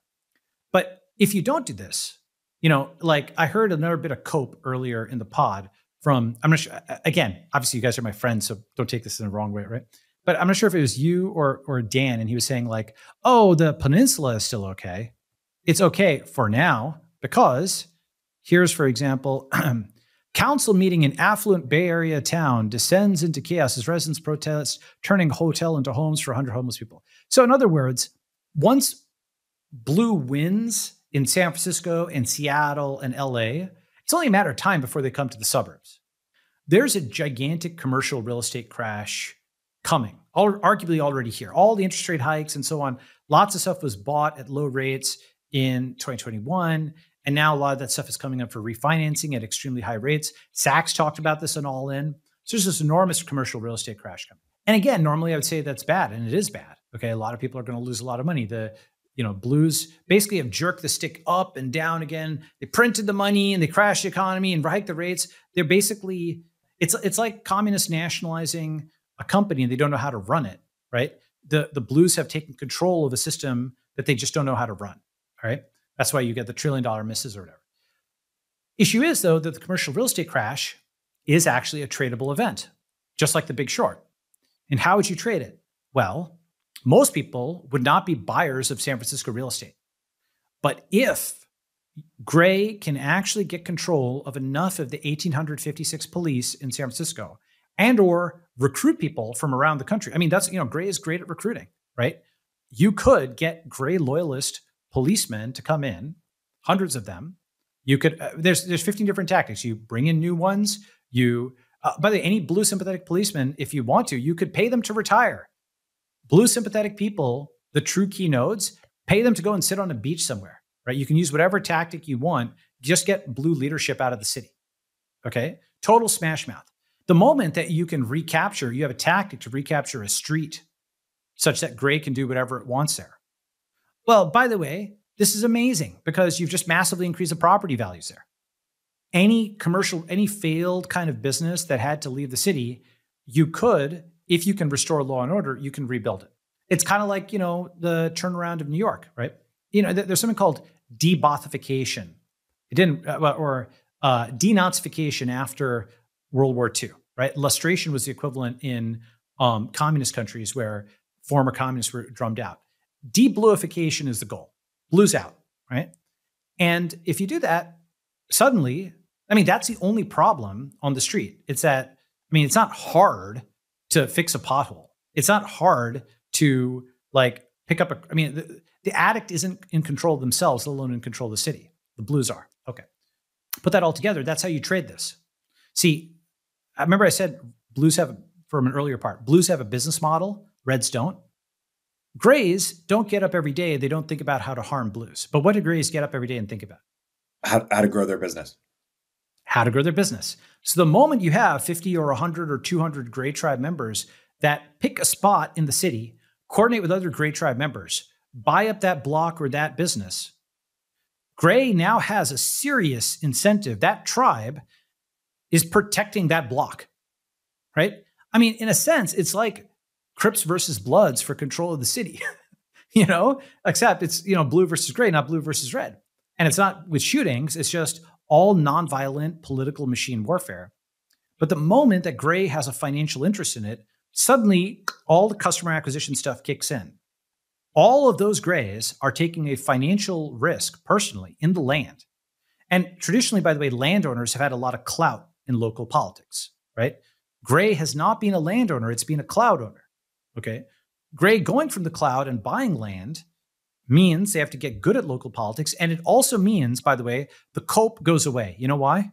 Speaker 1: But if you don't do this, you know, like I heard another bit of cope earlier in the pod from, I'm not sure, again, obviously you guys are my friends, so don't take this in the wrong way, right? But I'm not sure if it was you or or Dan, and he was saying like, "Oh, the peninsula is still okay. It's okay for now because here's, for example, council meeting in affluent Bay Area town descends into chaos as residents protest, turning hotel into homes for 100 homeless people." So, in other words, once blue wins in San Francisco and Seattle and LA, it's only a matter of time before they come to the suburbs. There's a gigantic commercial real estate crash coming, arguably already here. All the interest rate hikes and so on, lots of stuff was bought at low rates in 2021. And now a lot of that stuff is coming up for refinancing at extremely high rates. Sacks talked about this on All In. So there's this enormous commercial real estate crash coming. And again, normally I would say that's bad, and it is bad. Okay, a lot of people are going to lose a lot of money. The you know blues basically have jerked the stick up and down again. They printed the money and they crashed the economy and hiked the rates. They're basically it's it's like communists nationalizing a company and they don't know how to run it, right? The the blues have taken control of a system that they just don't know how to run. All right. That's why you get the trillion dollar misses or whatever. Issue is though that the commercial real estate crash is actually a tradable event, just like the big short. And how would you trade it? Well, most people would not be buyers of San Francisco real estate. But if Gray can actually get control of enough of the 1856 police in San Francisco and or recruit people from around the country. I mean, that's, you know, Gray is great at recruiting, right? You could get Gray loyalist policemen to come in, hundreds of them. You could, uh, there's, there's 15 different tactics. You bring in new ones. You, uh, by the way, any blue sympathetic policeman, if you want to, you could pay them to retire. Blue sympathetic people, the true key nodes, pay them to go and sit on a beach somewhere, right? You can use whatever tactic you want. Just get blue leadership out of the city. Okay. Total smash mouth. The moment that you can recapture, you have a tactic to recapture a street such that gray can do whatever it wants there. Well, by the way, this is amazing because you've just massively increased the property values there. Any commercial, any failed kind of business that had to leave the city, you could, if you can restore law and order, you can rebuild it. It's kind of like, you know, the turnaround of New York, right? You know, there's something called debaathification. It didn't, uh, or uh, denazification after World War II, right? Lustration was the equivalent in um, communist countries where former communists were drummed out. Debluification is the goal. Blues out, right? And if you do that, suddenly, I mean, that's the only problem on the street. It's that, I mean, it's not hard to fix a pothole. It's not hard to like pick up a, I mean, the, the addict isn't in control themselves, let alone in control of the city. The blues are. Okay. Put that all together. That's how you trade this. See, I remember I said blues have, from an earlier part, blues have a business model, reds don't. Grays don't get up every day. They don't think about how to harm blues. But what do grays get up every day and think about?
Speaker 5: How, how to grow their business.
Speaker 1: How to grow their business. So the moment you have 50 or 100 or 200 Gray Tribe members that pick a spot in the city, coordinate with other Gray Tribe members, buy up that block or that business, Gray now has a serious incentive. That tribe is protecting that block, right? I mean, in a sense, it's like Crips versus Bloods for control of the city, you know, except it's, you know, blue versus gray, not blue versus red. And it's not with shootings, it's just all nonviolent political machine warfare. But the moment that gray has a financial interest in it, suddenly all the customer acquisition stuff kicks in. All of those grays are taking a financial risk personally in the land. And traditionally, by the way, landowners have had a lot of clout in local politics, right? Gray has not been a landowner, it's been a cloud owner. Okay. Gray going from the cloud and buying land means they have to get good at local politics. And it also means, by the way, the cope goes away. You know why?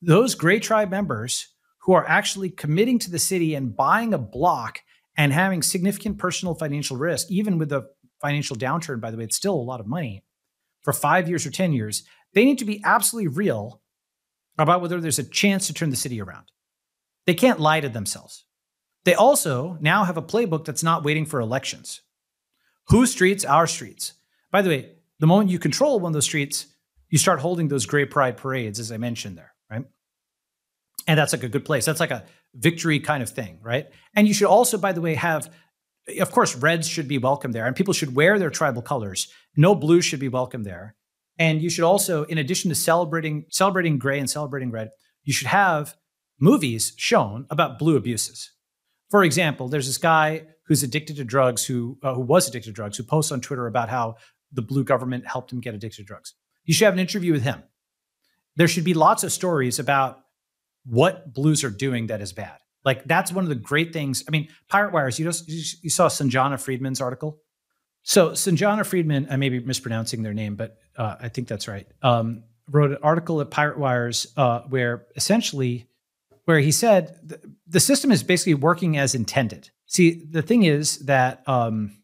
Speaker 1: Those Gray tribe members who are actually committing to the city and buying a block and having significant personal financial risk, even with the financial downturn, by the way, it's still a lot of money for five years or 10 years, they need to be absolutely real about whether there's a chance to turn the city around. They can't lie to themselves. They also now have a playbook that's not waiting for elections. Whose streets? Our streets. By the way, the moment you control one of those streets, you start holding those gray pride parades, as I mentioned there, right? And that's like a good place. That's like a victory kind of thing, right? And you should also, by the way, have of course, reds should be welcome there, and people should wear their tribal colors. No blue should be welcome there. And you should also, in addition to celebrating celebrating gray and celebrating red, you should have movies shown about blue abuses. For example, there's this guy who's addicted to drugs, who uh, who was addicted to drugs, who posts on Twitter about how the blue government helped him get addicted to drugs. You should have an interview with him. There should be lots of stories about what blues are doing that is bad. Like that's one of the great things. I mean, Pirate Wires. You know, you saw Sanjana Friedman's article. So Sanjana Friedman, I may be mispronouncing their name, but uh, I think that's right. Um, wrote an article at Pirate Wires uh, where essentially, where he said the, system is basically working as intended. See, the thing is that, um,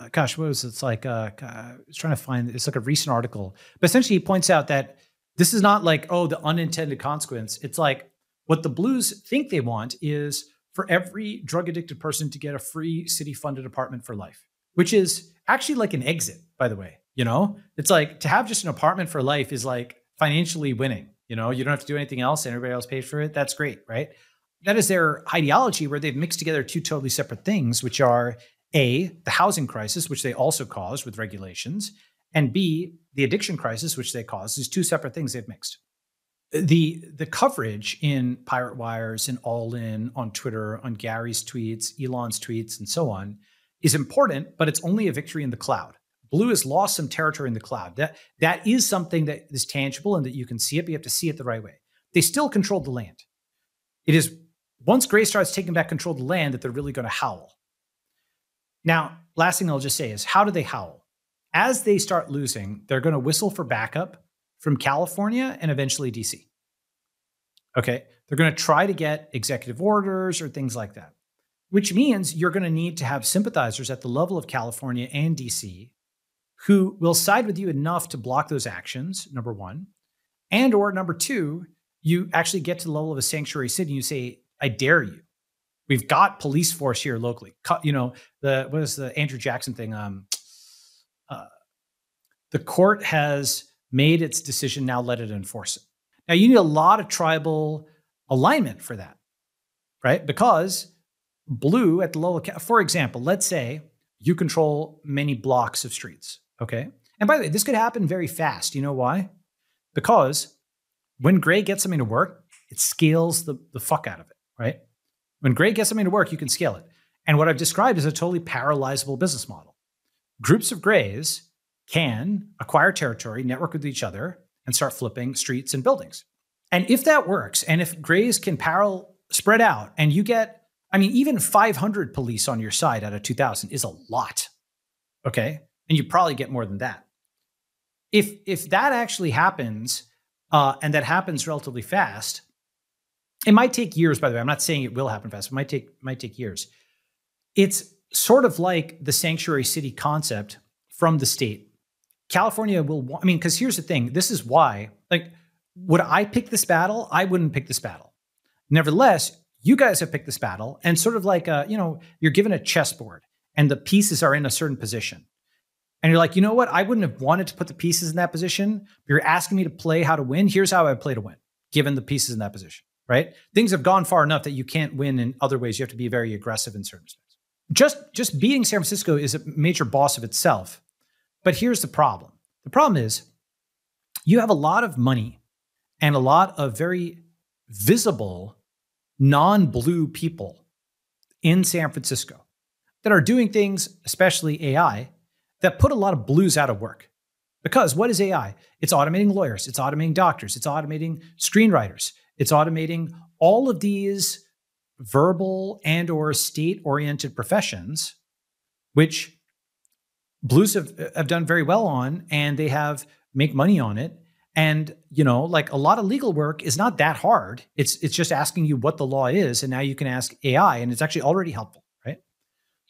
Speaker 1: uh, gosh, what was it? It's like uh, I was trying to find. It's like a recent article, but essentially, he points out that this is not like oh the unintended consequence. It's like what the Blues think they want is for every drug addicted person to get a free city funded apartment for life, which is actually like an exit, by the way. You know, it's like to have just an apartment for life is like financially winning. You know, you don't have to do anything else and everybody else pays for it. That's great, right? That is their ideology where they've mixed together two totally separate things, which are A, the housing crisis, which they also caused with regulations, and B, the addiction crisis, which they caused. These two separate things they've mixed the the coverage in Pirate Wires and All In on Twitter, on Garry's tweets, Elon's tweets, and so on is important, but it's only a victory in the cloud. Blue has lost some territory in the cloud. That that is something that is tangible and that you can see it, but you have to see it the right way. They still control the land. It is once Gray starts taking back control of the land that they're really going to howl. Now, last thing I'll just say is how do they howl? As they start losing, they're going to whistle for backup from California and eventually DC. Okay. They're going to try to get executive orders or things like that, which means you're going to need to have sympathizers at the level of California and DC who will side with you enough to block those actions, number one. And or number two, you actually get to the level of a sanctuary city and you say, I dare you. We've got police force here locally. You know, the what is the Andrew Jackson thing? Um, uh, the court has made its decision, now let it enforce it. Now, you need a lot of tribal alignment for that, right? Because blue at the level, for example, let's say you control many blocks of streets, okay? And by the way, this could happen very fast. You know why? Because when Gray gets something to work, it scales the, the fuck out of it, right? When Gray gets something to work, you can scale it. And what I've described is a totally parallelizable business model. Groups of Grays can acquire territory, network with each other, and start flipping streets and buildings. And if that works, and if grays can parallel spread out, and you get, I mean, even 500 police on your side out of 2,000 is a lot. Okay, and you probably get more than that. If if that actually happens, uh, and that happens relatively fast, it might take years. By the way, I'm not saying it will happen fast. It might take might take years. It's sort of like the sanctuary city concept from the state California will, I mean, because here's the thing this is why, like, would I pick this battle? I wouldn't pick this battle. Nevertheless, you guys have picked this battle, and sort of like, a, you know, you're given a chessboard and the pieces are in a certain position. And you're like, you know what? I wouldn't have wanted to put the pieces in that position. You're asking me to play how to win. Here's how I play to win, given the pieces in that position, right? Things have gone far enough that you can't win in other ways. You have to be very aggressive in certain respects. Just, just beating San Francisco is a major boss of itself but here's the problem the problem is you have a lot of money and a lot of very visible non blue people in San Francisco that are doing things, especially AI, that put a lot of blues out of work. Because what is AI? It's automating lawyers, it's automating doctors, it's automating screenwriters, it's automating all of these verbal and or state oriented professions which Blues have, have done very well on, and they have make money on it. And you know, like a lot of legal work is not that hard. It's it's just asking you what the law is, and now you can ask AI, and it's actually already helpful?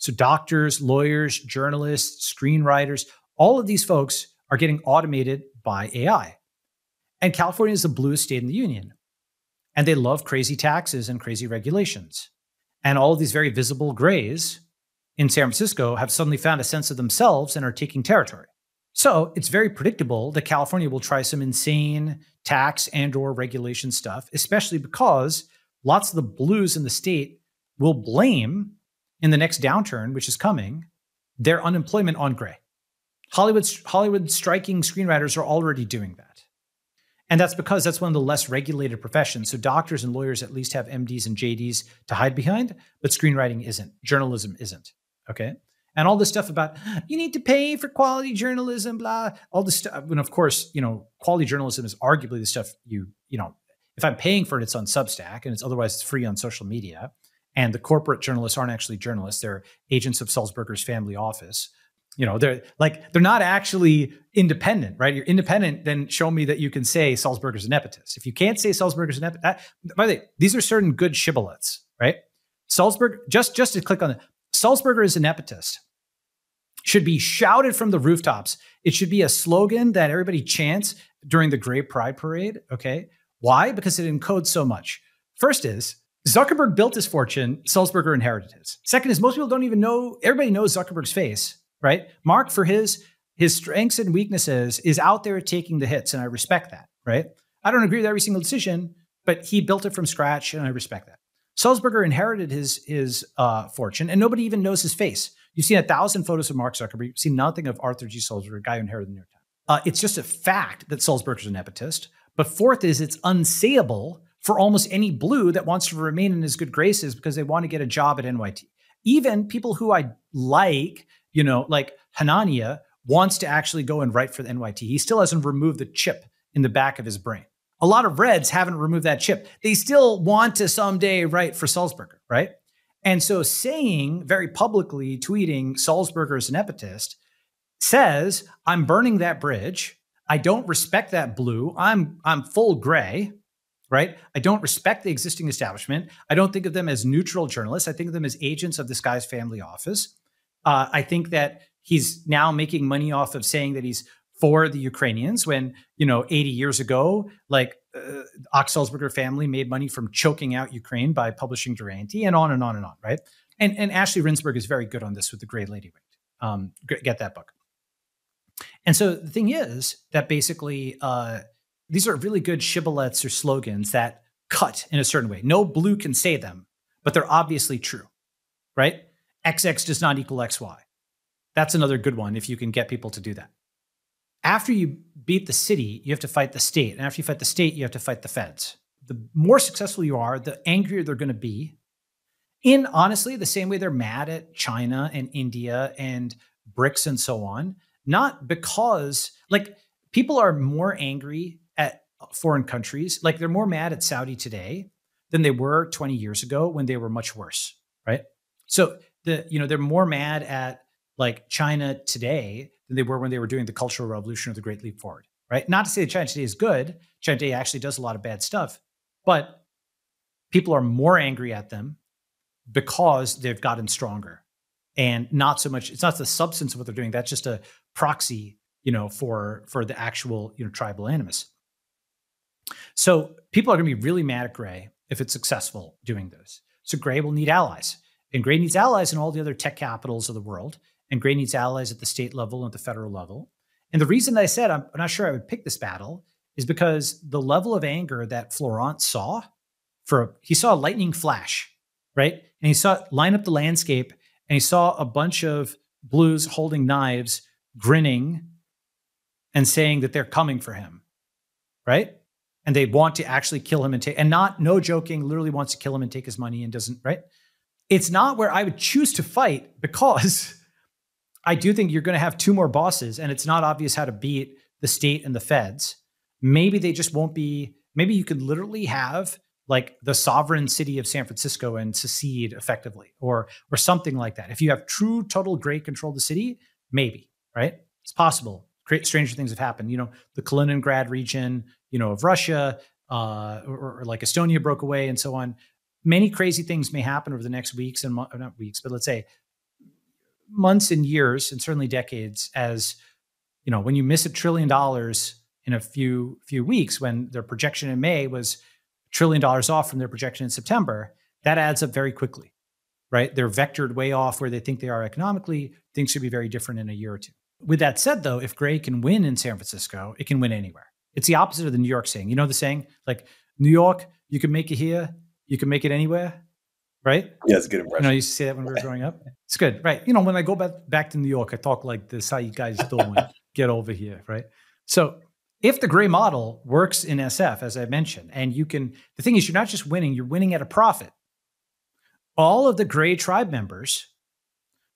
Speaker 1: So doctors, lawyers, journalists, screenwriters, all of these folks are getting automated by AI. And California is the bluest state in the union. And they love crazy taxes and crazy regulations. And all of these very visible grays in San Francisco have suddenly found a sense of themselves and are taking territory. So it's very predictable that California will try some insane tax and or regulation stuff, especially because lots of the blues in the state will blame in the next downturn, which is coming, their unemployment on gray. Hollywood Hollywood striking screenwriters are already doing that. And that's because that's one of the less regulated professions. So doctors and lawyers at least have MDs and JDs to hide behind, but screenwriting isn't. Journalism isn't. Okay. And all this stuff about you need to pay for quality journalism, blah, all this stuff. And of course, you know, quality journalism is arguably the stuff you, you know, if I'm paying for it, it's on Substack and it's otherwise it's free on social media. And the corporate journalists aren't actually journalists, they're agents of Sulzberger's family office. You know they're like they're not actually independent right? You're independent then show me that you can say sulzberger's a nepotist if you can't say sulzberger's a nepotist by the way these are certain good shibboleths right? Sulzberg just just to click on it sulzberger is a nepotist should be shouted from the rooftops. It should be a slogan that everybody chants during the great pride parade okay? Why? Because it encodes so much. First is zuckerberg built his fortune sulzberger inherited his second is most people don't even know everybody knows zuckerberg's face right? Mark, for his his strengths and weaknesses, is out there taking the hits, and I respect that, right? I don't agree with every single decision, but he built it from scratch, and I respect that. Sulzberger inherited his his uh, fortune, and nobody even knows his face. You've seen a thousand photos of Mark Zuckerberg. You've seen nothing of Arthur G. Sulzberger, a guy who inherited the New York Times. Uh, it's just a fact that Sulzberger's a nepotist. But fourth is it's unsayable for almost any blue that wants to remain in his good graces because they want to get a job at NYT. Even people who I like you know, like Hanania wants to actually go and write for the NYT. He still hasn't removed the chip in the back of his brain. A lot of Reds haven't removed that chip. They still want to someday write for Sulzberger, right? And so saying very publicly, tweeting Sulzberger is a nepotist says, I'm burning that bridge. I don't respect that blue. I'm I'm full gray, right? I don't respect the existing establishment. I don't think of them as neutral journalists. I think of them as agents of this guy's family office. Uh, I think that he's now making money off of saying that he's for the Ukrainians when, you know, 80 years ago, like uh, Sulzberger family made money from choking out Ukraine by publishing Duranty and on and on and on, right? And, and Ashley Rindsberg is very good on this with The Gray Lady Winked. Um, get that book. And so the thing is that basically uh, these are really good shibboleths or slogans that cut in a certain way. No blue can say them, but they're obviously true, right? XX does not equal XY. That's another good one if you can get people to do that. After you beat the city, you have to fight the state. And after you fight the state, you have to fight the feds. The more successful you are, the angrier they're going to be. In honestly, the same way they're mad at China and India and BRICS and so on, not because, like, people are more angry foreign countries. Like, they're more mad at Saudi today than they were 20 years ago when they were much worse, right? So the you know they're more mad at like China today than they were when they were doing the Cultural Revolution or the Great Leap Forward, right? Not to say that China today is good. China today actually does a lot of bad stuff, but people are more angry at them because they've gotten stronger, and not so much. It's not the substance of what they're doing. That's just a proxy, you know, for for the actual you know tribal animus. So people are going to be really mad at Gray if it's successful doing this. So Gray will need allies. And Gray needs allies in all the other tech capitals of the world. And Gray needs allies at the state level and at the federal level. And the reason that I said I'm not sure I would pick this battle is because the level of anger that Florent saw for he saw a lightning flash, right? And he saw line up the landscape and he saw a bunch of blues holding knives, grinning and saying that they're coming for him, right? And they want to actually kill him and take, and not no joking, literally wants to kill him and take his money and doesn't, right? it's not where I would choose to fight because I do think you're going to have two more bosses and it's not obvious how to beat the state and the feds. Maybe they just won't be, maybe you could literally have like the sovereign city of San Francisco and secede effectively or or something like that. If you have true total gray control of the city, maybe, right? It's possible. Stranger things have happened. You know, the Kaliningrad region, you know, of Russia, uh, or, or, like Estonia broke away and so on many crazy things may happen over the next weeks and not weeks, but let's say months and years, and certainly decades. As you know, when you miss a trillion dollars in a few few weeks, when their projection in May was trillion dollars off from their projection in September, that adds up very quickly, right? They're vectored way off where they think they are economically. Things should be very different in a year or two. With that said, though, if Gray can win in San Francisco, it can win anywhere. It's the opposite of the New York saying. You know the saying, like New York, you can make it here, you can make it anywhere. right?
Speaker 5: Yeah, it's a good
Speaker 1: You
Speaker 5: impression.
Speaker 1: know, I used to say that when we were growing up. It's good, right? You know, when I go back back to New York, I talk like this. How you guys doing? Get over here, right? So, if the gray model works in SF, as I mentioned, and you can, the thing is, you're not just winning; you're winning at a profit. All of the gray tribe members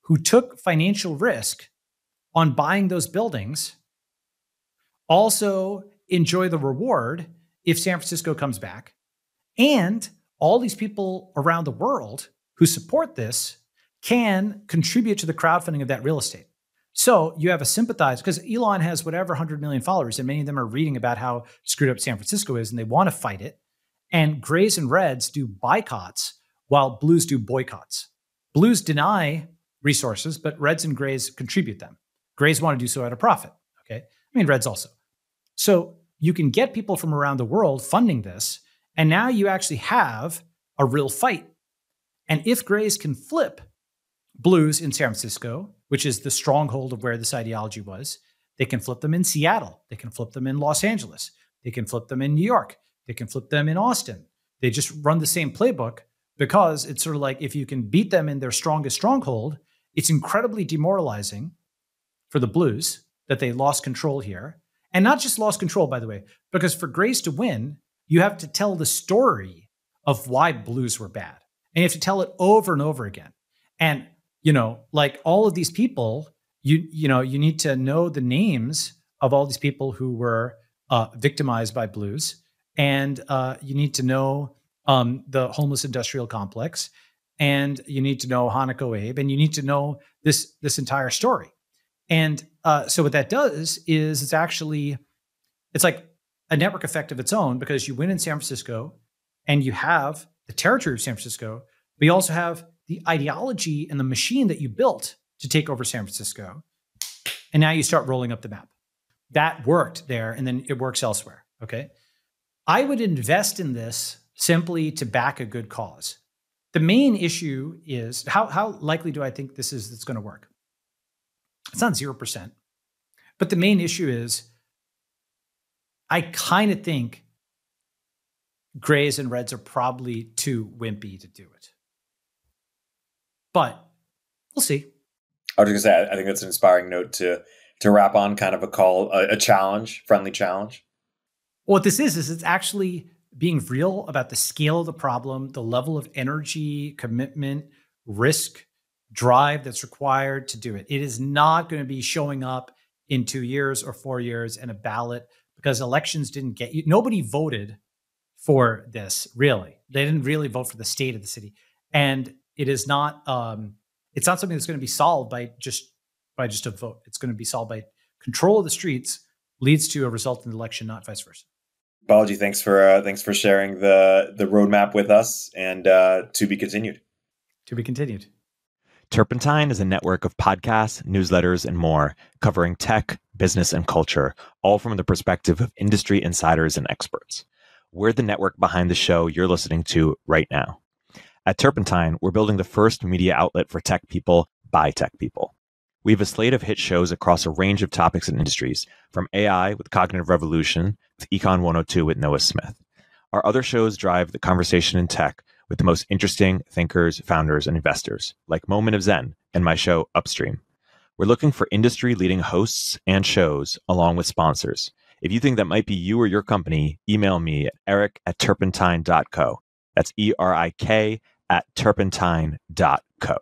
Speaker 1: who took financial risk on buying those buildings also enjoy the reward if San Francisco comes back. And all these people around the world who support this can contribute to the crowdfunding of that real estate. So you have a sympathizer because Elon has whatever 100 million followers, and many of them are reading about how screwed up San Francisco is and they want to fight it. And grays and reds do boycotts while blues do boycotts. Blues deny resources, but reds and grays contribute them. Grays want to do so at a profit. Okay. I mean, reds also. So you can get people from around the world funding this. And now you actually have a real fight. And if grays can flip blues in San Francisco, which is the stronghold of where this ideology was, they can flip them in Seattle. They can flip them in Los Angeles. They can flip them in New York. They can flip them in Austin. They just run the same playbook because it's sort of like if you can beat them in their strongest stronghold, it's incredibly demoralizing for the Blues that they lost control here. And not just lost control, by the way, because for Grays to win, you have to tell the story of why Blues were bad. And you have to tell it over and over again. And, you know, like all of these people, you, you know, you need to know the names of all these people who were uh, victimized by Blues. And uh, you need to know um, the homeless industrial complex. And you need to know Hanako Abe. And you need to know this, this entire story. And uh, so what that does is it's actually it's like a network effect of its own because you win in San Francisco and you have the territory of San Francisco, but you also have the ideology and the machine that you built to take over San Francisco. And now you start rolling up the map. That worked there and then it works elsewhere. Okay. I would invest in this simply to back a good cause. The main issue is how, how likely do I think this is that's going to work? It's not 0%. But the main issue is I kind of think grays and reds are probably too wimpy to do it. But we'll see.
Speaker 5: I was going to say, I think that's an inspiring note to to wrap on, kind of a call, a, a challenge, friendly challenge.
Speaker 1: Well, what this is is it's actually being real about the scale of the problem, the level of energy, commitment, risk, drive that's required to do it. It is not going to be showing up in two years or four years in a ballot because elections didn't get you. Nobody voted for this really. They didn't really vote for the state of the city, and it is not. Um, it's not something that's going to be solved by just by just a vote. It's going to be solved by control of the streets leads to a result in the election, not vice versa.
Speaker 5: Balaji, thanks for uh, thanks for sharing the the roadmap with us, and uh, to be continued.
Speaker 1: To be continued.
Speaker 2: Turpentine is a network of podcasts, newsletters, and more covering tech, business, and culture, all from the perspective of industry insiders and experts. We're the network behind the show you're listening to right now. At Turpentine, we're building the first media outlet for tech people by tech people. We have a slate of hit shows across a range of topics and industries, from AI with Cognitive Revolution to Econ 102 with Noah Smith. Our other shows drive the conversation in tech with the most interesting thinkers, founders, and investors, like Moment of Zen and my show Upstream. We're looking for industry leading hosts and shows along with sponsors. If you think that might be you or your company, email me at erik at turpentine.co. That's E R I K at turpentine.co.